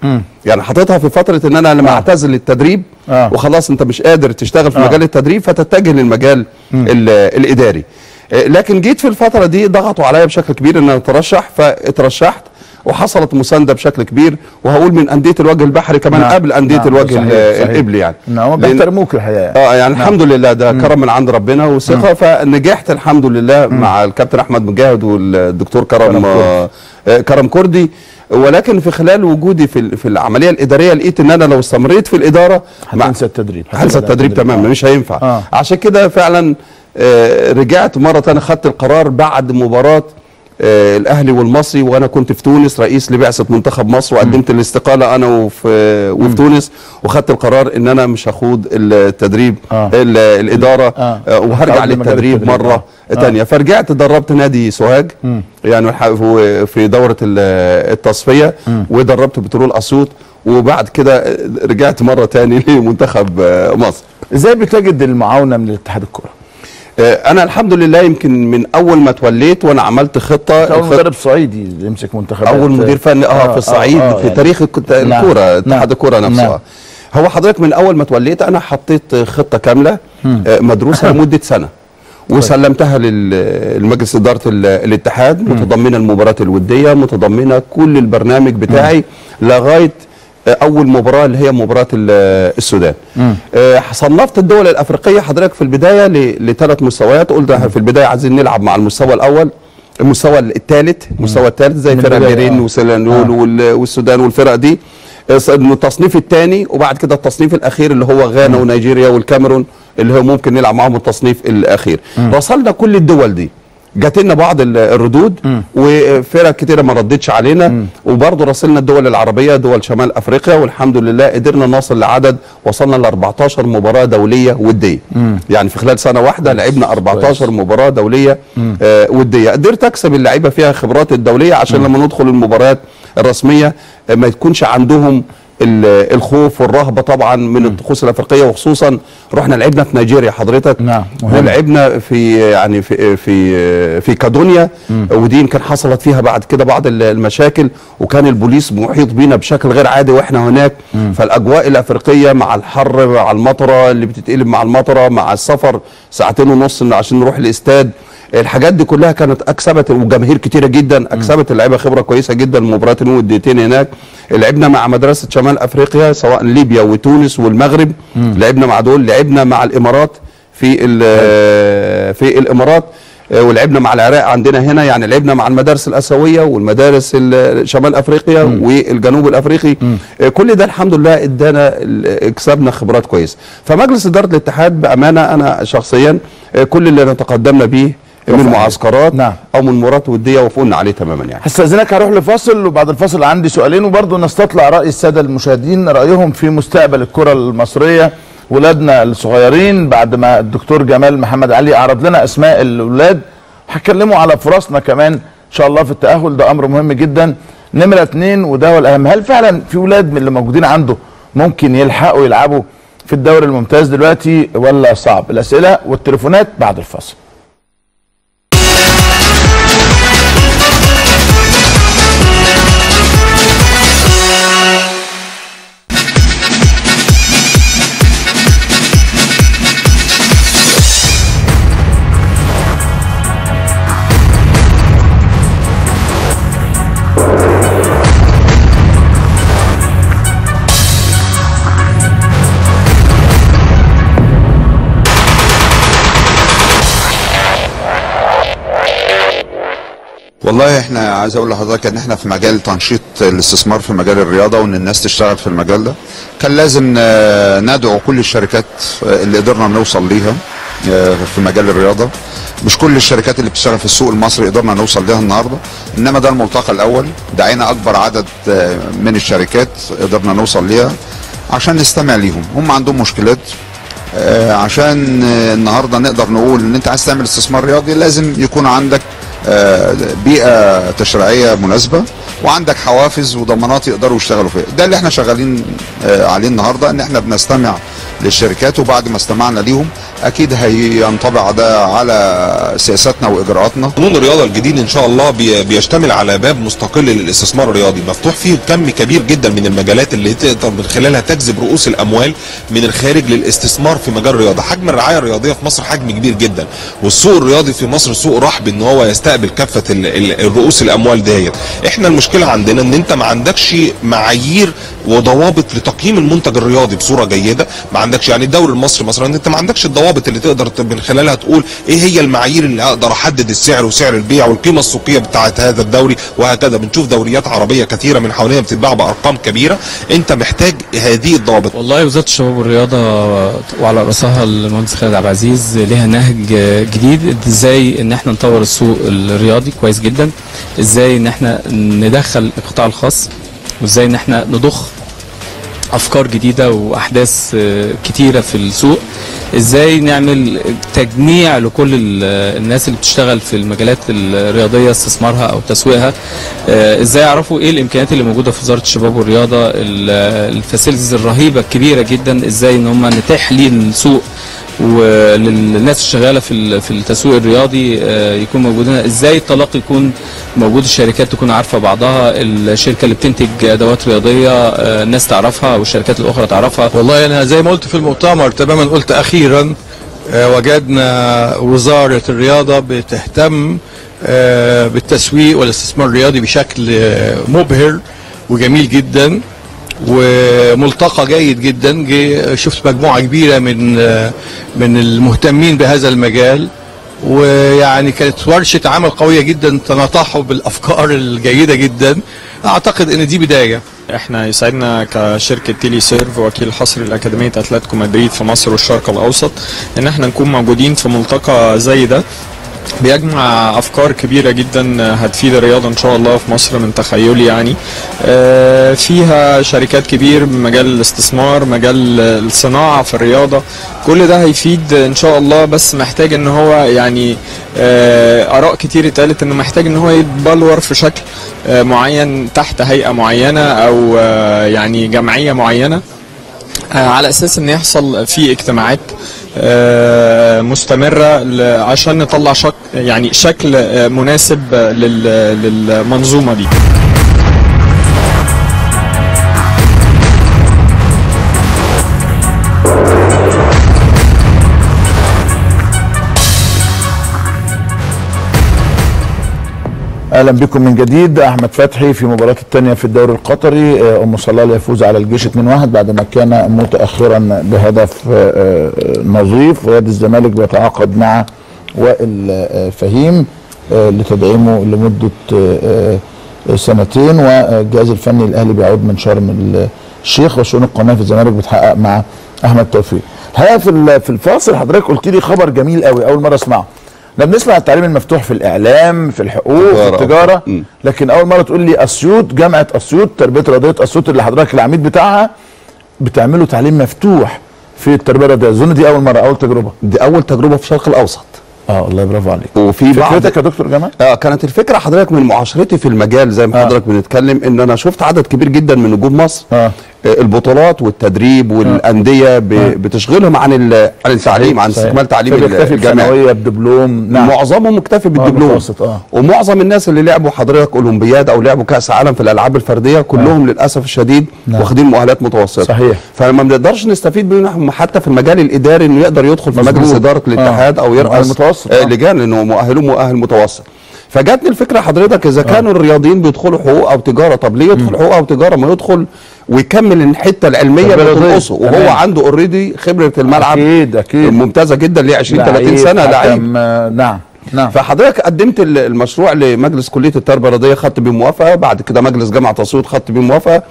يعني حاططها في فترة إن أنا لما أعتزل التدريب آه. وخلاص أنت مش قادر تشتغل في آه. مجال التدريب فتتجه للمجال ال- الإداري. آه، لكن جيت في الفترة دي ضغطوا عليا بشكل كبير إن أنا أترشح فاترشحت وحصلت مساندة بشكل كبير وهقول من أندية الوجه البحري كمان نعم. قبل أندية نعم، الوجه صحيح، ال- صحيح. الإبلي يعني. نعم بيحترموك الحقيقة آه يعني نعم. الحمد لله ده كرم من عند ربنا وثقة. فنجحت الحمد لله مع الكابتن أحمد مجاهد والدكتور كرم كرم آه آه، كرم كردي. ولكن في خلال وجودي في في العملية الإدارية لقيت إن أنا لو استمريت في الإدارة هتنسى التدريب هنسى التدريب تماما مش هينفع. آه. عشان كده فعلا آه، رجعت مرة تانية خدت القرار بعد مباراة آه، الأهلي والمصري وأنا كنت في تونس رئيس لبعثة منتخب مصر وقدمت الاستقالة أنا وفي وفي تونس وخدت القرار إن أنا مش هخوض التدريب آه. ال- الإدارة آه. آه، وهرجع للتدريب. مرة آه. تانية فرجعت دربت نادي سوهاج يعني الح- في- دورة ال- التصفية ودربت بترول أسيوط وبعد كده رجعت مرة تاني *laughs* لمنتخب آه، مصر إزاي بتجد المعاونة من الاتحاد الكوره؟ آه، أنا الحمد لله يمكن من أول ما اتوليت وأنا عملت خطة أول مدرب صعيدي يمسك منتخبات أول مدير فني آه, في الصعيد آه، في يعني. تاريخ نعم، الكورة نعم. اتحاد الكورة نفسه نعم. آه. هو حضرتك من أول ما اتوليت أنا حطيت خطة كاملة آه، مدروسة لمدة سنة وسلمتها لل- لمجلس إدارة ال- الاتحاد متضمنة المباريات الودية متضمنة كل البرنامج بتاعي لغاية آه، أول مباراة اللي هي مباراة ال- السودان. آه، صنفت الدول الأفريقية حضرتك في البداية لثلاث مستويات. قلت في البداية عايزين نلعب مع المستوى الأول المستوى الثالث المستوى الثالث زي فرق البداية، بيرين آه. وال- والسودان والفرق دي. الص- التصنيف الثاني وبعد كده التصنيف الأخير اللي هو غانا ونيجيريا والكاميرون اللي هو ممكن نلعب معاهم التصنيف الأخير. رصلنا كل الدول دي. جات لنا بعض ال- الردود وفرق كتيرة ما ردتش علينا وبرضه راسلنا الدول العربية دول شمال أفريقيا والحمد لله قدرنا نصل لعدد وصلنا ل 14 مباراة دولية ودية. يعني في خلال سنة واحدة لعبنا 14 مباراة دولية آه ودية. قدرت أكسب اللعيبة فيها خبرات الدولية عشان لما ندخل المباريات الرسمية آه، ما يكونش عندهم الخوف والرهبة طبعا من الطقوس الأفريقية وخصوصا رحنا لعبنا في نيجيريا حضرتك. نعم. ولعبنا في يعني في في في كادونيا. ودي يمكن حصلت فيها بعد كده بعض ال- المشاكل وكان البوليس محيط بينا بشكل غير عادي وإحنا هناك. فالأجواء الأفريقية مع الحر مع المطرة اللي بتتقلب مع المطرة مع السفر ساعتين ونص عشان نروح الإستاد. الحاجات دي كلها كانت أكسبت وجماهير كتيرة جدا أكسبت اللعيبه خبرة كويسة جدا المباريات الوديتين هناك. لعبنا مع مدرسة شمال أفريقيا سواء ليبيا وتونس والمغرب. لعبنا مع دول لعبنا مع الإمارات في في الإمارات آه، ولعبنا مع العراق عندنا هنا. يعني لعبنا مع المدارس الأسيوية والمدارس ال- شمال أفريقيا والجنوب الأفريقي. آه، كل ده الحمد لله ادانا اكسبنا خبرات كويسة. فمجلس إدارة الاتحاد بأمانة أنا شخصيا آه، كل اللي تقدمنا بيه من معسكرات نعم. أو من مباريات ودية وافقنا عليه تماما يعني. هستأذنك هروح لفاصل وبعد الفاصل عندي سؤالين وبرضه نستطلع رأي السادة المشاهدين رأيهم في مستقبل الكرة المصرية. ولادنا الصغيرين بعد ما الدكتور جمال محمد علي أعرض لنا أسماء الأولاد. هتكلموا على فرصنا كمان إن شاء الله في التأهل ده أمر مهم جدا. نمرة اتنين وده هو الأهم. هل فعلا في أولاد من اللي موجودين عنده ممكن يلحقوا يلعبوا في الدوري الممتاز دلوقتي ولا صعب؟ الأسئلة والتليفونات بعد الفاصل. والله إحنا عايز أقول لحضرتك ان إحنا في مجال تنشيط الاستثمار في مجال الرياضة وان الناس تشتغل في المجال ده. كان لازم آه، ندعو كل الشركات آه، اللي قدرنا نوصل ليها آه، في مجال الرياضة. مش كل الشركات اللي بتشتغل في السوق المصري قدرنا نوصل ليها النهارده انما ده الملتقى الأول. دعينا أكبر عدد من الشركات قدرنا نوصل ليها عشان نستمع ليهم. هم عندهم مشكلات عشان النهارده نقدر نقول إن أنت عايز تعمل استثمار رياضي لازم يكون عندك بيئة تشريعية مناسبة وعندك حوافز وضمانات يقدروا يشتغلوا فيها. ده اللي إحنا شغالين آه، عليه النهارده ان إحنا بنستمع للشركات وبعد ما استمعنا ليهم أكيد هينطبع ده على سياساتنا وإجراءاتنا. قانون الرياضة الجديد إن شاء الله بي- بيشتمل على باب مستقل للاستثمار الرياضي. مفتوح فيه كم كبير جدا من المجالات اللي تقدر من خلالها تجذب رؤوس الأموال من الخارج للاستثمار في مجال الرياضة. حجم الرعاية الرياضية في مصر حجم كبير جدا والسوق الرياضي في مصر سوق رحب إن هو يستقبل كافة ال- ال- الرؤوس الأموال ديت. إحنا المشكلة عندنا إن أنت ما عندكش معايير وضوابط لتقييم المنتج الرياضي بصورة جيدة ما عندكش يعني الدوري المصري مثلا انت ما عندكش الضوابط اللي تقدر من خلالها تقول إيه هي المعايير اللي أقدر أحدد السعر وسعر البيع والقيمة السوقية بتاعه هذا الدوري وهكذا. بنشوف دوريات عربية كثيرة من حوالينا بتتباع بأرقام كبيرة. أنت محتاج هذه الضوابط. والله وزارة الشباب والرياضة وعلى رأسها المهندس خالد عبد العزيز ليها نهج جديد. إزاي إن إحنا نطور السوق الرياضي كويس جدا؟ إزاي إن إحنا ندخل القطاع الخاص؟ وإزاي إن إحنا نضخ أفكار جديدة وأحداث آه، كتيرة في السوق. إزاي نعمل تجميع لكل ال- الناس اللي بتشتغل في المجالات الرياضية استثمارها أو تسويقها؟ آه، إزاي يعرفوا إيه الإمكانيات اللي موجودة في وزارة الشباب والرياضة؟ ال- الفاسيلتيز الرهيبة الكبيرة جدا. إزاي إن هم نتاح للسوق وللناس الشغالة في في التسويق الرياضي آه، يكون موجودين. إزاي التلاقي يكون موجود؟ الشركات تكون عارفة بعضها. الشركة اللي بتنتج أدوات رياضية آه، الناس تعرفها والشركات الأخرى تعرفها. والله أنا زي ما قلت في المؤتمر تماما قلت أخيرا آه، وجدنا وزارة الرياضة بتهتم بالتسويق والاستثمار الرياضي بشكل مبهر وجميل جدا. وملتقى جيد جدا. جه شفت مجموعة كبيرة من من المهتمين بهذا المجال. ويعني كانت ورشة عمل قوية جدا تناطحوا بالأفكار الجيدة جدا. أعتقد إن دي بداية. إحنا يسعدنا كشركة تيلي سيرف وكيل حصري لاكاديميه أتلتيكو مدريد في مصر والشرق الأوسط إن إحنا نكون موجودين في ملتقى زي ده. بيجمع أفكار كبيرة جدا هتفيد الرياضة إن شاء الله في مصر من تخيلي يعني. آه، فيها شركات كبير مجال الاستثمار مجال الصناعة في الرياضة. كل ده هيفيد إن شاء الله بس محتاج إن هو يعني آه، آراء كتير اتقالت إنه محتاج إن هو يتبلور في شكل آه، معين تحت هيئة معينة أو يعني جمعية معينة على أساس إن يحصل في اجتماعات. مستمرة ل- عشان نطلع شك يعني شكل آه، مناسب آه، لل- للمنظومة دي. أهلا بكم من جديد. أحمد فتحي في مباراة الثانية في الدوري القطري. آه، أم صلال يفوز على الجيش 2-1 بعدما كان متاخرا بهدف آه، آه، نظيف. وادي الزمالك بيتعاقد مع وائل فهيم لتدعيمه لمدة سنتين. والجهاز الفني الأهلي بيعود من شرم الشيخ وشؤون القناة في الزمالك بتحقق مع أحمد توفيق. الحقيقة في ال- في الفاصل حضرتك قلت لي خبر جميل قوي. أول مرة أسمعه. إحنا بنسمع التعليم المفتوح في الإعلام في الحقوق في. التجارة لكن أول مرة تقول لي أسيوط جامعة أسيوط تربية رياضية أسيوط اللي حضرتك العميد بتاعها بتعملوا تعليم مفتوح في التربية الرياضية. أظن دي أول مرة أول تجربة. دي أول تجربة في الشرق الأوسط. آه الله برافو عليك. وفي فكرتك يا دكتور جمال؟ آه كانت الفكرة حضرتك من معاشرتي في المجال زي ما حضرتك بنتكلم إن أنا شفت عدد كبير جدا من نجوم مصر. آه. آه، البطولات والتدريب والأندية ب- بتشغلهم عن عن التعليم عن. استكمال تعليم الجامعي بدبلوم نعم معظمهم مكتفي بالدبلوم متوسط، آه. ومعظم الناس اللي لعبوا حضرتك أولمبياد أو لعبوا كأس عالم في الألعاب الفردية كلهم للأسف الشديد نعم. واخدين مؤهلات متوسطة صحيح. فما بنقدرش نستفيد منهم حتى في المجال الإداري إنه يقدر يدخل في. مجلس إدارة الاتحاد آه. أو يرأس متوسط، آه، آه. لجان لأنه مؤهله مؤهل متوسط فجاتني الفكرة حضرتك إذا كانوا الرياضيين بيدخلوا حقوق أو تجارة طب ليه يدخل حقوق أو تجارة ما يدخل ويكمل الحته العلميه اللي وهو تمام. عنده اوريدي خبره الملعب. أكيد أكيد. ممتازة جدا ليه 20 30 لعيب، سنة لعيب. آه، نعم نعم. فحضرتك قدمت ال- المشروع لمجلس كلية التربية الرياضية خدت بيه موافقة. بعد كده مجلس جامعة أسيوط خدت بيه موافقة.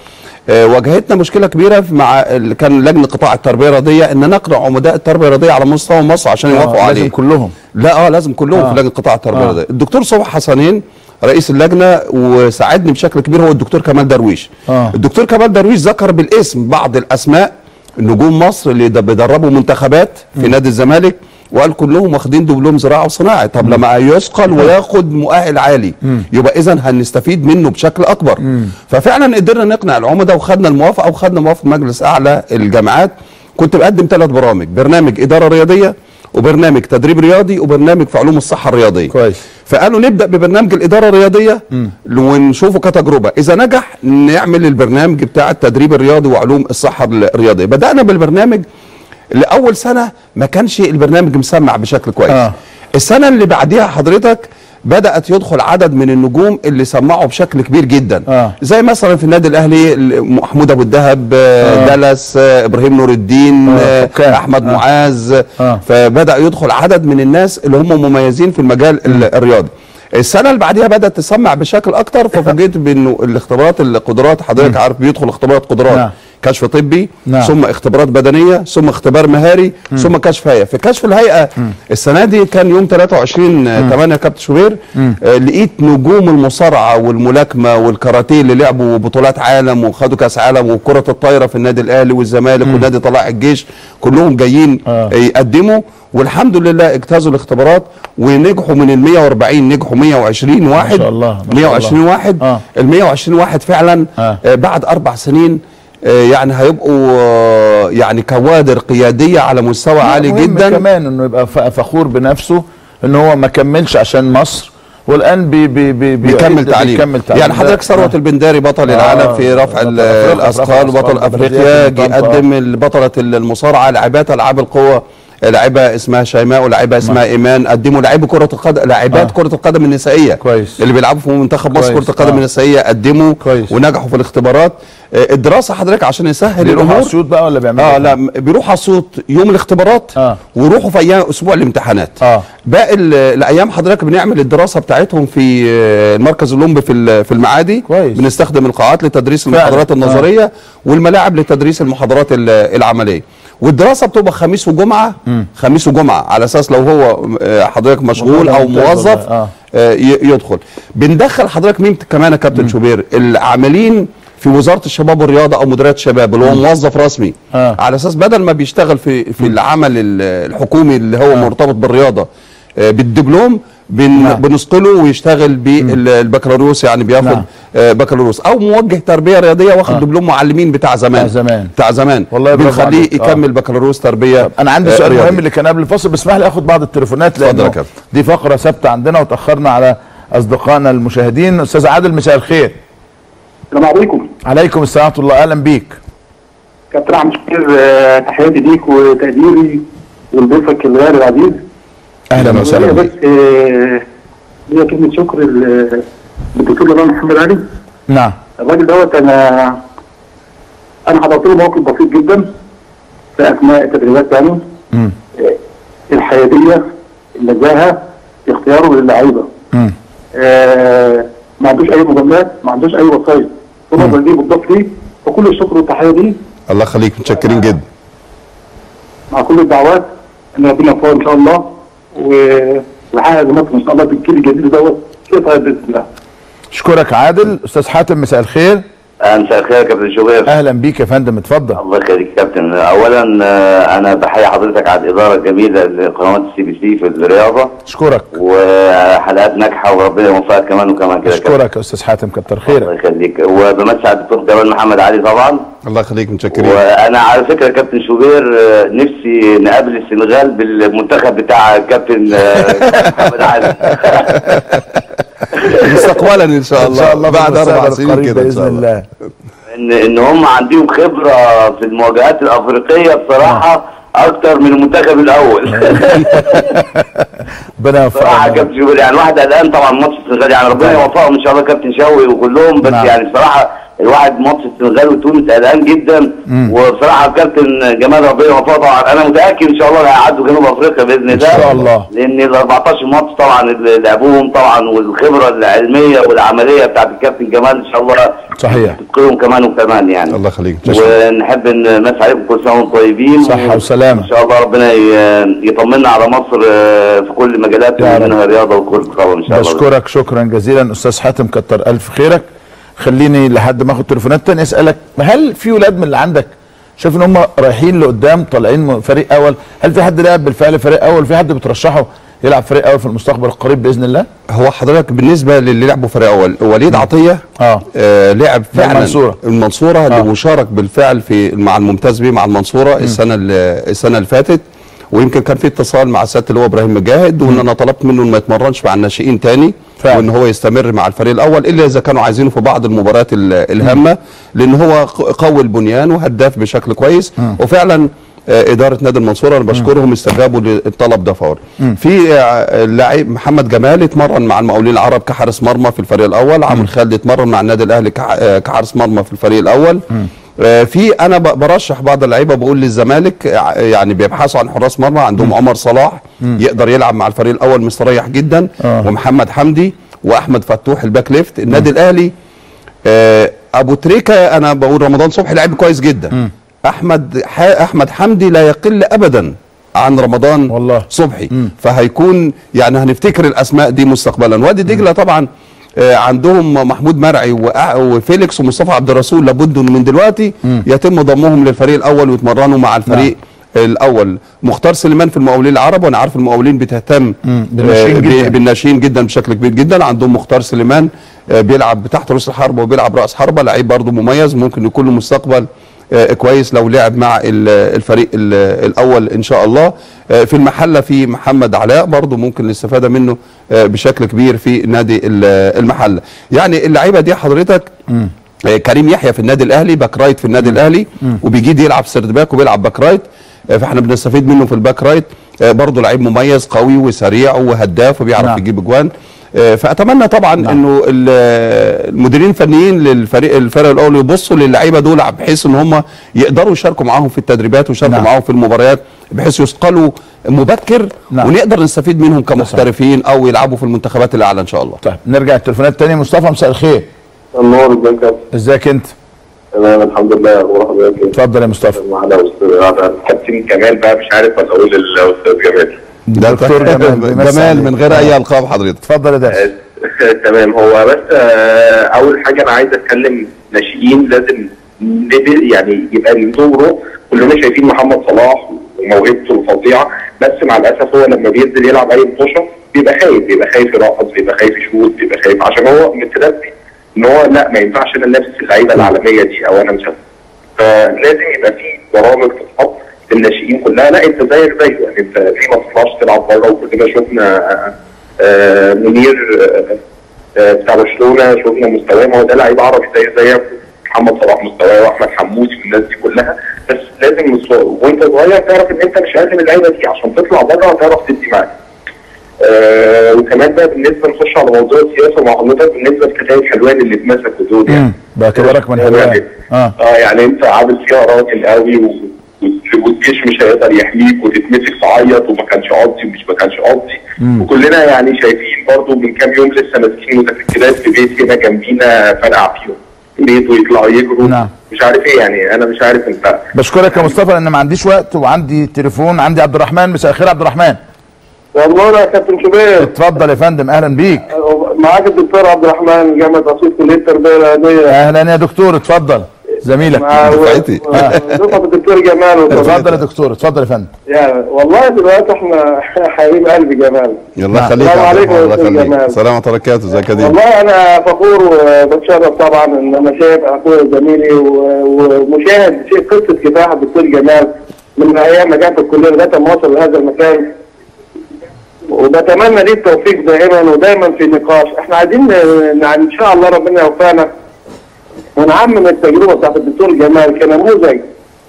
آه، واجهتنا مشكلة كبيرة مع ال- كان لجنة قطاع التربية الرياضية إن نقنع عمداء التربية الرياضية على مستوى مصر عشان آه، يوافقوا عليه. لازم كلهم. لا آه لازم كلهم آه. في لجنة قطاع التربية آه. الرياضية. الدكتور صبحي حسنين رئيس اللجنة وساعدني بشكل كبير هو الدكتور كمال درويش. آه. الدكتور كمال درويش ذكر بالاسم بعض الأسماء نجوم مصر اللي بيدربوا منتخبات في نادي الزمالك وقال كلهم واخدين دبلوم زراعة وصناعة. طب لما يثقل وياخد مؤهل عالي يبقى اذا هنستفيد منه بشكل أكبر. ففعلا قدرنا نقنع العمداء وخدنا الموافقة وخدنا موافقة مجلس أعلى الجامعات. كنت بقدم ثلاث برامج برنامج إدارة رياضية وبرنامج تدريب رياضي وبرنامج في علوم الصحة الرياضية. كويس. فقالوا نبدأ ببرنامج الإدارة الرياضية ونشوفه كتجربة. إذا نجح نعمل البرنامج بتاع التدريب الرياضي وعلوم الصحة الرياضية. بدأنا بالبرنامج لأول سنة ما كانش البرنامج مسمع بشكل كويس. آه. السنة اللي بعديها حضرتك بدأت يدخل عدد من النجوم اللي سمعوا بشكل كبير جدا آه. زي مثلا في النادي الأهلي محمود أبو الدهب آه. دالاس آه. إبراهيم نور الدين آه. آه. أحمد آه. معاذ آه. فبدأ يدخل عدد من الناس اللي هم مميزين في المجال ال- الرياضي السنة اللي بعديها بدأت تسمع بشكل أكتر ففوجئت بأنه الاختبارات القدرات حضرتك عارف بيدخل اختبارات قدرات نعم. كشف طبي نعم. ثم اختبارات بدنية ثم اختبار مهاري ثم كشف هيئة في كشف الهيئة السنة دي كان يوم 23 8 كابتن شوبير آه لقيت نجوم المصارعة والملاكمة والكاراتيه اللي لعبوا بطولات عالم وخدوا كأس عالم وكرة الطايرة في النادي الأهلي والزمالك ونادي طلائع الجيش كلهم جايين آه. آه. يقدموا والحمد لله اجتازوا الاختبارات ونجحوا من ال 140 نجحوا 120 واحد شاء الله، ما شاء 120 الله. واحد آه. ال 120 واحد فعلا آه. آه. بعد أربع سنين آه، يعني هيبقوا آه، يعني كوادر قيادية على مستوى عالي جدا كمان إنه يبقى فخور بنفسه إن هو ما كملش عشان مصر والآن بي بي بي بيكمل تعليم. بيكمل تعليم يعني حضرتك ثروت آه. البنداري بطل آه. العالم في رفع بطل الأثقال الأثقال، أفريقيا بلديات جه طنطا. قدم بطلة المصارعة لاعبات ألعاب القوة لاعبه اسمها شيماء ولاعبه اسمها إيمان قدموا لاعبي كرة القدم لاعبات آه. كرة القدم النسائية كويس. اللي بيلعبوا في منتخب مصر. كرة القدم آه. النسائية قدموا كويس. ونجحوا في الاختبارات آه، الدراسة حضرتك عشان يسهل بيروحوا الأمور اسيوط بقى ولا بيعملوا آه إيه؟ لا بيروحوا اسيوط يوم الاختبارات آه. ويروحوا في أيام أسبوع الامتحانات آه باقي ال- الأيام حضرتك بنعمل الدراسة بتاعتهم في آه، المركز الاولمبي في في المعادي كويس. بنستخدم القاعات لتدريس. المحاضرات النظرية والملاعب لتدريس المحاضرات ال- العملية والدراسة بتبقى خميس وجمعة خميس وجمعة على أساس لو هو آه، حضرتك مشغول أو موظف. آه. آه، يدخل. بندخل حضرتك مين كمان يا كابتن شوبير؟ العاملين في وزارة الشباب والرياضة أو مديرية الشباب اللي هو موظف رسمي. آه. على أساس بدل ما بيشتغل في في العمل ال- الحكومي اللي هو مرتبط بالرياضة بالدبلوم بن نعم. بنسقله ويشتغل بالبكالوريوس يعني بياخد نعم. آه، بكالوريوس أو موجه تربية رياضية واخد آه. دبلوم معلمين بتاع زمان بتاع زمان. بتاع زمان والله بنخليه عليك. آه. يكمل بكالوريوس تربية أنا عندي آه، سؤال. مهم اللي كان قبل الفاصل بسمح لي آخد بعض التليفونات اتفضل يا لأنه كابتن. دي فقرة ثابتة عندنا وتأخرنا على أصدقائنا المشاهدين أستاذ عادل مساء الخير السلام عليكم عليكم السلام ورحمة الله أهلا بيك كابتن احمد شكر آه، تحياتي ليك وتقديري ولضيفك الغالي العزيز أهلا وسهلا. بس بيك آه، ليا كلمة شكر للدكتور جمال محمد علي. نعم. الراجل دوت أنا أنا حضرت له موقف بسيط جدا في أثناء التدريبات يعني. مم. الحيادية النزاهه اختياره للعيبة. آه ما عندوش أي مجاملات ما عندوش أي وسايط ونظر ليه بالضبط ليه وكل الشكر والتحية ليه الله يخليك متشكرين جدا. مع كل الدعوات إن ربنا يوفقه إن شاء الله. و- ويحقق لمصر إن شاء الله بالجيل الجديد دوت. طيب باذن الله اشكرك عادل. أستاذ حاتم مساء الخير. مساء الخير يا كابتن شوبير. أهلا بيك يا فندم اتفضل. الله يخليك يا كابتن. اولا آه، أنا بحيي حضرتك على الإدارة الجميلة لقنوات السي بي سي في الرياضة. أشكرك. وحلقات ناجحة وربنا يوفقك كمان وكمان كده كابتن. أشكرك يا أستاذ حاتم كتر خيرك الله يخليك. وبمسي على الدكتور جمال محمد علي طبعا. الله يخليك متشكرين. وأنا على فكرة يا كابتن شوبير آه، نفسي نقابل السنغال بالمنتخب بتاع الكابتن آه، محمد علي. *laughs* مستقبلا إن شاء الله, إن شاء الله بعد أربع سنين كده إن بإذن شاء الله. إن إن هم عندهم خبرة في المواجهات الأفريقية بصراحة أكتر من المنتخب الأول. *laughs* ربنا بصراحة يا كابتن يعني الواحد قلقان طبعا ماتش السنغال يعني ربنا يوفقهم إن شاء الله كابتن شوقي وكلهم بس نعم. يعني بصراحة الواحد ماتش السنغال وتونس قلقان جدا. وبصراحة الكابتن جمال ربنا يوفقه طبعا أنا متأكد إن شاء الله هيعدوا جنوب أفريقيا بإذن الله. إن شاء الله. لأن ال 14 ماتش طبعا اللي لعبوهم طبعا والخبرة العلمية والعملية بتاعت الكابتن جمال إن شاء الله صحيح. تتقيهم كمان وكمان يعني. الله يخليك. ونحب إن نمسي عليكم كل سنة وأنتم طيبين. صحة وسلامة. ان شاء الله ربنا يطمنا على مصر آه، في كل مجالات يا رب. منها الرياضة وكره القدم إن شاء الله. بشكرك شكرا جزيلا. أستاذ حاتم كتر ألف خيرك. خليني لحد ما اخد تليفونات تاني اسألك هل في ولاد من اللي عندك شايف إن هم رايحين لقدام طالعين م- فريق أول؟ هل في حد لعب بالفعل فريق أول؟ في حد بترشحه يلعب فريق أول في المستقبل القريب بإذن الله؟ هو حضرتك بالنسبة للي لعبوا فريق أول وليد عطية آه, آه لعب فعلا المنصورة. المنصورة اللي مشارك بالفعل في مع الممتاز بيه مع المنصورة السنة اللي- السنة اللي فاتت. ويمكن كان في اتصال مع سيادة اللي هو إبراهيم مجاهد وإن أنا طلبت منه إنه ما يتمرنش مع الناشئين تاني فعلا. وإن هو يستمر مع الفريق الأول إلا إذا كانوا عايزينه في بعض المباريات ال- الهامة لأن هو قوي البنيان وهداف بشكل كويس. وفعلا آه، إدارة نادي المنصورة أنا بشكرهم استجابوا للطلب ده فورا في آه، اللاعب محمد جمال اتمرن مع المقاولين العرب كحارس مرمى في الفريق الأول عمرو خالد اتمرن مع النادي الأهلي آه، كحارس مرمى في الفريق الأول. آه، في أنا برشح بعض اللعيبة بقول للزمالك آه، يعني بيبحثوا عن حراس مرمى عندهم عمر صلاح يقدر يلعب مع الفريق الأول مستريح جدا آه. ومحمد حمدي وأحمد فتوح ال back left النادي الأهلي. آه، أبو تريكة أنا بقول رمضان صبحي لعيب كويس جدا. أحمد ح... أحمد حمدي لا يقل ابدا عن رمضان والله. صبحي. فهيكون يعني هنفتكر الأسماء دي مستقبلا. وادي دجلة طبعا آه، عندهم محمود مرعي وأ- وفيليكس ومصطفى عبد الرسول لابد من دلوقتي يتم ضمهم للفريق الأول ويتمرنوا مع الفريق الأول. مختار سليمان في المقاولين العرب وأنا عارف المقاولين بتهتم بالناشئين آه، جداً. بالناشئين جدا بشكل كبير جدا. عندهم مختار سليمان آه، بيلعب تحت رؤوس الحربه وبيلعب رأس حربة لعيب برضه مميز ممكن يكون له مستقبل آه، كويس لو لعب مع ال- الفريق ال- الأول إن شاء الله. آه، في المحلة في محمد علاء برضه ممكن الاستفادة منه آه، بشكل كبير في نادي ال- المحلة. يعني اللعيبة دي حضرتك آه، كريم يحيى في النادي الأهلي back right في النادي الأهلي وبيجي يلعب third back وبيلعب back right. آه، فإحنا بنستفيد منه في ال back right. آه، برضه لعيب مميز قوي وسريع وهداف وبيعرف نعم. يجيب اجوان آه، فأتمنى طبعا إنه ال- المديرين الفنيين للفريق الفرق الأول يبصوا للعيبة دول بحيث إن هم يقدروا يشاركوا معاهم في التدريبات ويشاركوا نعم. معاهم في المباريات بحيث يثقلوا مبكر نعم. ونقدر نستفيد منهم كمحترفين أو يلعبوا في المنتخبات الأعلى إن شاء الله. طيب نرجع التليفونات تاني مصطفى مساء الخير. النور ازيك يا ازيك انت؟ تمام الحمد لله حضرتك إيه؟ اتفضل يا مصطفى. معانا أستاذ كابتن كمال بقى مش عارف أقول الاستاذ جمال. ده دكتور جمال جمال. من غير أي ألقاب حضرتك. اتفضل يا درس تمام. هو بس آه، أول حاجة أنا عايز أتكلم ناشئين لازم يعني يبقى من دوره كلنا شايفين محمد صلاح وموهبته الفظيعة بس مع الأسف هو لما بينزل يلعب أي مطوشة بيبقى خايف بيبقى خايف يرقص بيبقى خايف يشوط بيبقى خايف عشان هو متلبي إن هو لأ ما ينفعش أنا نفس اللعيبة العالمية دي أو أنا مش فلازم يبقى في برامج تتحط للناشئين كلها. لا انت زيك زيه يعني انت ليه ما تطلعش تلعب بره. وكلنا شفنا آه، آه، منير آه، بتاع برشلونة. شفنا مستواه. ما هو ده لعيب عربي زي زيك. محمد صلاح مستواه وأحمد حمودي والناس دي كلها. بس لازم مستوى وانت صغير تعرف إن أنت مش من اللعيبة دي. عشان تطلع بره تعرف تدي معاك. آه وكمان بقى بالنسبة نخش على موضوع السياسة مع حضرتك بالنسبة لكتائب حلوان اللي اتمسكوا دول يعني. باعتبارك من حلوان. آه. آه يعني أنت عامل فيها راجل قوي و... والجيش مش هيقدر يحميك وتتمسك تعيط وما كانش قصدي ومش ما كانش قصدي. وكلنا يعني شايفين برضو من كام يوم لسه ماسكين متفكرات في بيت هنا جنبينا فرقع فيهم. بيت ويطلعوا يجروا. نعم. مش عارف إيه يعني أنا مش عارف انت. بشكرك يا مصطفى لأن ما عنديش وقت وعندي تليفون. عندي عبد الرحمن مساء الخير عبد الرحمن. والله يا كابتن شوبير. اتفضل يا فندم أهلا بيك. معاك الدكتور عبد الرحمن جامعة أسيوط كلية التربية الرياضية أهلا يا دكتور اتفضل. زميلك دفعتي. *laughs* دفعة الدكتور جمال اتفضل يا دكتور اتفضل يا فندم. يعني والله دلوقتي إحنا *laughs* حبيب قلبي جمال. الله يخليك السلام يا عليكم يا الله يخليك السلام عليكم وبركاته ازيك يا والله أنا فخور وبتشرف طبعا ان أنا شايف اخويا زميلي ومشاهد شيء قصة كفاح الدكتور جمال من أيام ما في الكلية لغاية ما وصل لهذا المكان. وبتمنى ليه التوفيق دائما ودائما في نقاش. إحنا عايزين ان شاء الله ربنا يوفقنا. ونعمم التجربة بتاعت الدكتور جمال كنموذج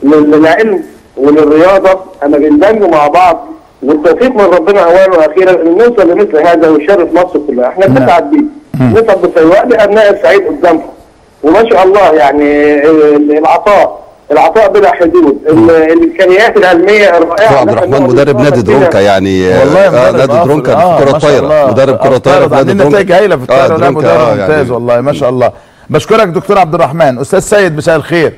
لل- للعلم وللرياضة. أنا بندمجوا مع بعض والتوفيق من ربنا اولا وأخيرا إن نوصل لمثل هذا ويشرف مصر كلها. إحنا بنسعد بيه. نسعد بسواء لأبناء الصعيد قدامكم وما شاء الله يعني ال- العطاء العطاء بلا حدود. ال- الإمكانيات العلمية الرائعة. عبد الرحمن مدرب نادي درونكا يعني والله آه، مدرب نادي آه، درونكا آه، في كرة ما شاء طايرة الله. مدرب كرة آه، طايرة في نادي درونكا. نتائج هايله في آه، الطايره درونكا، مدرب آه، ممتاز يعني. والله ما شاء الله. بشكرك دكتور عبد الرحمن. أستاذ سيد مساء الخير.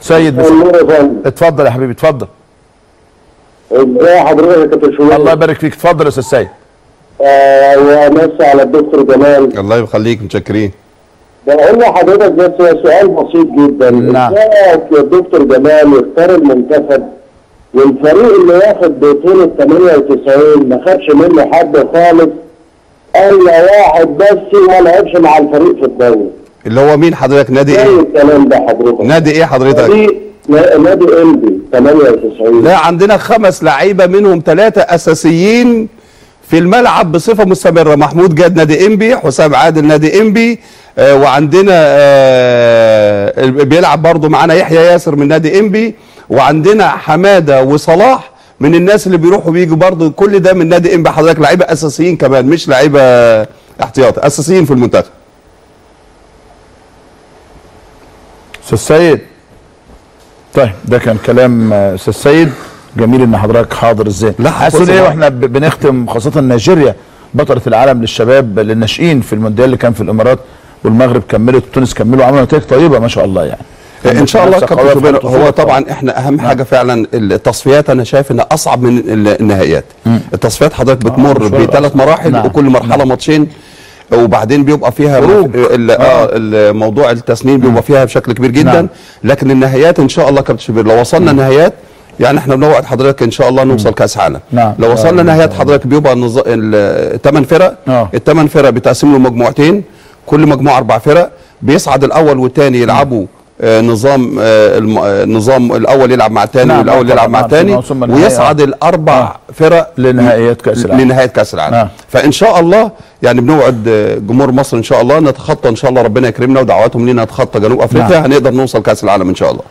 سيد مساء اتفضل يا حبيبي اتفضل. إزاي حضرتك يا كابتن شوقي الله يبارك فيك. اتفضل يا أستاذ سيد. آه ومسي على الدكتور جمال. الله يخليك متشكرين. بقول لحضرتك بس سؤال بسيط جدا. نعم. إزاي يا دكتور جمال يختار المنتخب والفريق اللي واخد بطولة 98 ما خدش منه حد خالص الا واحد بس ما لعبش مع الفريق في الدوري. اللي هو مين حضرتك؟ نادي إيه إيه؟ الكلام ده حضرتك. نادي إيه حضرتك؟ نادي نادي إنبي 98 لا عندنا خمس لعيبة منهم ثلاثة أساسيين في الملعب بصفة مستمرة. محمود جاد نادي إنبي حسام عادل نادي إنبي آه وعندنا آه بيلعب برضو معانا يحيى ياسر من نادي إنبي وعندنا حمادة وصلاح من الناس اللي بيروحوا بيجوا برضو كل ده من نادي انبي حضرتك لعيبة أساسيين كمان مش لعيبة احتياطي أساسيين في المنتخب أستاذ سيد. طيب ده كان كلام أستاذ سيد. جميل إن حضرتك حاضر الذهن لا، تقول إيه. وإحنا بنختم خاصة نيجيريا بطلة العالم للشباب للناشئين في المونديال اللي كان في الإمارات والمغرب كملت وتونس كملوا عملوا نتائج طيبة ما شاء الله يعني. إن شاء الله كابتن شوبير هو طبعا إحنا أهم حاجة فعلا التصفيات أنا شايف إنها أصعب من ال- النهائيات. التصفيات حضرتك بتمر مشوار بثلاث. مراحل نعم. وكل مرحلة ماتشين وبعدين بيبقى فيها. ال- آه الموضوع التسنين بيبقى فيها بشكل كبير جدا. نعم. لكن النهائيات إن شاء الله كابتن شوبير لو وصلنا نهائيات يعني إحنا بنوعد حضرتك إن شاء الله نوصل كأس عالم. نعم. لو وصلنا آه، نهائيات حضرتك بيبقى الثمان فرق. آه. الثمان فرق بتقسم له مجموعتين. كل مجموعة أربع فرق. بيصعد الأول والثاني يلعبوا آه، نظام آه، الم- آه، النظام الأول يلعب مع الثاني نعم، والأول يلعب مع نعم، الثاني النهائي، ويصعد آه. الاربع فرق لنهائيات كأس العالم. لنهايه كأس العالم نعم. فإن شاء الله يعني بنوعد آه، جمهور مصر إن شاء الله نتخطى إن شاء الله ربنا يكرمنا ودعواتهم لينا نتخطى جنوب أفريقيا نعم. هنقدر نوصل كأس العالم إن شاء الله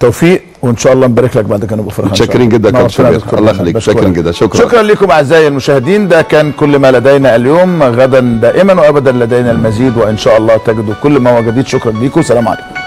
توفيق وإن شاء الله نبارك لك بعد جنوب أفريقيا متشكرين. جدا يا كابتن. دكتور الله. يخليك. متشكرين جدا شكرا شكرا لكم أعزائي المشاهدين ده كان كل ما لدينا اليوم غدا دائما وابدا لدينا المزيد وإن شاء الله تجدوا كل ما هو جديد شكرا لكم سلام عليكم